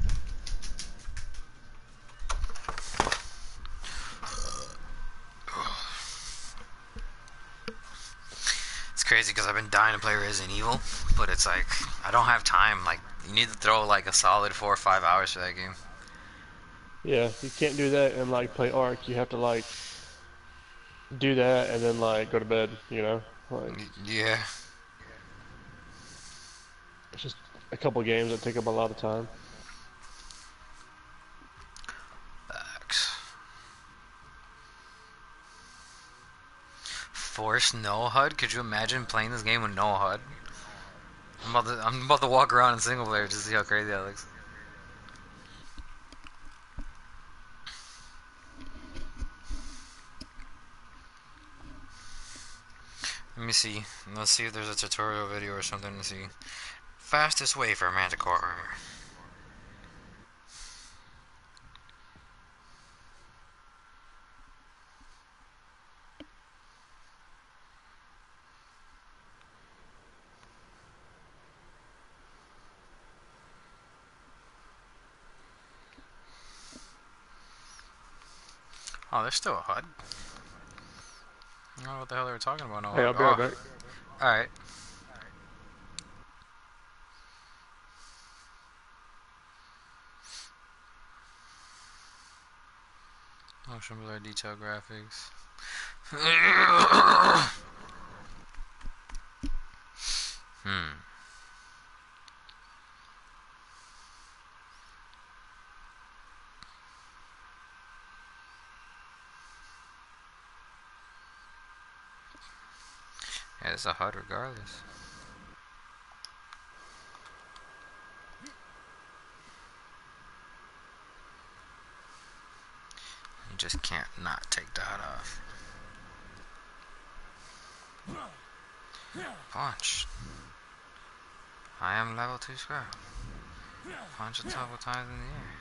It's crazy because I've been dying to play Resident Evil, but it's like I don't have time. Like you need to throw like a solid four or five hours for that game. Yeah, you can't do that and like play Ark. You have to like do that and then like go to bed. You know, like Yeah. it's just a couple games that take up a lot of time. Facts. Force no HUD? Could you imagine playing this game with no HUD? I'm about to, I'm about to walk around in single player just to see how crazy that looks. Let me see. Let's see if there's a tutorial video or something to see. Fastest way for a Manticore armor. Oh, there's still a HUD. I don't know what the hell they were talking about. No Hey, I'll be right Oh, back. Alright. Motion blur detail graphics. hmm. It's a HUD regardless. You just can't not take the HUD off. Punch. I am level 2 square. Punch a couple times in the air.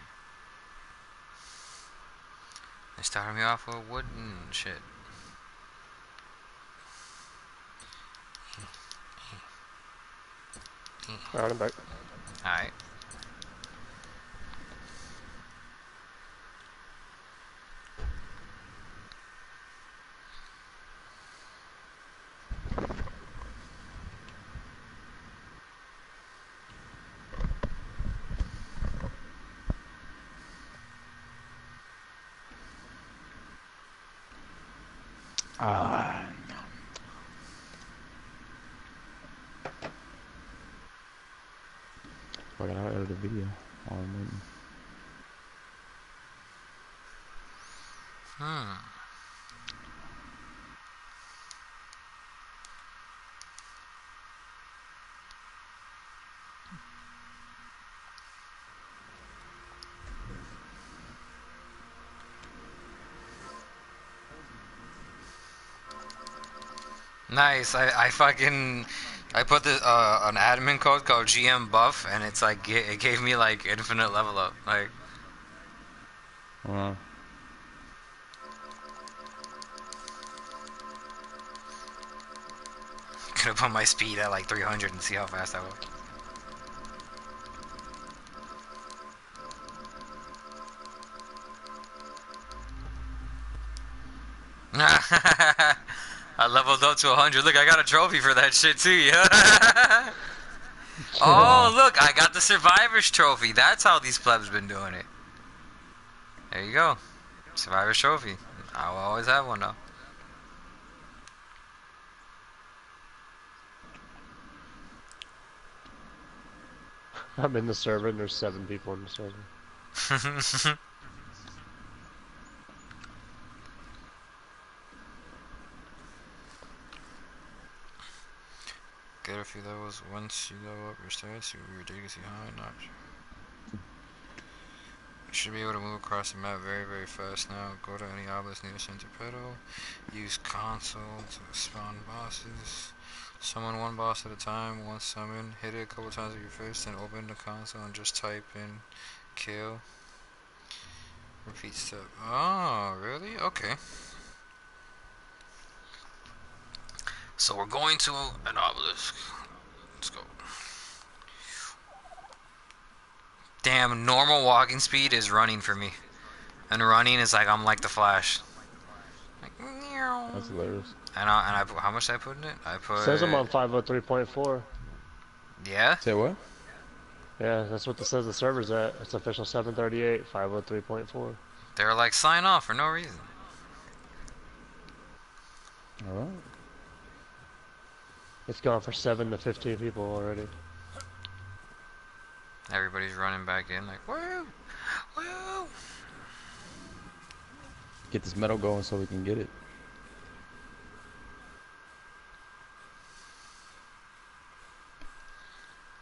They started me off with wooden shit. Alright, I'm back. Alright. Ah. Fuck it, I'll edit the video while I'm waiting. Hmm. Nice. I, I fucking I put this uh, an admin code called GM Buff, and it's like it gave me like infinite level up. Like could have put my speed at like 300 and see how fast I was. Up to 100. Look, I got a trophy for that shit too, yeah. oh, look, I got the Survivor's trophy. That's how these plebs been doing it. There you go. Survivor's trophy. I'll always have one though. I'm in the server and there's seven people in the server. Few levels. Once you level up your stats, you'll be ridiculously high notch. Should be able to move across the map very, very fast now. Go to any obelisk near center pedal. Use console to spawn bosses. Summon one boss at a time. Once summoned, hit it a couple times with your fist, then open the console and just type in kill. Repeat step. Oh, really? Okay. So we're going to an obelisk. Let's go. Damn, normal walking speed is running for me. And running is like I'm like the Flash. Like, meow. that's hilarious. And I, and I how much did I put in it? I put. says I'm on 503.4. Yeah. Say what? Yeah, that's what it says the server's at. It's official 738, 503.4. They're like sign off for no reason. Alright. It's gone for 7 to 15 people already. Everybody's running back in like woo, woo. Get this metal going so we can get it.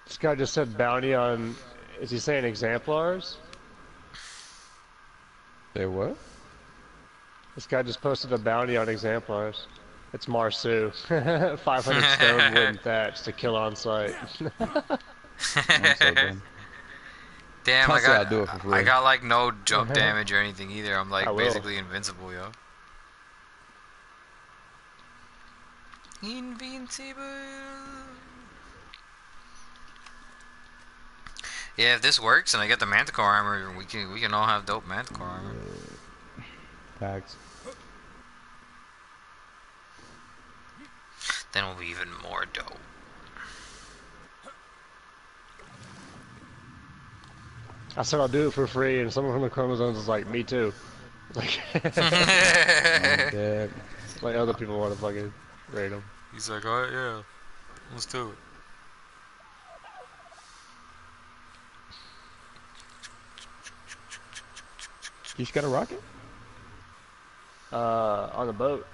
This guy just said bounty on. Is he saying exemplars? Say what? This guy just posted a bounty on exemplars. It's Marsu. 500 stone wooden thatch to kill on site. I'm so done. Damn, I Plus, got I'll do it. I got like no jump damage or anything either. I'm like basically invincible, yo. Invincible. Yeah, if this works and I get the Manticore armor, we can we can all have dope Manticore armor. Facts. Then we'll be even more dope. I said I'll do it for free, and someone from the chromosomes is like, me too. Like, Yeah. like other people want to fucking raid them. He's like, alright, yeah, let's do it. You just got a rocket? Uh, on the boat.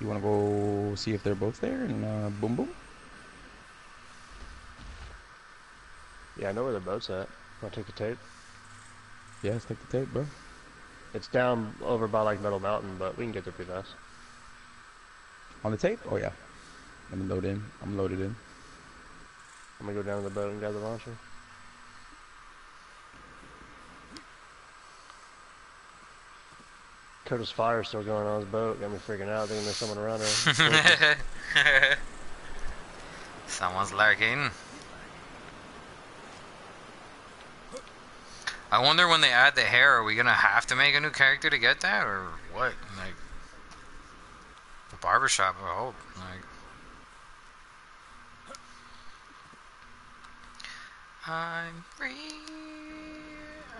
You wanna go see if they're both there and uh, boom boom? Yeah, I know where the boat's at. Want to take the tape? Yeah, let's take the tape, bro. It's down over by like Metal Mountain, but we can get there pretty fast. On the tape? Oh yeah. Let me load in. I'm loaded in. I'm gonna go down to the boat and grab the launcher. Curtis fire still going on his boat. Got me freaking out thinking there's someone around her. Someone's lurking. I wonder when they add the hair, are we gonna have to make a new character to get that, or what? Like, the barbershop, I hope. Like, I'm free,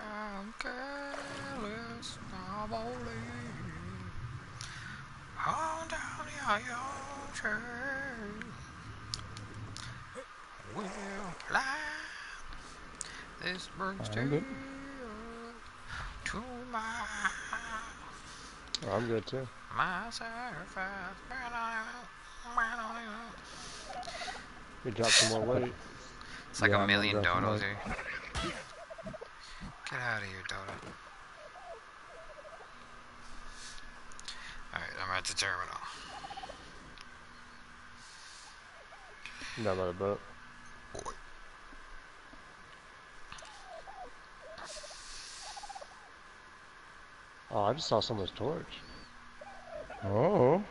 I'm careless, I'm on down the. Will fly. This brings I'm good. to my Oh, I'm good too. my sacrifice. We dropped some more weight. It's like Yeah, a million dodos here. Get out of here, Dodo. Alright, I'm at the terminal. Down by the boat. Oh, I just saw someone's torch. Oh.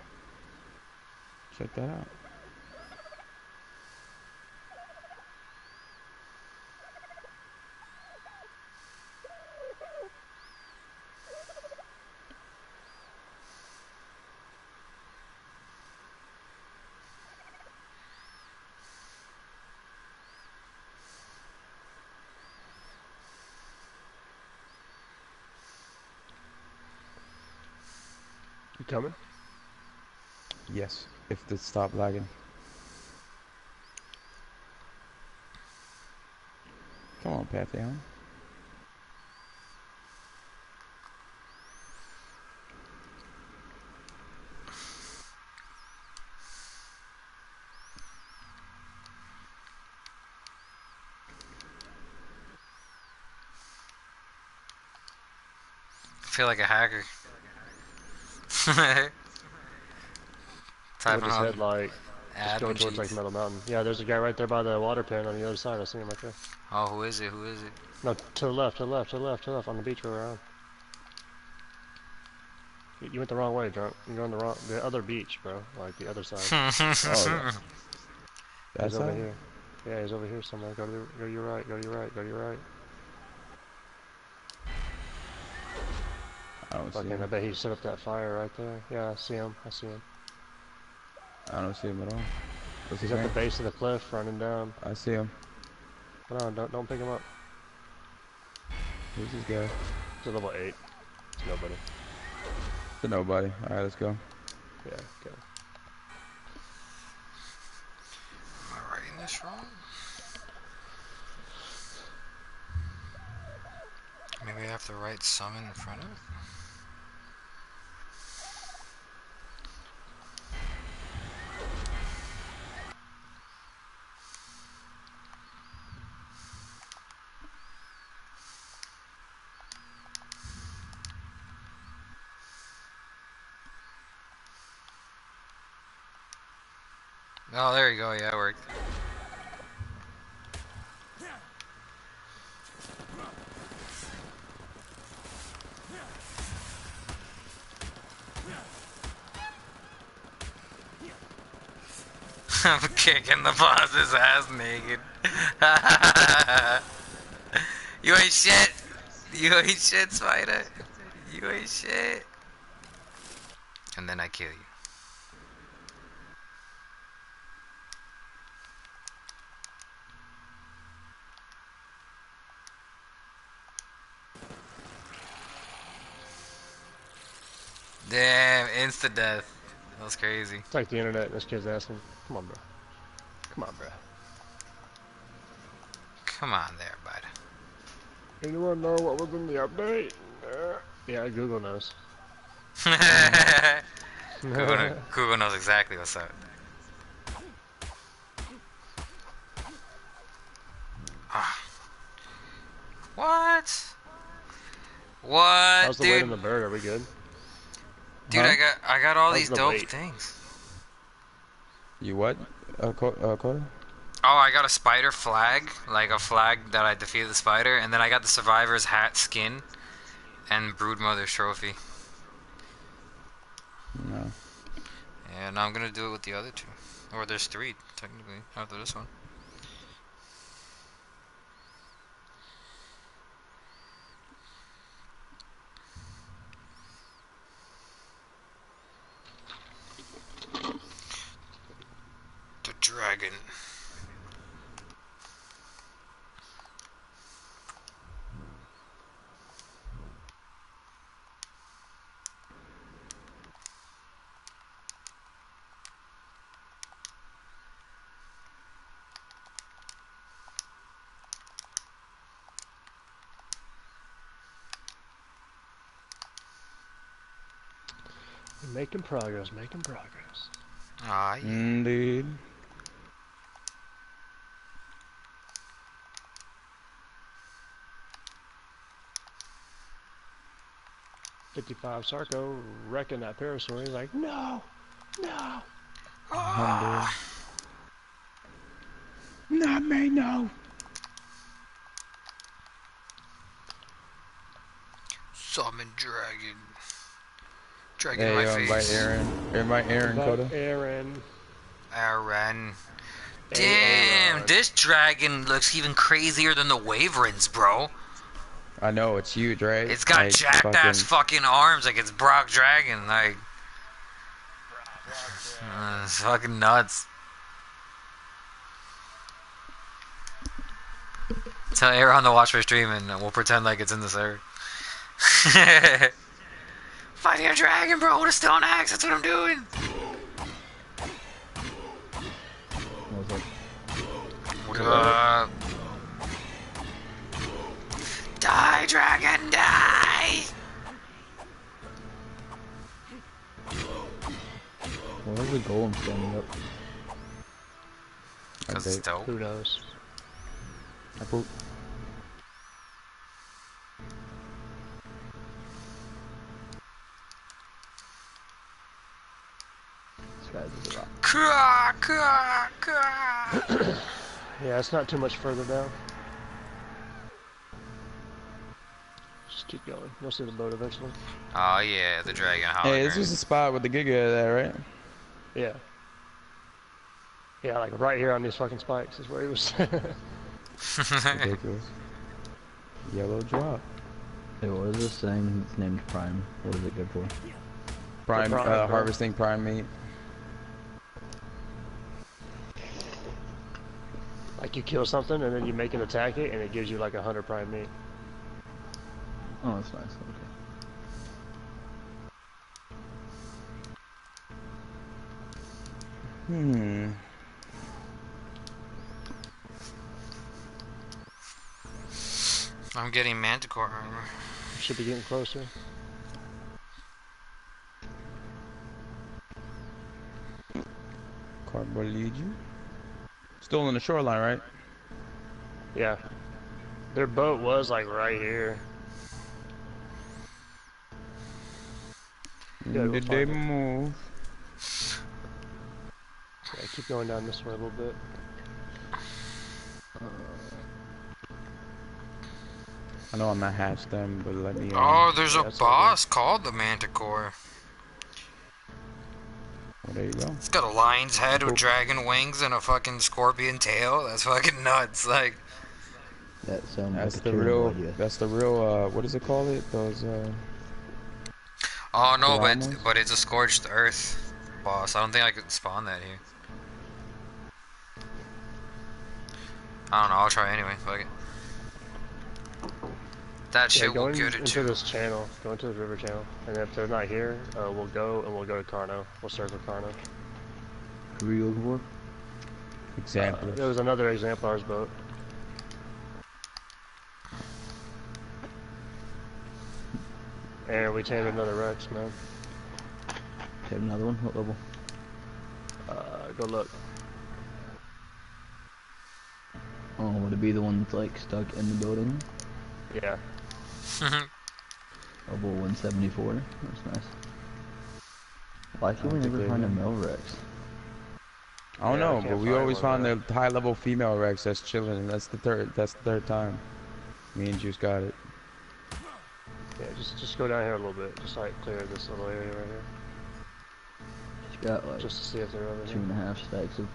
Check that out. You coming? Yes. If it stop lagging. Come on, Pantheon. I feel like a hacker. We'll Typing just head like just go towards like. Metal Mountain. Yeah, there's a guy right there by the water pen on the other side. I see him right there. Oh, who is it? Who is it? No, to the left, to the left, to the left, to the left, on the beach where we're on. You, you went the wrong way, drunk. You're on the wrong, the other beach, bro. Like the other side. Oh, yeah. That's he's over here. Yeah, he's over here somewhere. Go to, the, go to your right, go to your right, go to your right. I don't see Fucking, I bet he set up that fire right there. Yeah, I see him. I see him. I don't see him at all. What's He's at the base of the cliff, running down. I see him. Hold on, don't don't pick him up. Who's this guy? He's a level eight. It's nobody. To nobody. Alright, let's go. Yeah, okay. Am I writing this wrong? Maybe I have to write summon in front of it? Oh, there you go. Yeah, it worked. I'm kicking the boss's ass naked. you ain't shit. You ain't shit, Spider. You ain't shit. And then I kill you. Damn, insta death. That was crazy. It's like the internet. This kid's asking. Come on, bro. Come on, bro. Come on there, bud. Anyone know what was in the update? Uh, yeah, Google knows. Google, Google knows exactly what's up. Ah. What? What, How's the weight dude? on the bird? Are we good? Dude, Huh? I got I got all How's these dope weight? things. You what? Uh, Co- uh, Koda? Oh, I got a spider flag, like a flag that I defeated the spider, and then I got the survivor's hat skin and broodmother's trophy. No. And I'm gonna do it with the other two. Or there's three, technically, after this one. The dragon. We're making progress. Making progress. Ah, yeah. Indeed. Fifty-five Sarco wrecking that parasaur. He's like, no, no. Ah, Not me, no. summon dragon. Dragon Hey, in my yo, face. invite Aaron. Invite Aaron, Invite Koda. Aaron. Aaron. Damn, Aaron. this dragon looks even crazier than the Wyverns, bro. I know, it's huge, right? It's got Like, jacked ass fucking arms like it's Brock Dragon, like. Uh, it's fucking nuts. Tell Aaron to watch my stream and we'll pretend like it's in the server. Fighting a dragon, bro, with a stone axe, that's what I'm doing. What was it? What up? Die, dragon, die! Why is the golem standing up? Because it's dope. Who knows? I poop. This a rock. Yeah, it's not too much further down. Just keep going. You'll see the boat eventually. Oh yeah, the dragon hologram. Hey, this was the spot with the Giga there, right? Yeah. Yeah, like right here on these fucking spikes is where he was. Ridiculous. Yellow drop. Hey, what is this thing? It's named Prime. What is it good for? Prime, prime, uh, harvesting prime meat. Like you kill something and then you make it attack it and it gives you like a hundred prime meat. Oh, that's nice. Okay. Hmm. I'm getting manticore armor. Should be getting closer. Carboligi. Still on the shoreline, right? Yeah. Their boat was like right here. Yeah, we'll Did they it. move? Yeah, keep going down this way a little bit. I know I'm not half them, but let me. uh, Oh, there's Yeah, a boss called the manticore. Well, there you go. It's got a lion's head with dragon wings and a fucking scorpion tail. That's fucking nuts. Like, That sounds That's like the real. idea. That's the real. Uh, what does it call it? Those. Uh, oh no, but but it's a scorched earth boss. I don't think I could spawn that here. I don't know. I'll try anyway. Fuck it. That Yeah, shit go will in, get it into too. this channel. Go into the river channel, and if they're not here, uh, we'll go and we'll go to Carno. We'll circle Carno. Who are you looking for? Example. Uh, there was another exemplar's boat. And we tamed another Rex, man. Have another one? What level? Uh, go look. Oh, would it be the one that's like stuck in the building? Yeah. Level 174. That's nice. Why can we don't think never find a male Rex? I don't Yeah, know, can't but we always one, found the high level female Rex that's chilling, and that's the third. That's the third time. Me and Juice got it. Yeah, just just go down here a little bit. Just like clear this little area right here. She's got like Just to see if they're over two here. and a half stacks of.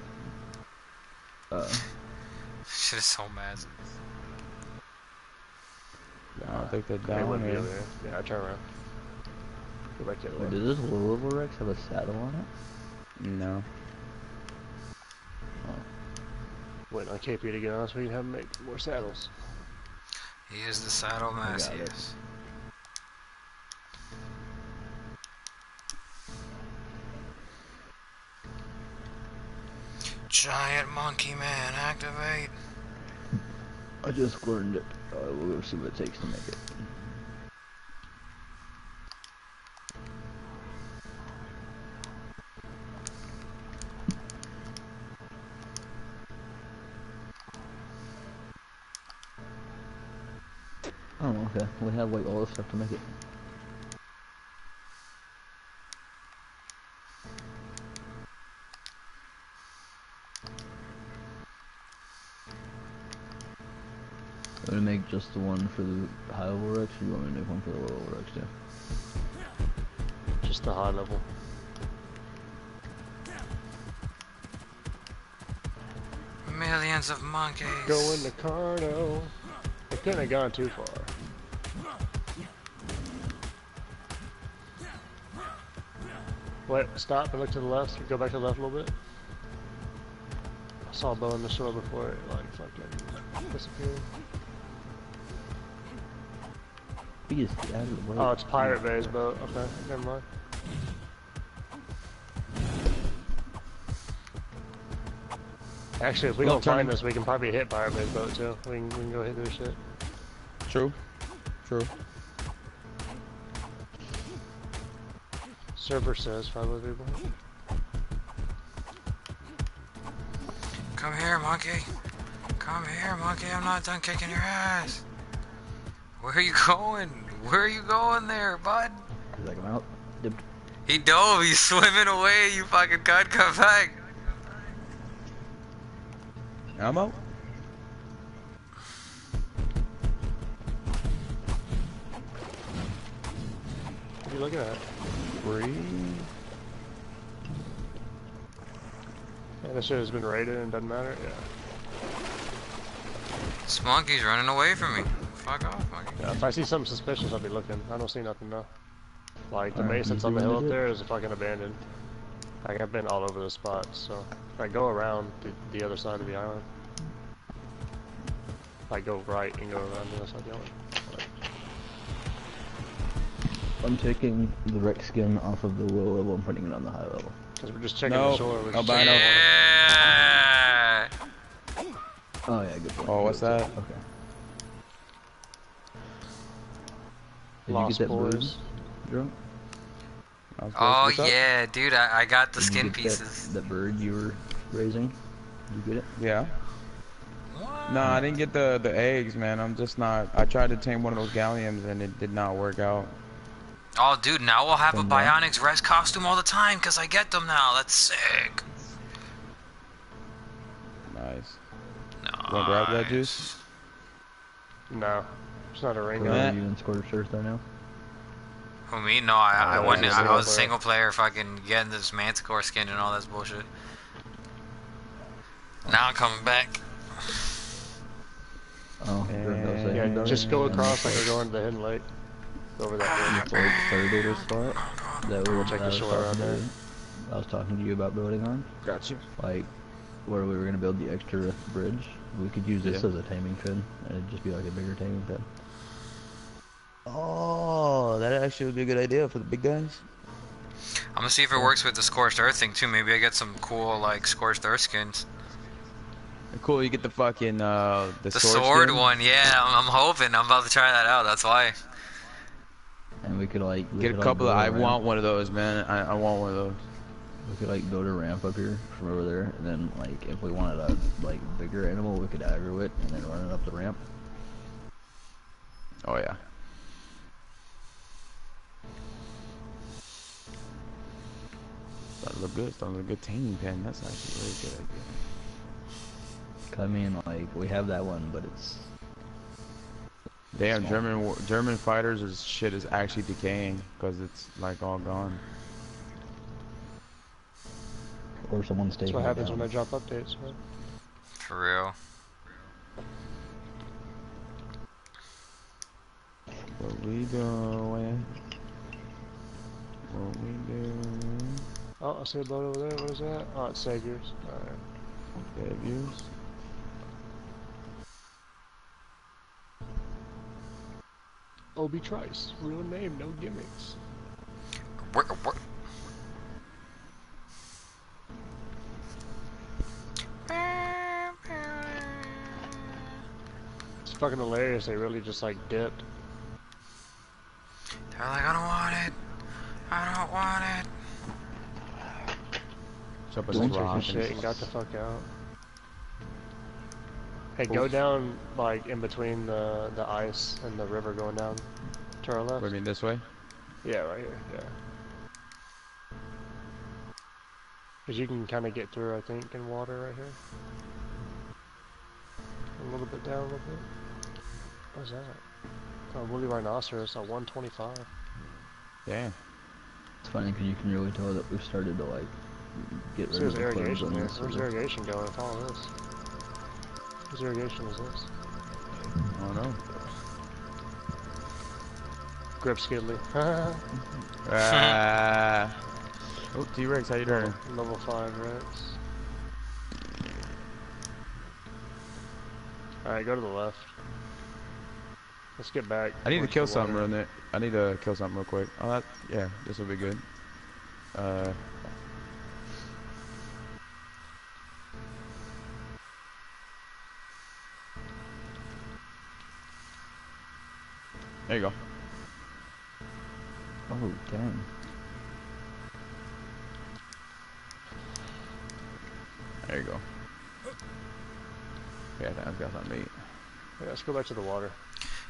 Uh, Shit is so mad. I don't think they're They down wouldn't be here. over here. Yeah, I turn around. Go back the other wait, way. does this low level Rex have a saddle on it? No. Waiting on KP to get on so we can have him make more saddles. He is the saddle mass, got it. yes. Giant monkey man, activate. I just learned it. Uh, we'll see what it takes to make it. Oh, okay. We have like all this stuff to make it. I'm gonna make just the one for the high level Rex, or you want me to make one for the low level Rex too? Just the high level. Millions of monkeys. Go in the Carno. They couldn't have gone too far. Wait, stop and look to the left. Go back to the left a little bit. I saw a bow in the shore before it like fucking disappeared. We just get out of the way. Oh, it's Pirate Bay's boat. Okay, never mind. Actually, if we Well, don't find this, we can probably hit Pirate Bay's boat too. We can, we can go hit their shit. True. True. Server says 503 boy. Come here, monkey. Come here, monkey. I'm not done kicking your ass. Where are you going? Where are you going there, bud? He's like, I'm out. Dipped. He dove. He's swimming away. You fucking cunt. Come back. I'm out. What are you looking at? Free. Yeah, this shit has been raided and doesn't matter. Yeah. This monkey's running away from me. Fuck off, monkey. Yeah, if I see something suspicious, I'll be looking. I don't see nothing though. Like the Alright, base that's on the hill up did it. there is fucking abandoned. Like I've been all over the spot, so I go around the, the other side of the island. I go right and go around the other side of the island. Like, I'm taking the Rex skin off of the low level and putting it on the high level. Cause we're just checking No, the shore. We're just albino. Yeah. Oh yeah, good point. Oh, what's that? Okay. Did Lost you get that bird drunk? Oh what's up? yeah, dude. I, I got the Did you skin get that- pieces. That, bird you were raising? Did you get it? Yeah. No, I didn't get the the eggs, man. I'm just not. I tried to tame one of those galleons and it did not work out. Oh, dude. Now we'll have a Come back. Bionics Rex costume all the time because I get them now. That's sick. Nice. No. wanna grab that juice? No, it's not a ring. Or Nah. are you in Scorched Earth there now? Who me? No, I, I Oh, wasn't. I, I was a single single player, fucking getting this Manticore skin and all that bullshit. Now I'm coming back. Oh, Yeah, you're in those Yeah, just go across like we're going to the hidden lake. Go over that ah, It's like third order spot oh, that we were Check the shore talking around to there. you- I was talking to you about building on, bridge. Got you. like where we were gonna build the extra bridge. We could use this Yeah. as a taming pin, and it'd just be like a bigger taming pin. Oh, that actually would be a good idea for the big guys. I'm gonna see if it works with the scorched earth thing too. Maybe I get some cool like scorched earth skins. Cool, you get the fucking uh the, The sword, sword one, yeah. I'm, I'm hoping. I'm about to try that out. That's why. And we could like we Get a could, like, couple of. build a I ramp- want one of those, man. I, I want one of those. We could like build a ramp up here from over there, and then like if we wanted a like bigger animal, we could aggro it and then run it up the ramp. Oh yeah. Starting to look good. Starting to look good. Taming pen. That's actually a really good idea. 'Cause I mean, like we have that one, but it's Damn, Small. German German fighters is shit is actually decaying because it's like all gone. or someone's That's taking what happens down. when I drop updates, man. For real. What we doing? What we doing? Oh, I see a boat over there. What is that? Oh, it's Saviors. Alright. Views. Obi Trice. Real name, no gimmicks. Where, where? It's fucking hilarious. They really just like dipped. They're like, I don't want it. I don't want it. Jump us They some took rock and- shit and got the fuck out. Hey, go down like in between the the ice and the river going down to our left. What do you mean this way? Yeah, right here. Yeah. Cause you can kind of get through, I think, in water right here. A little bit down, a little bit. What's that? Oh, woolly rhinoceros at 125. Damn. It's funny because you can really tell that we've started to like get rid See, of there's the irrigation on there. Where's irrigation going with all this? Whose irrigation is this? I don't know. Grip Skidley. Ah. oh, T-Rex, how you doing? Level 5 Rex. Alright, go to the left. Let's get back. I need to kill something real quick. I need to kill something real quick. Oh, that, yeah, this will be good. Uh. There you go. Oh dang! There you go. Yeah, I think I've got something to eat. Yeah, let's go back to the water.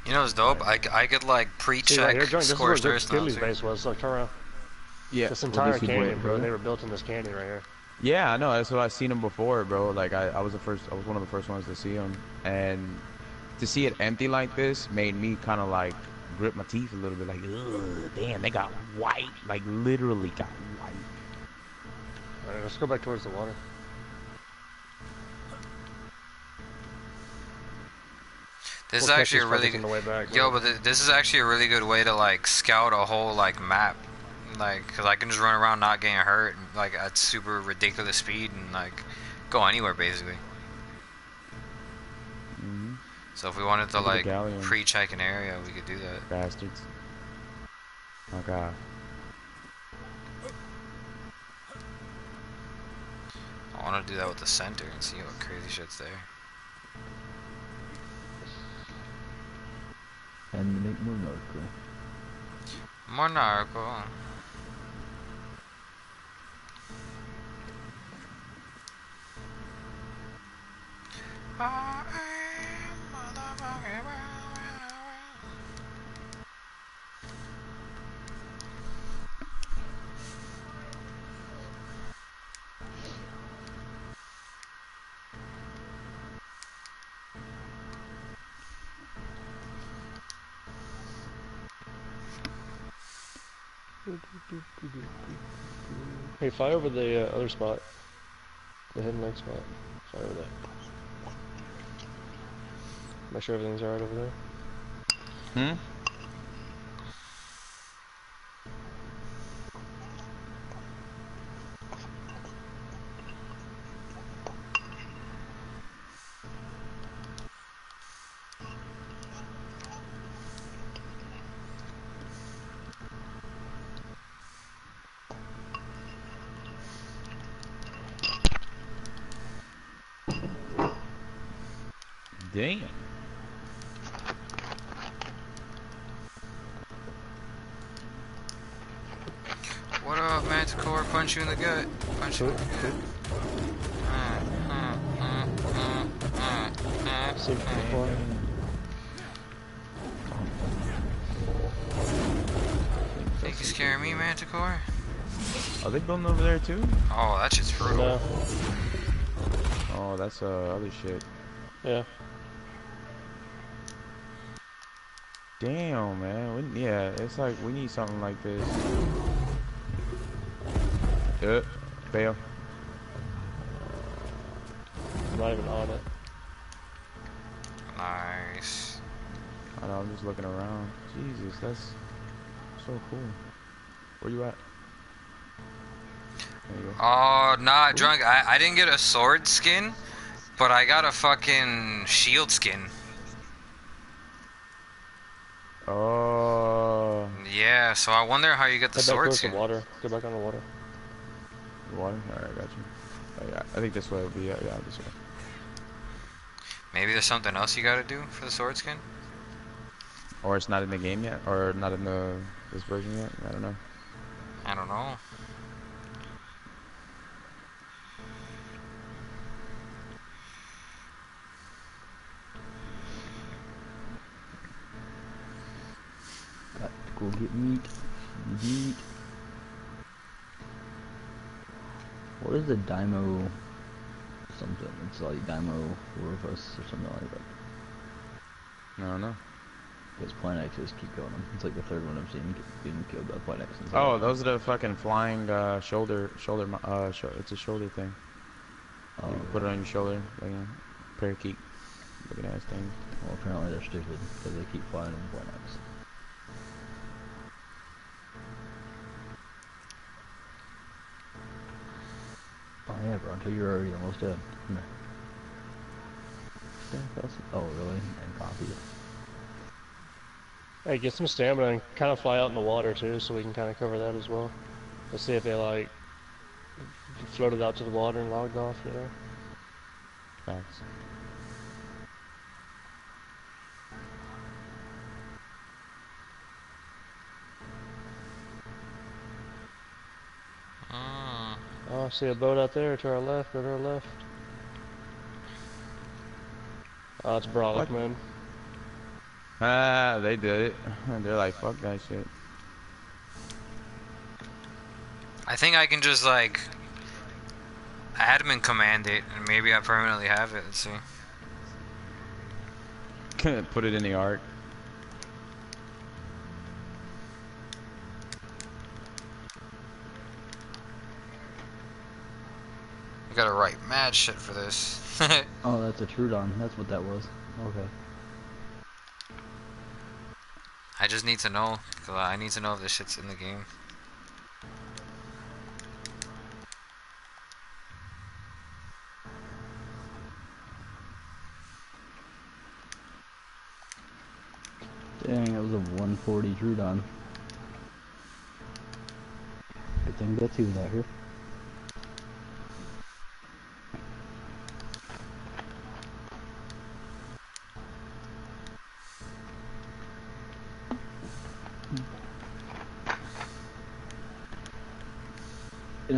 You know what's dope? I, I could like pre-check right here, Johnny, this is where scorched Grip earth now, Skidley's too. base was. Look, turn around. Yeah. This Well, entire this canyon, bro. They were built in this canyon right here. Yeah, I know. That's what I've seen them before, bro. Like I, I was the first. I was one of the first ones to see them, and to see it empty like this made me kind of like grip my teeth a little bit. Like, ugh, damn, they got white. Like literally got white. Alright, let's go back towards the water. This is We'll catch actually a really fuckers on the way back. Yo, man. but th this is actually a really good way to like scout a whole like map, like because I can just run around not getting hurt, and, like at super ridiculous speed and like go anywhere basically. So if we wanted to Look at the like pre-check an area, we could do that. Bastards. Oh god. I want to do that with the center and see what crazy shit's there. And make more narco. More Hey, fly over the uh, other spot. The hidden lake spot. Fly over there. Make sure everything's alright over there. Hmm. Damn. What up, Manticore? Punch you in the gut. Punch you in the gut. Uh, uh, uh, uh, uh, Seen it before. Think you scaring me, Manticore? Are they building over there too? Oh, that shit's brutal. No. Oh, that's uh other shit. Yeah. Damn, man. We, yeah, it's like we need something like this. Yep. Fail. I'm not even on it. Nice. I know, I'm just looking around. Jesus, that's so cool. Where you at? There you go. Oh, nah, drunk. I, I didn't get a sword skin, but I got a fucking shield skin. Oh, Yeah, so I wonder how you get the Head back sword the skin. water. Go back on the water. Water. All right, got you. Oh, yeah, I think this way would be. Yeah, yeah, this way. Maybe there's something else you gotta do for the sword skin? Or it's not in the game yet, or not in the this version yet. I don't know. I don't know. Got to go get meat. Meat. What is the Dymo something? It's like Dymo Rufus or something like that. I don't know. Because Plant X just keep going. It's like the third one I've seen being killed by Plant X. Oh, those are the fucking flying uh, shoulder, shoulder. Uh, sho it's a shoulder thing. Oh, you put it on your shoulder, like a parakeet looking ass thing. Well, apparently they're stupid because they keep flying in Plant X. Oh yeah, Bronto, you're already almost dead. Come here. Yeah, Oh really? And coffee. Hey, get some stamina and kind of fly out in the water too, so we can kind of cover that as well. Let's see if they like floated out to the water and logged off. You know. Facts. Mm. Oh, I see a boat out there to our left. Go to our left. Oh, it's Brolic, man. Ah, they did it. They're like, fuck that shit. I think I can just like admin command it, and maybe I permanently have it. Let's see. Put it in the arc. I gotta write mad shit for this. Oh, that's a Troodon. That's what that was. Okay. I just need to know. 'cause I need to know if this shit's in the game. Dang, that was a 140 Troodon. Good thing Betsy was out here.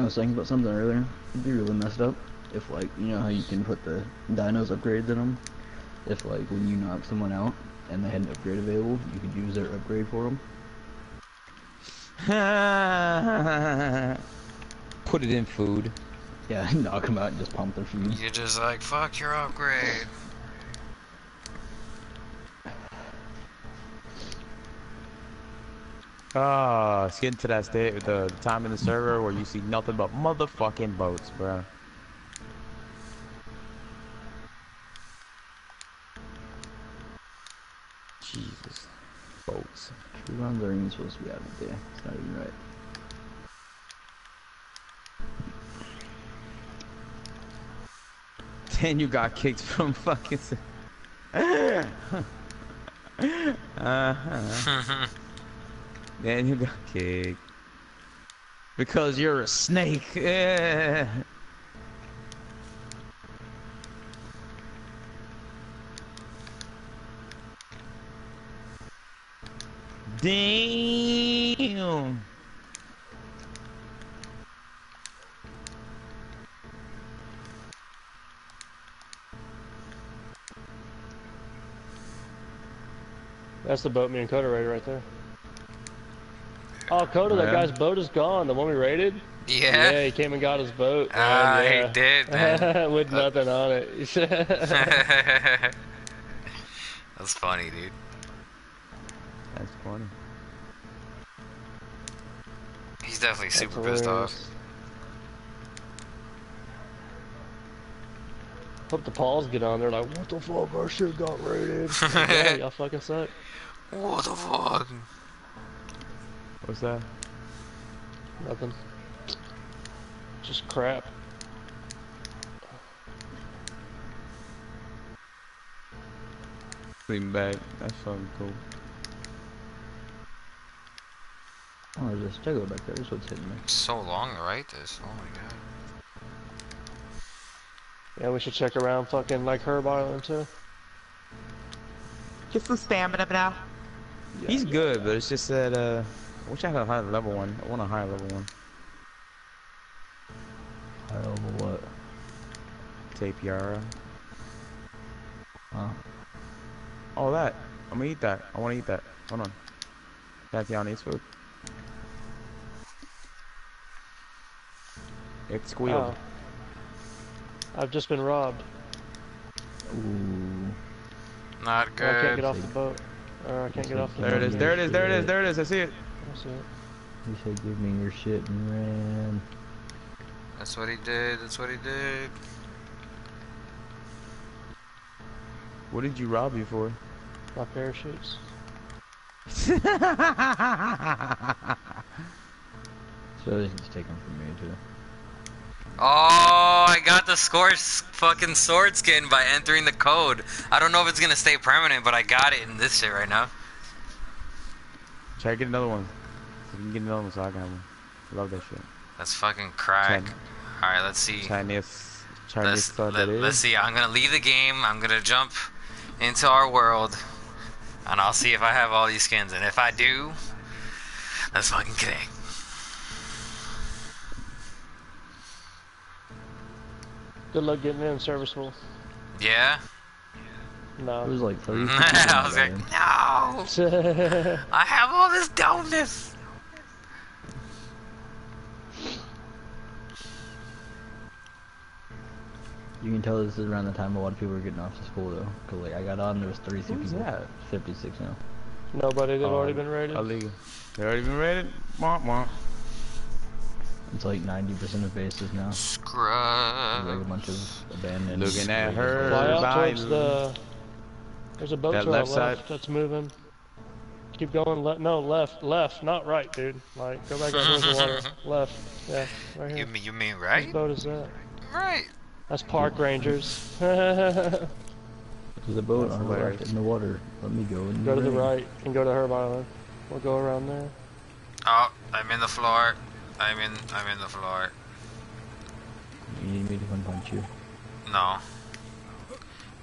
I was thinking about something earlier. It'd be really messed up if, like, you know how you can put the dinos upgrades in them? If, like, when you knock someone out and they had an upgrade available, you could use their upgrade for them. Put it in food. Yeah, knock them out and just pump their food. You're just like, fuck your upgrade. Ah, it's getting to that state, the time in the server where you see nothing but motherfucking boats, bro. Jesus, boats. True runs aren't even supposed to be out of the day. It's not even right. Then you got kicked from fucking. s- And you got kicked. Because you're a snake. Damn. That's the boatman cutter right there. Oh, Koda, that yeah? guy's boat is gone. The one we raided? Yeah. Yeah, he came and got his boat. Ah, man, he did, man. With nothing on it. That's funny, dude. That's funny. He's definitely That's super pissed off. hilarious. Hope the Pauls get on there like, what the fuck, our shit got raided. Like, yeah, y'all fucking suck. What the fuck? What's that? Nothing. Just crap. Sleeping bag. That's fucking cool. Oh, there's a stego back there. That's what's hitting me. So long to write this. Oh my god. Yeah, we should check around fucking like Herb Island too. Get some stamina now. He's good, but it's just that uh, I wish I had a higher level one. I want a higher level one. High level what? Tapejara. Huh? All that. I'm gonna eat that. I wanna eat that. Hold on. Tatiana eats food. It squealed. Oh. I've just been robbed. Ooh. Not good. I can't get off the boat. Or I can't get off the There boat. it is. There it is. There it is. There it is. I see it. That's it. He said, "Give me your shit," and ran. That's what he did. That's what he did. What did you rob you for? My parachutes. So he's just taking from me too. Oh, I got the score fucking sword skin by entering the code. I don't know if it's gonna stay permanent, but I got it in this shit right now. Try to get another one. If you can get another one, so I can have one. I love that shit. That's fucking crack. Alright, let's see. Chinese, Chinese Let's, stuff let, that us see. I'm gonna leave the game. I'm gonna jump into our world, and I'll see if I have all these skins. And if I do, let's fucking connect. Good luck getting in, serviceable. Yeah. It was like 30. I was like, no. I have all this dopeness. You can tell this is around the time a lot of people are getting off to school though. Cause like I got on, there was 32 Who's people. that? 56 now. Nobody that Oh, already um, been raided. Illegal. They already been raided? Womp womp. It's like 90% of bases now. There's like a bunch of abandoned. Looking at her. Fly out towards the. There's a boat That to our left left side. that's moving. Keep going. Le- no, left, left, not right, dude. Like, go back out towards the water. Left. Yeah, right here. You mean, you mean right? right? boat is that? Right. That's park rangers. go There's a boat That's on the hilarious. left in the water. Let me go. In go to the right and go to Herb Island. We'll go around there. Oh, I'm in the floor. I'm in. I'm in the floor. You need me to come punch you. No.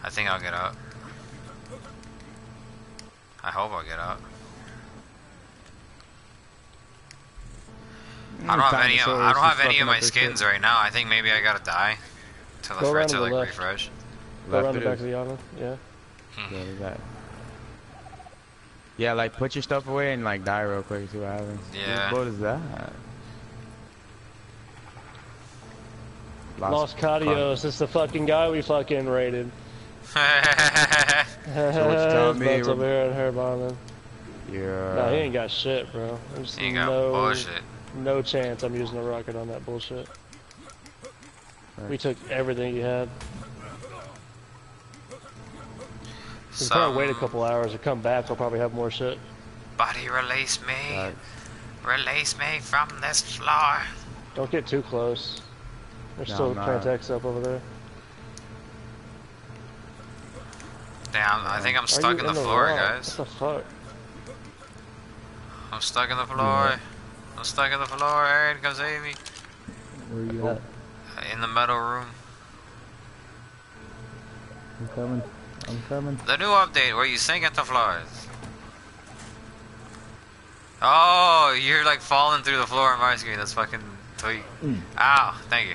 I think I'll get out. I hope I'll get out. Mm, I don't have any. Of, I don't have any of my skins right now. I think maybe I gotta die to the Go for to to the like left. refresh. Go around the back is. of the island. Yeah. Hmm. Yeah, there's that. Yeah, like put your stuff away and like die real quick. See what happens. Yeah. What is boat is that? Los Cadios. It's the fucking guy we fucking raided. So what you telling me, over here at Herb Island. Yeah. No, he ain't got shit, bro. There's you got no, bullshit. no chance I'm using a rocket on that bullshit. We took everything he had. He's probably wait a couple hours and come back. I'll probably have more shit. body release me. Right. Release me from this floor. Don't get too close. There's No, still. Plant X up over there. Damn, I think I'm Are stuck you in the floor, rock? guys. What the fuck? I'm stuck in the floor. I'm stuck in the floor. Aaron, come save me. Where are you at? In the metal room. I'm coming. I'm coming. The new update where you sink into floors. Oh, you're like falling through the floor on my screen. That's fucking sweet. Mm. Ow, thank you.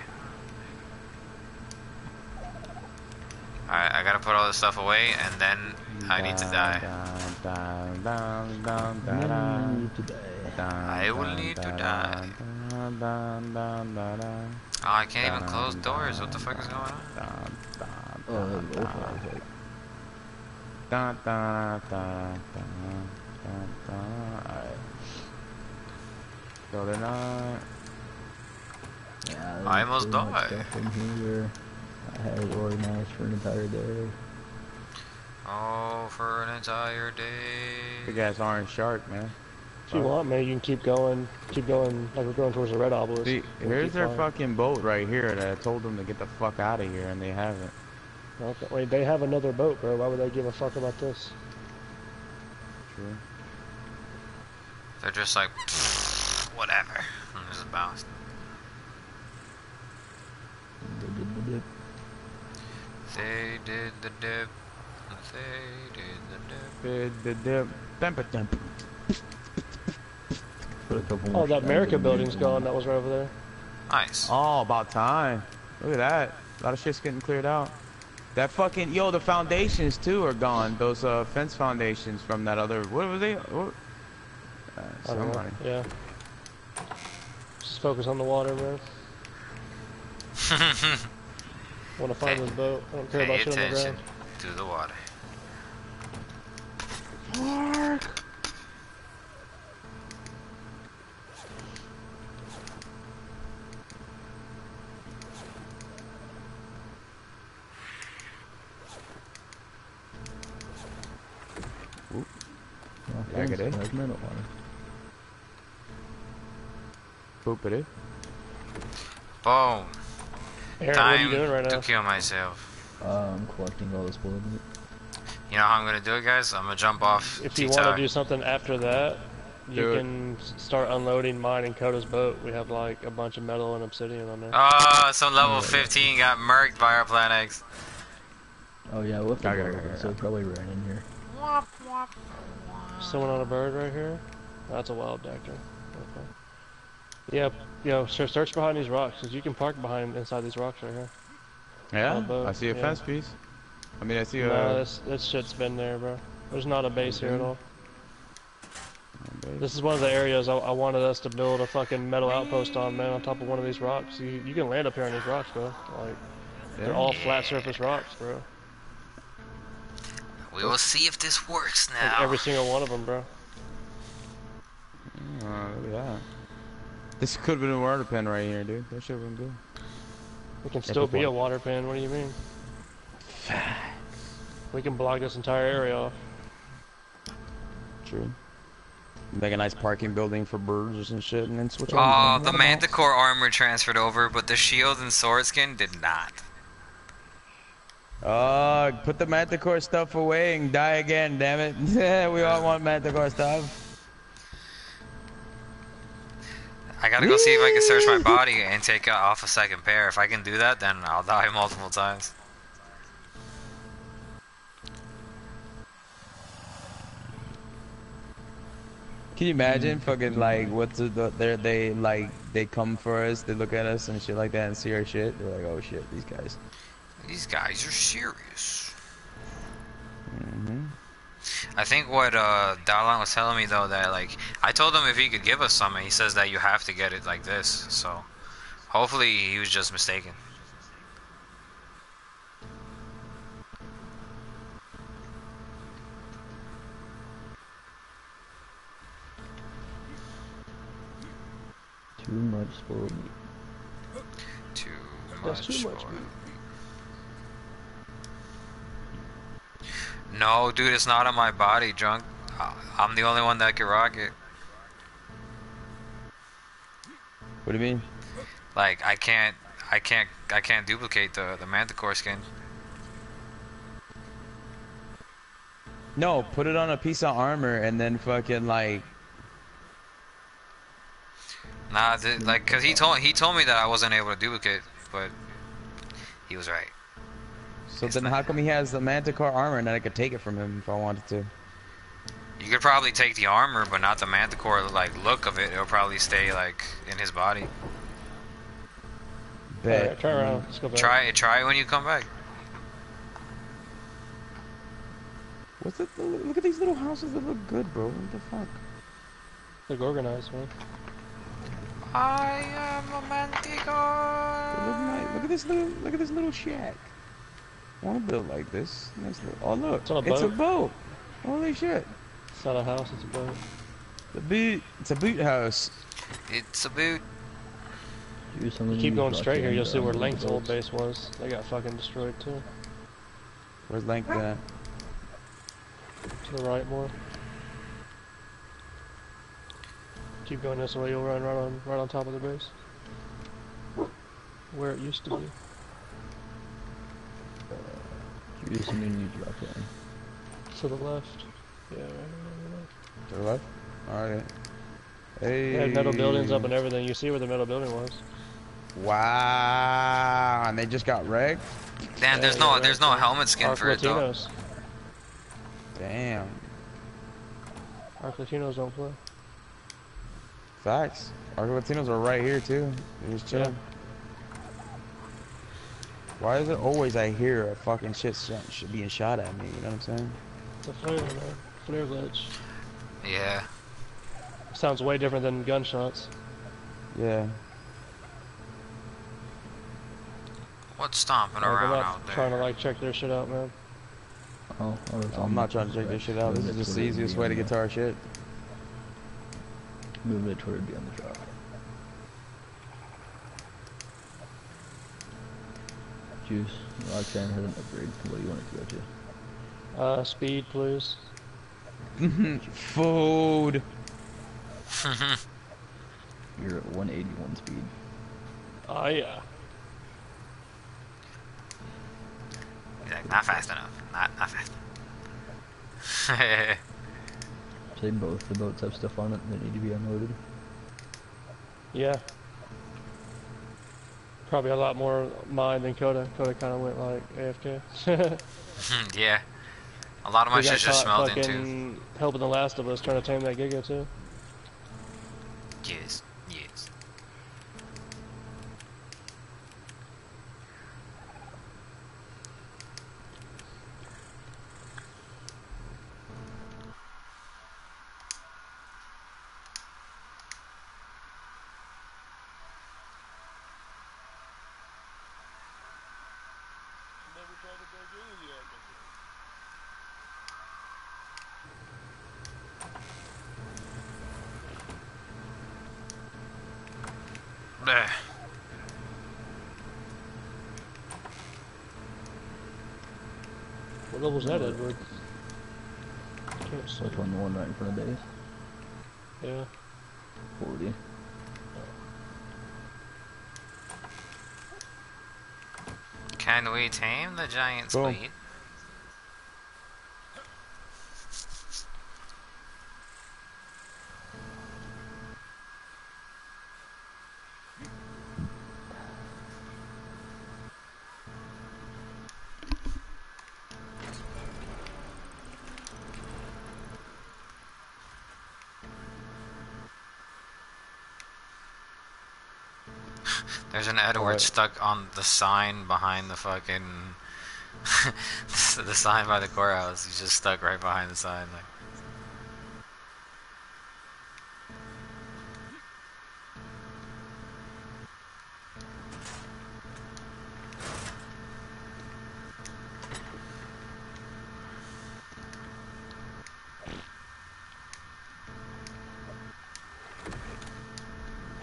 Alright, I gotta put all this stuff away and then I need to die. I need to die. I will need to die. Oh, I can't even close doors. What the fuck is going on? Oh. Alright. So they're not. yeah, I almost died. Had it organized for an entire day. Oh, for an entire day. Big ass orange shark, man. If you want, man, you can keep going, keep going, like we're going towards the red obelisk. See, We'll here's their flying. fucking boat right here that I told them to get the fuck out of here, and they haven't. Okay. Wait, they have another boat, bro. Why would they give a fuck about this? True. They're just like, whatever. And just bounce. They did the dip. They did the dip. Bid the dip. Bump it, dump. A couple Oh, more that America building's gone. That was right over there. Nice. Oh, about time. Look at that. A lot of shit's getting cleared out. That fucking yo, the foundations too are gone. Those uh fence foundations from that other. What were they? What? Uh, I don't know. somebody. Yeah. Just focus on the water, bro. Want to find Pay- this boat? I don't care Pay about shit on the attention ground. to the water. Yeah, I get it. thanks, metal water. Poop it is. Boom. Aaron, Time what are you doing right to now? kill myself. Uh, I'm collecting all this blood. You know how I'm gonna do it, guys? I'm gonna jump off If you want to do something after that, you Do can s- start unloading mine and Koda's boat. We have like a bunch of metal and obsidian on there. Oh, some level Yeah. 15 got murked by our Plant X. Oh yeah, we'll have Okay, okay, okay. so probably ran in here. Someone on a bird right here. That's a wild actor. Okay. Yeah, you know, search, search behind these rocks, cause you can park behind inside these rocks right here. Yeah, I see a yeah. fence piece. I mean, I see a. No, this this shit's been there, bro. There's not a base here at mm-hmm. all. This is one of the areas I, I wanted us to build a fucking metal outpost on, man, on top of one of these rocks. You, you can land up here on these rocks, bro. Like, they're all flat surface rocks, bro. We will see if this works Like now. every single one of them, bro. Oh, look at that. This could have been a water pen right here, dude. That shit would been good. It can still be a water pen. What do you mean? Facts. We can block this entire area off. True. Make a nice parking building for birds and shit, and then switch over. Oh, the Manticore armor transferred over, but the shield and sword skin did not. Oh, put the Manticore stuff away and die again, damn it. Yeah, we all want Manticore stuff. I gotta go see if I can search my body and take off a second pair. If I can do that, then I'll die multiple times. Can you imagine fucking like what's the, the they they like they come for us, they look at us and shit like that and see our shit. They're like, oh shit, these guys. These guys are serious. hmm I think what uh, Dowling was telling me though that like I told him if he could give us some, and he says that you have to get it like this. So hopefully he was just mistaken. Too much spoiled meat. Too much. too much for- meat. No, dude, it's not on my body, drunk. I'm the only one that can rock it. What do you mean? Like I can't, I can't, I can't duplicate the the Manticore skin. No, put it on a piece of armor and then fucking like Nah, like, cause he told he told me that I wasn't able to duplicate, but he was right. So then how come he has the Manticore armor and then I could take it from him if I wanted to? You could probably take the armor, but not the manticore like look of it. It'll probably stay like in his body. Bet. Alright, turn around. Let's go back. Try it. Try it when you come back. What's it? Look at these little houses that look good, bro. What the fuck? Look organized, man. I am a They manticore. look nice. Look at this little. Look at this little shack. I want to build like this. Nice little, oh look, It's a it's a boat. boat. Holy shit! It's not a house, it's a boat. The boot. It's a boot house. It's a boot. You keep going straight here, you'll see where underground Link's old base was. They got fucking destroyed too. Where's Link at? To the right more. Keep going this way, you'll run right on right on top of the base. Where it used to be. Do something you drop down. To the left. Yeah, right, right, To the left. Alright. Hey. They had metal buildings up and everything. You see where the metal building was. Wow. And they just got wrecked. Damn, there's no yeah, there's no helmet skin Arc for it though. Damn. Arc Latinos don't play. Facts. Our Latinos are right here too. They're just chilling. Why is it always I hear a fucking shit sh- sh- being shot at me? You know what I'm saying? It's a flare, man. Flare glitch. Yeah. Sounds way different than gunshots. Yeah. What's stomping Like, I'm around not out trying to like check their shit out, man. Oh, oh I'm not trying to check their shit out. This is just the easiest way to get to our shit. Move it toward the on the drop. Juice. Roxanne has an upgrade. What do you want it to go to? Uh, speed, please. Food. You're at 181 speed. Oh yeah. He's like, not fast enough. Not not fast. enough." Say both the boats have stuff on it that need to be unloaded. Yeah. Probably a lot more mine than Koda. Koda kind of went like AFK. yeah. A lot of my shit's just smelled into. helping The Last of Us trying to tame that Giga too. Yes. Bleh. What level's that, Edward? Can't see. Which one? The one right in front of Dave? Yeah. 40. Can we tame the giant Boom. squid? There's an Edward stuck on the sign behind the fucking the sign by the courthouse. He's just stuck right behind the sign. Like,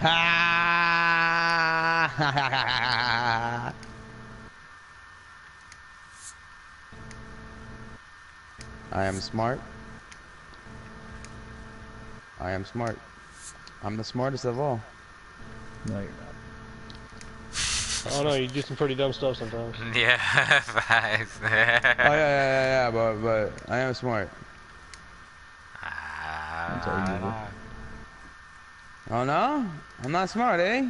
Ha! I am smart. I am smart. I'm the smartest of all. No, you're not. Oh don't. You do some pretty dumb stuff sometimes. yeah, facts. Oh yeah, yeah, yeah, yeah, but but I am smart. That's all you do. Ah. Oh no? I'm not smart, eh?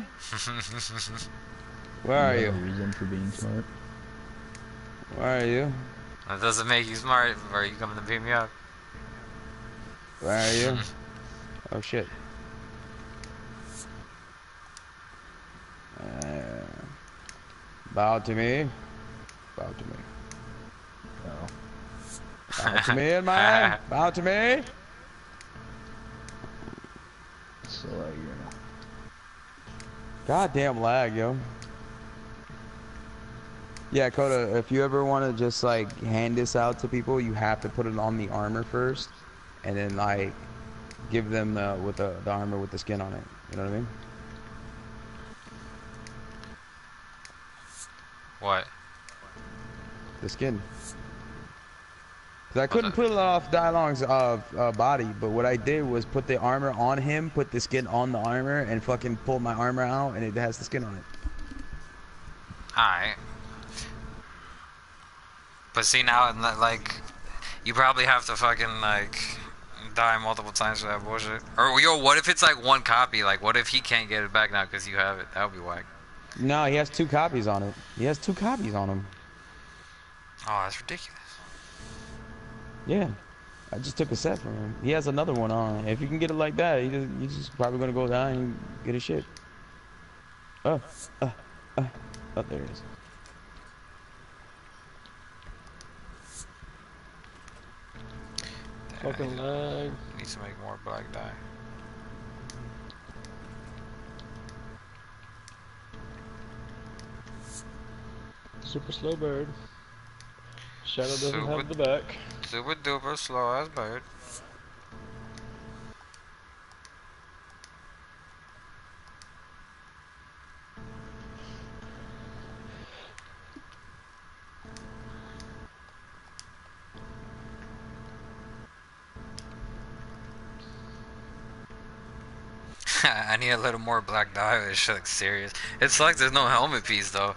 Where are You you? reason for being smart. Where are you? That doesn't make you smart, or are you coming to beat me up. Where are you? Oh shit. Uh, bow to me. Bow to me. No. Bow to me, man. Bow to me. So like you know. Goddamn lag, yo. Yeah, Koda, if you ever want to just like hand this out to people, you have to put it on the armor first, and then like give them uh, with the, the armor with the skin on it. You know what I mean? What? The skin. Cause I couldn't pull it off Dylong's uh, uh, body, but what I did was put the armor on him, put the skin on the armor, and fucking pull my armor out, and it has the skin on it. Alright. But see now, and like, you probably have to fucking, like, die multiple times for that bullshit. Or, yo, what if it's, like, one copy? Like, what if he can't get it back now because you have it? That would be whack. No, he has two copies on it. He has two copies on him. Oh, that's ridiculous. Yeah. I just took a set from him. He has another one on. If you can get it like that, he just, he's just probably gonna go down and get his shit. Oh, uh, uh, oh, there it is. Fucking lag. needs to make more black dye. Super slow bird. Shadow doesn't Super- have the back. Super duper slow ass bird. I need a little more black dye. This shit looks serious. It sucks. There's no helmet piece though.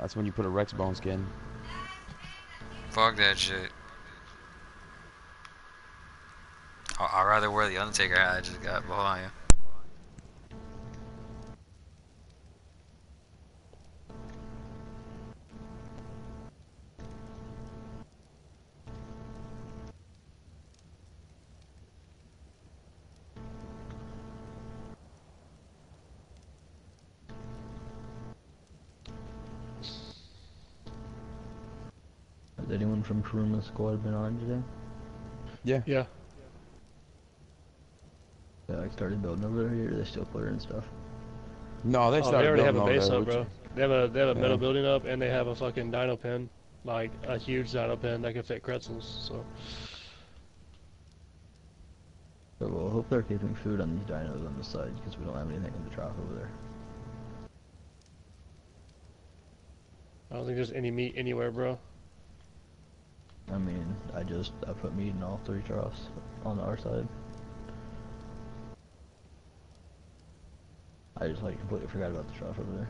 That's when you put a Rex bone skin. Fuck that shit. I- I'd rather wear the Undertaker hat I just got. But hold anyone from Kuruma Squad been on today? Yeah. Yeah. Yeah, I started building over here. They still clearing stuff. No, they started. Oh, they already have a base up, bro. They have a they have a metal building up, and they have a fucking dino pen, like a huge dino pen that can fit Quetzals. So So we'll hope they're keeping food on these dinos on the side because we don't have anything in the trough over there. I don't think there's any meat anywhere, bro. I mean, I just I put meat in all three troughs on our side. I just like completely forgot about the trough over there.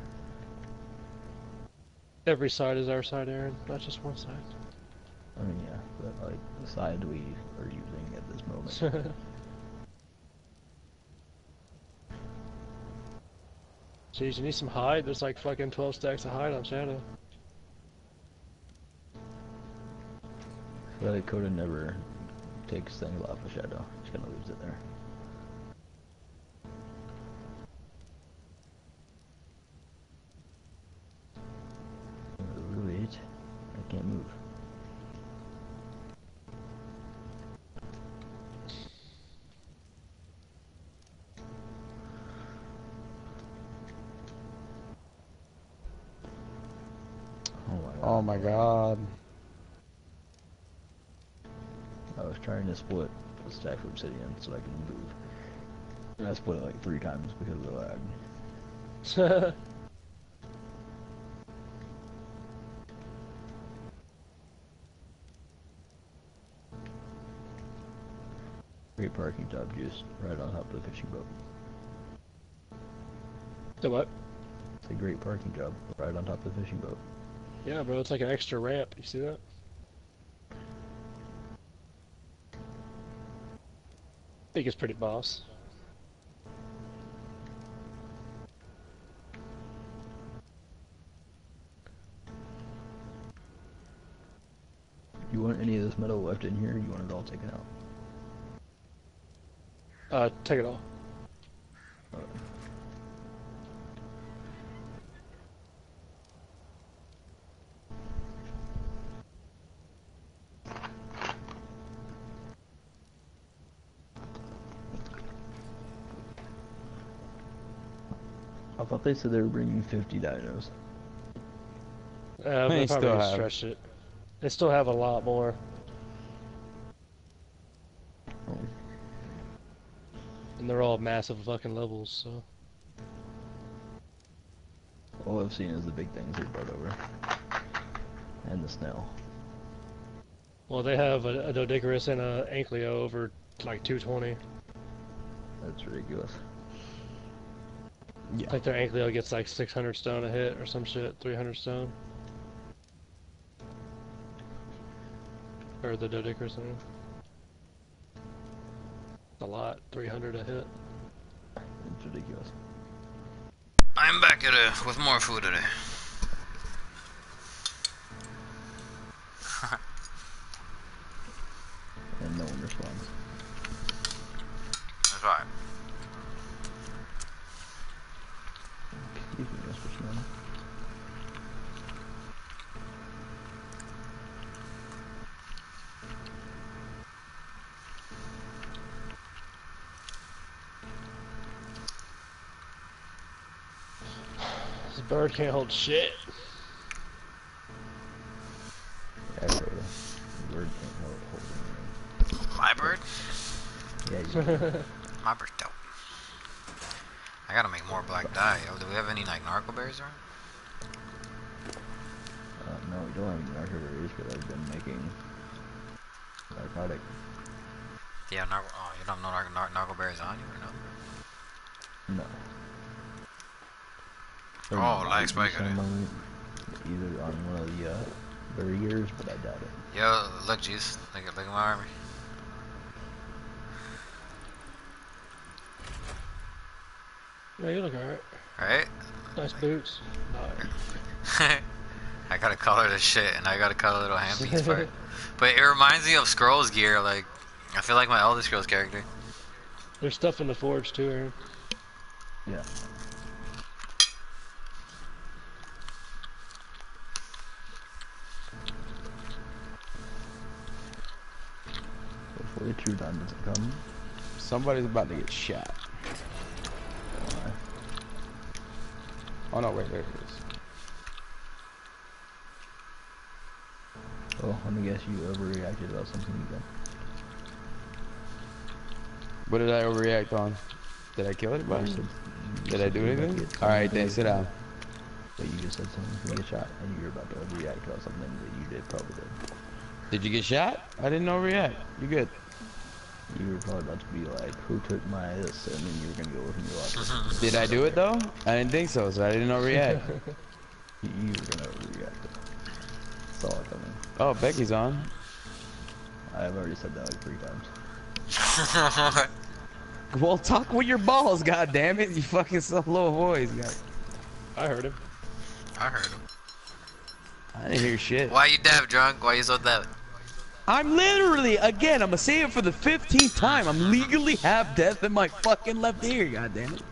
Every side is our side, Aaron, not just one side. I mean, yeah, but like the side we are using at this moment. Jeez, you need some hide? There's like fucking 12 stacks of hide on Shadow. Like Koda never takes things off of Shadow. Just kind of leaves it there. Wait, I can't move. Oh my god. Oh my god. Trying to split a stack of obsidian so I can move. And I split it like three times because of the lag. Great parking job, just right on top of the fishing boat. the what? It's a great parking job, right on top of the fishing boat. Yeah, bro, it's like an extra ramp. You see that? Think it's pretty boss. you want any of this metal left in here? Or you want it all taken out? Uh, take it all. They said they were bringing 50 dinos. Uh, They they still probably have- stretched it. They still have a lot more. Oh. And they're all massive fucking levels, so. All I've seen is the big things they brought over. And the snail. Well, they have a, a Doedicurus and a Ankylo over like 220. That's ridiculous. I think their Ankylo gets like 600 stone a hit or some shit, 300 stone. Or the Doedicurus, I mean. A lot, 300 a hit. It's ridiculous. I'm back at it with more food today. And no one responds. That's right. Excuse me, Mr. Snow. This bird can't hold shit. Yeah, Rhoda. The bird can't hold, hold My bird? anything. Yeah, you, My bird's dope. I gotta make more black dye. Yo, do we have any like narco berries around? uh, no, we don't have any narco berries, because I've been making narcotic. Yeah, narco. Oh, you don't have no narco, nar- narco berries on you or no? No. Oh, There like might be Spike some Hoodie. on- Either on one of the uh, barriers, but I doubt it. Yo, look, Juice. Look at, look at my army. Yeah, you look alright. Right? Nice boots. No. I gotta color this shit, and I gotta cut a little hand piece for it. But it reminds me of Scrolls gear. Like, I feel like my Elder Scrolls character. There's stuff in the forge too, Aaron. Yeah. True Dawn doesn't come. Somebody's about to get shot. Uh, Oh no, wait, there it is. oh, let me guess you overreacted about something you did. What did I overreact on? Did I kill it? You said- Did I do you were about to anything? Alright, then sit down. But you just said something gonna get shot, and you were about to overreact about something that you did probably did. Did you get shot? I didn't overreact. You good? You were probably about to be like, who took my this, and then you were gonna go with me watch. Did I do it though? I didn't think so, so I didn't overreact. You you were gonna overreact. Saw it coming. oh, Becky's on. I've already said that like three times. Well, talk with your balls, god damn it! You fucking so low voice, God. I heard him. I heard him. I didn't hear shit. Why you deaf, drunk? Why you so deaf? I'm literally, again, I'm gonna say it for the 15th time. I'm legally half deaf in my fucking left ear, god damn it.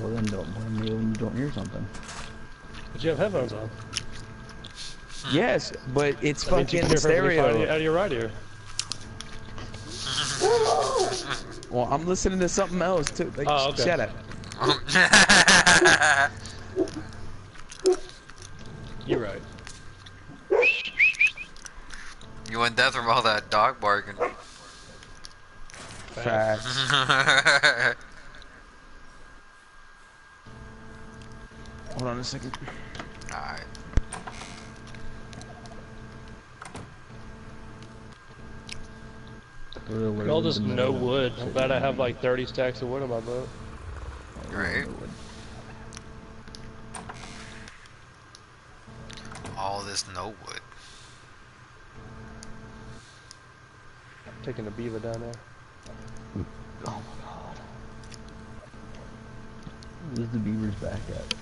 Well then don't blame me when you don't hear something. But you have headphones on. Yes, but it's That means you fucking can hear stereo. out of your right ear. Well, I'm listening to something else too. Like, Oh, okay. Shut up. You're right. You went deaf from all that dog barking. Facts. Hold on a second. Alright. All just no wood. I'm glad I have like 30 stacks of wood on my boat. Right. All this no wood. Taking the beaver down there. Oh my god. Where's the beaver's back at?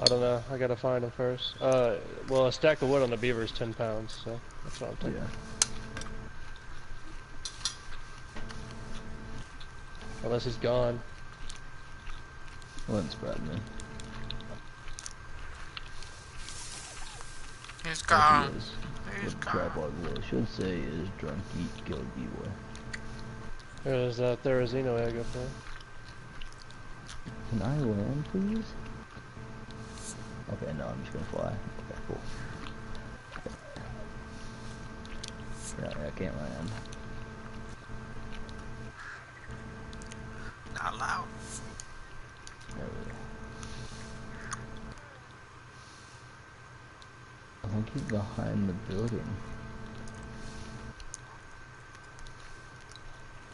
I don't know. I gotta find him first. Uh, well, a stack of wood on the beaver is 10 pounds, so that's what I'm taking. Yeah. Unless he's gone. Wouldn't spread me. He's What gone. he is. He's What trap gone. log should say is drunk eat kill B-boy. There's that Therizino egg up there. Can I land, please? Okay, no, I'm just gonna fly. Okay, cool. Yeah, I can't land. Not allowed. There we go. I think he's behind the building.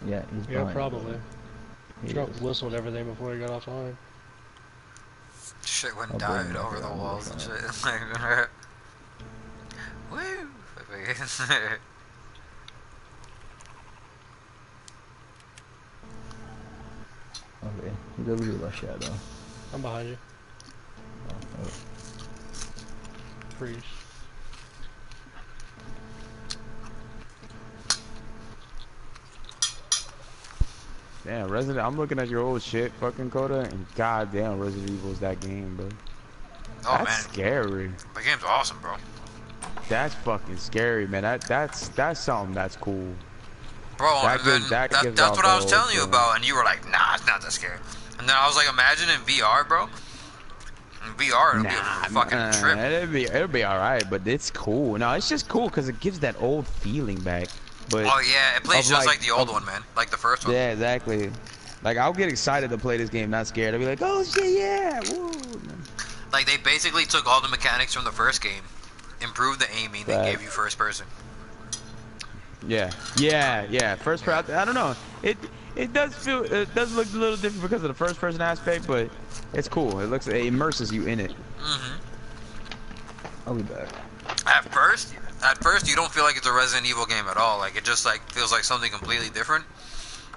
Yeah, he's Yeah, behind the probably. building. He Trump is. whistled everything before he got off the line. Shit went I'll died bring it over the around, walls and shit. Woo! Okay, he's over here by shadow. I'm behind you. Oh, oh. Freeze. Damn, Resident. I'm looking at your old shit, fucking Koda, and goddamn, Resident Evil Evil's that game, bro. oh that's man, scary. the game's awesome, bro. That's fucking scary, man. That that's that's something that's cool. Bro, That gives- that that, that's what I was telling you about, and you were like, "Nah, it's not that scary." And then I was like, "Imagine in VR, bro. In VR, it'll be a fucking uh, trip." it'll be it'll be all right, but it's cool. No, it's just cool because it gives that old feeling back. But Oh yeah, it plays just like- like, the old of- one, man. Like the first one. yeah, exactly. Like I'll get excited to play this game, not scared. I'll be like, oh shit, yeah, woo. Like they basically took all the mechanics from the first game, improved the aiming, they gave you first person. Yeah, yeah, yeah. First person. I don't know. It it does feel it does look a little different because of the first person aspect, but it's cool. It looks it immerses you in it. hmm I'll be back. At first, at first you don't feel like it's a Resident Evil game at all. Like it just like feels like something completely different.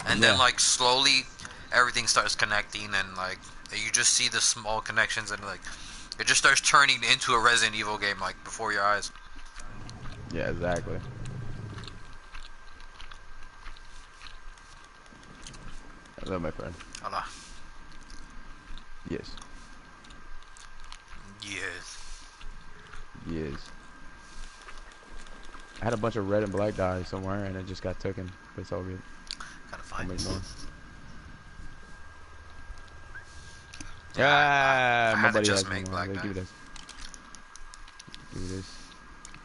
And then like slowly everything starts connecting and like you just see the small connections and like it just starts turning into a Resident Evil game like before your eyes. Yeah, exactly. Hello, my friend. Hold on. Yes, Yes. yes. I had a bunch of red and black dyes somewhere, and it just got taken. But it's all good. Gotta find more. Yeah, I- Ah, my to buddy just make black Wait, Give me dye. this. Give me this.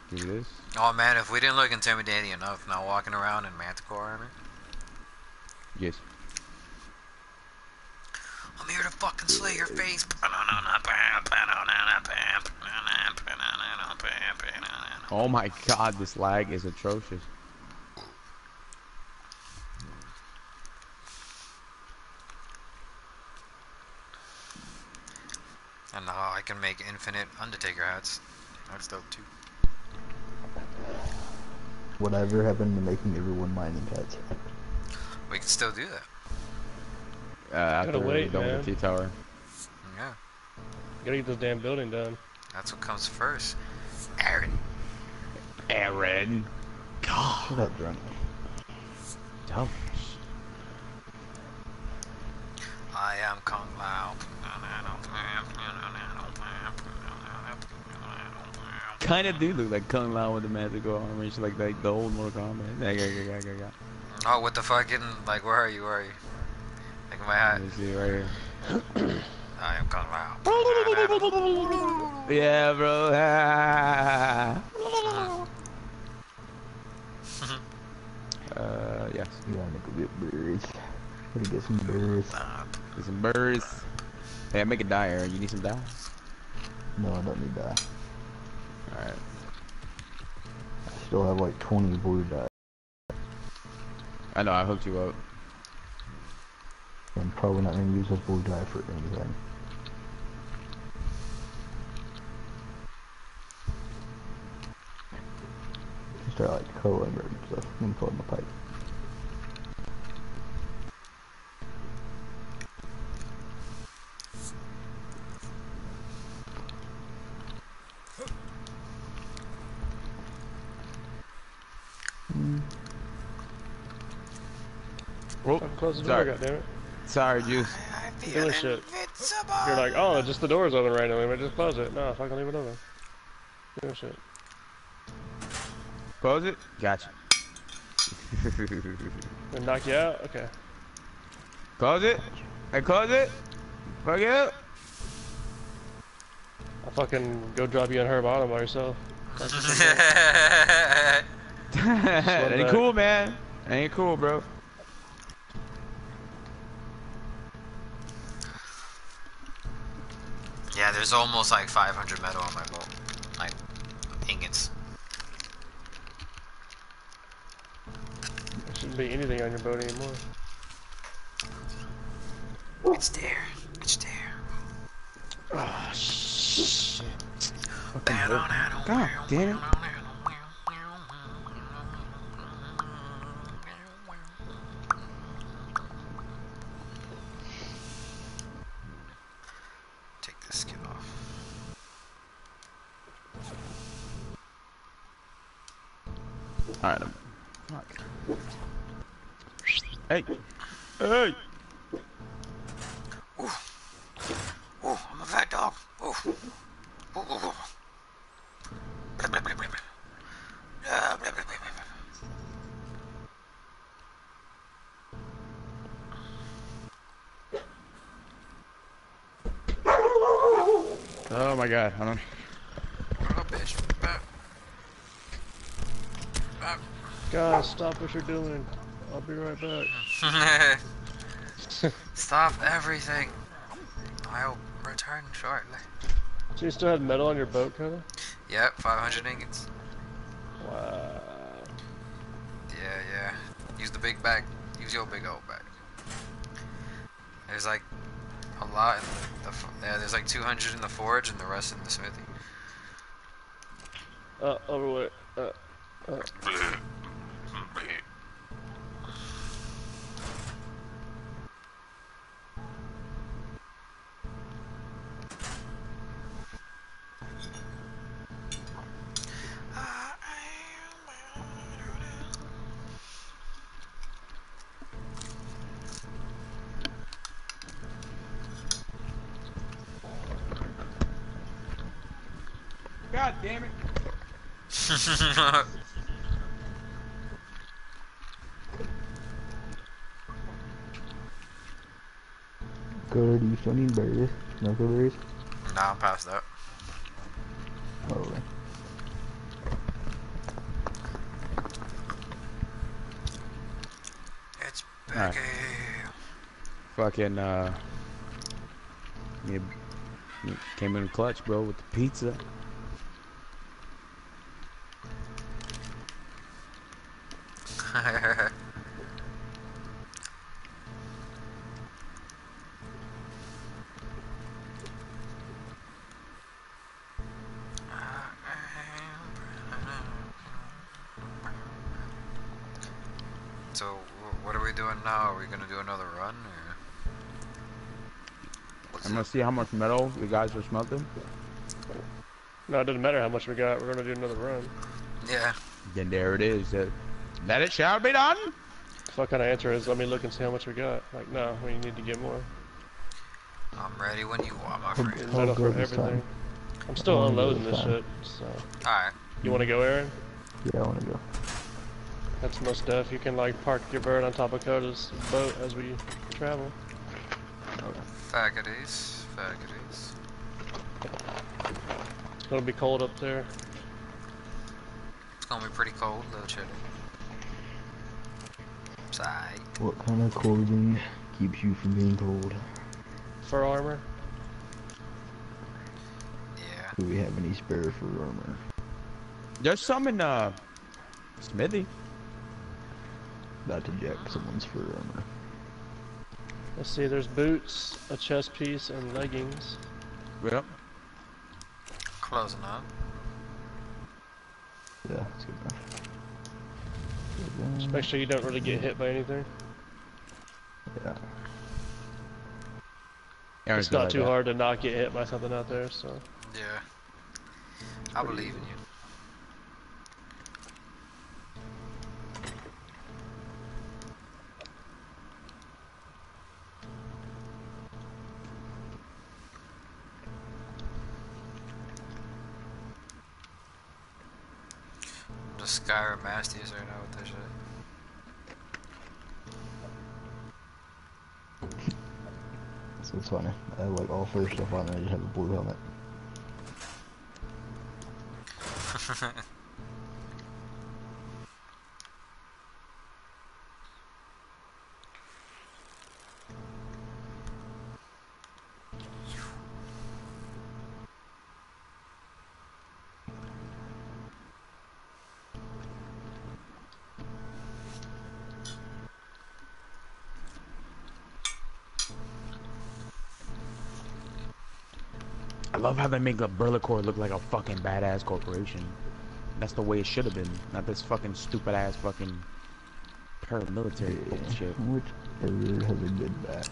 Give me this. Oh man, if we didn't look intimidating enough now walking around in Manticore armor. Yes. I'm here to fucking slay your face. Oh my god, this lag is atrocious. And now I can make infinite Undertaker hats. That's dope too. Whatever happened to making everyone mining hats? We can still do that. Uh, after Gotta we're wait, done man. with the T-Tower. Yeah, Gotta get this damn building done. that's what comes first. Aaron. Aaron. God. Shut up, drunk. Dumb. I am Kung Lao. Kind of do look like Kung Lao with the magical armor, it's like like the old Mortal Kombat. Yeah, yeah, yeah, yeah, yeah. Oh, with the fucking like, where are you? Where are you? Like my hat. You see right here. I am Kung Lao. Yeah, bro. uh, yes. You gotta make a bit birds. Gotta get some birds. Get some birds. Hey, make a dye, Aaron. You need some dye? No, I don't need that. Alright. I still have like 20 blue dye. I know, I hooked you up. I'm probably not going to use a blue dye for anything. Start like coloring and stuff. I'm pulling the pipe. Oh, close the door, Sorry. goddammit. Sorry, Juice. Doing shit. You're like, oh, just the door's open randomly, but just close it. No, fucking leave it open. Doing shit. Close it. Gotcha. And knock you out? Okay. close it. I close it. Fuck it. I'll fucking go drop you on her bottom by yourself. that ain't cool, man. That ain't cool, bro. Yeah, there's almost like 500 metal on my boat. Like, ingots. There shouldn't be anything on your boat anymore. It's there. It's there. Oh, shit. God damn it. Hey. Hey. Ooh, Ooh, I'm a fat dog. Ooh. Ooh, ooh, ooh. Blah, blah, blah, blah, blah. Ah, blah, blah, blah, blah, blah. Oh my god. Hold on. Bitch. Ah. Guys, stop what you're doing. I'll be right back. Stop everything. I'll return shortly. So you still had metal on your boat, Koda? Yep, 500 ingots. Wow. Yeah, yeah. Use the big bag. Use your big old bag. There's like a lot in the, the yeah. There's like 200 in the forge and the rest in the smithy. Uh, overweight. Uh, God past that. Okay. It's. Becky. Fucking, uh. You came in clutch, bro, with the pizza. See how much metal the guys are smelting. no, it doesn't matter how much we got. We're gonna do another run. Yeah. Then there it is. Uh, let it shall be done. So what kind of answer is, let me look and see how much we got. Like, no, we need to get more. I'm ready when you are, my friend. Get metal for good time? everything. I'm still How good unloading this time? shit, so. Alright. You wanna go, Aaron? Yeah, I wanna go. That's most stuff. You can, like, park your bird on top of Koda's boat as we travel. Faggoties. Faggoties. It's gonna be cold up there. It's gonna be pretty cold, a little chilly. Side. What kind of clothing keeps you from being cold? Fur armor? Yeah. Do we have any spare fur armor? There's some in, uh. Smithy. About to jack someone's fur armor. Let's see, there's boots, a chest piece, and leggings. Yep. Closing up. Yeah, that's good enough. Just make sure you don't really get hit by anything. Yeah. Aaron's It's not too that. hard to not get hit by something out there, so. Yeah. I believe in you. Masties right now with this shit. So it's funny. I have like all first stuff on there. I just have a blue helmet. love how they make the Burlicore look like a fucking badass corporation. That's the way it should have been, not this fucking stupid ass fucking paramilitary bullshit. Which ever has a good back.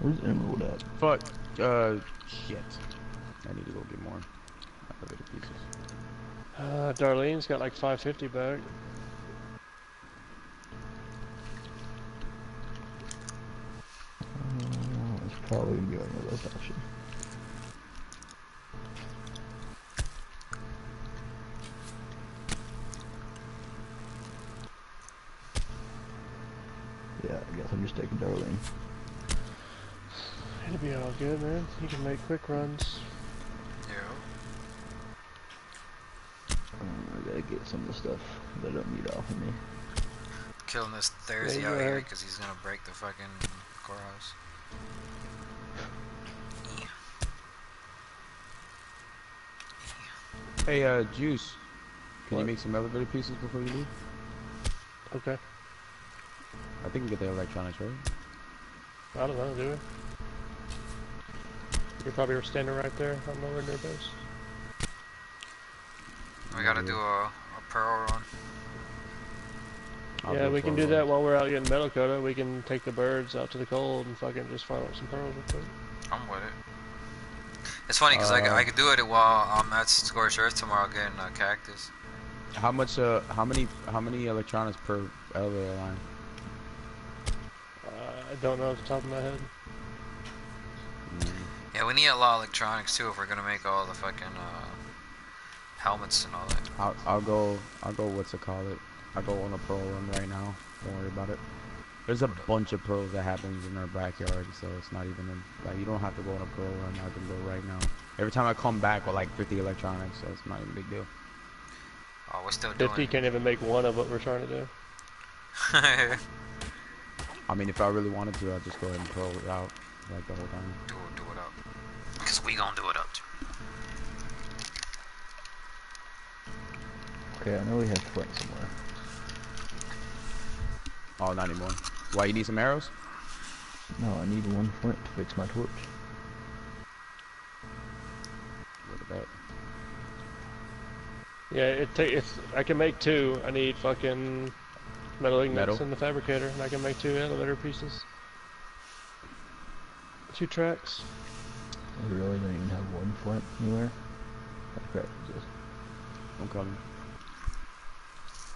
Where's Emerald at? Fuck. Uh, shit. I need to go get more elevator pieces. Uh, Darlene's got like 550 back. Uh, it's probably gonna be on the left option. Yeah, I guess I'm just taking Darlene. It'll be all good, man. You can make quick runs. Yeah. Uh, I gotta get some of the stuff that I don't need off of me. Killing this Thursday you out here because he's gonna break the fucking courthouse. Hey, uh, Juice. Can What? you make some elevator pieces before you leave? Okay. I think we get the electronics, right? I don't know, do we? You're probably are standing right there on nowhere near base. We gotta do a, a pearl run. I'll yeah, we can do run. that while we're out getting metal Koda. We can take the birds out to the cold and fucking just farm up some pearls real quick. I'm with it. It's funny because I, c- Uh, I could do it while I'm at Scorched Earth tomorrow getting a cactus. How much? Uh, how many? How many electronics per elevator line? Uh, I don't know off the top of my head. Yeah, we need a lot of electronics too if we're gonna make all the fucking uh, helmets and all that. I'll, I'll go. I'll go. What's it called? It. I'll go on a pro run right now. Don't worry about it. There's a bunch of pearls that happens in our backyard, so it's not even a, like you don't have to go on a pearl run. I can go right now. Every time I come back with like 50 electronics, so it's not even a big deal. Oh, we're still doing. 50 can't even make one of what we're trying to do. I mean, if I really wanted to, I'd just go ahead and pearl it out like the whole time. do it, do it up. Cause we gonna do it up too. Okay, I know we have flint somewhere. Oh, not anymore. Why you need some arrows? No, I need one flint to fix my torch. What about? Yeah, it ta it's. I can make two. I need fucking metal ingots Metal? in the fabricator, and I can make two elevator pieces. Two tracks. I really don't even have one flint anywhere. How crap is? I'm coming.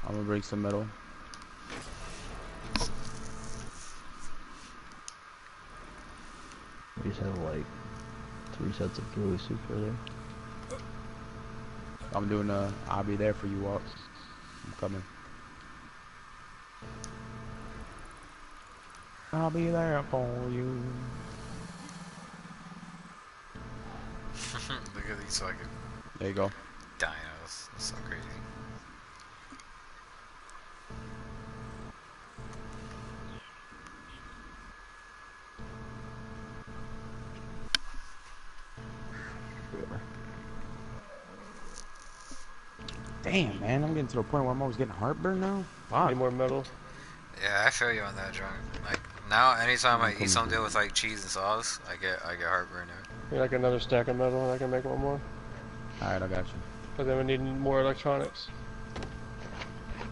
I'm gonna bring some metal. We just have like three sets of ghillie suit right there. I'm doing uh I'll be there for you Walt. I'm coming. I'll be there for you. Look at these fucking There you go. dinos. That's so crazy. Whatever. Damn man, I'm getting to the point where I'm always getting heartburn now. Fuck. Need more metal. Yeah, I feel you on that, drunk. Like now, anytime I eat something with like cheese and sauce, I get I get heartburn. There. Need like another stack of metal, and I can make one more. Alright, I got you. But then we need more electronics.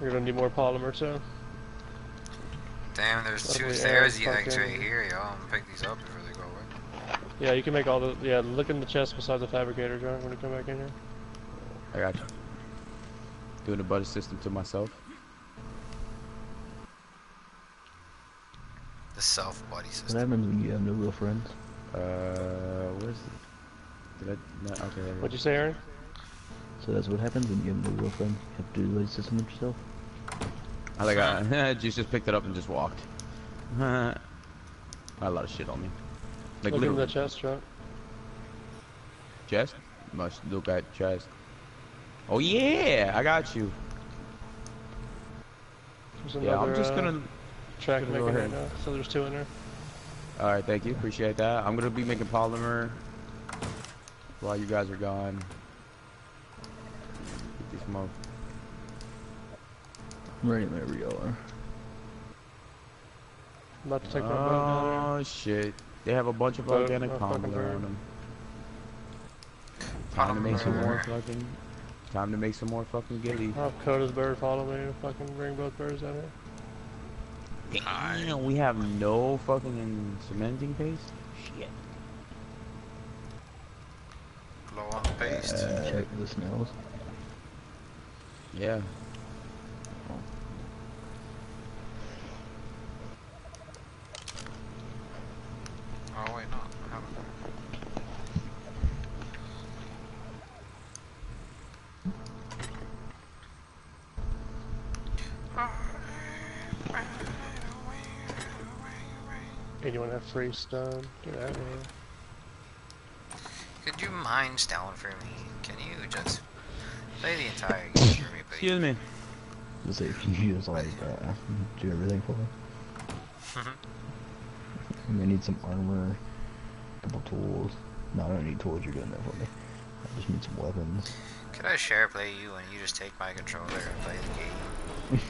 We're gonna need more polymer too. Damn, there's two stairs ass you eggs right fucking- here, yo. I'm gonna pick these up before they go away. Yeah, you can make all the. Yeah, look in the chest beside the fabricator, John, when you come back in here. I got you. Doing the budget system to myself. The self buddy What system. I remember you have no real friends? Uh, where's Did I? No, okay. there What'd you say, Aaron? So that's what happens when you have no girlfriend. You have to do the system with yourself. I like uh, Juice just picked it up and just walked. I had a lot of shit on me. Like Look in literally the chest truck. chest. Must look at chest. Oh yeah, I got you. There's Yeah, I'm just uh, gonna. track gonna go making right now. So there's two in there. All right, thank you. Appreciate that. I'm gonna be making polymer while you guys are gone. Get these mo- I'm ready whenever y'all are. I'm about to take my boat Oh shit! They have a bunch of organic uh, polymer on them. Time to make some Polymer. more fucking. Time to make some more fucking gilly. there. I'll have Koda's bird follow me to fucking bring both birds down here. Damn, we have no fucking cementing paste. Shit. Low on the paste. Uh, check the snails. Yeah. Oh wait, no. Anyone have free stone? Get out of here. Could you mind stone for me? Can you just play the entire game for me, please? Excuse me. Just say if you just like uh, do everything for me. I'm gonna need some armor, a couple tools. No, I don't need tools. You're doing that for me. I just need some weapons. Could I share play you and you just take my controller and play the game?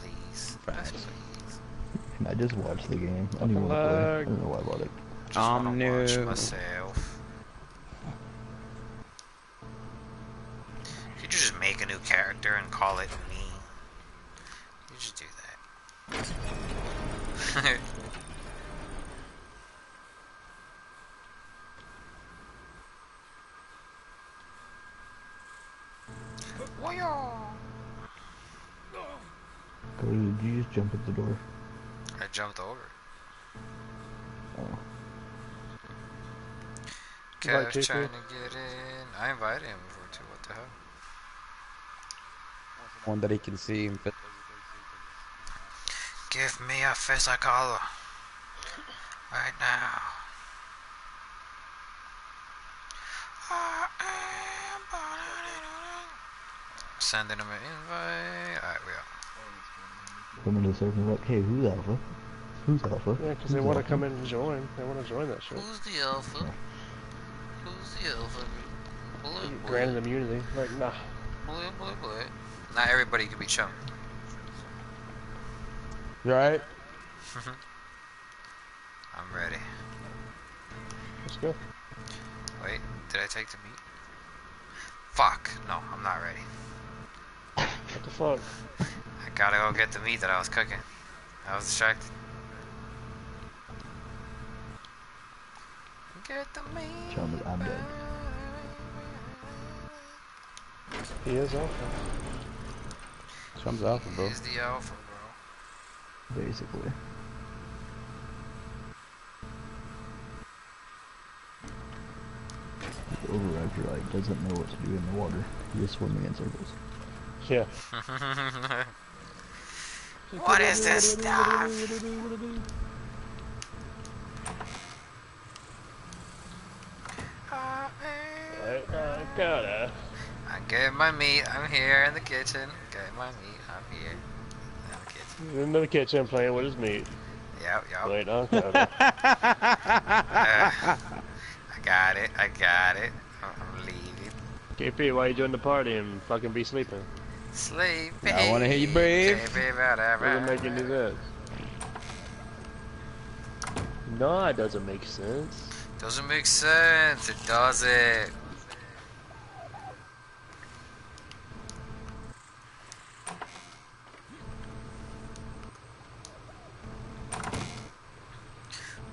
please. Facts. Just I just watched the game. I don't even play. I don't know why I bought it. Just wanna Um, watch myself. Could you just make a new character and call it me? You just do that. Woyo! Cody, did you just jump at the door? I jumped over. Oh. Invite Kev JP. trying to get in. I invited him before too. What the hell? One that he can see and fit. Give me a physical right now. Sending him an invite. Alright, we are. Come into the circle like, hey, who's alpha? Who's alpha? Yeah, because they want to come in and join. They want to join that shit. Who's the alpha? Who's the alpha? Blue, blue, Granted immunity. Like, nah. blue, blue, blue. Not everybody can be chum. You alright? I'm ready. Let's go. Wait, did I take the meat? Fuck, no, I'm not ready. What the fuck? I gotta go get the meat that I was cooking. I was distracted. Get the meat. Chum, I'm dead. He is alpha. Chum's alpha, bro. He's the alpha, bro. Basically. The like doesn't know what to do in the water. He's swimming in circles. Yeah. what is this stuff? I am- Right, gotta. I get my meat. I'm here in the kitchen. Get my meat. I'm here in the kitchen. He's in the kitchen playing with his meat. Yep, yep. Wait on Koda. Uh, I got it. I got it. I'm I'm leaving. KP, why you join the party and fucking be sleeping? Sleepy. I wanna hear you breathe. KP, whatever. Doesn't make any sense. No, it doesn't make sense. Doesn't make sense. It doesn't.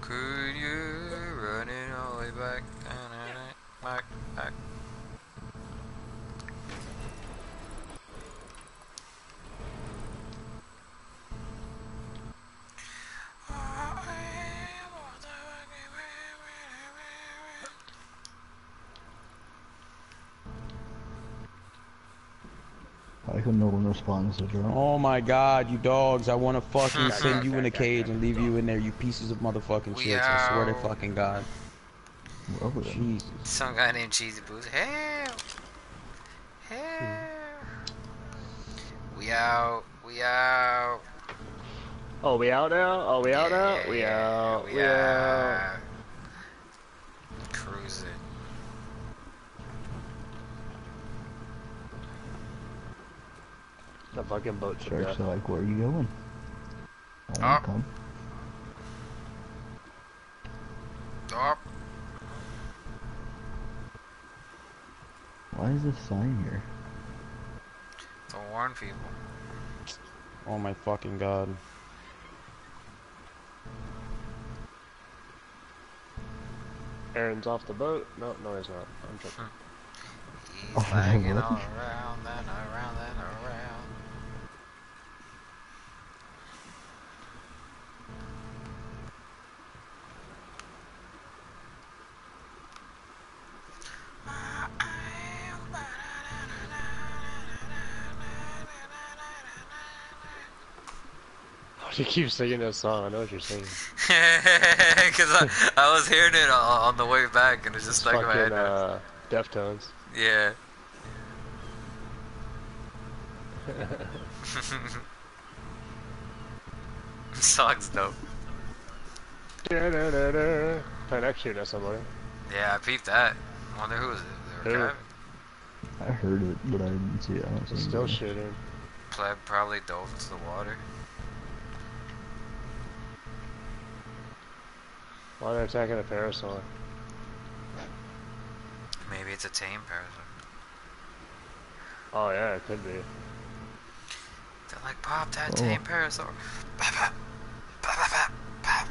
Could you run it all the way back? Back, like when no one responds to drunk. Oh my god, you dogs. I want to fucking send you in a cage and leave you in there, you pieces of motherfucking shit. I swear to fucking god. We're over there. Jesus. Some guy named Cheesy Boots. Help! Help! We out. We out. Oh, we out now? Oh, we out now? We out. We out. Cruising. The fucking boat to Sharks are like, where are you going? I Oh. wanna come. Stop. Why is this sign here? To warn people. Oh my fucking god. Aaron's off the boat. No, no, he's not. I'm tripping. Hmm. He's Oh, flagging what? all around and around and around. You keep singing that song. I know what you're singing. Because I, I was hearing it on, on the way back and it's just stuck in my head. Fucking uh, Deftones. Yeah. Song's dope. Da-da-da-da. Play next year to somebody. Yeah, I peeped that. Wonder who was it? They were Who? driving. I heard it, but I didn't see it. I don't still anybody. shooting. Pleb probably dove into the water. Why they're attacking a parasaur? Maybe it's a tame parasaur. Oh yeah, it could be. They're like, pop that Oh. tame parasaur. Pop, pop, pop, pop, pop, pop.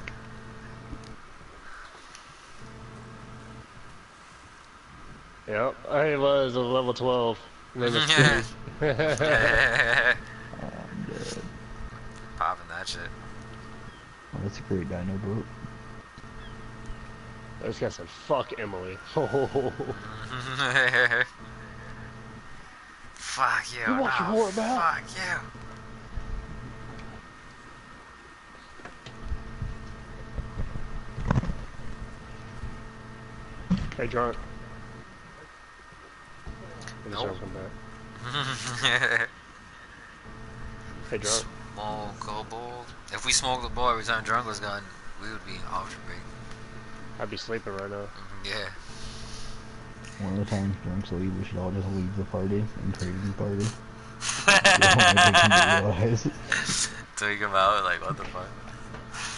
Yep, I was a level 12. And then it's Yeah. three. Popping that shit. Oh, that's a great dino boat. This guy said, fuck Emily. Fuck you. You watch no, about- Fuck you. hey, drunk. He Nope. don't come back. Hey, drunk. Smoke a bowl. If we smoked the bowl every time drunk was gone, we would be off the break. I'd be sleeping right now. Mm-hmm. Yeah. One of the times drunks leave, we should all just leave the party and trade the party. We don't wanna make them realize. Take him out, like, what the fuck?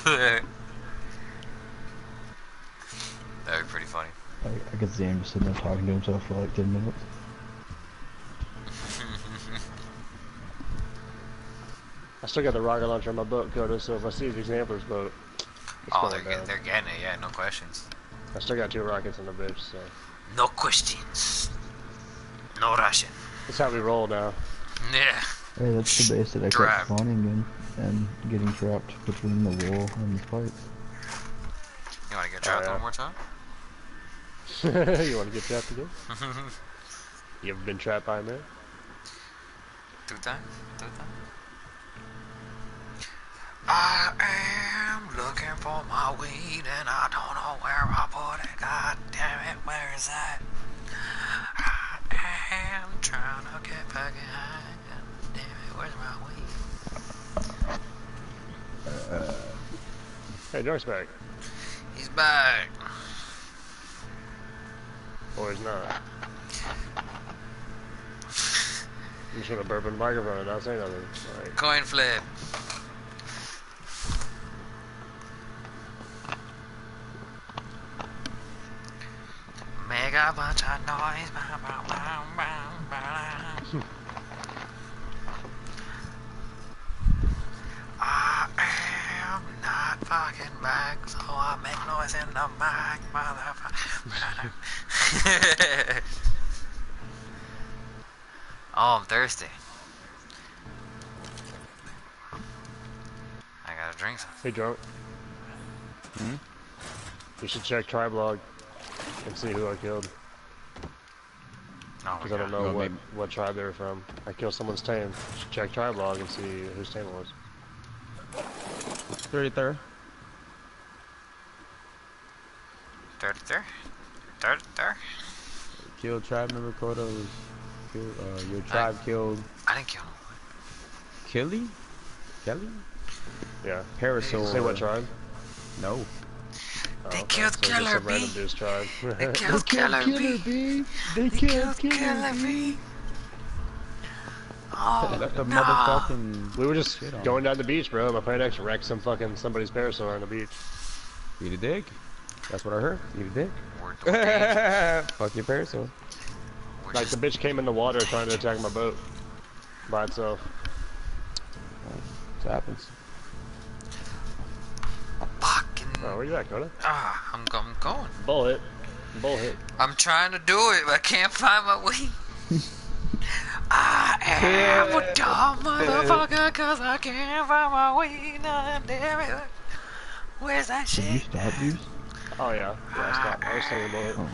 That'd be pretty funny. I, I could see him just sitting there talking to himself for like 10 minutes. I still got the rocket launcher on my boat, Koda, so if I see the exampler's boat, it's oh, they're, down. they're getting it, yeah, no questions. I still got two rockets in the bitch, so. No questions. No Russian. That's how we roll now. Yeah. Hey, that's the base that I Trapped. kept spawning in and getting trapped between the wall and the oh, pipe. You wanna get trapped yeah. one more time? you want to get trapped again? You ever been trapped by a man? Two times? Two times? I am looking for my weed and I don't know where I put it. God damn it, where is that? I am trying to get back high. God damn it, where's my weed? Hey, Drunk's back. He's back. Or he's not. I'm just gonna burp in the microphone and not say nothing. Like, Coin flip. Make a bunch of noise. Bow, bow, bow, bow, bow. I am not fucking back, so I make noise in the mic, motherfucker. oh, I'm thirsty. I gotta drink some. hey, Drunk. Hmm? You should check tribe log and see who I killed. Oh Because I don't know Well, what, maybe- what tribe they were from. I killed someone's tame. Check tribe log and see whose tame it was. 33rd. There, there, there, there. Killed tribe member Koda was killed. Uh, your tribe killed I didn't kill him. Kelly. Kelly. Yeah. Parasaur. Say what tribe? No. Oh, They okay. killed So just Killer some random Bee. dude's. They killed Killer Bee. Bee. They killed Killer Bee. Oh, Left a no. motherfucking. We were just going down the beach, bro. My friend X wrecked some fucking somebody's parasaur on the beach. Eat a dick. That's what I heard. Eat a dick. We're, we're. Fuck your parasaur. we're Like the bitch came in the water trying to attack my boat by itself. It happens. fucking. Oh, where you at, Koda? Ah, I'm, I'm going. Bullet. Bullet. I'm trying to do it, but I can't find my way. I am a dumb motherfucker cause I can't find my way. Nah, damn it. Where's that Did you shit? stop, Juice? Oh yeah. Yeah, stop. I was saying bullet. Oh.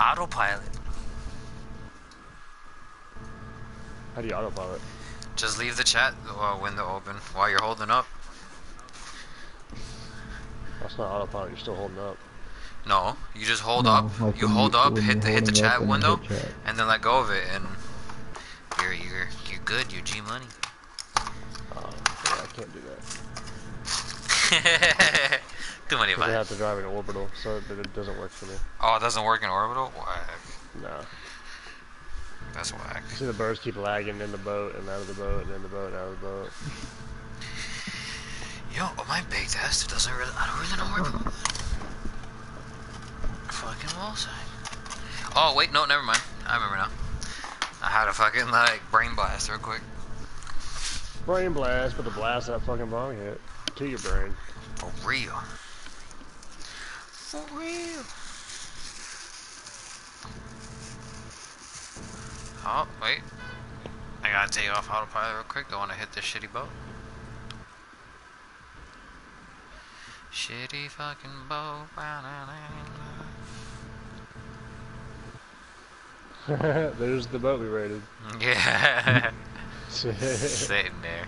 Autopilot. How do you autopilot? Just leave the chat uh, window open while you're holding up. That's not autopilot. You're still holding up. No, you just hold No, up. like You hold you- up, hit the hit the chat and window, hit chat. and then let go of it, and you're you're you're good. You're G money. Oh, yeah, I can't do that. Too many Because I have to drive in orbital, so it, it doesn't work for me. Oh, it doesn't work in orbital. Whack. No. That's whack. You see the birds keep lagging in the boat and out of the boat and in the boat and out of the boat. Yo, oh, my big test it doesn't really. I don't really know where fucking wall sign. Oh wait, no, never mind. I remember now. I had a fucking like brain blast real quick. Brain blast, but the blast that fucking bomb hit to your brain. For real. For real. Oh wait. I gotta take off autopilot real quick. Don't want to hit this shitty boat. Shitty fucking boat. There's the boat we raided. Yeah. Sitting there.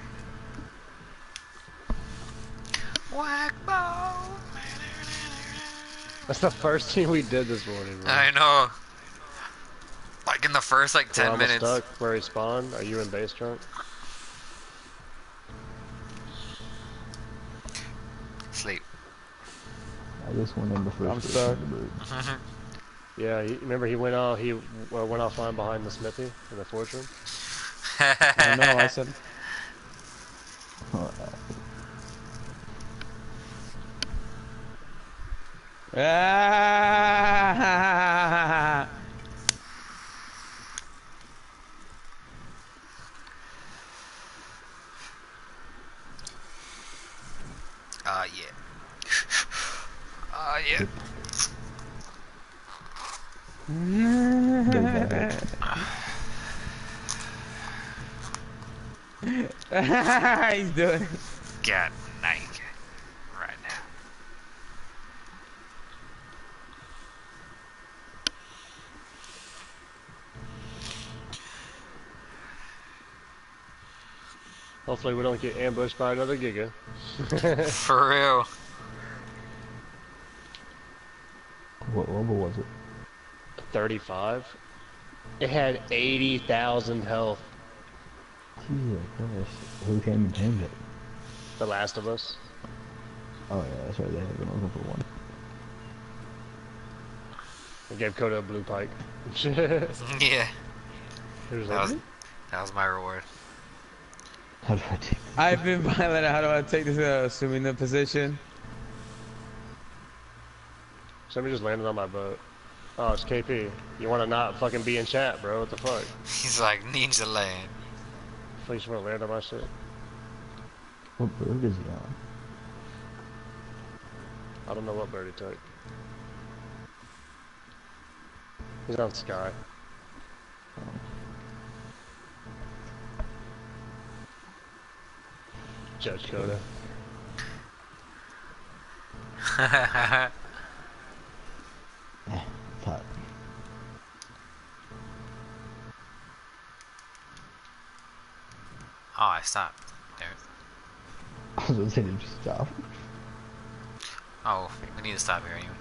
Whack boat. That's the first thing we did this morning. bro. I know. Like in the first like 10 almost minutes. Stuck where he spawned. Are you in base trunk? Sleep. I just went in the first. I'm station stuck. of the. Yeah, he, remember he went off. He uh, went offline behind the smithy in the fortune. I know. I said. Ah! Ah, yeah. Ah, yeah. He's doing. it. Get naked. Right now. Hopefully we don't get ambushed by another Giga. For real. What level was it? 35. It had 80,000 health. Jesus Christ. Who came and tamed it? The Last of Us. Oh yeah, that's right. They have been looking for one. I gave Koda a blue pike. Yeah. was That was, that was my reward. How do I take? I've been violent. How do I take this? Uh, assuming the position. Somebody just landed on my boat. Oh, it's KP. You want to not fucking be in chat, bro? What the fuck? He's like, ninja land. Please want to land on my shit. What bird is he on? I don't know what bird he took. He's on Sky. Oh. Judge Koda. Eh, fuck. Oh, I stopped. There. I was gonna say, did you stop? Oh, we need to stop here anyway.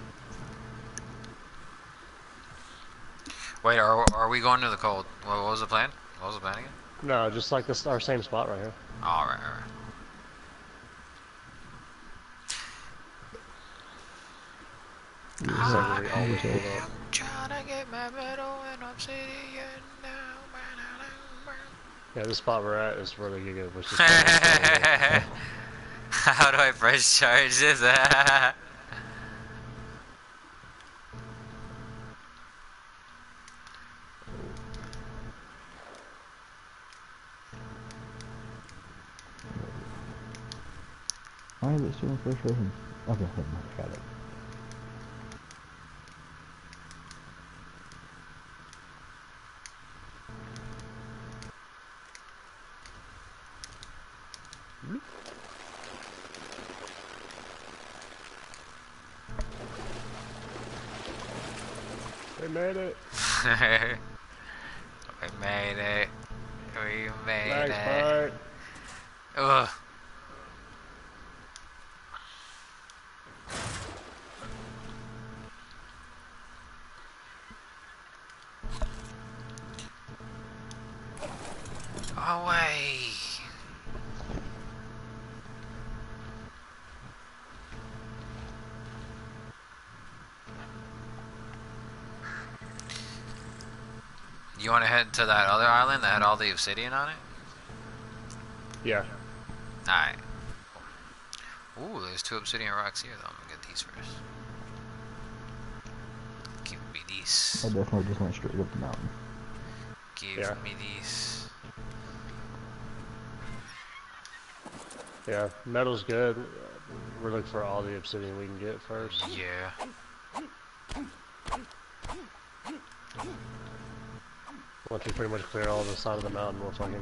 Wait, are are we going to the cold? What, what was the plan? What was the plan again? No, just like this, our same spot right here. All right, all right. Way up. Trying to get my medal in obsidian now. Yeah, this spot we're at is really good, which is How do I press charge this? Why is it still in first person? Okay, never mind, we made it. we made it. We made Thanks, it. Bart. Ugh. Away. You want to head to that other island that had all the obsidian on it? Yeah. Alright. Ooh, there's two obsidian rocks here though. I'm gonna get these first. Give me these. I definitely just went straight up the mountain. Give Yeah. me these. Yeah, metal's good. We're looking for all the obsidian we can get first. Yeah. Once we pretty much clear all the side of the mountain, we'll fucking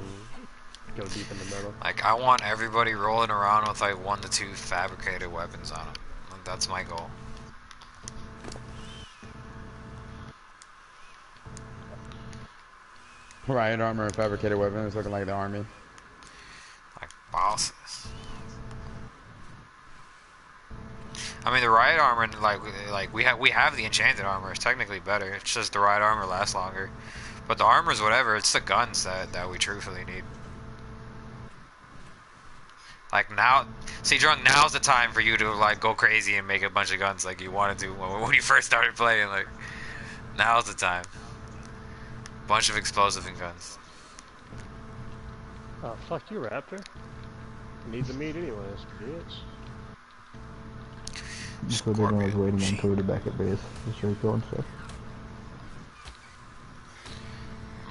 go deep into metal. Like, I want everybody rolling around with like one to two fabricated weapons on them. That's my goal. Riot armor and fabricated weapons looking like the army. Like, bosses. I mean, the riot armor, like, like we have we have the enchanted armor. It's technically better. It's just the riot armor lasts longer. But the armor's whatever. It's the guns that that we truthfully need. Like now, see, drunk. Now's the time for you to like go crazy and make a bunch of guns like you wanted to when, when you first started playing. Like, now's the time. Bunch of explosive and guns. Oh, fuck you, Raptor. Need the meat anyways, bitch. So then I was Scorpion waiting sheep. on Cody back at base to start going stuff.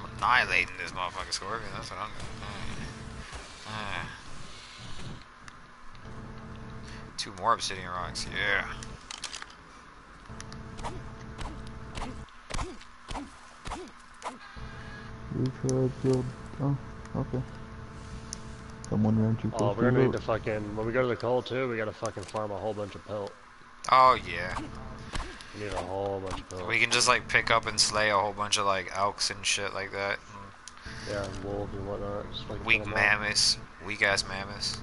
I'm annihilating this motherfucking scorpion. That's what I'm doing. Uh, uh. Two more obsidian rocks. Yeah. We tried build. Oh, okay. Someone ran too Oh, close we're to gonna need to fucking, when we go to the coal too, we gotta fucking farm a whole bunch of pelt. Oh yeah. We need a whole bunch of pelt. We can just like pick up and slay a whole bunch of like elks and shit like that. Yeah, and wolves and whatnot. Just fucking Weak kill 'em all. mammoths. Weak ass mammoths.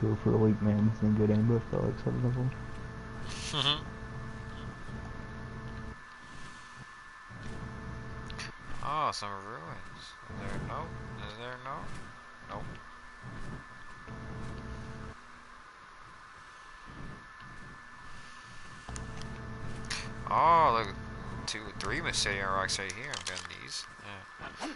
Go for a weak man and good ambush by like seven of them. Mm-hmm. oh, some ruins. There no? Is there no? Nope. Oh, look, two, three Mycelium rocks right here. I'm getting these. Yeah.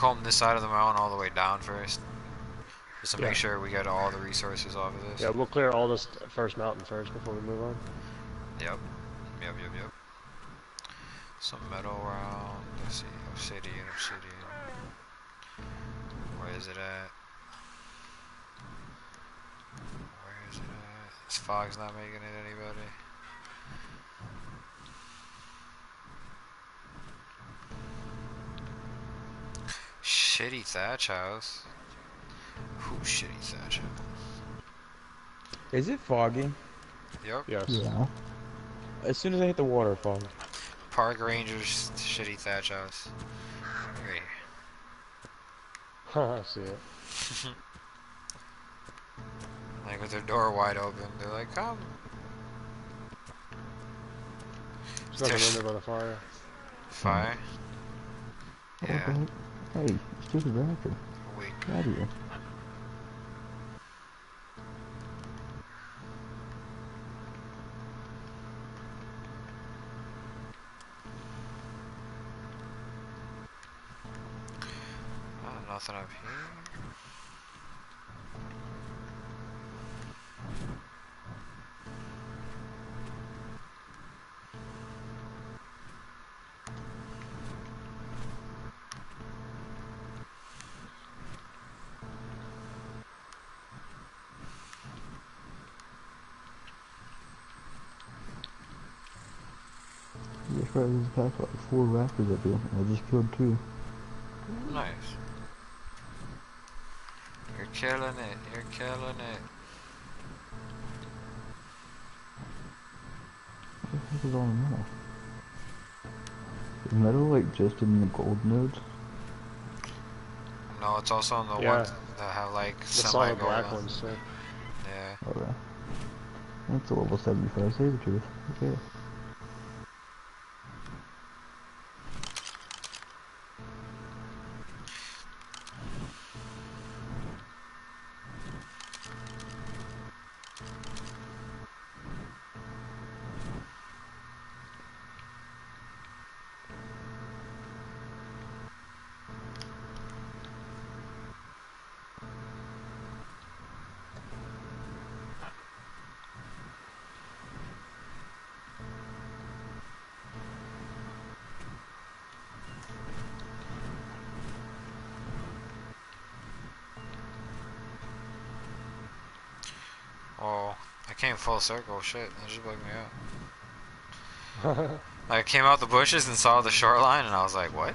Comb this side of the mountain all the way down first. Just to Yeah. make sure we get all the resources off of this. Yeah, we'll clear all this first mountain first before we move on. Yep. Yep, yep, yep. Some metal around. Let's see. Obsidian, obsidian. Where is it at? Where is it at? This fog's not making it anybody. Shitty thatch house. Ooh, shitty thatch house. Is it foggy? Yep. Yes. Yeah. As soon as I hit the water, it fogs. Park Rangers shitty thatch house. Right here. I see it. Like with their door wide open, they're like, come. There's nothing There's- in there but a fire. Fire. What Yeah. the heck? Hey, stupid raptor. Get out of here. That's right, there's a pack of like four raptors up here. and I just killed two. Nice. You're killing it. You're killing it. What the heck is all the metal? Is metal like just in the gold nodes? No, it's also in the Yeah. ones that have like The semi solid gold. black ones, too. Yeah. Okay. That's a level 75 saber tooth. Okay. Came full circle. Shit, that just bugged me out. I came out the bushes and saw the shoreline, and I was like, "What?"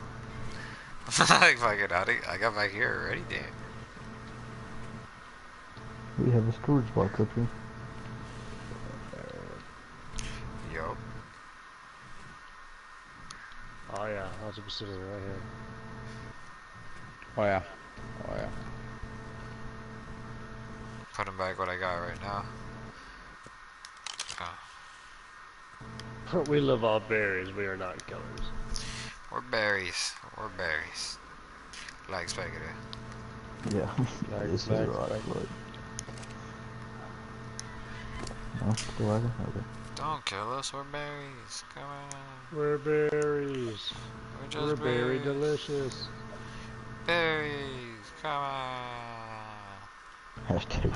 like fucking out. of- I got back here already. Damn. We have a storage box up here. Yo. Oh yeah, that's what sitting right here. Oh yeah. Oh yeah. Putting back what I got right now. Oh, we live off berries, we are not killers. we're berries. We're berries. Like spaghetti. Yeah. Back, this is back, rock, back. but... No, still wagon? Okay. Don't kill us. We're berries. Come on. We're berries. We're just We're berry delicious. Berries. Come on. Hashtag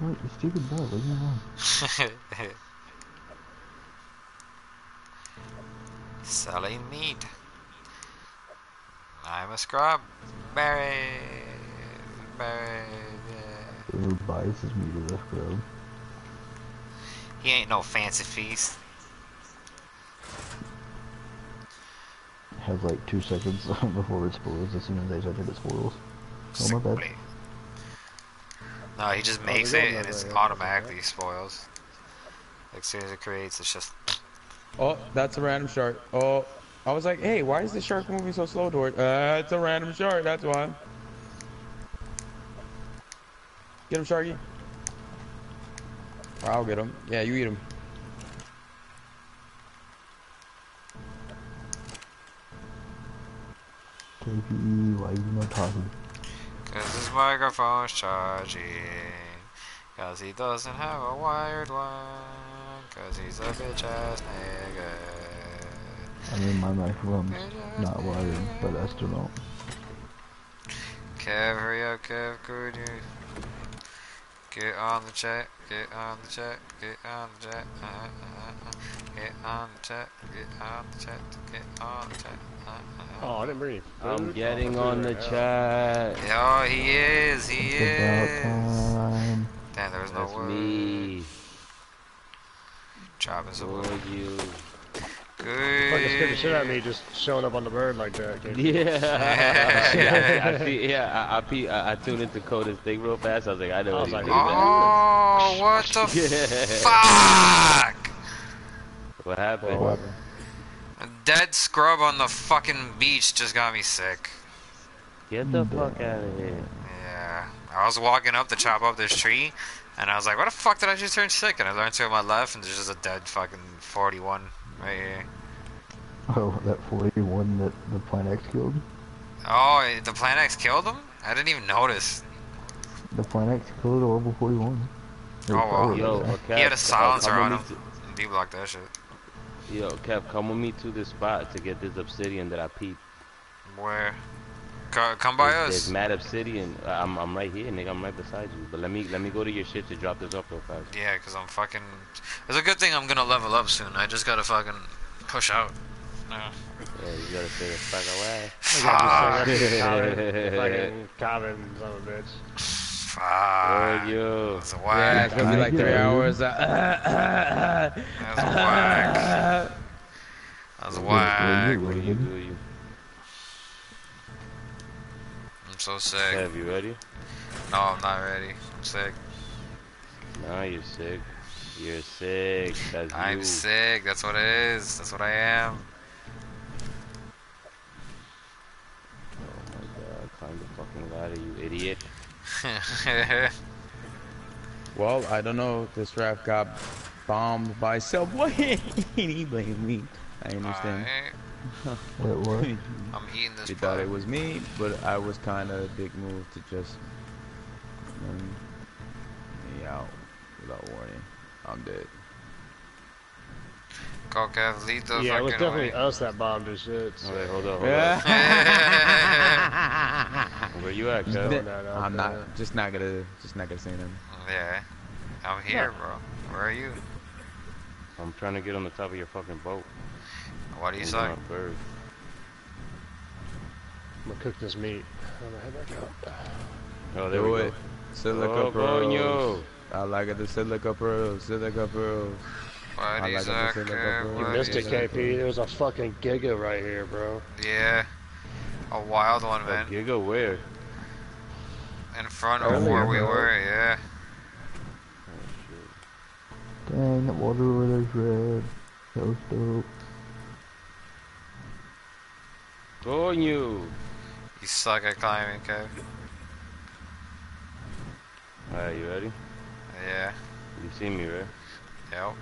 What, you stupid bug, leave me alone. Selling meat. I'm a scrub. Berries. yeah. Who buys his meat as a scrub? He ain't no fancy feast. Has like two seconds before it spoils as soon as I touch it, it spoils. Oh, my bad. Sickly. No, he just Oh, makes they it and know it that, yeah. automatically spoils. Like, as soon as it creates, it's just. Oh, that's a random shark. Oh, I was like, hey, why is the shark moving so slow toward? Uh, it's a random shark. That's why. Get him, Sharky. I'll get him. Yeah, you eat him. KPE, why you not talking? His microphone's charging. Cause he doesn't have a wired one. Cause he's a bitch ass nigga. I mean, my microphone's not wired, but I still don't. Kev, hurry up, Kev, could you? Get on the chat, get on the chat, get on the chat, uh, uh, uh, get on the chat, get on the chat, get on the chat. Uh, uh, Oh, I didn't bring any I'm getting Oh, on the food right chat. Yo, he is, he It's is. about time. Damn, there was no That's word. me. Chopping some wood. For you. Now. Fucking scared the shit out of me just showing up on the bird like that. kid. Yeah. yeah, I, I see. Yeah, I I, pe- I, I tuned into Koda's thing real fast. I was like, I know I what was like. Oh, what the Yeah. fuck? What happened? Oh, what? A dead scrub on the fucking beach just got me sick. Get the fuck out of here. Yeah. I was walking up to chop up this tree, and I was like, what the fuck did I just turn sick? And I learned to my left, and there's just a dead fucking 41 Oh, right here. Oh, that 41 that the Plant X killed? Oh, eh, the Plant X killed him? I didn't even notice. The Plant X killed Orbital 41. Oh, well. Yo, that. Kev, He had a Kev, silencer come on him. me D-block that shit. Yo, Kev, come with me to this spot to get this obsidian that I peeped. Where? Co- come by There's, us. there's mad obsidian. I'm, I'm right here, nigga. I'm right beside you. But let me let me go to your shit to drop this off real fast. Yeah, because I'm fucking. It's a good thing I'm gonna level up soon. I just gotta fucking push out. No. Yeah, you gotta say the fuck away. I gotta just say, Fuck. Fucking Calvin, son of a bitch. Oh, Fuck. yo. That's a Yeah, it's gonna be like three hours. Uh, That's a whack. That's a whack. What do you do? You I'm so sick. Kev, you ready? No, I'm not ready. I'm sick. No, you're sick. You're sick. That's I'm you. sick. That's what it is. That's what I am. Oh my god, climb the fucking ladder, you idiot. well, I don't know. This rap got bombed by Subway. he blamed me. I understand. Alright, Wait, what? I'm eating this He thought it was me, but I was kind of a big move to just run me out without warning. I'm dead. Go, Kev. Lead the Yeah, it was definitely way. us that bombed his shit. Wait, hold up, hold Yeah. up. Where you at, Just Kev? throwing that out I'm there. not just not gonna just not gonna say nothing. yeah. I'm here, bro. Where are you? I'm trying to get on the top of your fucking boat. What do you say? going up. I'm gonna cook this meat. I'm gonna head back out. Oh, there Do we it. go. Silica Oh, pearls. coño. I like it. The silica pearls. Silica pearls. What I do you like say? the Kev? Silica You missed it, say? KP. There's a fucking giga right here, bro. Yeah. A wild one, man. Giga, where? In front of Earlier, where we bro. were, yeah. Dang, that water over there's red. That was dope. Coño. You You suck at climbing, Kev. Alright, you ready? Yeah. You see me, right? Yep.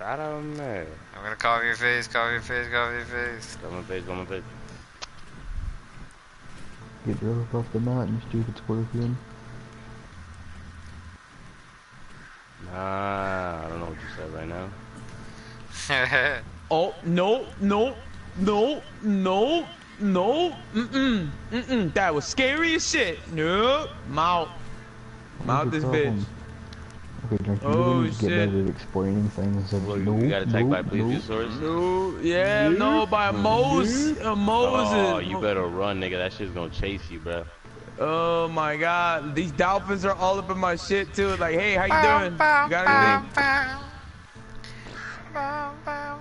Párame. I'm gonna cover your face, cover your face, cover your face. Got my face, got my face. Get your ass off the mat, you stupid scorpion. Nah, I don't know what you said right now. Oh no no no no no mm mm mm-mm. That was scary as shit. No, mouth. Mouth What's this the bitch. Okay, Drake, you Oh, really just get shit. better at explaining things instead Well, of you got attacked no, by no. plesiosaurus. No, yeah, no, by Moses, uh, Moses. Oh, you better run, nigga. That shit's gonna chase you, bro. Oh my God, these dolphins are all up in my shit too. Like, hey, how you doing? You got anything?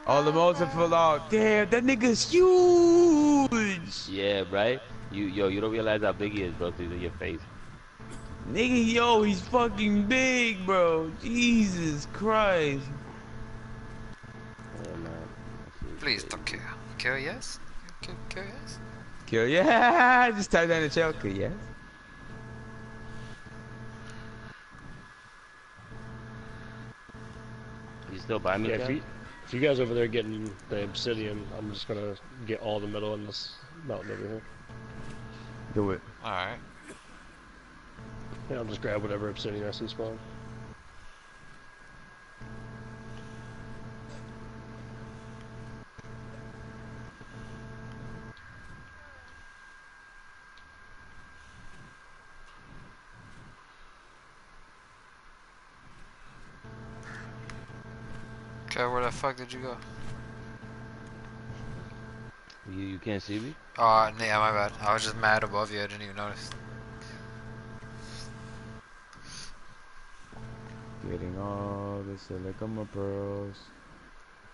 Oh, the Moses fell off. Damn, that nigga's huge. Yeah, right? You, yo, you don't realize how big he is, bro. Through your face. Nigga, yo, he's fucking big, bro. Jesus Christ. Yeah, man. Please don't kill. Kill yes? Kill, kill yes? Kill, yeah. Just type that in the chat. Kill, yeah. Still buy me, Yeah, if you, if you guys over there getting the obsidian, I'm just gonna get all the metal in this mountain over here. Do it. Alright. Yeah, I'll just grab whatever obsidian I see spawn. Kev, where the fuck did you go? You you can't see me? Oh, yeah, my bad. I was just mad above you. I didn't even notice. Getting all the silicon pearls.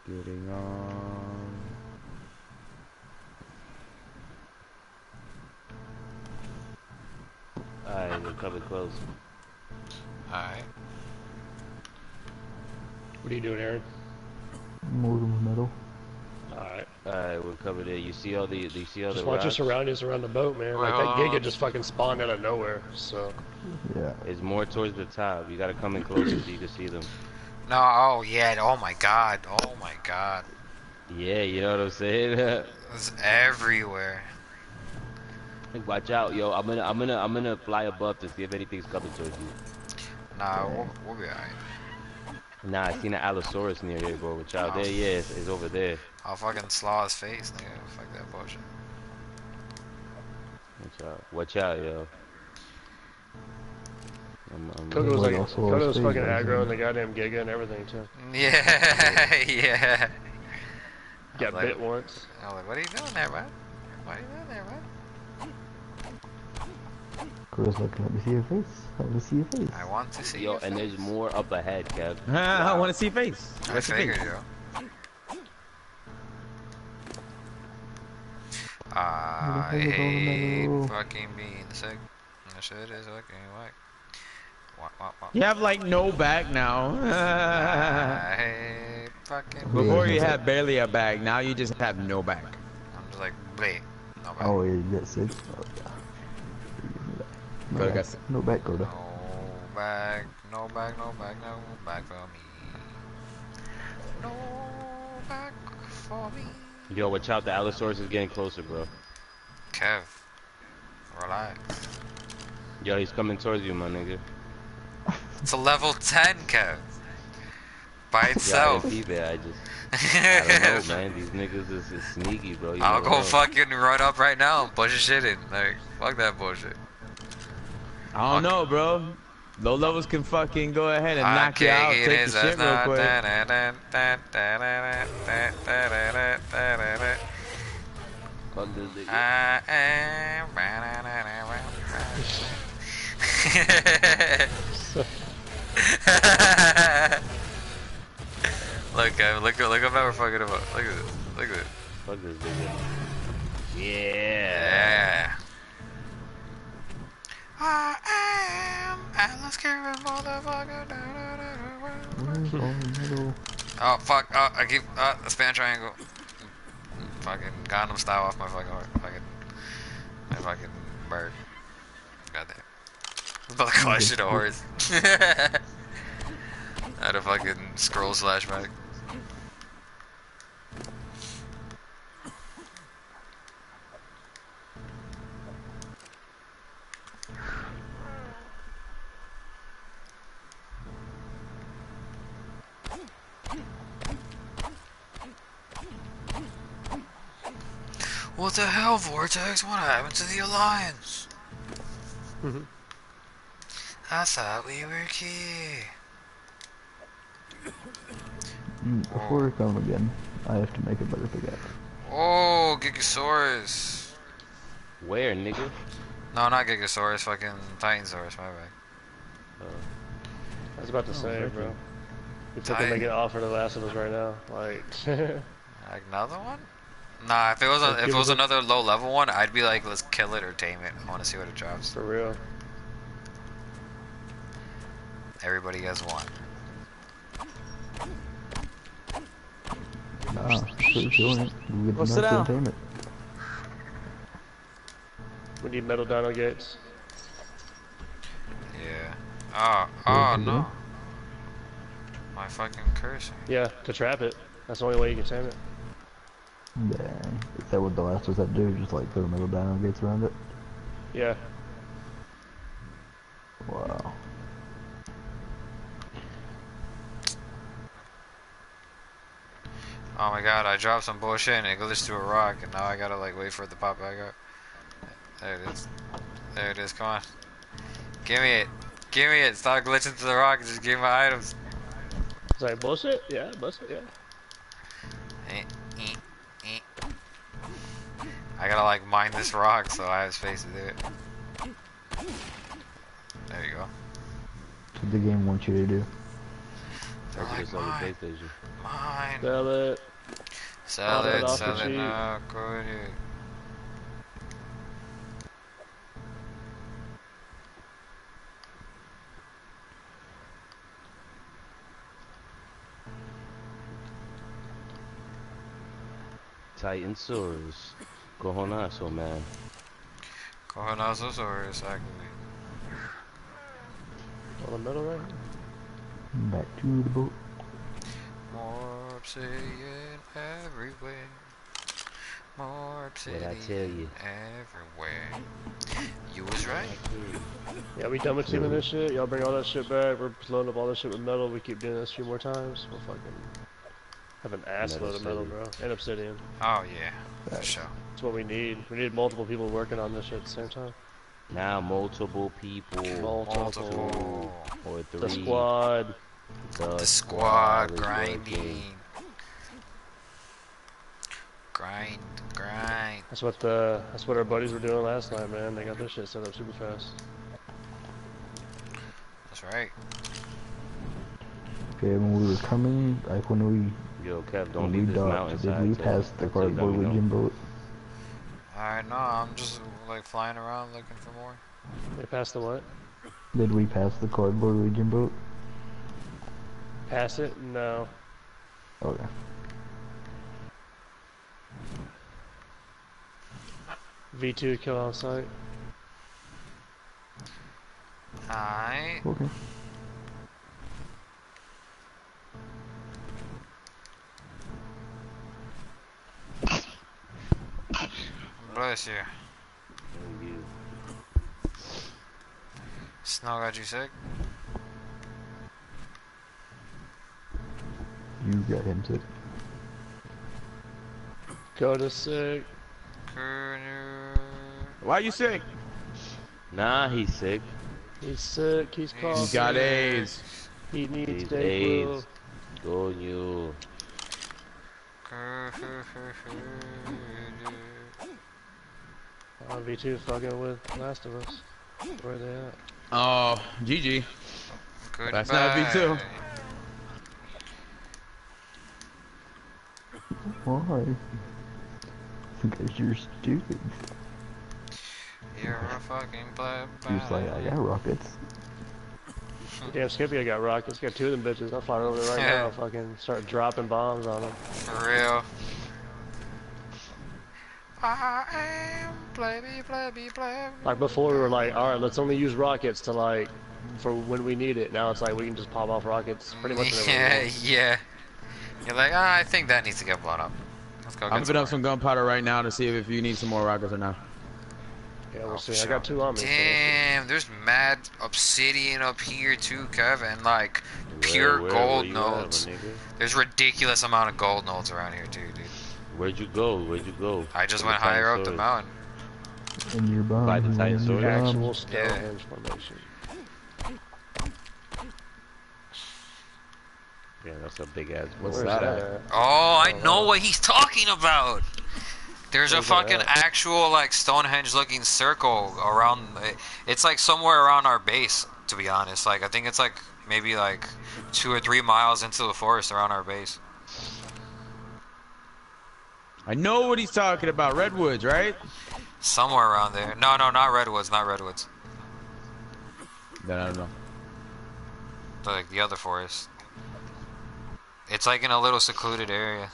Getting on. Alright, we're coming close. Alright. What are you doing, Aaron? Modem metal. Alright. Alright, we're covered there. You see all the you see all Just the watch your rocks? surroundings around the boat, man. Like that. Giga just fucking spawned out of nowhere. So Yeah. It's more towards the top. You gotta come in closer so you can see them. No, oh yeah, oh my god, oh my god. Yeah, you know what I'm saying? It's everywhere. Like, watch out, yo. I'm gonna I'm gonna I'm gonna fly above to see if anything's coming towards you. Nah, we'll, we'll be alright. Nah, I seen an Allosaurus near here, bro. Watch out. There, yeah, it's, it's over there. I'll fucking slaw his face, nigga. Fuck that bullshit. Watch out. Watch out, yo. I'm, I'm, Coco was Like like, also Coco was fucking aggro and the goddamn Giga and everything too. Yeah, yeah. Got like- bit once. I was like, what are you doing there, bud? What are you doing there, bud? Chris, like, let me see your face. Let me see your face. I want to see Yo, your and there's more up ahead, Kev. I want to see face. I What's the figured, face? yo. I Where the hell is all the hate fucking being sick. That shit is fucking whack. Wah, wah, wah. You have like no back now. I hate fucking. Before you had barely a bag, now you just have no back. I'm just like, wait. No back. Oh, yeah, you get sick. Oh, yeah. No Koda back. got. No back, Koda. No back, no back, no back, no back for me. No back for me. Yo, watch out. The Allosaurus is getting closer, bro. Kev, relax. Yo, he's coming towards you, my nigga. It's a level 10, Kev. By itself. Yeah, I itself. didn't see that. I just, I don't know, man. These niggas is, is sneaky, bro. You I'll go know. fucking run up right now and push your shit in. Like, fuck that bullshit. I don't know, bro. Low levels can fucking go ahead and knock you out, take the shit real quick. Fuck this nigga. I am. Look, uh, Kev, look, look up how we're fucking up. Look at this. Look at this. Fuck this nigga. Yeah. Yeah. I am Atlas Karen, motherfucker. Da, da, da, da, da. Oh, fuck! Oh, I keep uh, the span triangle. Fucking Gundam style off my fucking heart. Fucking my fucking bird. Goddamn. I'm about to clash it a horse. I had a fucking scroll slash back. What the hell, Vortex? What happened to the Alliance? Mhm. I thought we were key. Mm, Before we come again, I have to make a better pickaxe. Oh, Gigasaurus. Where, nigga? No, not Gigasaurus, fucking Titanosaurus, my bad. I was about to say, bro. you. If they Tight. can make an offer to Last of Us right now, like, Like another one? Nah, if it was a, if it was us another low level one, I'd be like, let's kill it or tame it. I want to see what it drops. for real. Everybody gets one. Nah, still doing it. We get Well, the sit down. tame it. We need metal dino gates. Yeah. Oh, Yeah, oh no. do. My fucking cursor. Yeah, to trap it. That's the only way you can tame it. Dang. Is that what the last was that do? Just like put a metal dino gates around it? Yeah. Wow. Oh my god, I dropped some bullshit and it glitched to a rock, and now I gotta like wait for it to pop back up. There it is. There it is, come on. Give me it. Give me it. Stop glitching to the rock and just give me my items. Is like bullshit. Yeah, bullshit. Yeah. Eh, eh. I gotta like mine this rock so I have space to do it. There you go. That's what the game wants you to do. They're like, Xbox on the mine, PlayStation. mine. Sell it. Sell Bought it it, off sell the it cheap. now, go ahead. Titanosaurus. Cojonazo, man. Cojonazosaurus, exactly. On the middle right. Back to the boat. More obsidian everywhere. More obsidian I tell you? everywhere. You was right. Yeah, we done with teaming this shit. Y'all bring all that shit back. We're loading up all this shit with metal. We keep doing this a few more times. We'll fucking have an ass Metal load of metal, bro. And obsidian. Oh yeah, for Right. sure. That's what we need. We need multiple people working on this shit at the same time. Now multiple people. Multiple. Multiple. Or three. The squad. The squad is grinding. Grind, grind. That's what the that's what our buddies were doing last night, man. They got this shit set up super fast. That's right. Okay, when we were coming, like when we Yo, Kev, don't when we leave this docked, mountainside. did we till- pass the until you cardboard. Legion boat? Alright, no, I'm just like flying around looking for more. They passed the what? Did we pass the cardboard Legion boat? Pass it? No. Okay. V2 kill on site. Alright. Okay. Bless you. Thank you. Snow got you sick? You got him sick. Go to sick. Canoe. Why you sick? Nah, he's sick. He's sick. He's He's coughing. You got. AIDS. He needs He's Dayquil. AIDS. Go you. Uh, V2 fucking with Last of Us. Where they at? Oh, GG. Goodbye. That's not V2. Why? Because you're stupid. You're a fucking pleb. You're just like, I got rockets. Damn, Skippy, I got rockets. Got two of them bitches. I'll fly over there right now. Fucking start dropping bombs on them. For real. I am plebby, plebby, plebby. Like before, we were like, all right, let's only use rockets to like for when we need it. Now it's like we can just pop off rockets pretty much. whenever we Yeah, yeah. You're like, ah, I think that needs to get blown up. Let's go I'm get putting up some. some gunpowder right now to see if you need some more rockets or not. Yeah, we'll Oh, see. for I got two on me. so. Damn, there's mad obsidian up here too, Kevin. Like pure Where- where- gold where at, nodes. There's ridiculous amount of gold nodes around here too, dude. Where'd you go? Where'd you go? I just went higher up the mountain. And your bomb. By the and Titan your sword. The bomb. actual Stonehenge formation. Yeah, that's a big ass. What's that that? at? Oh, I know what he's talking about. There's a Where's that fucking actual like Stonehenge looking circle around. It's like somewhere around our base, to be honest. Like I think it's like maybe like two or three miles into the forest around our base. I know what he's talking about. Redwoods, right? Somewhere around there. No, no, not redwoods, not redwoods. Then I don't know. Like the other forest. It's like in a little secluded area.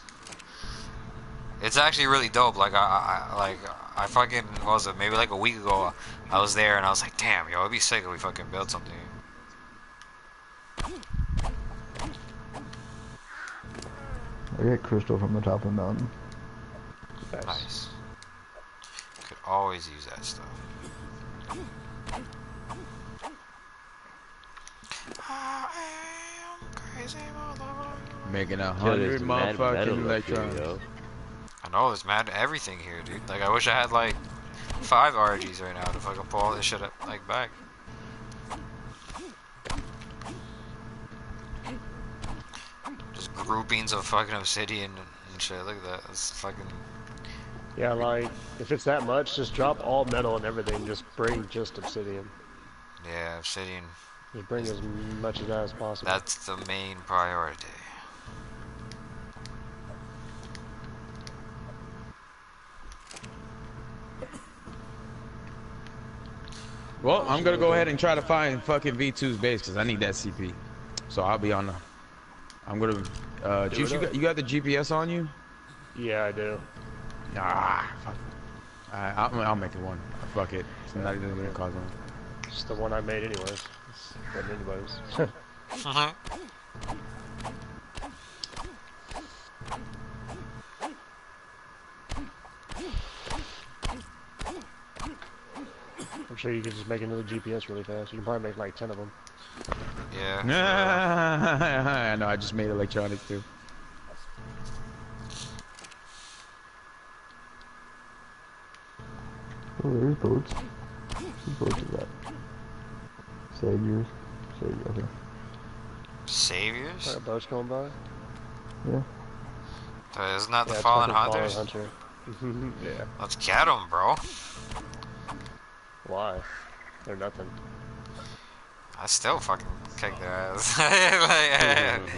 It's actually really dope. Like I, I like I fucking what was it maybe like a week ago I was there and I was like, damn, yo, it'd be sick if we fucking built something. I got crystal from the top of the mountain. Nice. Nice. Could always use that stuff. I am crazy. Making a hundred there's mad metal motherfucking up here, electrons. I know there's mad everything here, dude. Like I wish I had like five Argys right now to fucking pull all this shit up, like back. Just groupings of fucking obsidian and shit. Look at that. It's fucking. Yeah, like, if it's that much, just drop all metal and everything. Just bring just obsidian. Yeah, obsidian. Just bring as much of that as possible. That's the main priority. Well, I'm gonna go ahead and try to find fucking V2's base because I need that CP. So I'll be on the. I'm gonna. Uh, Juice, you got, you got the GPS on you? Yeah, I do. Ah, fuck. Alright, I'll, I'll make it one. Fuck it. It's not even gonna cause one. It's the one I made anyways. It's wasn't anybody's. I'm sure you could just make another GPS really fast. You can probably make like 10 of them. yeah. I know. I just made electronics too. Oh, there's boats. Whose boats is that? Saviors. Savior, okay. Saviors? Alright, boats going by? Yeah. Uh, Isn't that the Yeah, it's fallen fucking hunters? Hunter. yeah. Let's get them, bro. Why? They're nothing. I still fucking kick their ass. like,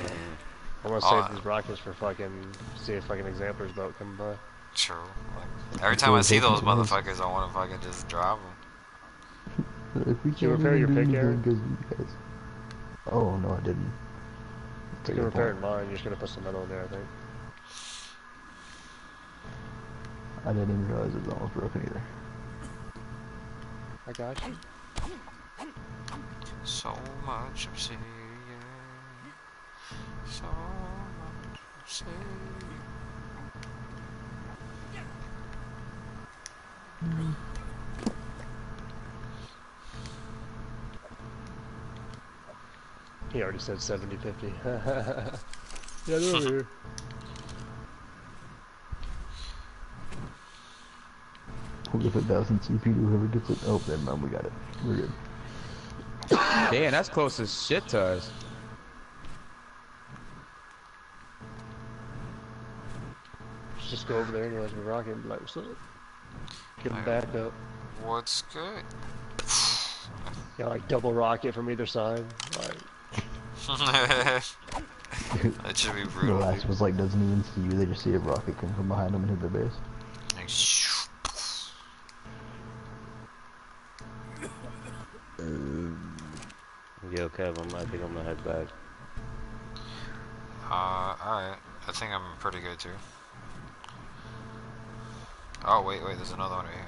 I want to Oh, save these rockets for fucking see if fucking Exampler's boat coming by. True. Like, every time I see those motherfuckers, I want to fucking just drop them. If we Did you can't repair your do pick, anything Aaron? 'cause you guys. Oh no, I didn't. You That's a can repair point. in mine. You're just gonna put some metal in there, I think. I didn't even realize it was almost broken either. I got you. So much obsidian. So much obsidian. He already said 70 50. yeah, they're over here. We'll give a thousand CP to whoever gets it. Oh, then man, we got it. We're good. Damn, that's close as shit to us. Let's just go over there anyways with Rocket and be like, what's up? Get him back up. What's good? Yeah, like double rocket from either side. Like, that should be brutal. The last was like doesn't even see you. They just see a rocket come from behind them and hit their base. Like. Yo, Kev, I'm, I think I'm gonna head back. Uh, alright. I think I'm pretty good too. Oh, wait, wait, there's another one right here.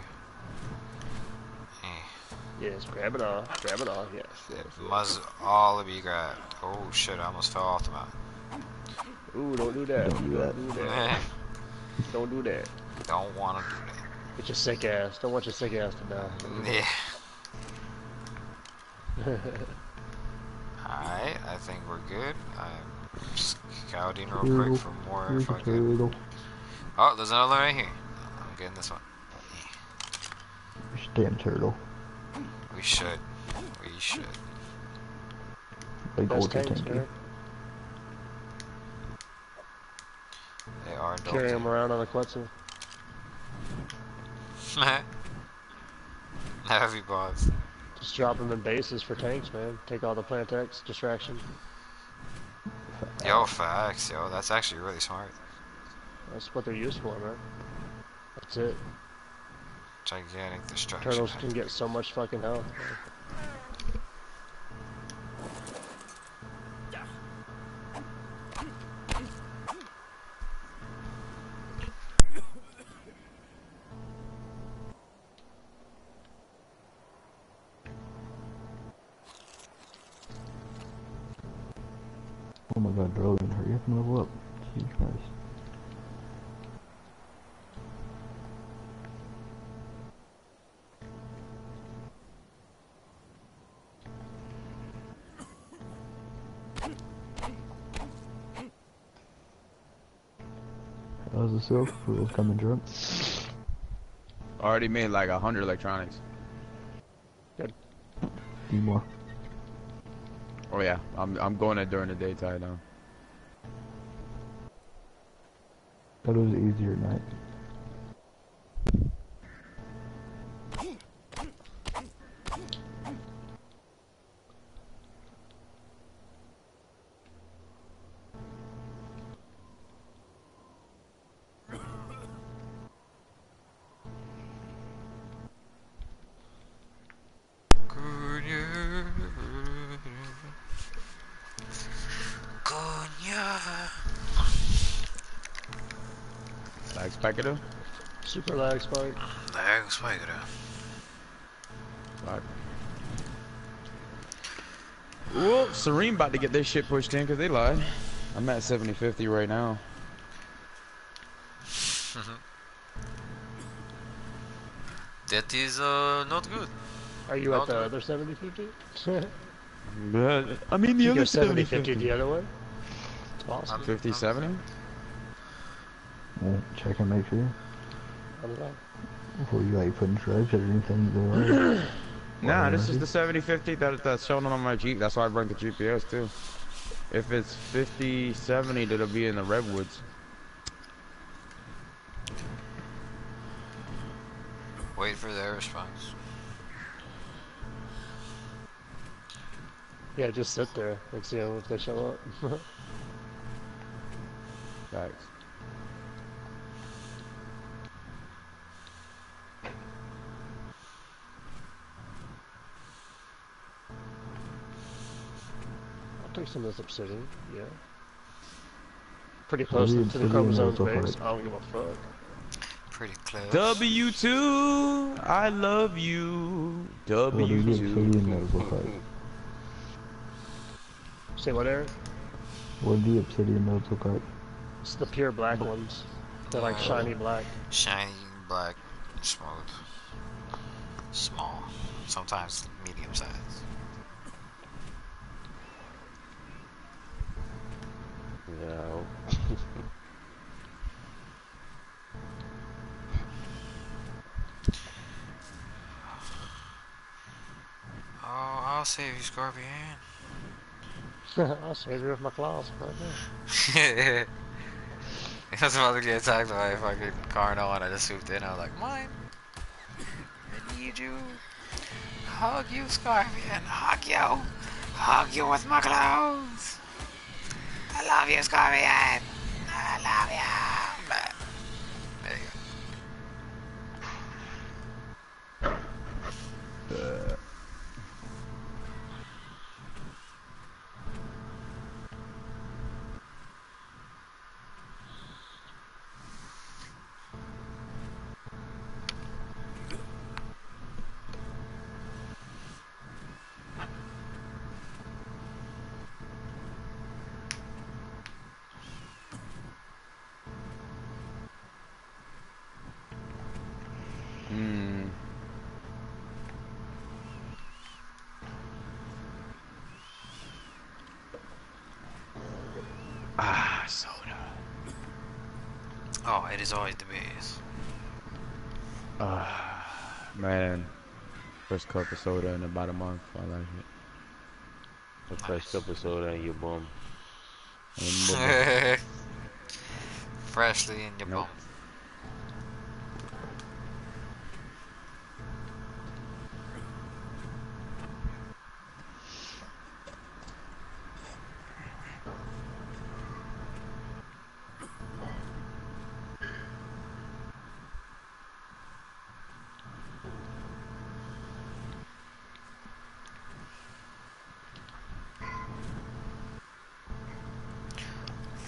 Eh, yes, grab it all. Grab it all, Yes. yes, It yes. must all be grabbed. Oh shit, I almost fell off the map. Ooh, don't do that. Don't do that. do that. Don't do that. Don't wanna do that. Get your sick ass. Don't want your sick ass to die. Don't do that. Yeah. Alright, I think we're good. I'm scouting real quick for more Here's if a I can. Oh, there's another right here. I'm getting this one. Damn turtle. We should. We should. Like Best ultra tanks, tanky. man. They are Carry adult. them around on a Quetzal. Heavy bots. Just drop them in bases for tanks, man. Take all the plant X distraction. Yo, facts, yo. That's actually really smart. That's what they're used for, man. That's it. Gigantic destruction. Turtles can get so much fucking health. Oh my god, Drogan, hurry up and level up. Jesus Christ. for those coming drunk. Already made like a hundred electronics. Good. Few more. Oh yeah, I'm I'm going it during the daytime now. it was easier at night. Lag spiker Super lag spike. Lag spiker. Fuck. Whoop, Serene about to get their shit pushed in because they lied. I'm at 70-50 right now. That is uh not good. Are you at the Okay. other 70 50? I mean, the you other go 70 70 50 the other way? It's awesome. I'm- 50 70? Yeah, check and make sure before you like putting stripes or anything. Go on. Nah, this is the 70-50 that, that's shown on my Jeep. That's why I run the GPS too. If it's 50-70, it'll be in the redwoods. Wait for their response. Yeah, just sit there and see if they show up. Facts. Take some of this obsidian, yeah. Pretty close to the obsidian chromosomes also base. hurt. I don't give a fuck. Pretty close. W2, I love you. What do you get obsidian W2. nodes look like? Say what, Aaron? What do the obsidian nodes look like? It's the pure black ones. They're like shiny black. Shiny, black, smooth. Small. Sometimes medium size. No. Oh, I'll save you, Scorpion. I'll save you with my claws right there. I was about to get attacked by a fucking Carno and I just swooped in. I was like, mine. I need you. Hug you, Scorpion. Hug you. Hug you with my claws. I love you, Scorpion. I love you. There you go. Hmm. Ah, soda. Oh, it is always the best. Ah, man. First cup of soda in about a month. I like it. A fresh cup of soda in your bum. Freshly in your Nope. bum.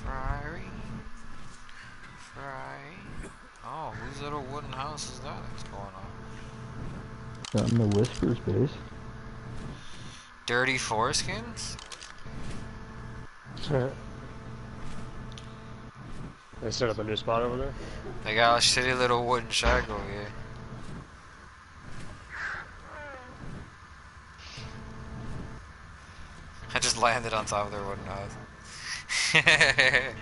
Fry. Fry. Oh, whose little wooden house is that that's going on? Not in the whispers base. Dirty foreskins? they set up a new spot over there. They got a shitty little wooden shack over here. I just landed on top of their wooden house.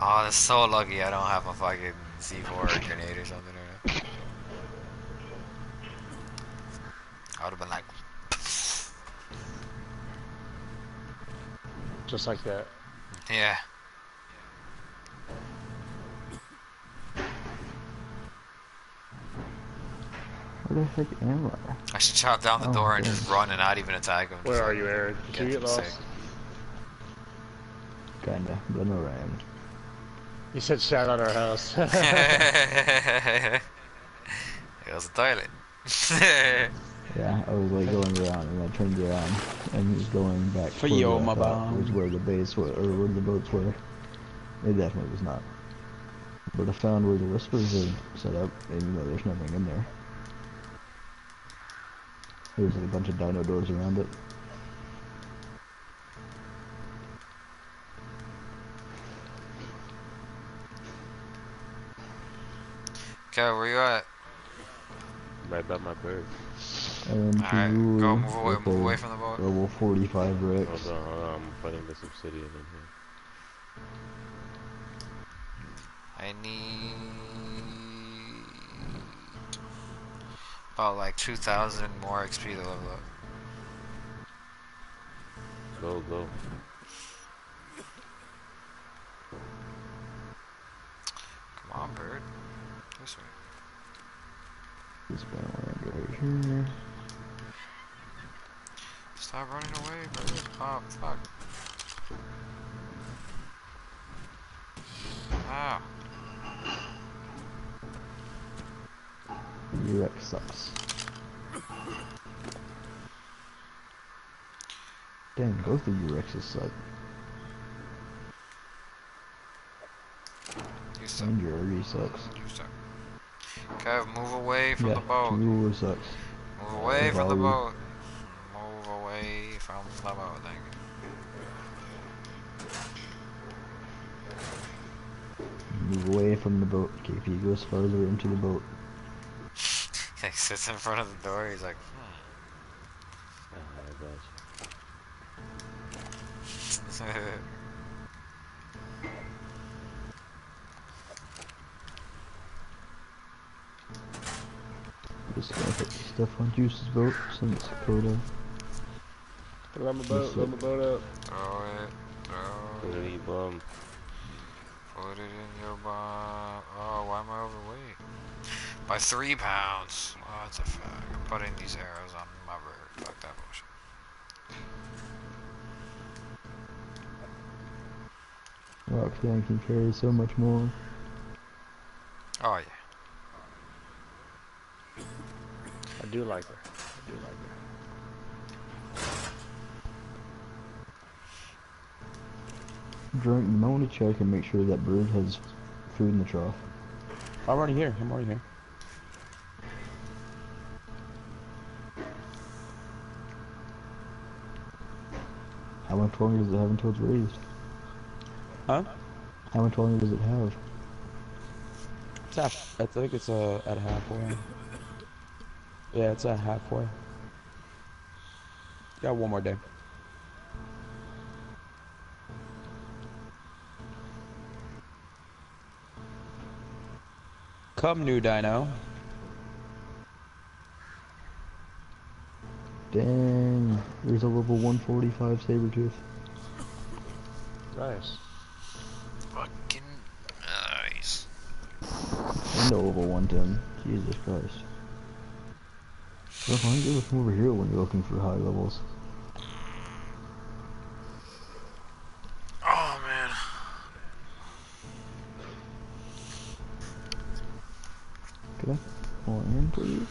oh, that's so lucky I don't have a fucking C4 grenade or something Just like that. Yeah. Where the heck am I? I should chop down the oh, door and just run and not even attack him. Where are you, Aaron? Did you get lost? Sick. Kinda, but around. You said shout out our house. it was a toilet. Yeah, I was like going around and I turned around and he was going back For towards yo, my bomb. was where the base was, or where the boats were. It definitely was not. But I found where the whispers are set up, and you know there's nothing in there. There's like a bunch of dino doors around it. Okay, where you at? Right by my bird. Um, and Alright, go move away, with move away from the boat. Level 45 bricks. Hold on, hold on. I'm putting this obsidian in here. I need about like 2,000 more XP to level up. Go, go. Come on, bird. This way. This land right here. Stop running away, bird. Oh, fuck. Ah. Rex sucks. Dang, both of your Rexes suck. You suck. And your sucks. You suck. Kev, move away from yeah, the boat. Two sucks. Move away from the boat. Move away from the boat. Thank you. Move away from the boat. KP goes farther into the boat. he sits in front of the door. He's like, hmm. I got you. Just gonna put stuff on Juice's boat since Koda. Put it on the boat, load the boat up. throw it. Throw it. it in your bum. Put it in your bum. Oh, why am I overweight? By three pounds. What the fuck? I'm putting these arrows on my bird. Fuck that bullshit. Roxanne can carry so much more. Oh, yeah. I do like her. I do like her. Drunk, you might want to check and make sure that bird has food in the trough. I'm already here. I'm already here. How much longer does it have until it's raised? Huh? How much longer does it have? It's half. I think it's uh, at halfway. Yeah, it's at halfway. Got one more day. Come, new dino. Dang, there's a level 145 saber tooth. Nice. Fucking nice. And a level 110. Jesus Christ. Well, why don't you go from over here when you're looking for high levels? I pull in, please?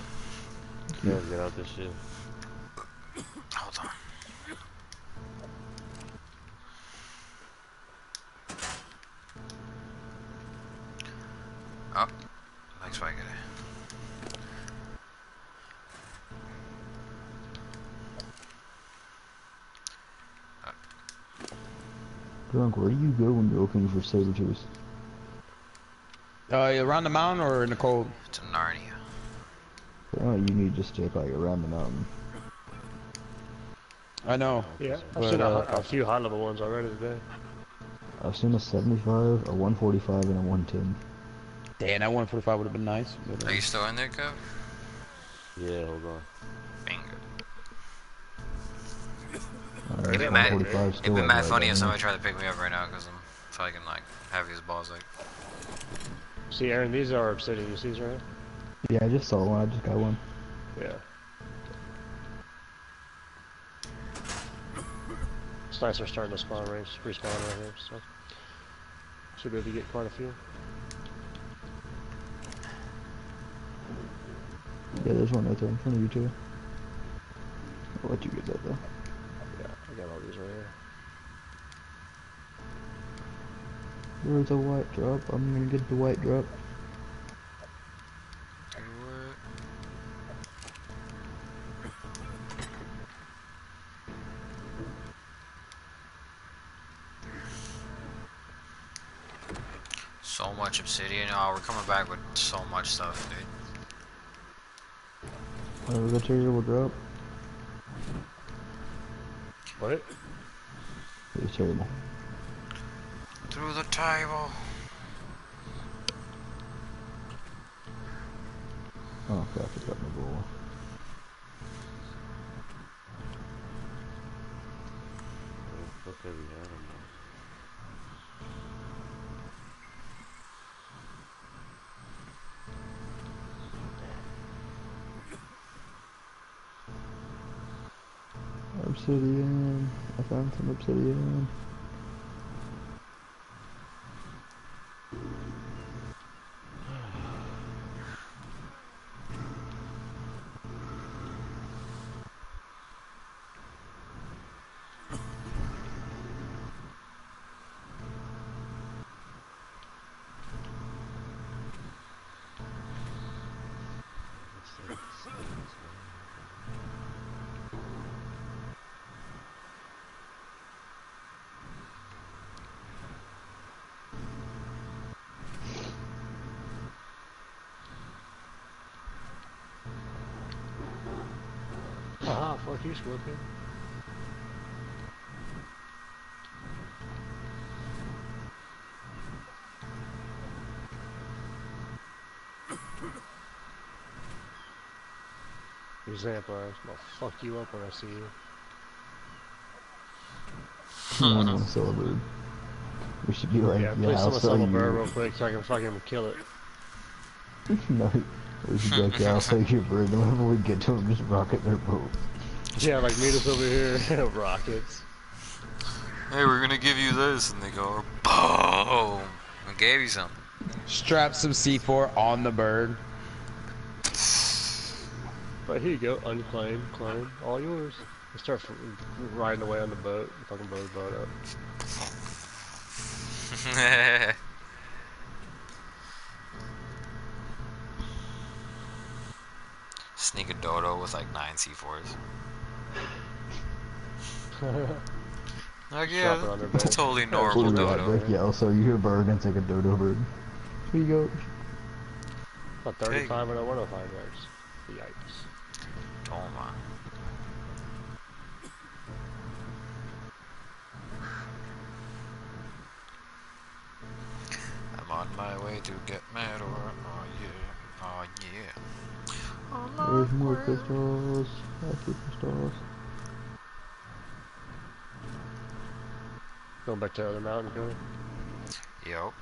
Yeah, get out this shit. Hold on. Oh, thanks, I get it. Drunk, where do you go when you're looking for saber tooth? Uh, around the mountain or in the cold? It's To Narnia. Oh, you need to stick like around the mountain. I know. Yeah, I've But, seen a, uh, a few high level ones already today. I've seen a 75, a 145, and a 110. Damn, that 145 would have been nice. But, uh, Are you still in there, Kev? Yeah, hold on. Bingo. Uh, It'd be this mad, it'd be mad like funny if somebody tried to pick me up right now because I'm fucking like heavy as balls. Like, See, Aaron, these are obsidian. You see these right? Yeah, I just saw one. I just got one. Yeah. It's nice they're starting to spawn range, respawn right here, so should be able to get quite a few. Yeah, there's one right there in front of you too. I'll let you get that though. Yeah, I got all these right here. There's a white drop. I'm gonna get the white drop. Do it. So much obsidian. Oh, we're coming back with so much stuff, dude. Whatever the terrible drop. What? It was terrible. Through the table. Oh crap, I got my bowl. Fuck every animal. Obsidian. I found some obsidian. Aha, fuck you, Scorpion. You vampires, I'll fuck you up when I see you. Hmm. I want to sell a bird. We should be like, yeah, yeah, please I'll sell sell a you. bird real quick so I can fucking kill it. no, we should be like, yeah, I'll sell you a bird. And whenever we get to them, just rocket their boat. Yeah, like meet us over here. Rockets. Hey, we're gonna give you this, and they go, boom. I gave you some. Strap some C4 on the bird. But here you go, unclaimed, claim, all yours. You start f- riding away on the boat, fucking blow the boat up. Sneak a dodo with like nine C4s. Like, Drop yeah, on it's bed. totally normal Literally, dodo. like, yeah, I'll sell you a bird and take a dodo bird. Here you go. About 35 and a 105 yards. Yikes. Oh, Toma. I'm on my way to get mad or, Oh yeah. Oh yeah. There's more crystals. I see crystals. Going back to the other mountain, Cody. Yup.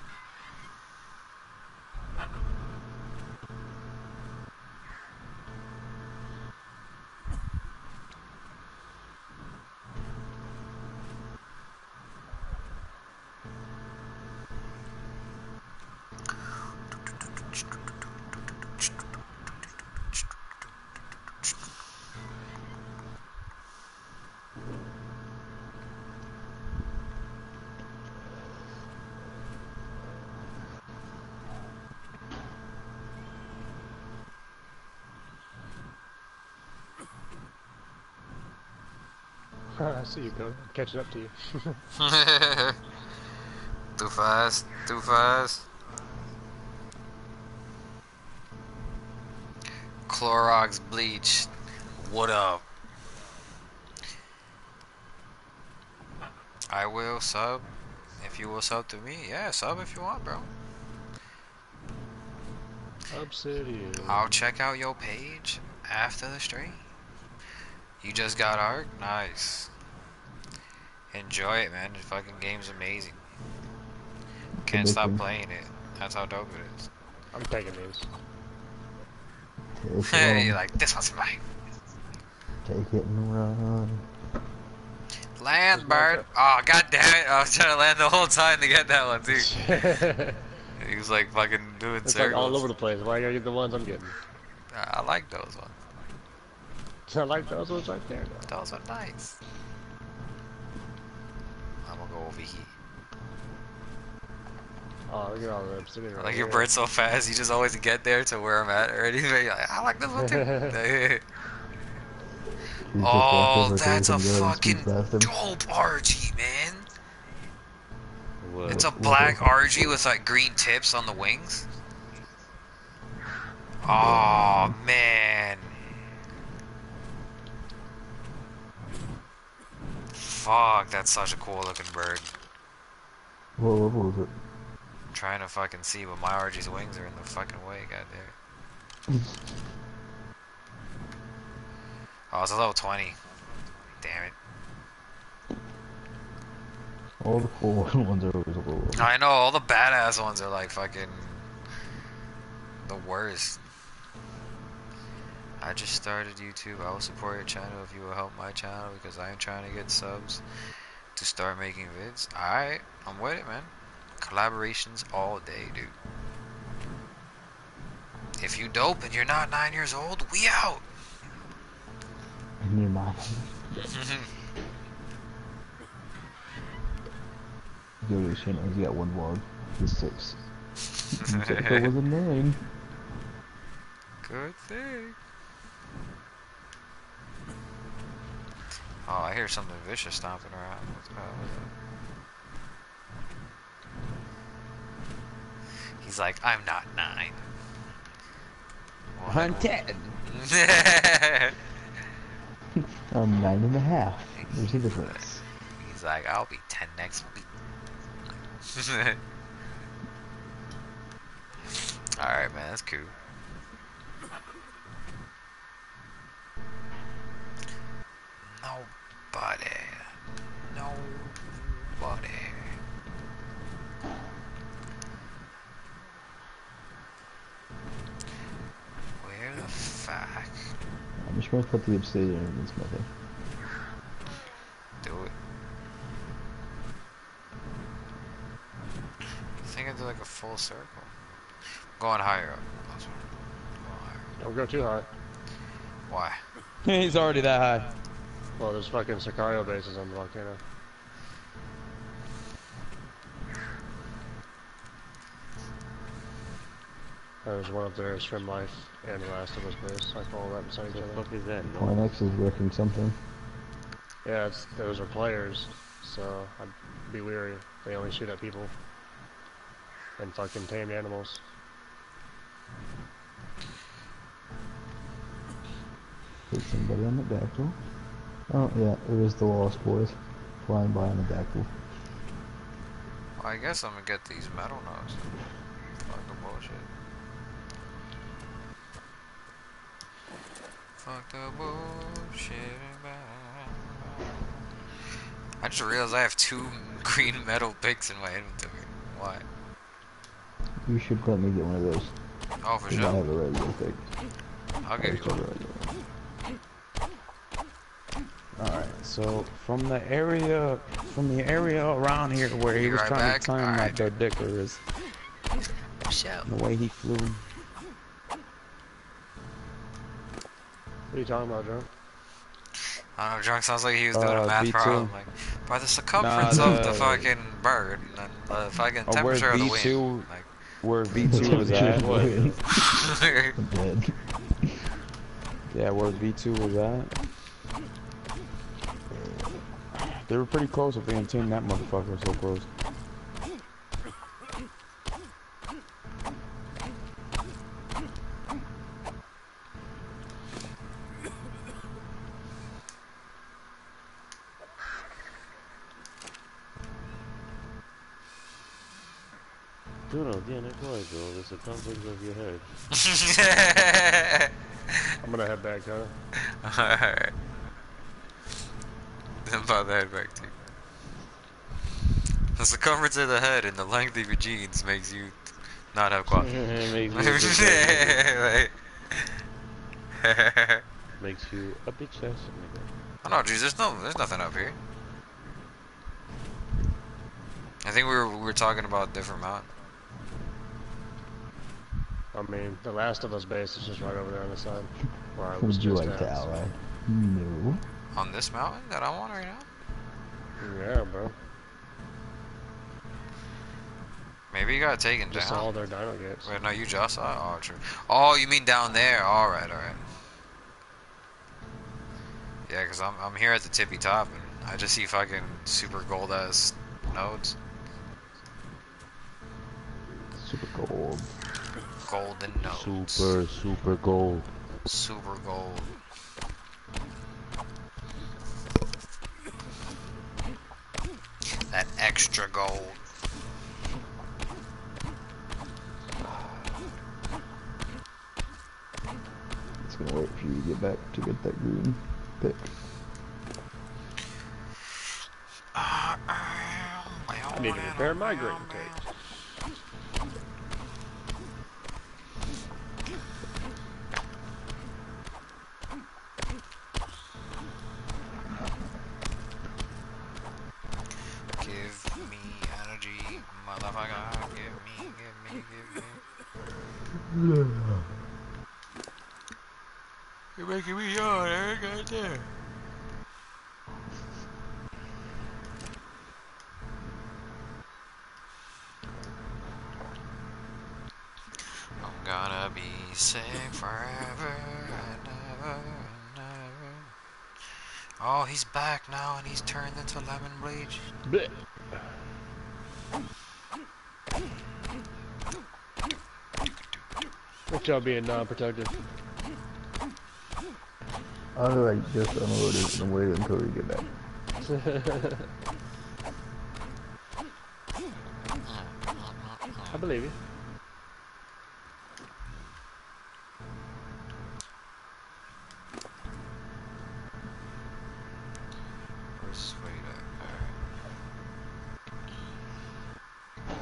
I see you, Cody. I'm catching up to you. too fast. Too fast. Clorox bleach. What up? I will sub if you will sub to me. Yeah, sub if you want, bro. Obsidian. I'll check out your page after the stream. You just got art? Nice. Enjoy it, man. The fucking game's amazing. Can't stop addicting. playing it. That's how dope it is. I'm taking these. Take Hey, you're like, this one's mine. take it and run. Land, bird. Oh, god damn it. I was trying to land the whole time to get that one, too. He was like fucking doing like circles. all over the place. Why are you the ones I'm getting? I like those ones. I like those ones right there. though. Those are nice. I'm gonna go over here. Oh, look at all them sitting I right like your here. bird so fast, you just always get there to where I'm at already. You're like, I like this one too. Oh, walk that's a to the other and speed fucking past them. dope Argy, man. What? It's a black Argy with like green tips on the wings. Oh man. Fuck, that's such a cool looking bird. What level is it? I'm trying to fucking see, but my Argy's wings are in the fucking way, goddamn. oh, it's a level 20. Damn it. All the cool ones are always a little. I know, all the badass ones are like fucking the worst. I just started YouTube. I will support your channel if you will help my channel because I am trying to get subs to start making vids. Alright, I'm with it, man. Collaborations all day, dude. If you dope and you're not nine years old, we out. And you're not. Go to his channel. He's got one vlog. He's six. If I was a nine. Good thing. Oh, I hear something vicious stomping around. What the hell? He's like, I'm not nine. Well, I'm ten. I'm nine and a half. There's a difference. He's like, I'll be ten next week. Alright, man, that's cool. Nobody. Nobody. Where the fuck? I'm just gonna put the obsidian in this mother. Do it. I think I do like a full circle. Going higher up. That's what- Going higher. Don't go too high. Why? He's already that high. Well, there's fucking Sicario bases on the volcano. There's one up there, Shrimp Life, and the Last of Us base. I call that beside each What the other. fuck is that? No. Poinex is wrecking something. Yeah, it's, those are players, so I'd be weary. They only shoot at people. And fucking tame animals. Hit somebody on the dactyl. Oh yeah, it was the Lost Boys flying by on the dactyl. Well, I guess I'm gonna get these metal nodes. Fuck the bullshit. Fuck the bullshit. I just realized I have two green metal picks in my inventory. Why? You should let me get one of those. Oh, for sure. I have a regular pick. I'll give you just have a one. Regular one. Alright, so from the area from the area around here where he was right trying back. to time Alright. like the dicker is Shout. the way he flew. What are you talking about, Drunk? I don't know, drunk sounds like he was doing a Uh, math B2. problem. Like, by the circumference Nah, of the the- fucking bird and the fucking Oh, where temperature of the V2 wind. Like, where V two was at. What? Yeah, where V two was at. They were pretty close if they didn't team that motherfucker so close. Tú no tienes cuello, the circumference of your head. I'm gonna head back, huh? Alright. I'm about to head back to you. The circumference of the head and the length of your jeans makes you not have quad. It makes me feel Like, Makes you a bitch ass nigga. Oh no, geez, there's no, there's nothing up here. I think we were we were talking about a different mountain. I mean, the Last of Us base is just right over there on the side. Where I was Would you like at, to so- ally? No. On this mountain that I'm on right now? Yeah, bro. Maybe you got taken Just down. all their dino gates. Wait, no, you just saw. Oh, true. Oh, you mean down there? All right, all right. Yeah, cause I'm I'm here at the tippy top, and I just see fucking super gold ass nodes, Super gold. golden nodes, Super, super gold. super gold. That extra gold. It's gonna wait for you to get back to get that green pick. Uh, um, I need to repair my green tape. Give me energy, motherfucker. Give me, give me, give me. You're making me yawn, Eric, right there. I'm gonna be sick forever and ever and ever. Oh, he's back now and he's turned into lemon bleach. Blech. What y'all being non-protected? Alright, just unload it and wait until we get back. I believe you. Where's Sweet at?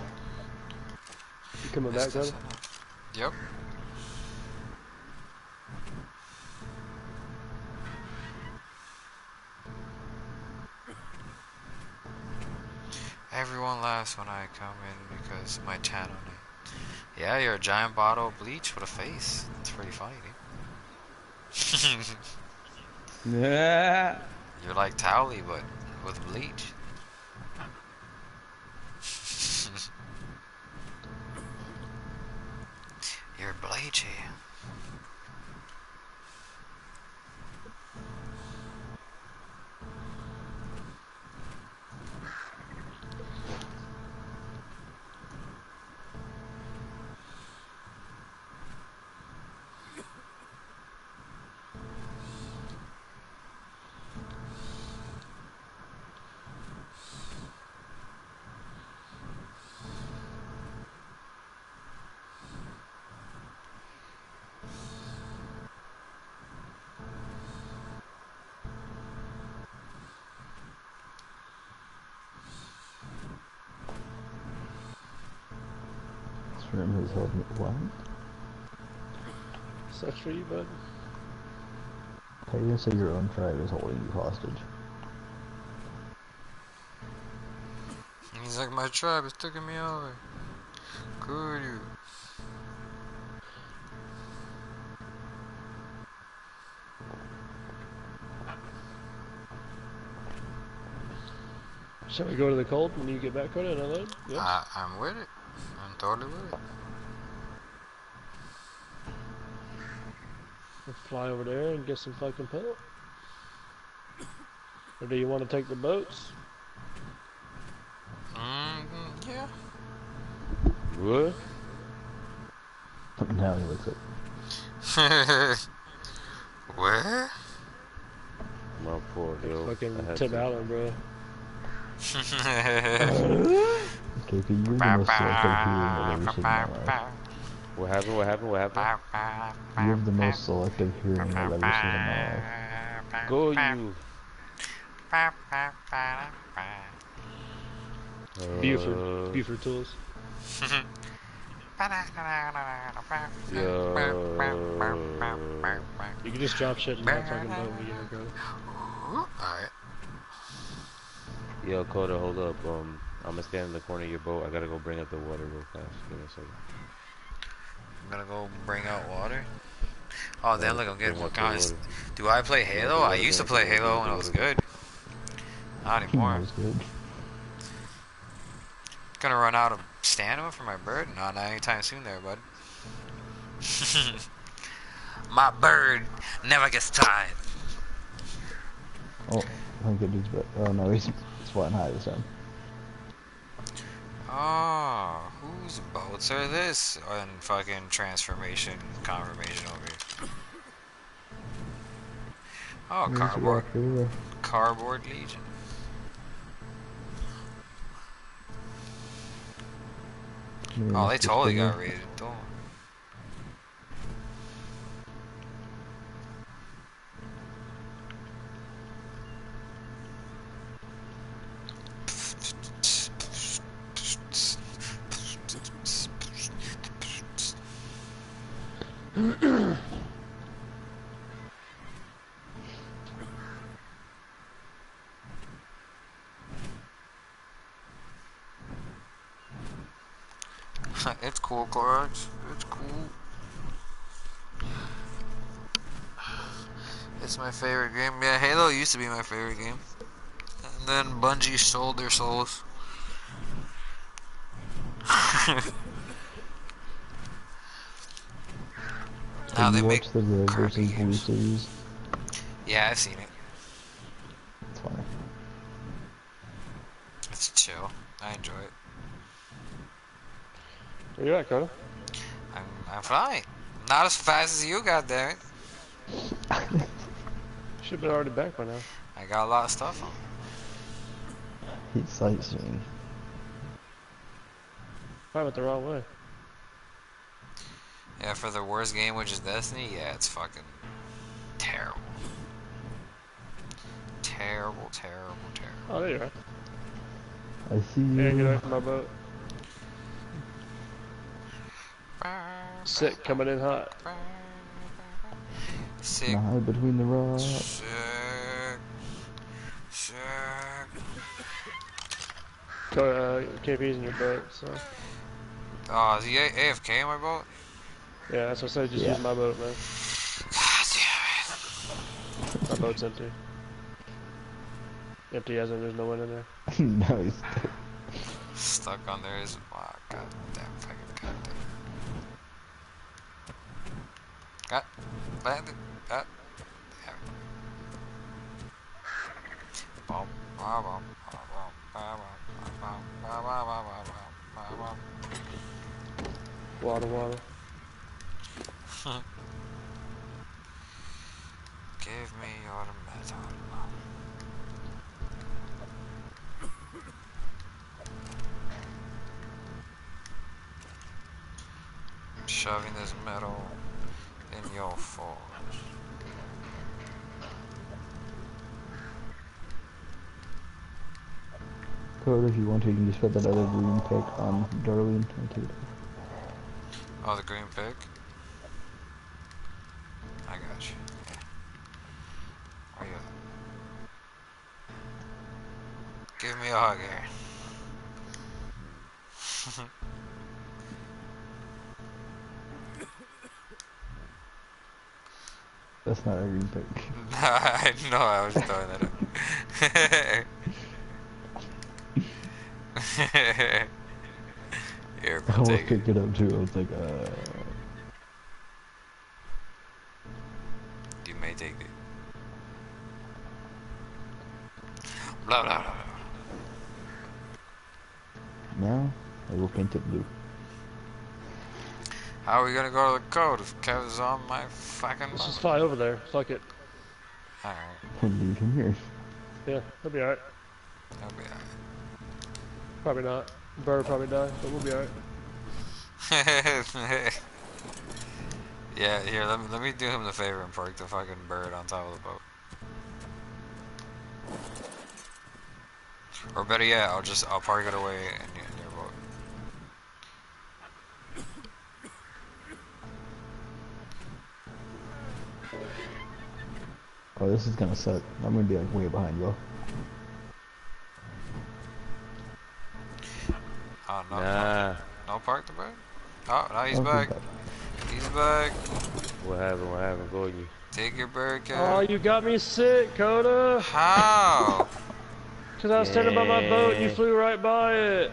You coming back, brother? Yep. Laughs when I come in because my channel name. Yeah, you're a giant bottle of bleach with a face. That's pretty funny, dude. Yeah. You're like Towley, but with bleach. You're bleachy. Trim his helmet white. Sucks for you, bud. How you gonna say your own tribe is holding you hostage? He's like, my tribe is taking me over. Could you? Shall we go to the cold when you get back on it and unload? Yeah. I, I'm with it. I'm totally with it. We'll fly over there and get some fucking pellet. Or do you want to take the boats? Mm, yeah. What? now he looks up. Where? My poor yo. I Fucking had Tim to- Allen, bro. KP, you're What happened? What happened? What happened? You have the most selective hearing I've ever seen in my life. Go you. Buford. Uh, Buford Tools. You can just drop shit in that fucking boat when you get her, bro. Alright. Yo, Koda, hold up. Um, I'm gonna stand in the corner of your boat. I gotta go bring up the water real fast. Give me a second. Gonna go bring out water. Oh, then look, I'm getting guys. Do I play Halo? I used to play Halo when it was good. Not hmm, anymore. That good. Gonna run out of stamina for my bird? No, not anytime soon there, bud. my bird never gets tired. Oh, I think it is, but oh no, he's, he's flying high this time. Oh, whose boats are this? On fucking transformation confirmation over here. Oh, cardboard, rock over there. cardboard legion. Maybe Oh, they totally got raided. It's cool, Clorox. It's cool. It's my favorite game. Yeah, Halo used to be my favorite game. And then Bungie sold their souls. now Have they you make watched the Red crappy versus Blue games. series? Yeah, I've seen it. It's funny. It's chill. I enjoy it. Where you at, Koda? I'm I'm fine. Not as fast as you got there. Should have been already back by now. I got a lot of stuff on. He's sightseeing. I went the wrong way. Yeah, for the worst game, which is Destiny, yeah, it's fucking terrible. Terrible, terrible, terrible. Oh, there you are. I see Yeah, get you. away from my boat. Sick, coming in hot. Sick, Now between the rocks. sick, sick. Koda, uh, KP's in your boat, so. Oh, is he A- AFK in my boat? Yeah, that's what I said. Just Yeah. use my boat, man. God damn it. My boat's empty. Empty as in there's no one in there. nice. Stuck on there is. Wow, god damn, fucking god damn. Got. Landed. Got. Damn it. Bum, ba, bum, ba, bum, ba, bum, ba, bum, ba, ba, ba, ba, ba, ba, bum. Water, water. Give me your metal. Shoving this metal in your forge. Code, if you want to, you can just put that other green pick on Darlene. and take it. Oh, the green pig? I got you. Where you at? Give me a hug here. That's not a green pick. I know I was throwing that up. Here, I it. picked it up too. I was like, uh. May take it. Blah blah blah. blah. Now, I will paint it blue. How are we gonna go to the code if Kev's on my fucking Let's just fly over there. Fuck it. Alright, And leave him here. Yeah, he'll be alright. that'll be alright. Probably not. Bird will probably die, but we'll be alright. Yeah, here, let me, let me do him the favor and park the fucking bird on top of the boat. Or better yet, I'll just, I'll park it away in, in their boat. Oh, this is gonna suck. I'm gonna be like way behind you. Oh, no, nah. no, park the bird? Oh, now he's back. He's back. What happened? What happened? Go you. Take your bird, cat. Oh, you got me sick, Koda. How? Cause I was standing by my boat and you flew right by it.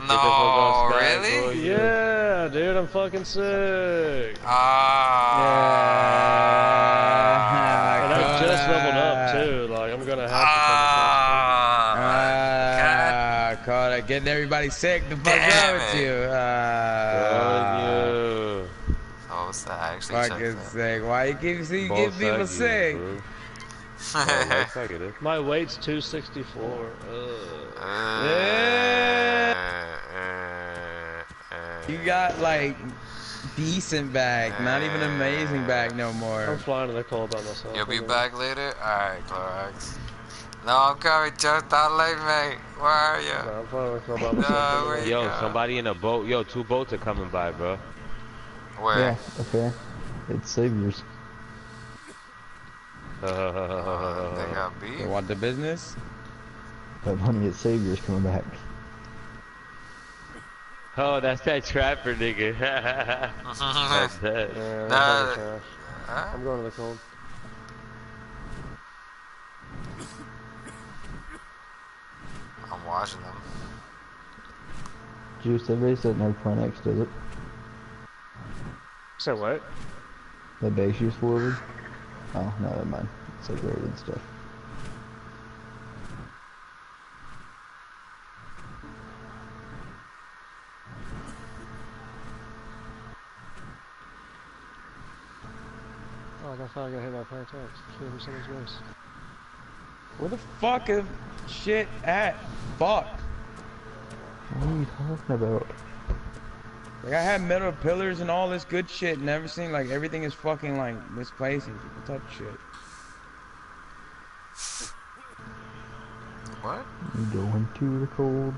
no, fuck off, Sky, really? boy. Yeah. Yeah, dude, I'm fucking sick. Ah. And I just leveled up too. Like I'm gonna have to. Ah. Ah, Carter, getting everybody sick. The fuck Damn wrong with it. you? Oh, You. What's that? I actually fucking checked sick. Why you keep see Both get people sides, sick? bro. Oh, that. looks like it is. My weight's 264. Ugh. Yeah. Uh, You got like decent back, not even amazing back no more. I'm flying to the cold by myself. You'll be I'm back later? Alright, Clorox. No, I'm coming just out late, mate. Where are you? No, I'm flying to the cold by myself. wait. Yo, somebody in a boat. Yo, two boats are coming by, bro. Where? Yeah, okay. It's Saviors. Uh, they got You beef? want the business? But money it's Saviors coming back. oh, that's that trapper nigga. that's that. Yeah, I'm Nah. fucking. Huh? I'm going to the cold. I'm watching them. Juice, that base doesn't have Plant X, does it? Say what? The base use forward? Oh, no, never mind. It's like rated stuff. Oh, I thought I got hit by a Plant X. Should have someone's base. Where the fuck is shit at? Fuck. What are you talking about? Like I had metal pillars and all this good shit and everything. Like everything is fucking like misplaced. What type of shit? What? You going to the cold?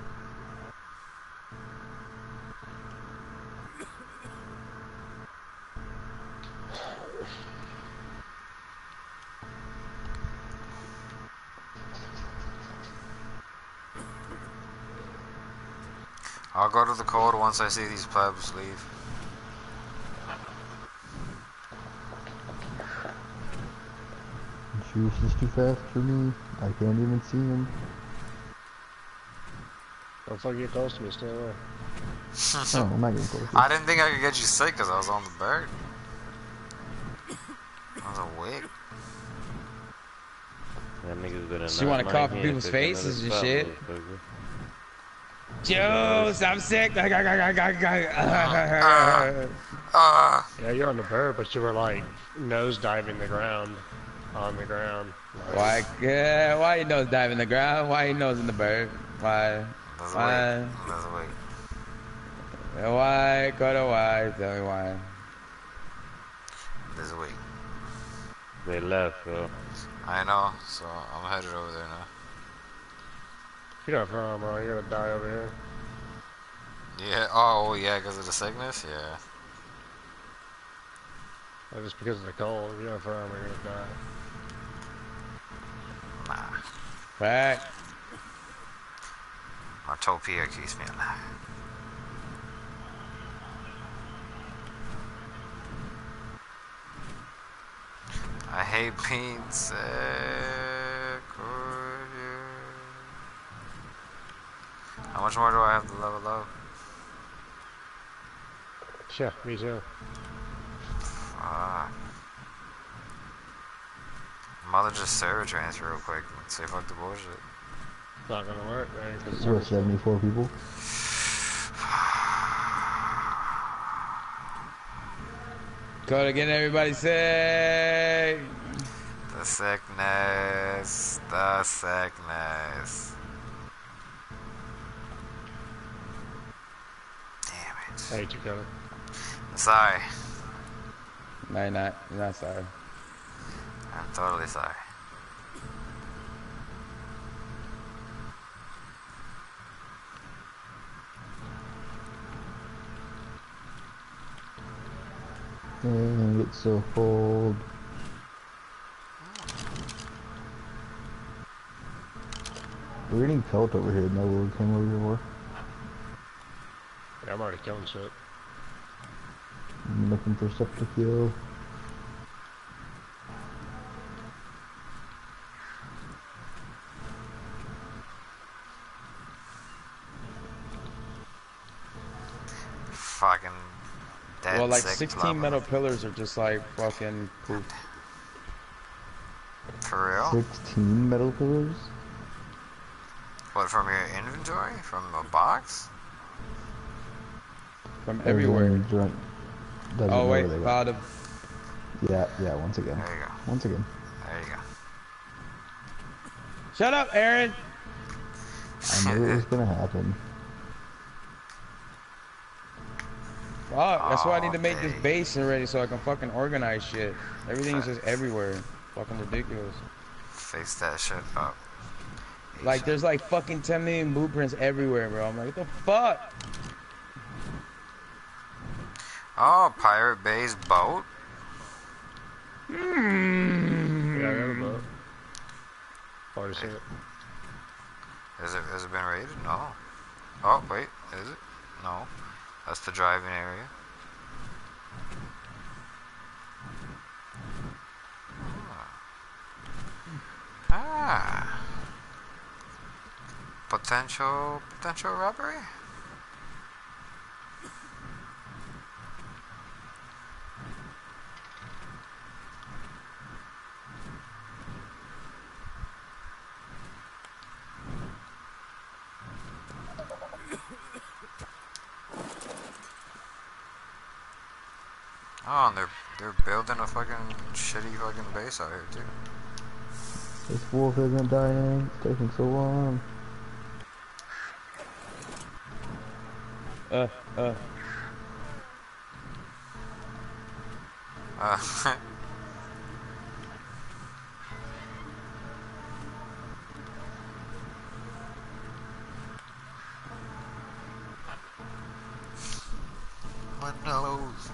I'll go to the cold once I see these plebs leave. Juice is too fast for me. I can't even see him. Don't fucking get close to me. Stay away. Oh, I'm not getting close. I didn't think I could get you sick because I was on the bird. I was awake. That nigga's been a She wanna nut cough my in people's faces and shit. spot, motherfucker. Juice, I'm sick. Ah, Yeah, you're on the bird, but you were like nose diving the ground, on the ground. Like, Why? Uh, why you nose dive in the ground? Why you nose in the bird? Why? that's Why? awake. That's awake. Why? Go to why? Tell me why. That's awake. They left, bro. I know, so I'm headed over there now. You have arm, bro. You're gonna die over here. Yeah, oh, oh yeah, because of the sickness? Yeah. Or just because of the cold. You have arm, you're gonna die. Nah. Back. My topia keeps me alive. I hate being sick. would you? How much more do I have to level up? Yeah, me too. Uh, fuck. Mother just server transfer real quick. Say fuck the bullshit. Not gonna work, man. 'cause We're it's 74 people. Go to get everybody sick. The sickness. The sickness. I hate you, Kevin. Sorry. No, you're not. You're not sorry. I'm totally sorry. Mm, it's so cold. We're getting pelt over here. No one came over here. Yeah, I'm already killing shit. I'm looking for stuff to kill. Fucking dead well, like sick 16 level. metal pillars are just like fucking poop. For real? 16 metal pillars? What, from your inventory? From a box? From everywhere. Doesn't Oh wait, where they go. cloud of Yeah, yeah, once again. There you go. Once again. There you go. Shut up, Aaron! I knew it was gonna happen. Fuck, that's why I need to make this dang. base already so I can fucking organize shit. Everything's just everywhere. Fucking ridiculous. Face that shit up. Like there's like fucking 10 million blueprints everywhere, bro. I'm like, what the fuck? Oh, Pirate Bay's boat? Yeah, I got a boat. Already seen it. Is it, has it been raided? No. Oh, wait, is it? No. That's the driving area. Ah. Potential, potential robbery? Oh, and they're they're building a fucking shitty fucking base out here too. This wolf isn't dying. It's taking so long. Uh, uh. Uh, what knows?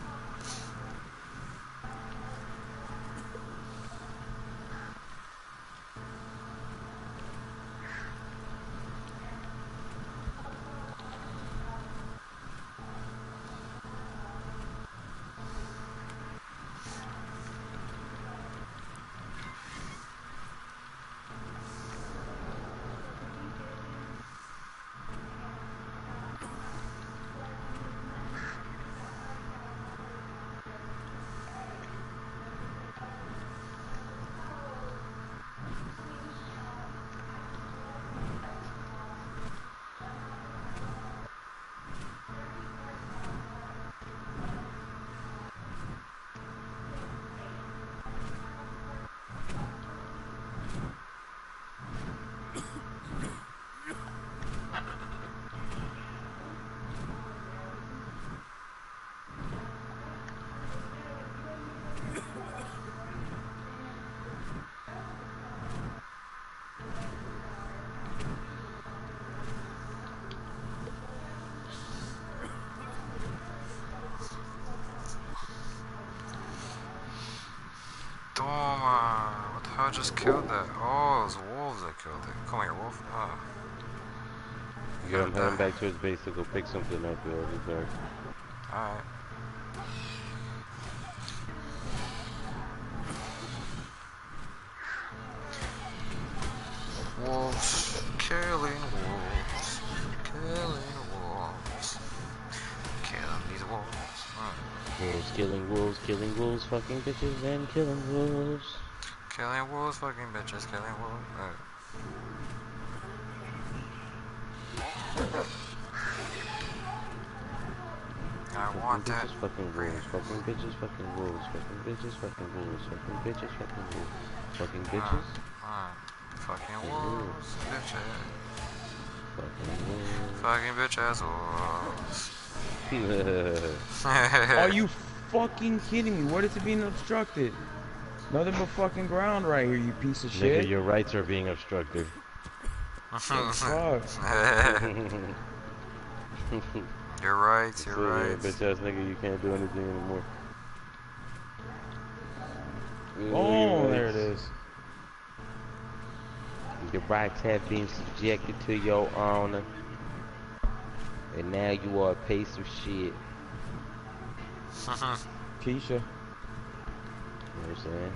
Doma, what the hell just killed that? Oh, it was wolves that killed it. Come here, wolf. Oh. Yeah, I'm heading back to his base to go pick something up, yo. It's dark. Alright. Wolves, killing wolves, killing wolves, killing these wolves. Wolves killing wolves, killing wolves, fucking bitches, and killing wolves. Killing wolves, fucking bitches, killing wolves. Alright. I want that. fucking wolves, fucking bitches, fucking wolves, fucking bitches, fucking wolves, fucking bitches, fucking wolves, fucking bitches. Fucking wolves, bitches. fucking Fucking bitch ass wolves. wolves. Are you fucking kidding me? What is it being obstructed? Nothing but fucking ground right here, you piece of Nigga, shit. your rights are being obstructed. Fuck. you're right, So, you're yeah, right. bitch ass nigga, you can't do anything anymore. Oh, there it is. rights. is. Your rights have been subjected to your honor. And now you are a piece of shit. Keisha. You know what I'm saying?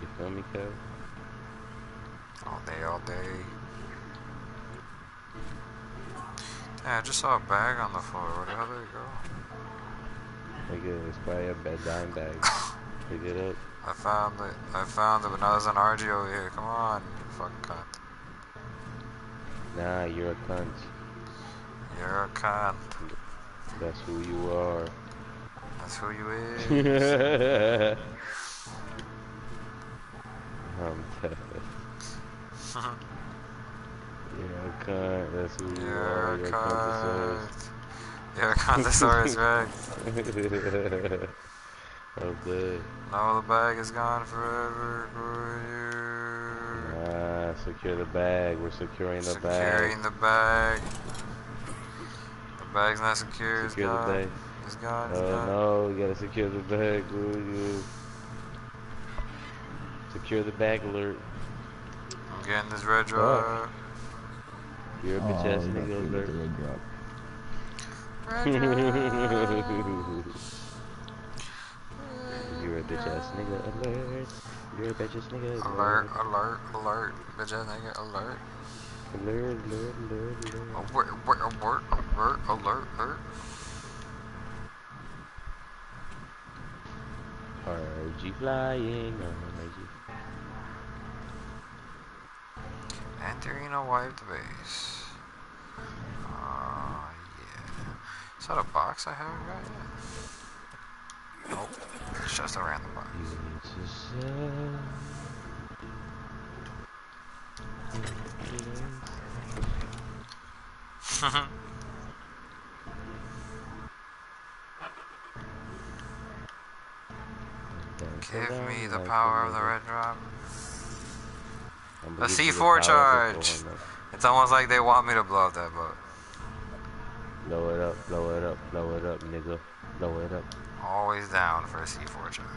You feel me, cuz? all day, all day. Yeah, I just saw a bag on the floor. Where the hell did it go? Nigga, it's probably a bad dime bag. Pick it up. I found it. I found it, but now there's an Argy over here. Come on, you fucking cunt. Nah, you're a cunt. You're a cunt. That's who you are. That's who you is. I'm dead. You're a cunt. That's who you You're are. You're a cunt. You're a cuntosaurus rex. cunt. I'm dead. No, the bag is gone forever for you. Ah, secure the bag. We're securing the bag. Securing the bag. The bag's not secure. It's Secure the bag. It's gone. It's Oh gone. no, you gotta secure the bag, boo. You. Secure the bag alert. I'm getting this red drop. You're a Oh, bitch ass I was about nigga to get the alert. red drop. You're a bitch ass nigga alert. You're a bitch ass nigga Alert, alert, alert. Bitch ass nigga, alert. Alert, alert, alert, alert. Alert, alert, alert, alert, alert, alert. Argy flying. Entering a wiped base. Oh, yeah. Is that a box I haven't got yet? Nope. It's just a random box. You need to sell. Give me the power of the red drop. I'm A gonna give you the C4 power of the charge. It's almost like they want me to blow up that boat. Blow it up, blow it up, blow it up, nigga. Blow it up. Always down for a C4 charge.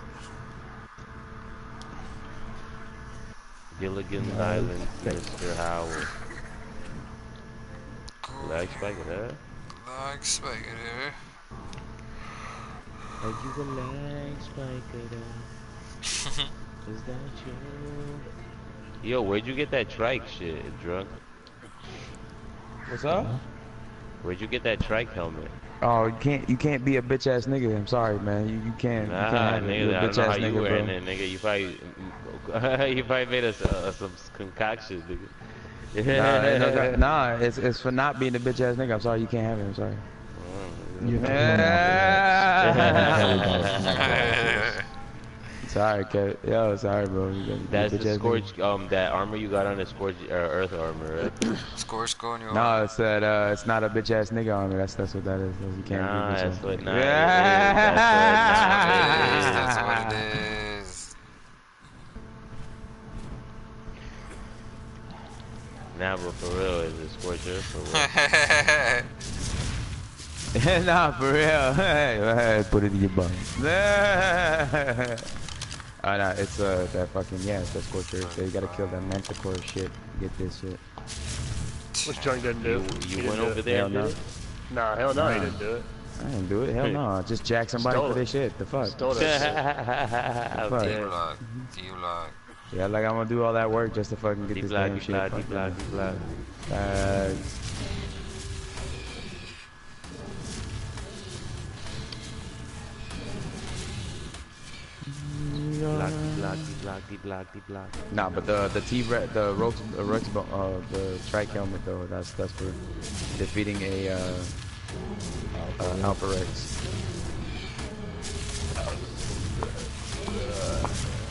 Gilligan's mm-hmm. Island, Mr. Howard. Lag spike it up. Like spaghetti. Are you a lag spike it up? Is that you? Yo, where'd you get that trike shit, drunk? What's up? Where'd you get that trike helmet? Oh, you can't you can't be a bitch ass nigga. I'm sorry, man. You, you can't. you Nah, can't have nigga, You're a I don't know how you nigga, wearing bro. it, nigga. You probably, you probably made us uh, some concoction, nigga. Nah, no nah, it's it's for not being a bitch ass nigga. I'm sorry, you can't have it. I'm sorry. You Yeah. sorry, Kev. Yo, sorry, bro. You gotta be a That's bitch the scorch, um, that armor you got on the scorch, uh, earth armor, right? Score, score, and you nigga. No, it's that. Uh, it's not a bitch ass nigga armor. That's that's what that is. You can't Nah, be a bitch that's ass what- nah, it is. That's That's what- what it is. Nah, but for real, is it scorch earth or what? That's what it is. nah, for real. Hey, hey, put it in your bum. Oh no, it's uh that fucking yeah, it's that scorcher. So you gotta kill that manticore shit. Get this shit. Which Junk didn't do. You, you went over it. there Hell and no. did it? Nah, hell no, he didn't do it. I didn't do it. Hell no. Just jack somebody Stole for it. their shit. The fuck. Stole that shit. I'm Fuck. dead. D-Block. D-Block. Yeah, like I'm gonna do all that work just to fucking get Deep this block, damn deep shit. block, Fuck deep block, that. deep block. Uh, Block, block, block, block, block. nah, but the the T Rex, the Rox, uh, Rex, uh, the trike helmet though, that's that's for defeating a uh, uh, Alpha Rex.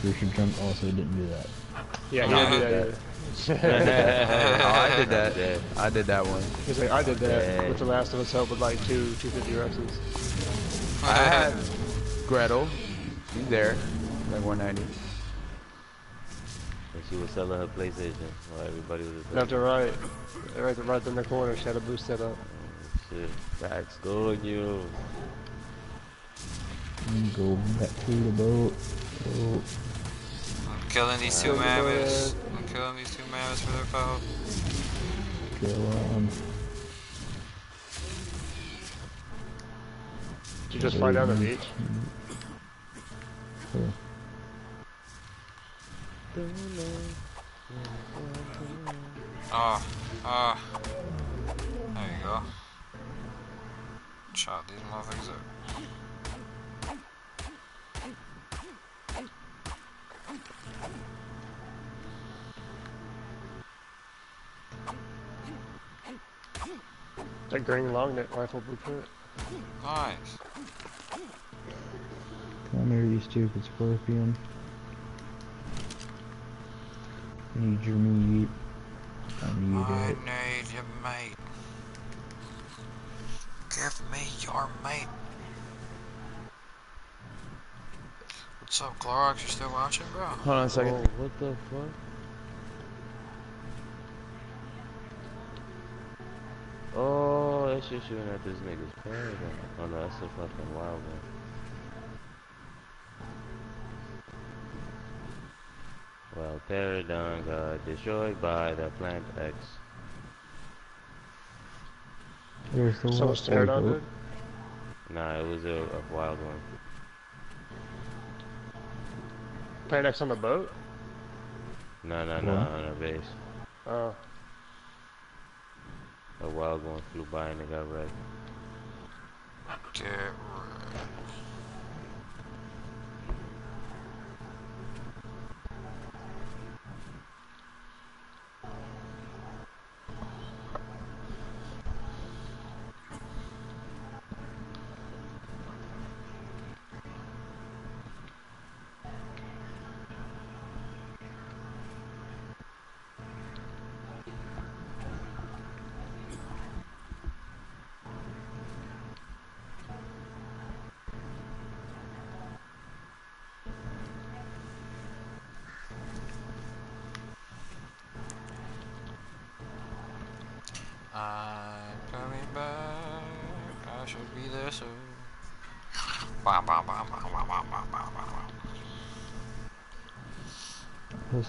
Richard Trump also didn't do that. Yeah, he Nah, didn't I that did oh, I did that. Dead. I did that one. He's like, I did that Yeah. with The Last of Us help with like two 250 Rexes. I had Gretel. She's there. Like 190. And she was selling her PlayStation while everybody was at Left to right. Right, to, right in the corner, she had a boost set up. Shit. Facts. Go on you. Go back to the boat. boat. I'm killing these two Good mammoths. I'm killing these two mammoths for their pelt. Kill 'em. Did you just fly down the beach? Oh, oh. There you go. Shot these motherfuckers up. That green long neck rifle blueprint. Nice. Come here, you stupid scorpion. Need your meat. I need I it. need your mate. Give me your mate. What's up, Clorox? You still watching, bro? Hold on a second. Oh, what the fuck? Oh, that shit shooting at this nigga's paradigm. Oh no, that's a fucking wild one. Well, Paradigm got destroyed by the Plant X. There's the So wa- much pterodon, oh. Nah, it was a, a wild one. Paradox on the boat? No, no, no, on a base. Oh. A wild one flew by and it got wrecked. Get wrecked.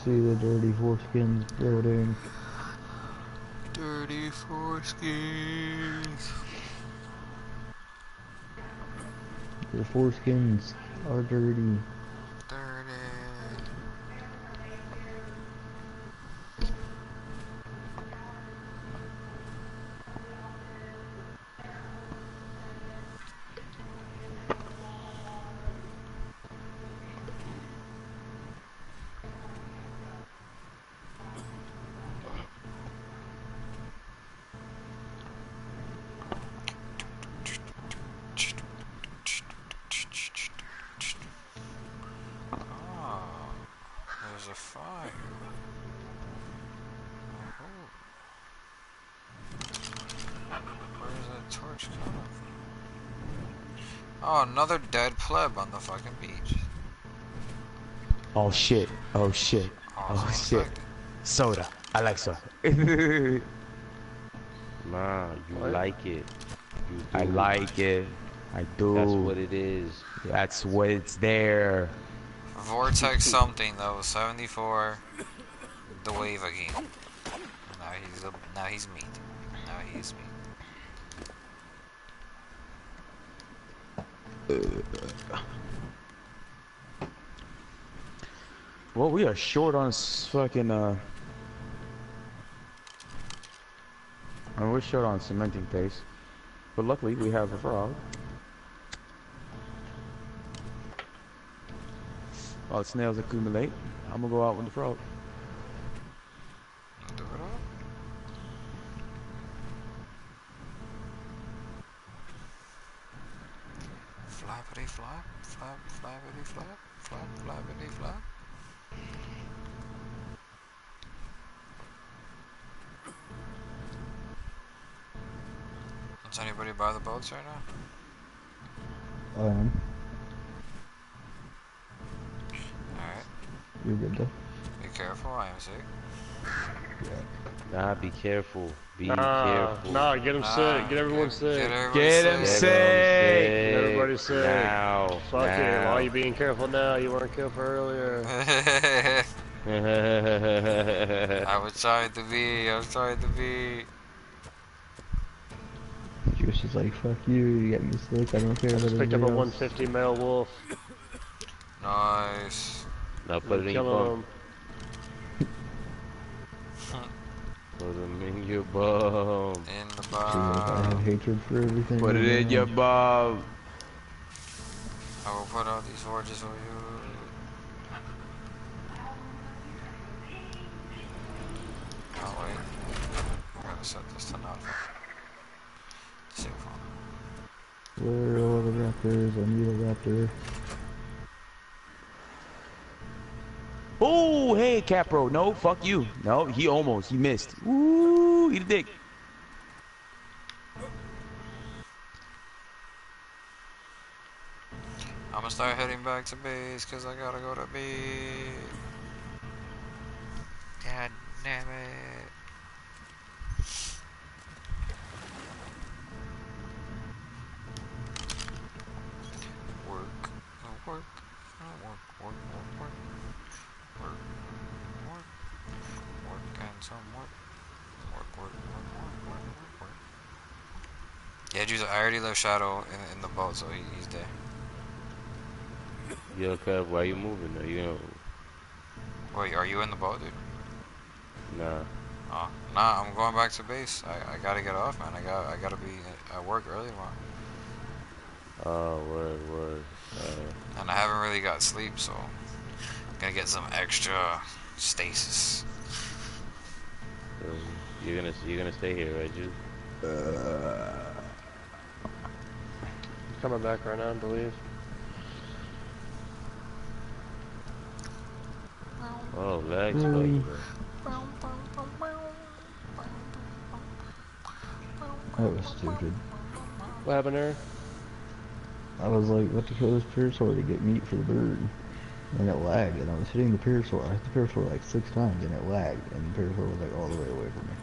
See the dirty foreskins building. Dirty foreskins. The foreskins are dirty. Dirty. Ah, there's a fire. Oh. Where's that torch coming from? Oh, another dead pleb on the fucking beach. Oh shit. Oh shit. Oh, shit. Soda. I like soda. Nah, you What? like it. You do. I like it. I do. That's what it is. That's what it's there. Vortex something though, 74. The wave again. Now he's a, now he's meat. Now he is meat. Well, we are short on fucking uh. I mean, we're short on cementing paste, but luckily we have a frog. While the snails accumulate, I'm gonna go out with the frog. Do it all. Flappity flap, flap, flappity flap, flap, flappity flap. Is anybody by the boats right now? I am. Alright, You're good though. be careful, I am sick. Nah, be careful. Be Nah, careful. nah, get him sick. Get everyone get, sick. Get, everybody Get him sick. sick. Get Everybody sick. Now. Fuck it. now. Why are you being careful now? You weren't careful earlier. I was trying to be. I was trying to be. Juice is like, fuck you, you got me sick, I don't care I just picked up a else. 150 male wolf. Nice. now put it in your bum. him. Put them in your bum. In the See, like, I have hatred for everything. Put it in your bum. I will put out these forges for you. Oh wait. I gotta set this to not. Save phone. Where are all the raptors? I need a raptor. Oh, hey, Kapro. No, fuck you. No, he almost. He missed. Ooh, eat a dick. I'm gonna start heading back to base because I gotta go to bed. God damn it. Work, uh, work, uh, work, work, work, work, work, work, work, and some work, work, work, work, work, work, work, work. Yeah, Juice, I already left Shadow in, in the boat, so he, he's there. Yo, Kev, why are you moving? Are you know, Wait, are you in the boat, dude? nah. Oh, nah, I'm going back to base. I, I gotta get off, man. I got I gotta be at work early tomorrow, Oh, word, word. Uh, and I haven't really got sleep, so I'm gonna get some extra stasis. so you're gonna you're gonna stay here, right, Juice? He's coming back right now, I believe. Oh, lag Really? spike. That was stupid. What happened there? I was like, what to kill this parasaur to get meat for the bird. And it lagged, and I was hitting the parasaur. I hit the parasaur like six times, and it lagged, and the parasaur was like all the way away from me.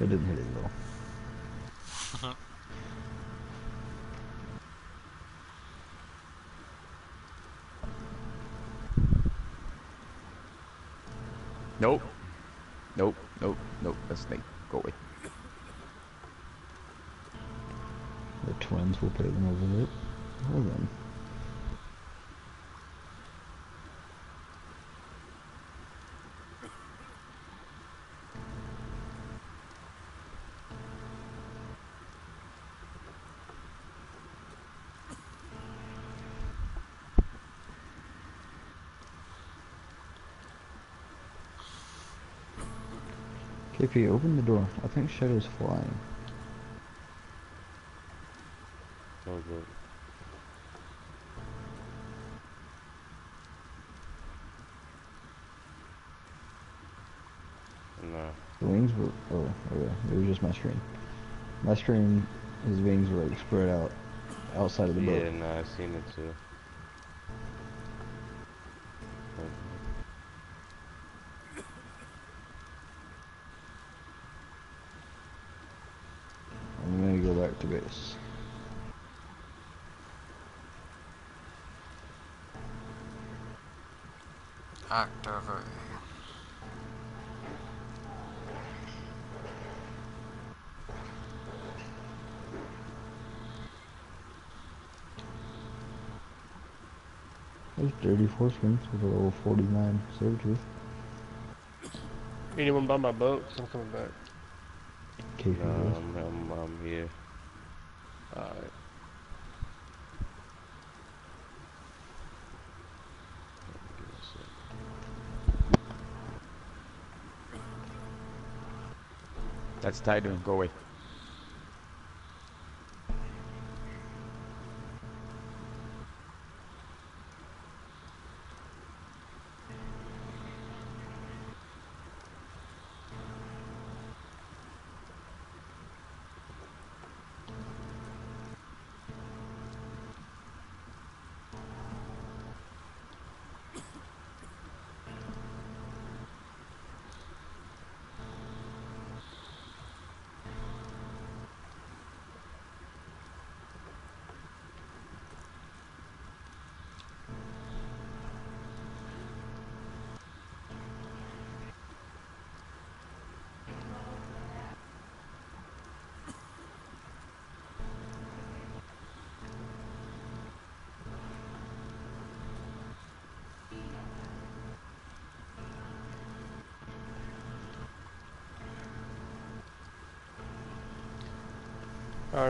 It didn't hit it though. Nope. Nope. Nope. That's a snake. Go away. The twins will pay them over it. Well then. KP, open the door. I think Shadow's flying. Oh, good. Nah. The wings were. Oh, okay. It was just my screen. My screen, his wings were like spread out outside of the Yeah, boat. nah, I seen it too. 44 with a level 49 servitude. Anyone by my boat? I'm coming back. Okay, no, I'm, I'm, I'm here. Alright. That's Titan, go away.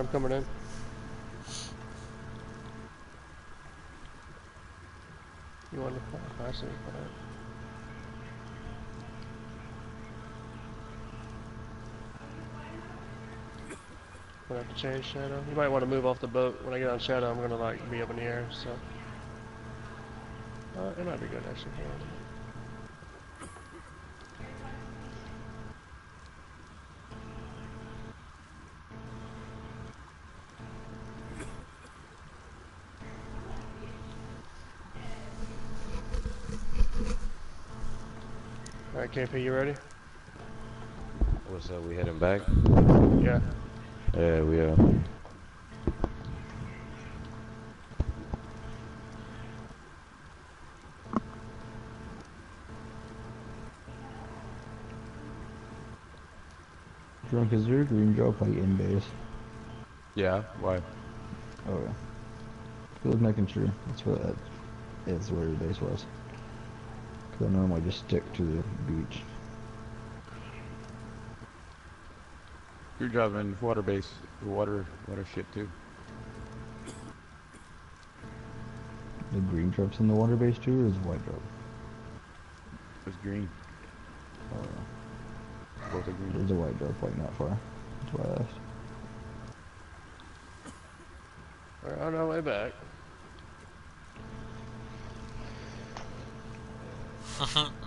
I'm coming in. You want to? Oh, I see. Gonna have to change shadow. You might want to move off the boat. When I get on shadow, I'm gonna like be up in the air. So. Uh, it might be good actually. Alright, KP, you ready? What's up? We heading back? Yeah. Yeah, we are. Drunk, is there a green drop like in base? Yeah. Why? Okay. I was making sure. That's what that is where your base was. I normally just stick to the beach. You're driving water base, water, water ship too. The green drops in the water base too, or is it white drop? It's green. Oh, Both are green. there's a white drop like not far. That's why I asked. We're on our way back. Uh-huh.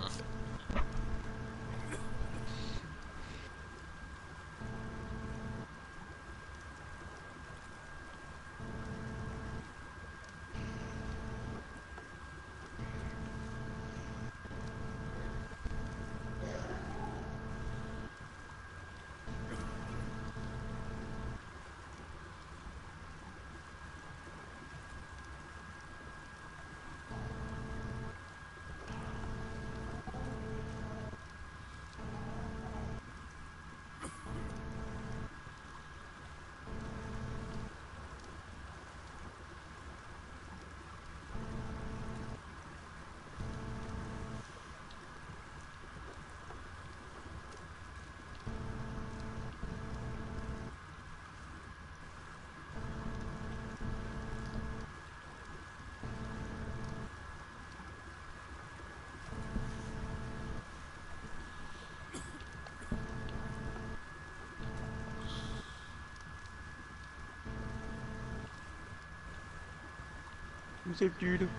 Who's up, dude?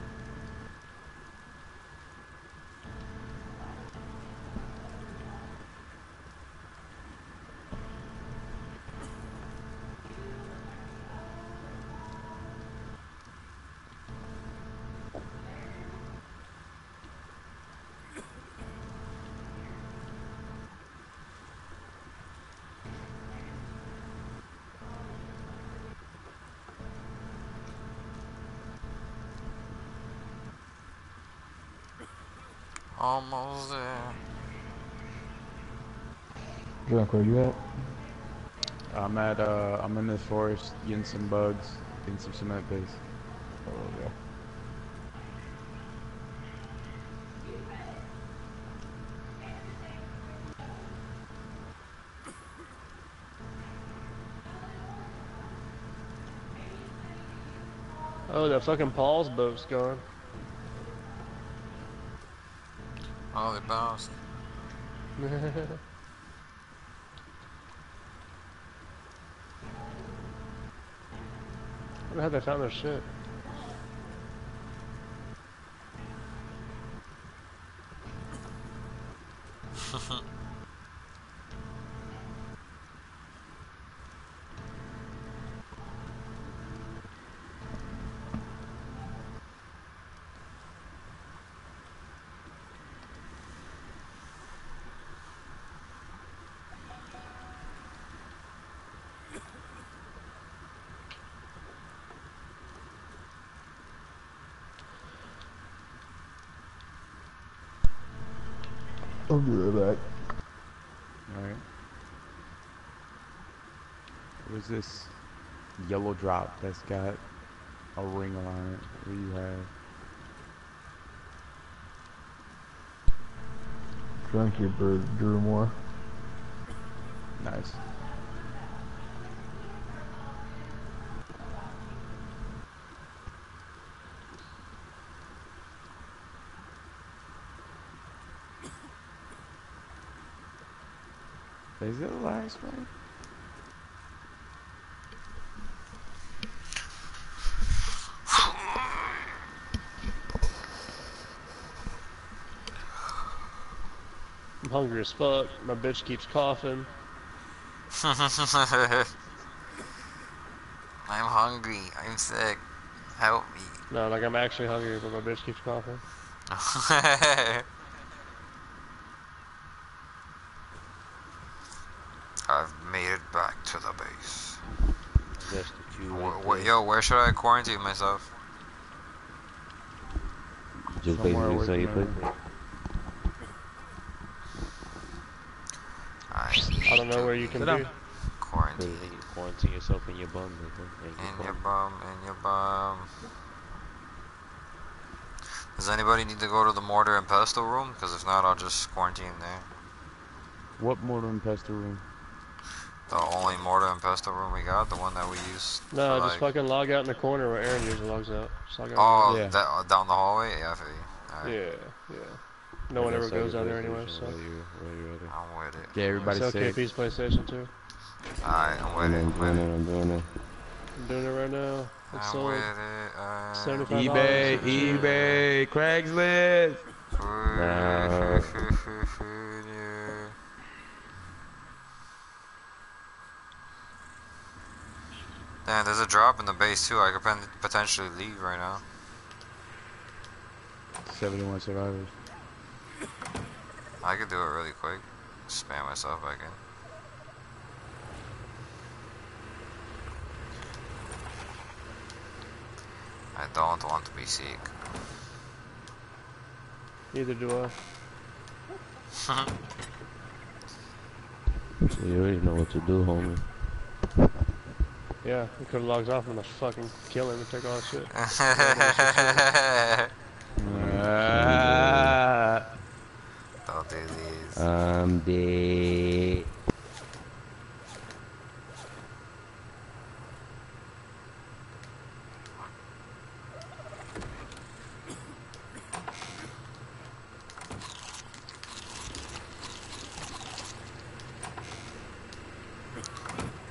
Almost there. Drunk, where you at? I'm at uh, I'm in this forest getting some bugs, getting some cement base. Oh, yeah. Oh, that fucking Paul's boat's gone. Oh, they bounced. I how they found their shit. I'll be right back. Alright. What is this yellow drop that's got a ring on it? What do you have? Drunk, your bird drew more. Nice. Is it the last one? I'm hungry as fuck. My bitch keeps coughing. I'm hungry. I'm sick. Help me. No, like I'm actually hungry, but my bitch keeps coughing. I've made it back to the base. That's the queue right wh- yo, where should I quarantine myself? Just Somewhere basically say you put. I, I don't know where you can Sit be. down. put it quarantine. in your quarantine yourself in your bum, nigga. In your In your bum. bum, in your bum. Does anybody need to go to the mortar and pestle room? Because if not, I'll just quarantine there. What mortar and pestle room? The only mortar and pestle room we got, the one that we used. No, for, just like- fucking log out in the corner where Aaron usually logs out. Just log out. Oh, Yeah. that, uh, down the hallway? Yeah, I feel you. Alright, Yeah, yeah. No one ever goes a out there anyway, so. where you- where you at. I'm with it. Yeah, everybody's It's okay, safe. Peace PlayStation 2. Alright, I'm with I'm it. doing I'm with it, it. I'm doing it. I'm doing it right now. It's I'm with it. Uh, eBay, eBay, Craigslist. Nah. yeah. Damn, there's a drop in the base too. I could potentially leave right now. 71 survivors. I could do it really quick. Spam myself back in. I don't want to be sick. Neither do I. You already know what to do, homie. Yeah, he could have logged off and I'm gonna fucking kill him and take all his shit. Ah. don't do these. I'm dead.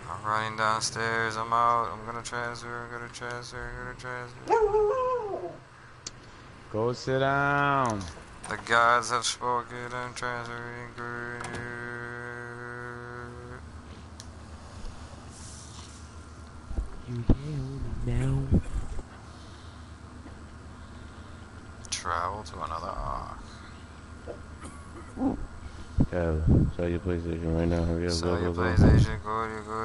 I'm running downstairs. I'm out. I'm gonna transfer. I'm gonna transfer. I'm gonna transfer. Go sit down. The gods have spoken. I'm transferring. You yell now. Travel to another Ark. Yeah, sell your PlayStation right now. Hurry up, Sell go, your go. PlayStation. Go.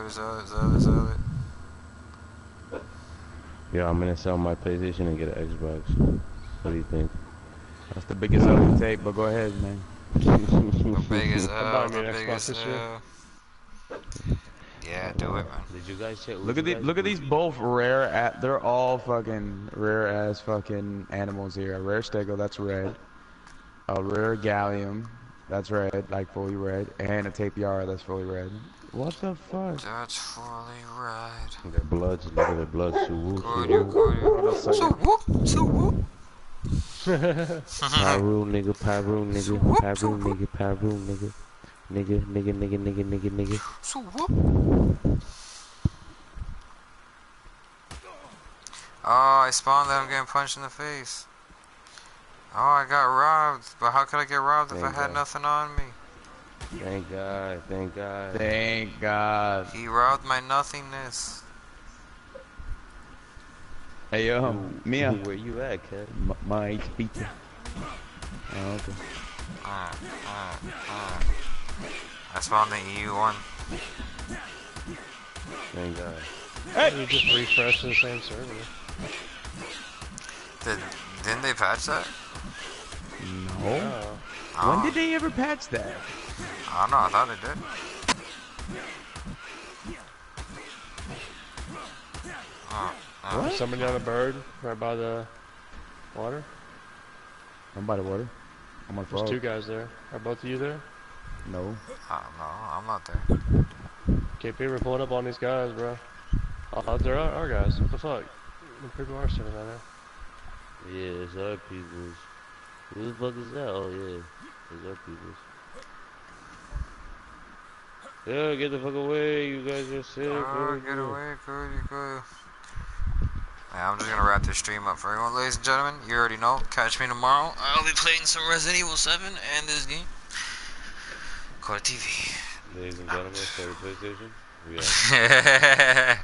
Sell it. Sell it. Sell it. Yeah, I'm gonna sell my PlayStation and get an Xbox. What do you think? That's the biggest L to take, but go ahead, man. The biggest I'm L. The me Xbox biggest this year. L. Yeah, do it, man. Did you guys check? Look at the look at these both rare at they're all fucking rare as fucking animals here. A rare stego, that's red. A rare gallium, that's red, like fully red, and a Tapejara that's fully red. What the fuck? That's fully right. Their bloods, look at their bloods. So whoop, so Good, you whoop. good. So whoop. So whoop. Pyro nigga, pyro nigga, whoop, pyro so whoop. nigga, pyro nigga. Nigga, nigga, nigga, nigga, nigga, nigga. So whoop. Oh, I spawned that I'm getting punched in the face. Oh, I got robbed. But how could I get robbed if I Thank had God. nothing on me? Thank God, thank God. Thank God. He robbed my nothingness. Hey yo, Mia. Where you at, cat? M- my HP. Oh, okay. Uh, uh, uh. I spawned the EU1. Thank God. Hey! You just refresh the same server. Did, didn't they patch that? No. Oh. Oh, When did they ever patch that? I don't know, I thought they did. Oh, oh. There's somebody on a bird right by the water. I'm by the water. I'm on There's frog. two guys there. Are both of you there? No. Uh, no, I'm not there. KP, we're pulling up on these guys, bro. Oh, they're our, our guys. What the fuck? The people are sitting right there. Yeah, it's our peoples. Who the fuck is that? Oh yeah, it's our peoples. Yeah, get the fuck away. You guys are sick. Oh, What are you get away, Cody, Cody. Yeah, I'm just gonna wrap this stream up for everyone, ladies and gentlemen. You already know. Catch me tomorrow. I'll be playing some Resident Evil 7 and this game. Koda TV. Ladies and gentlemen, ah. play the PlayStation. We. Yeah.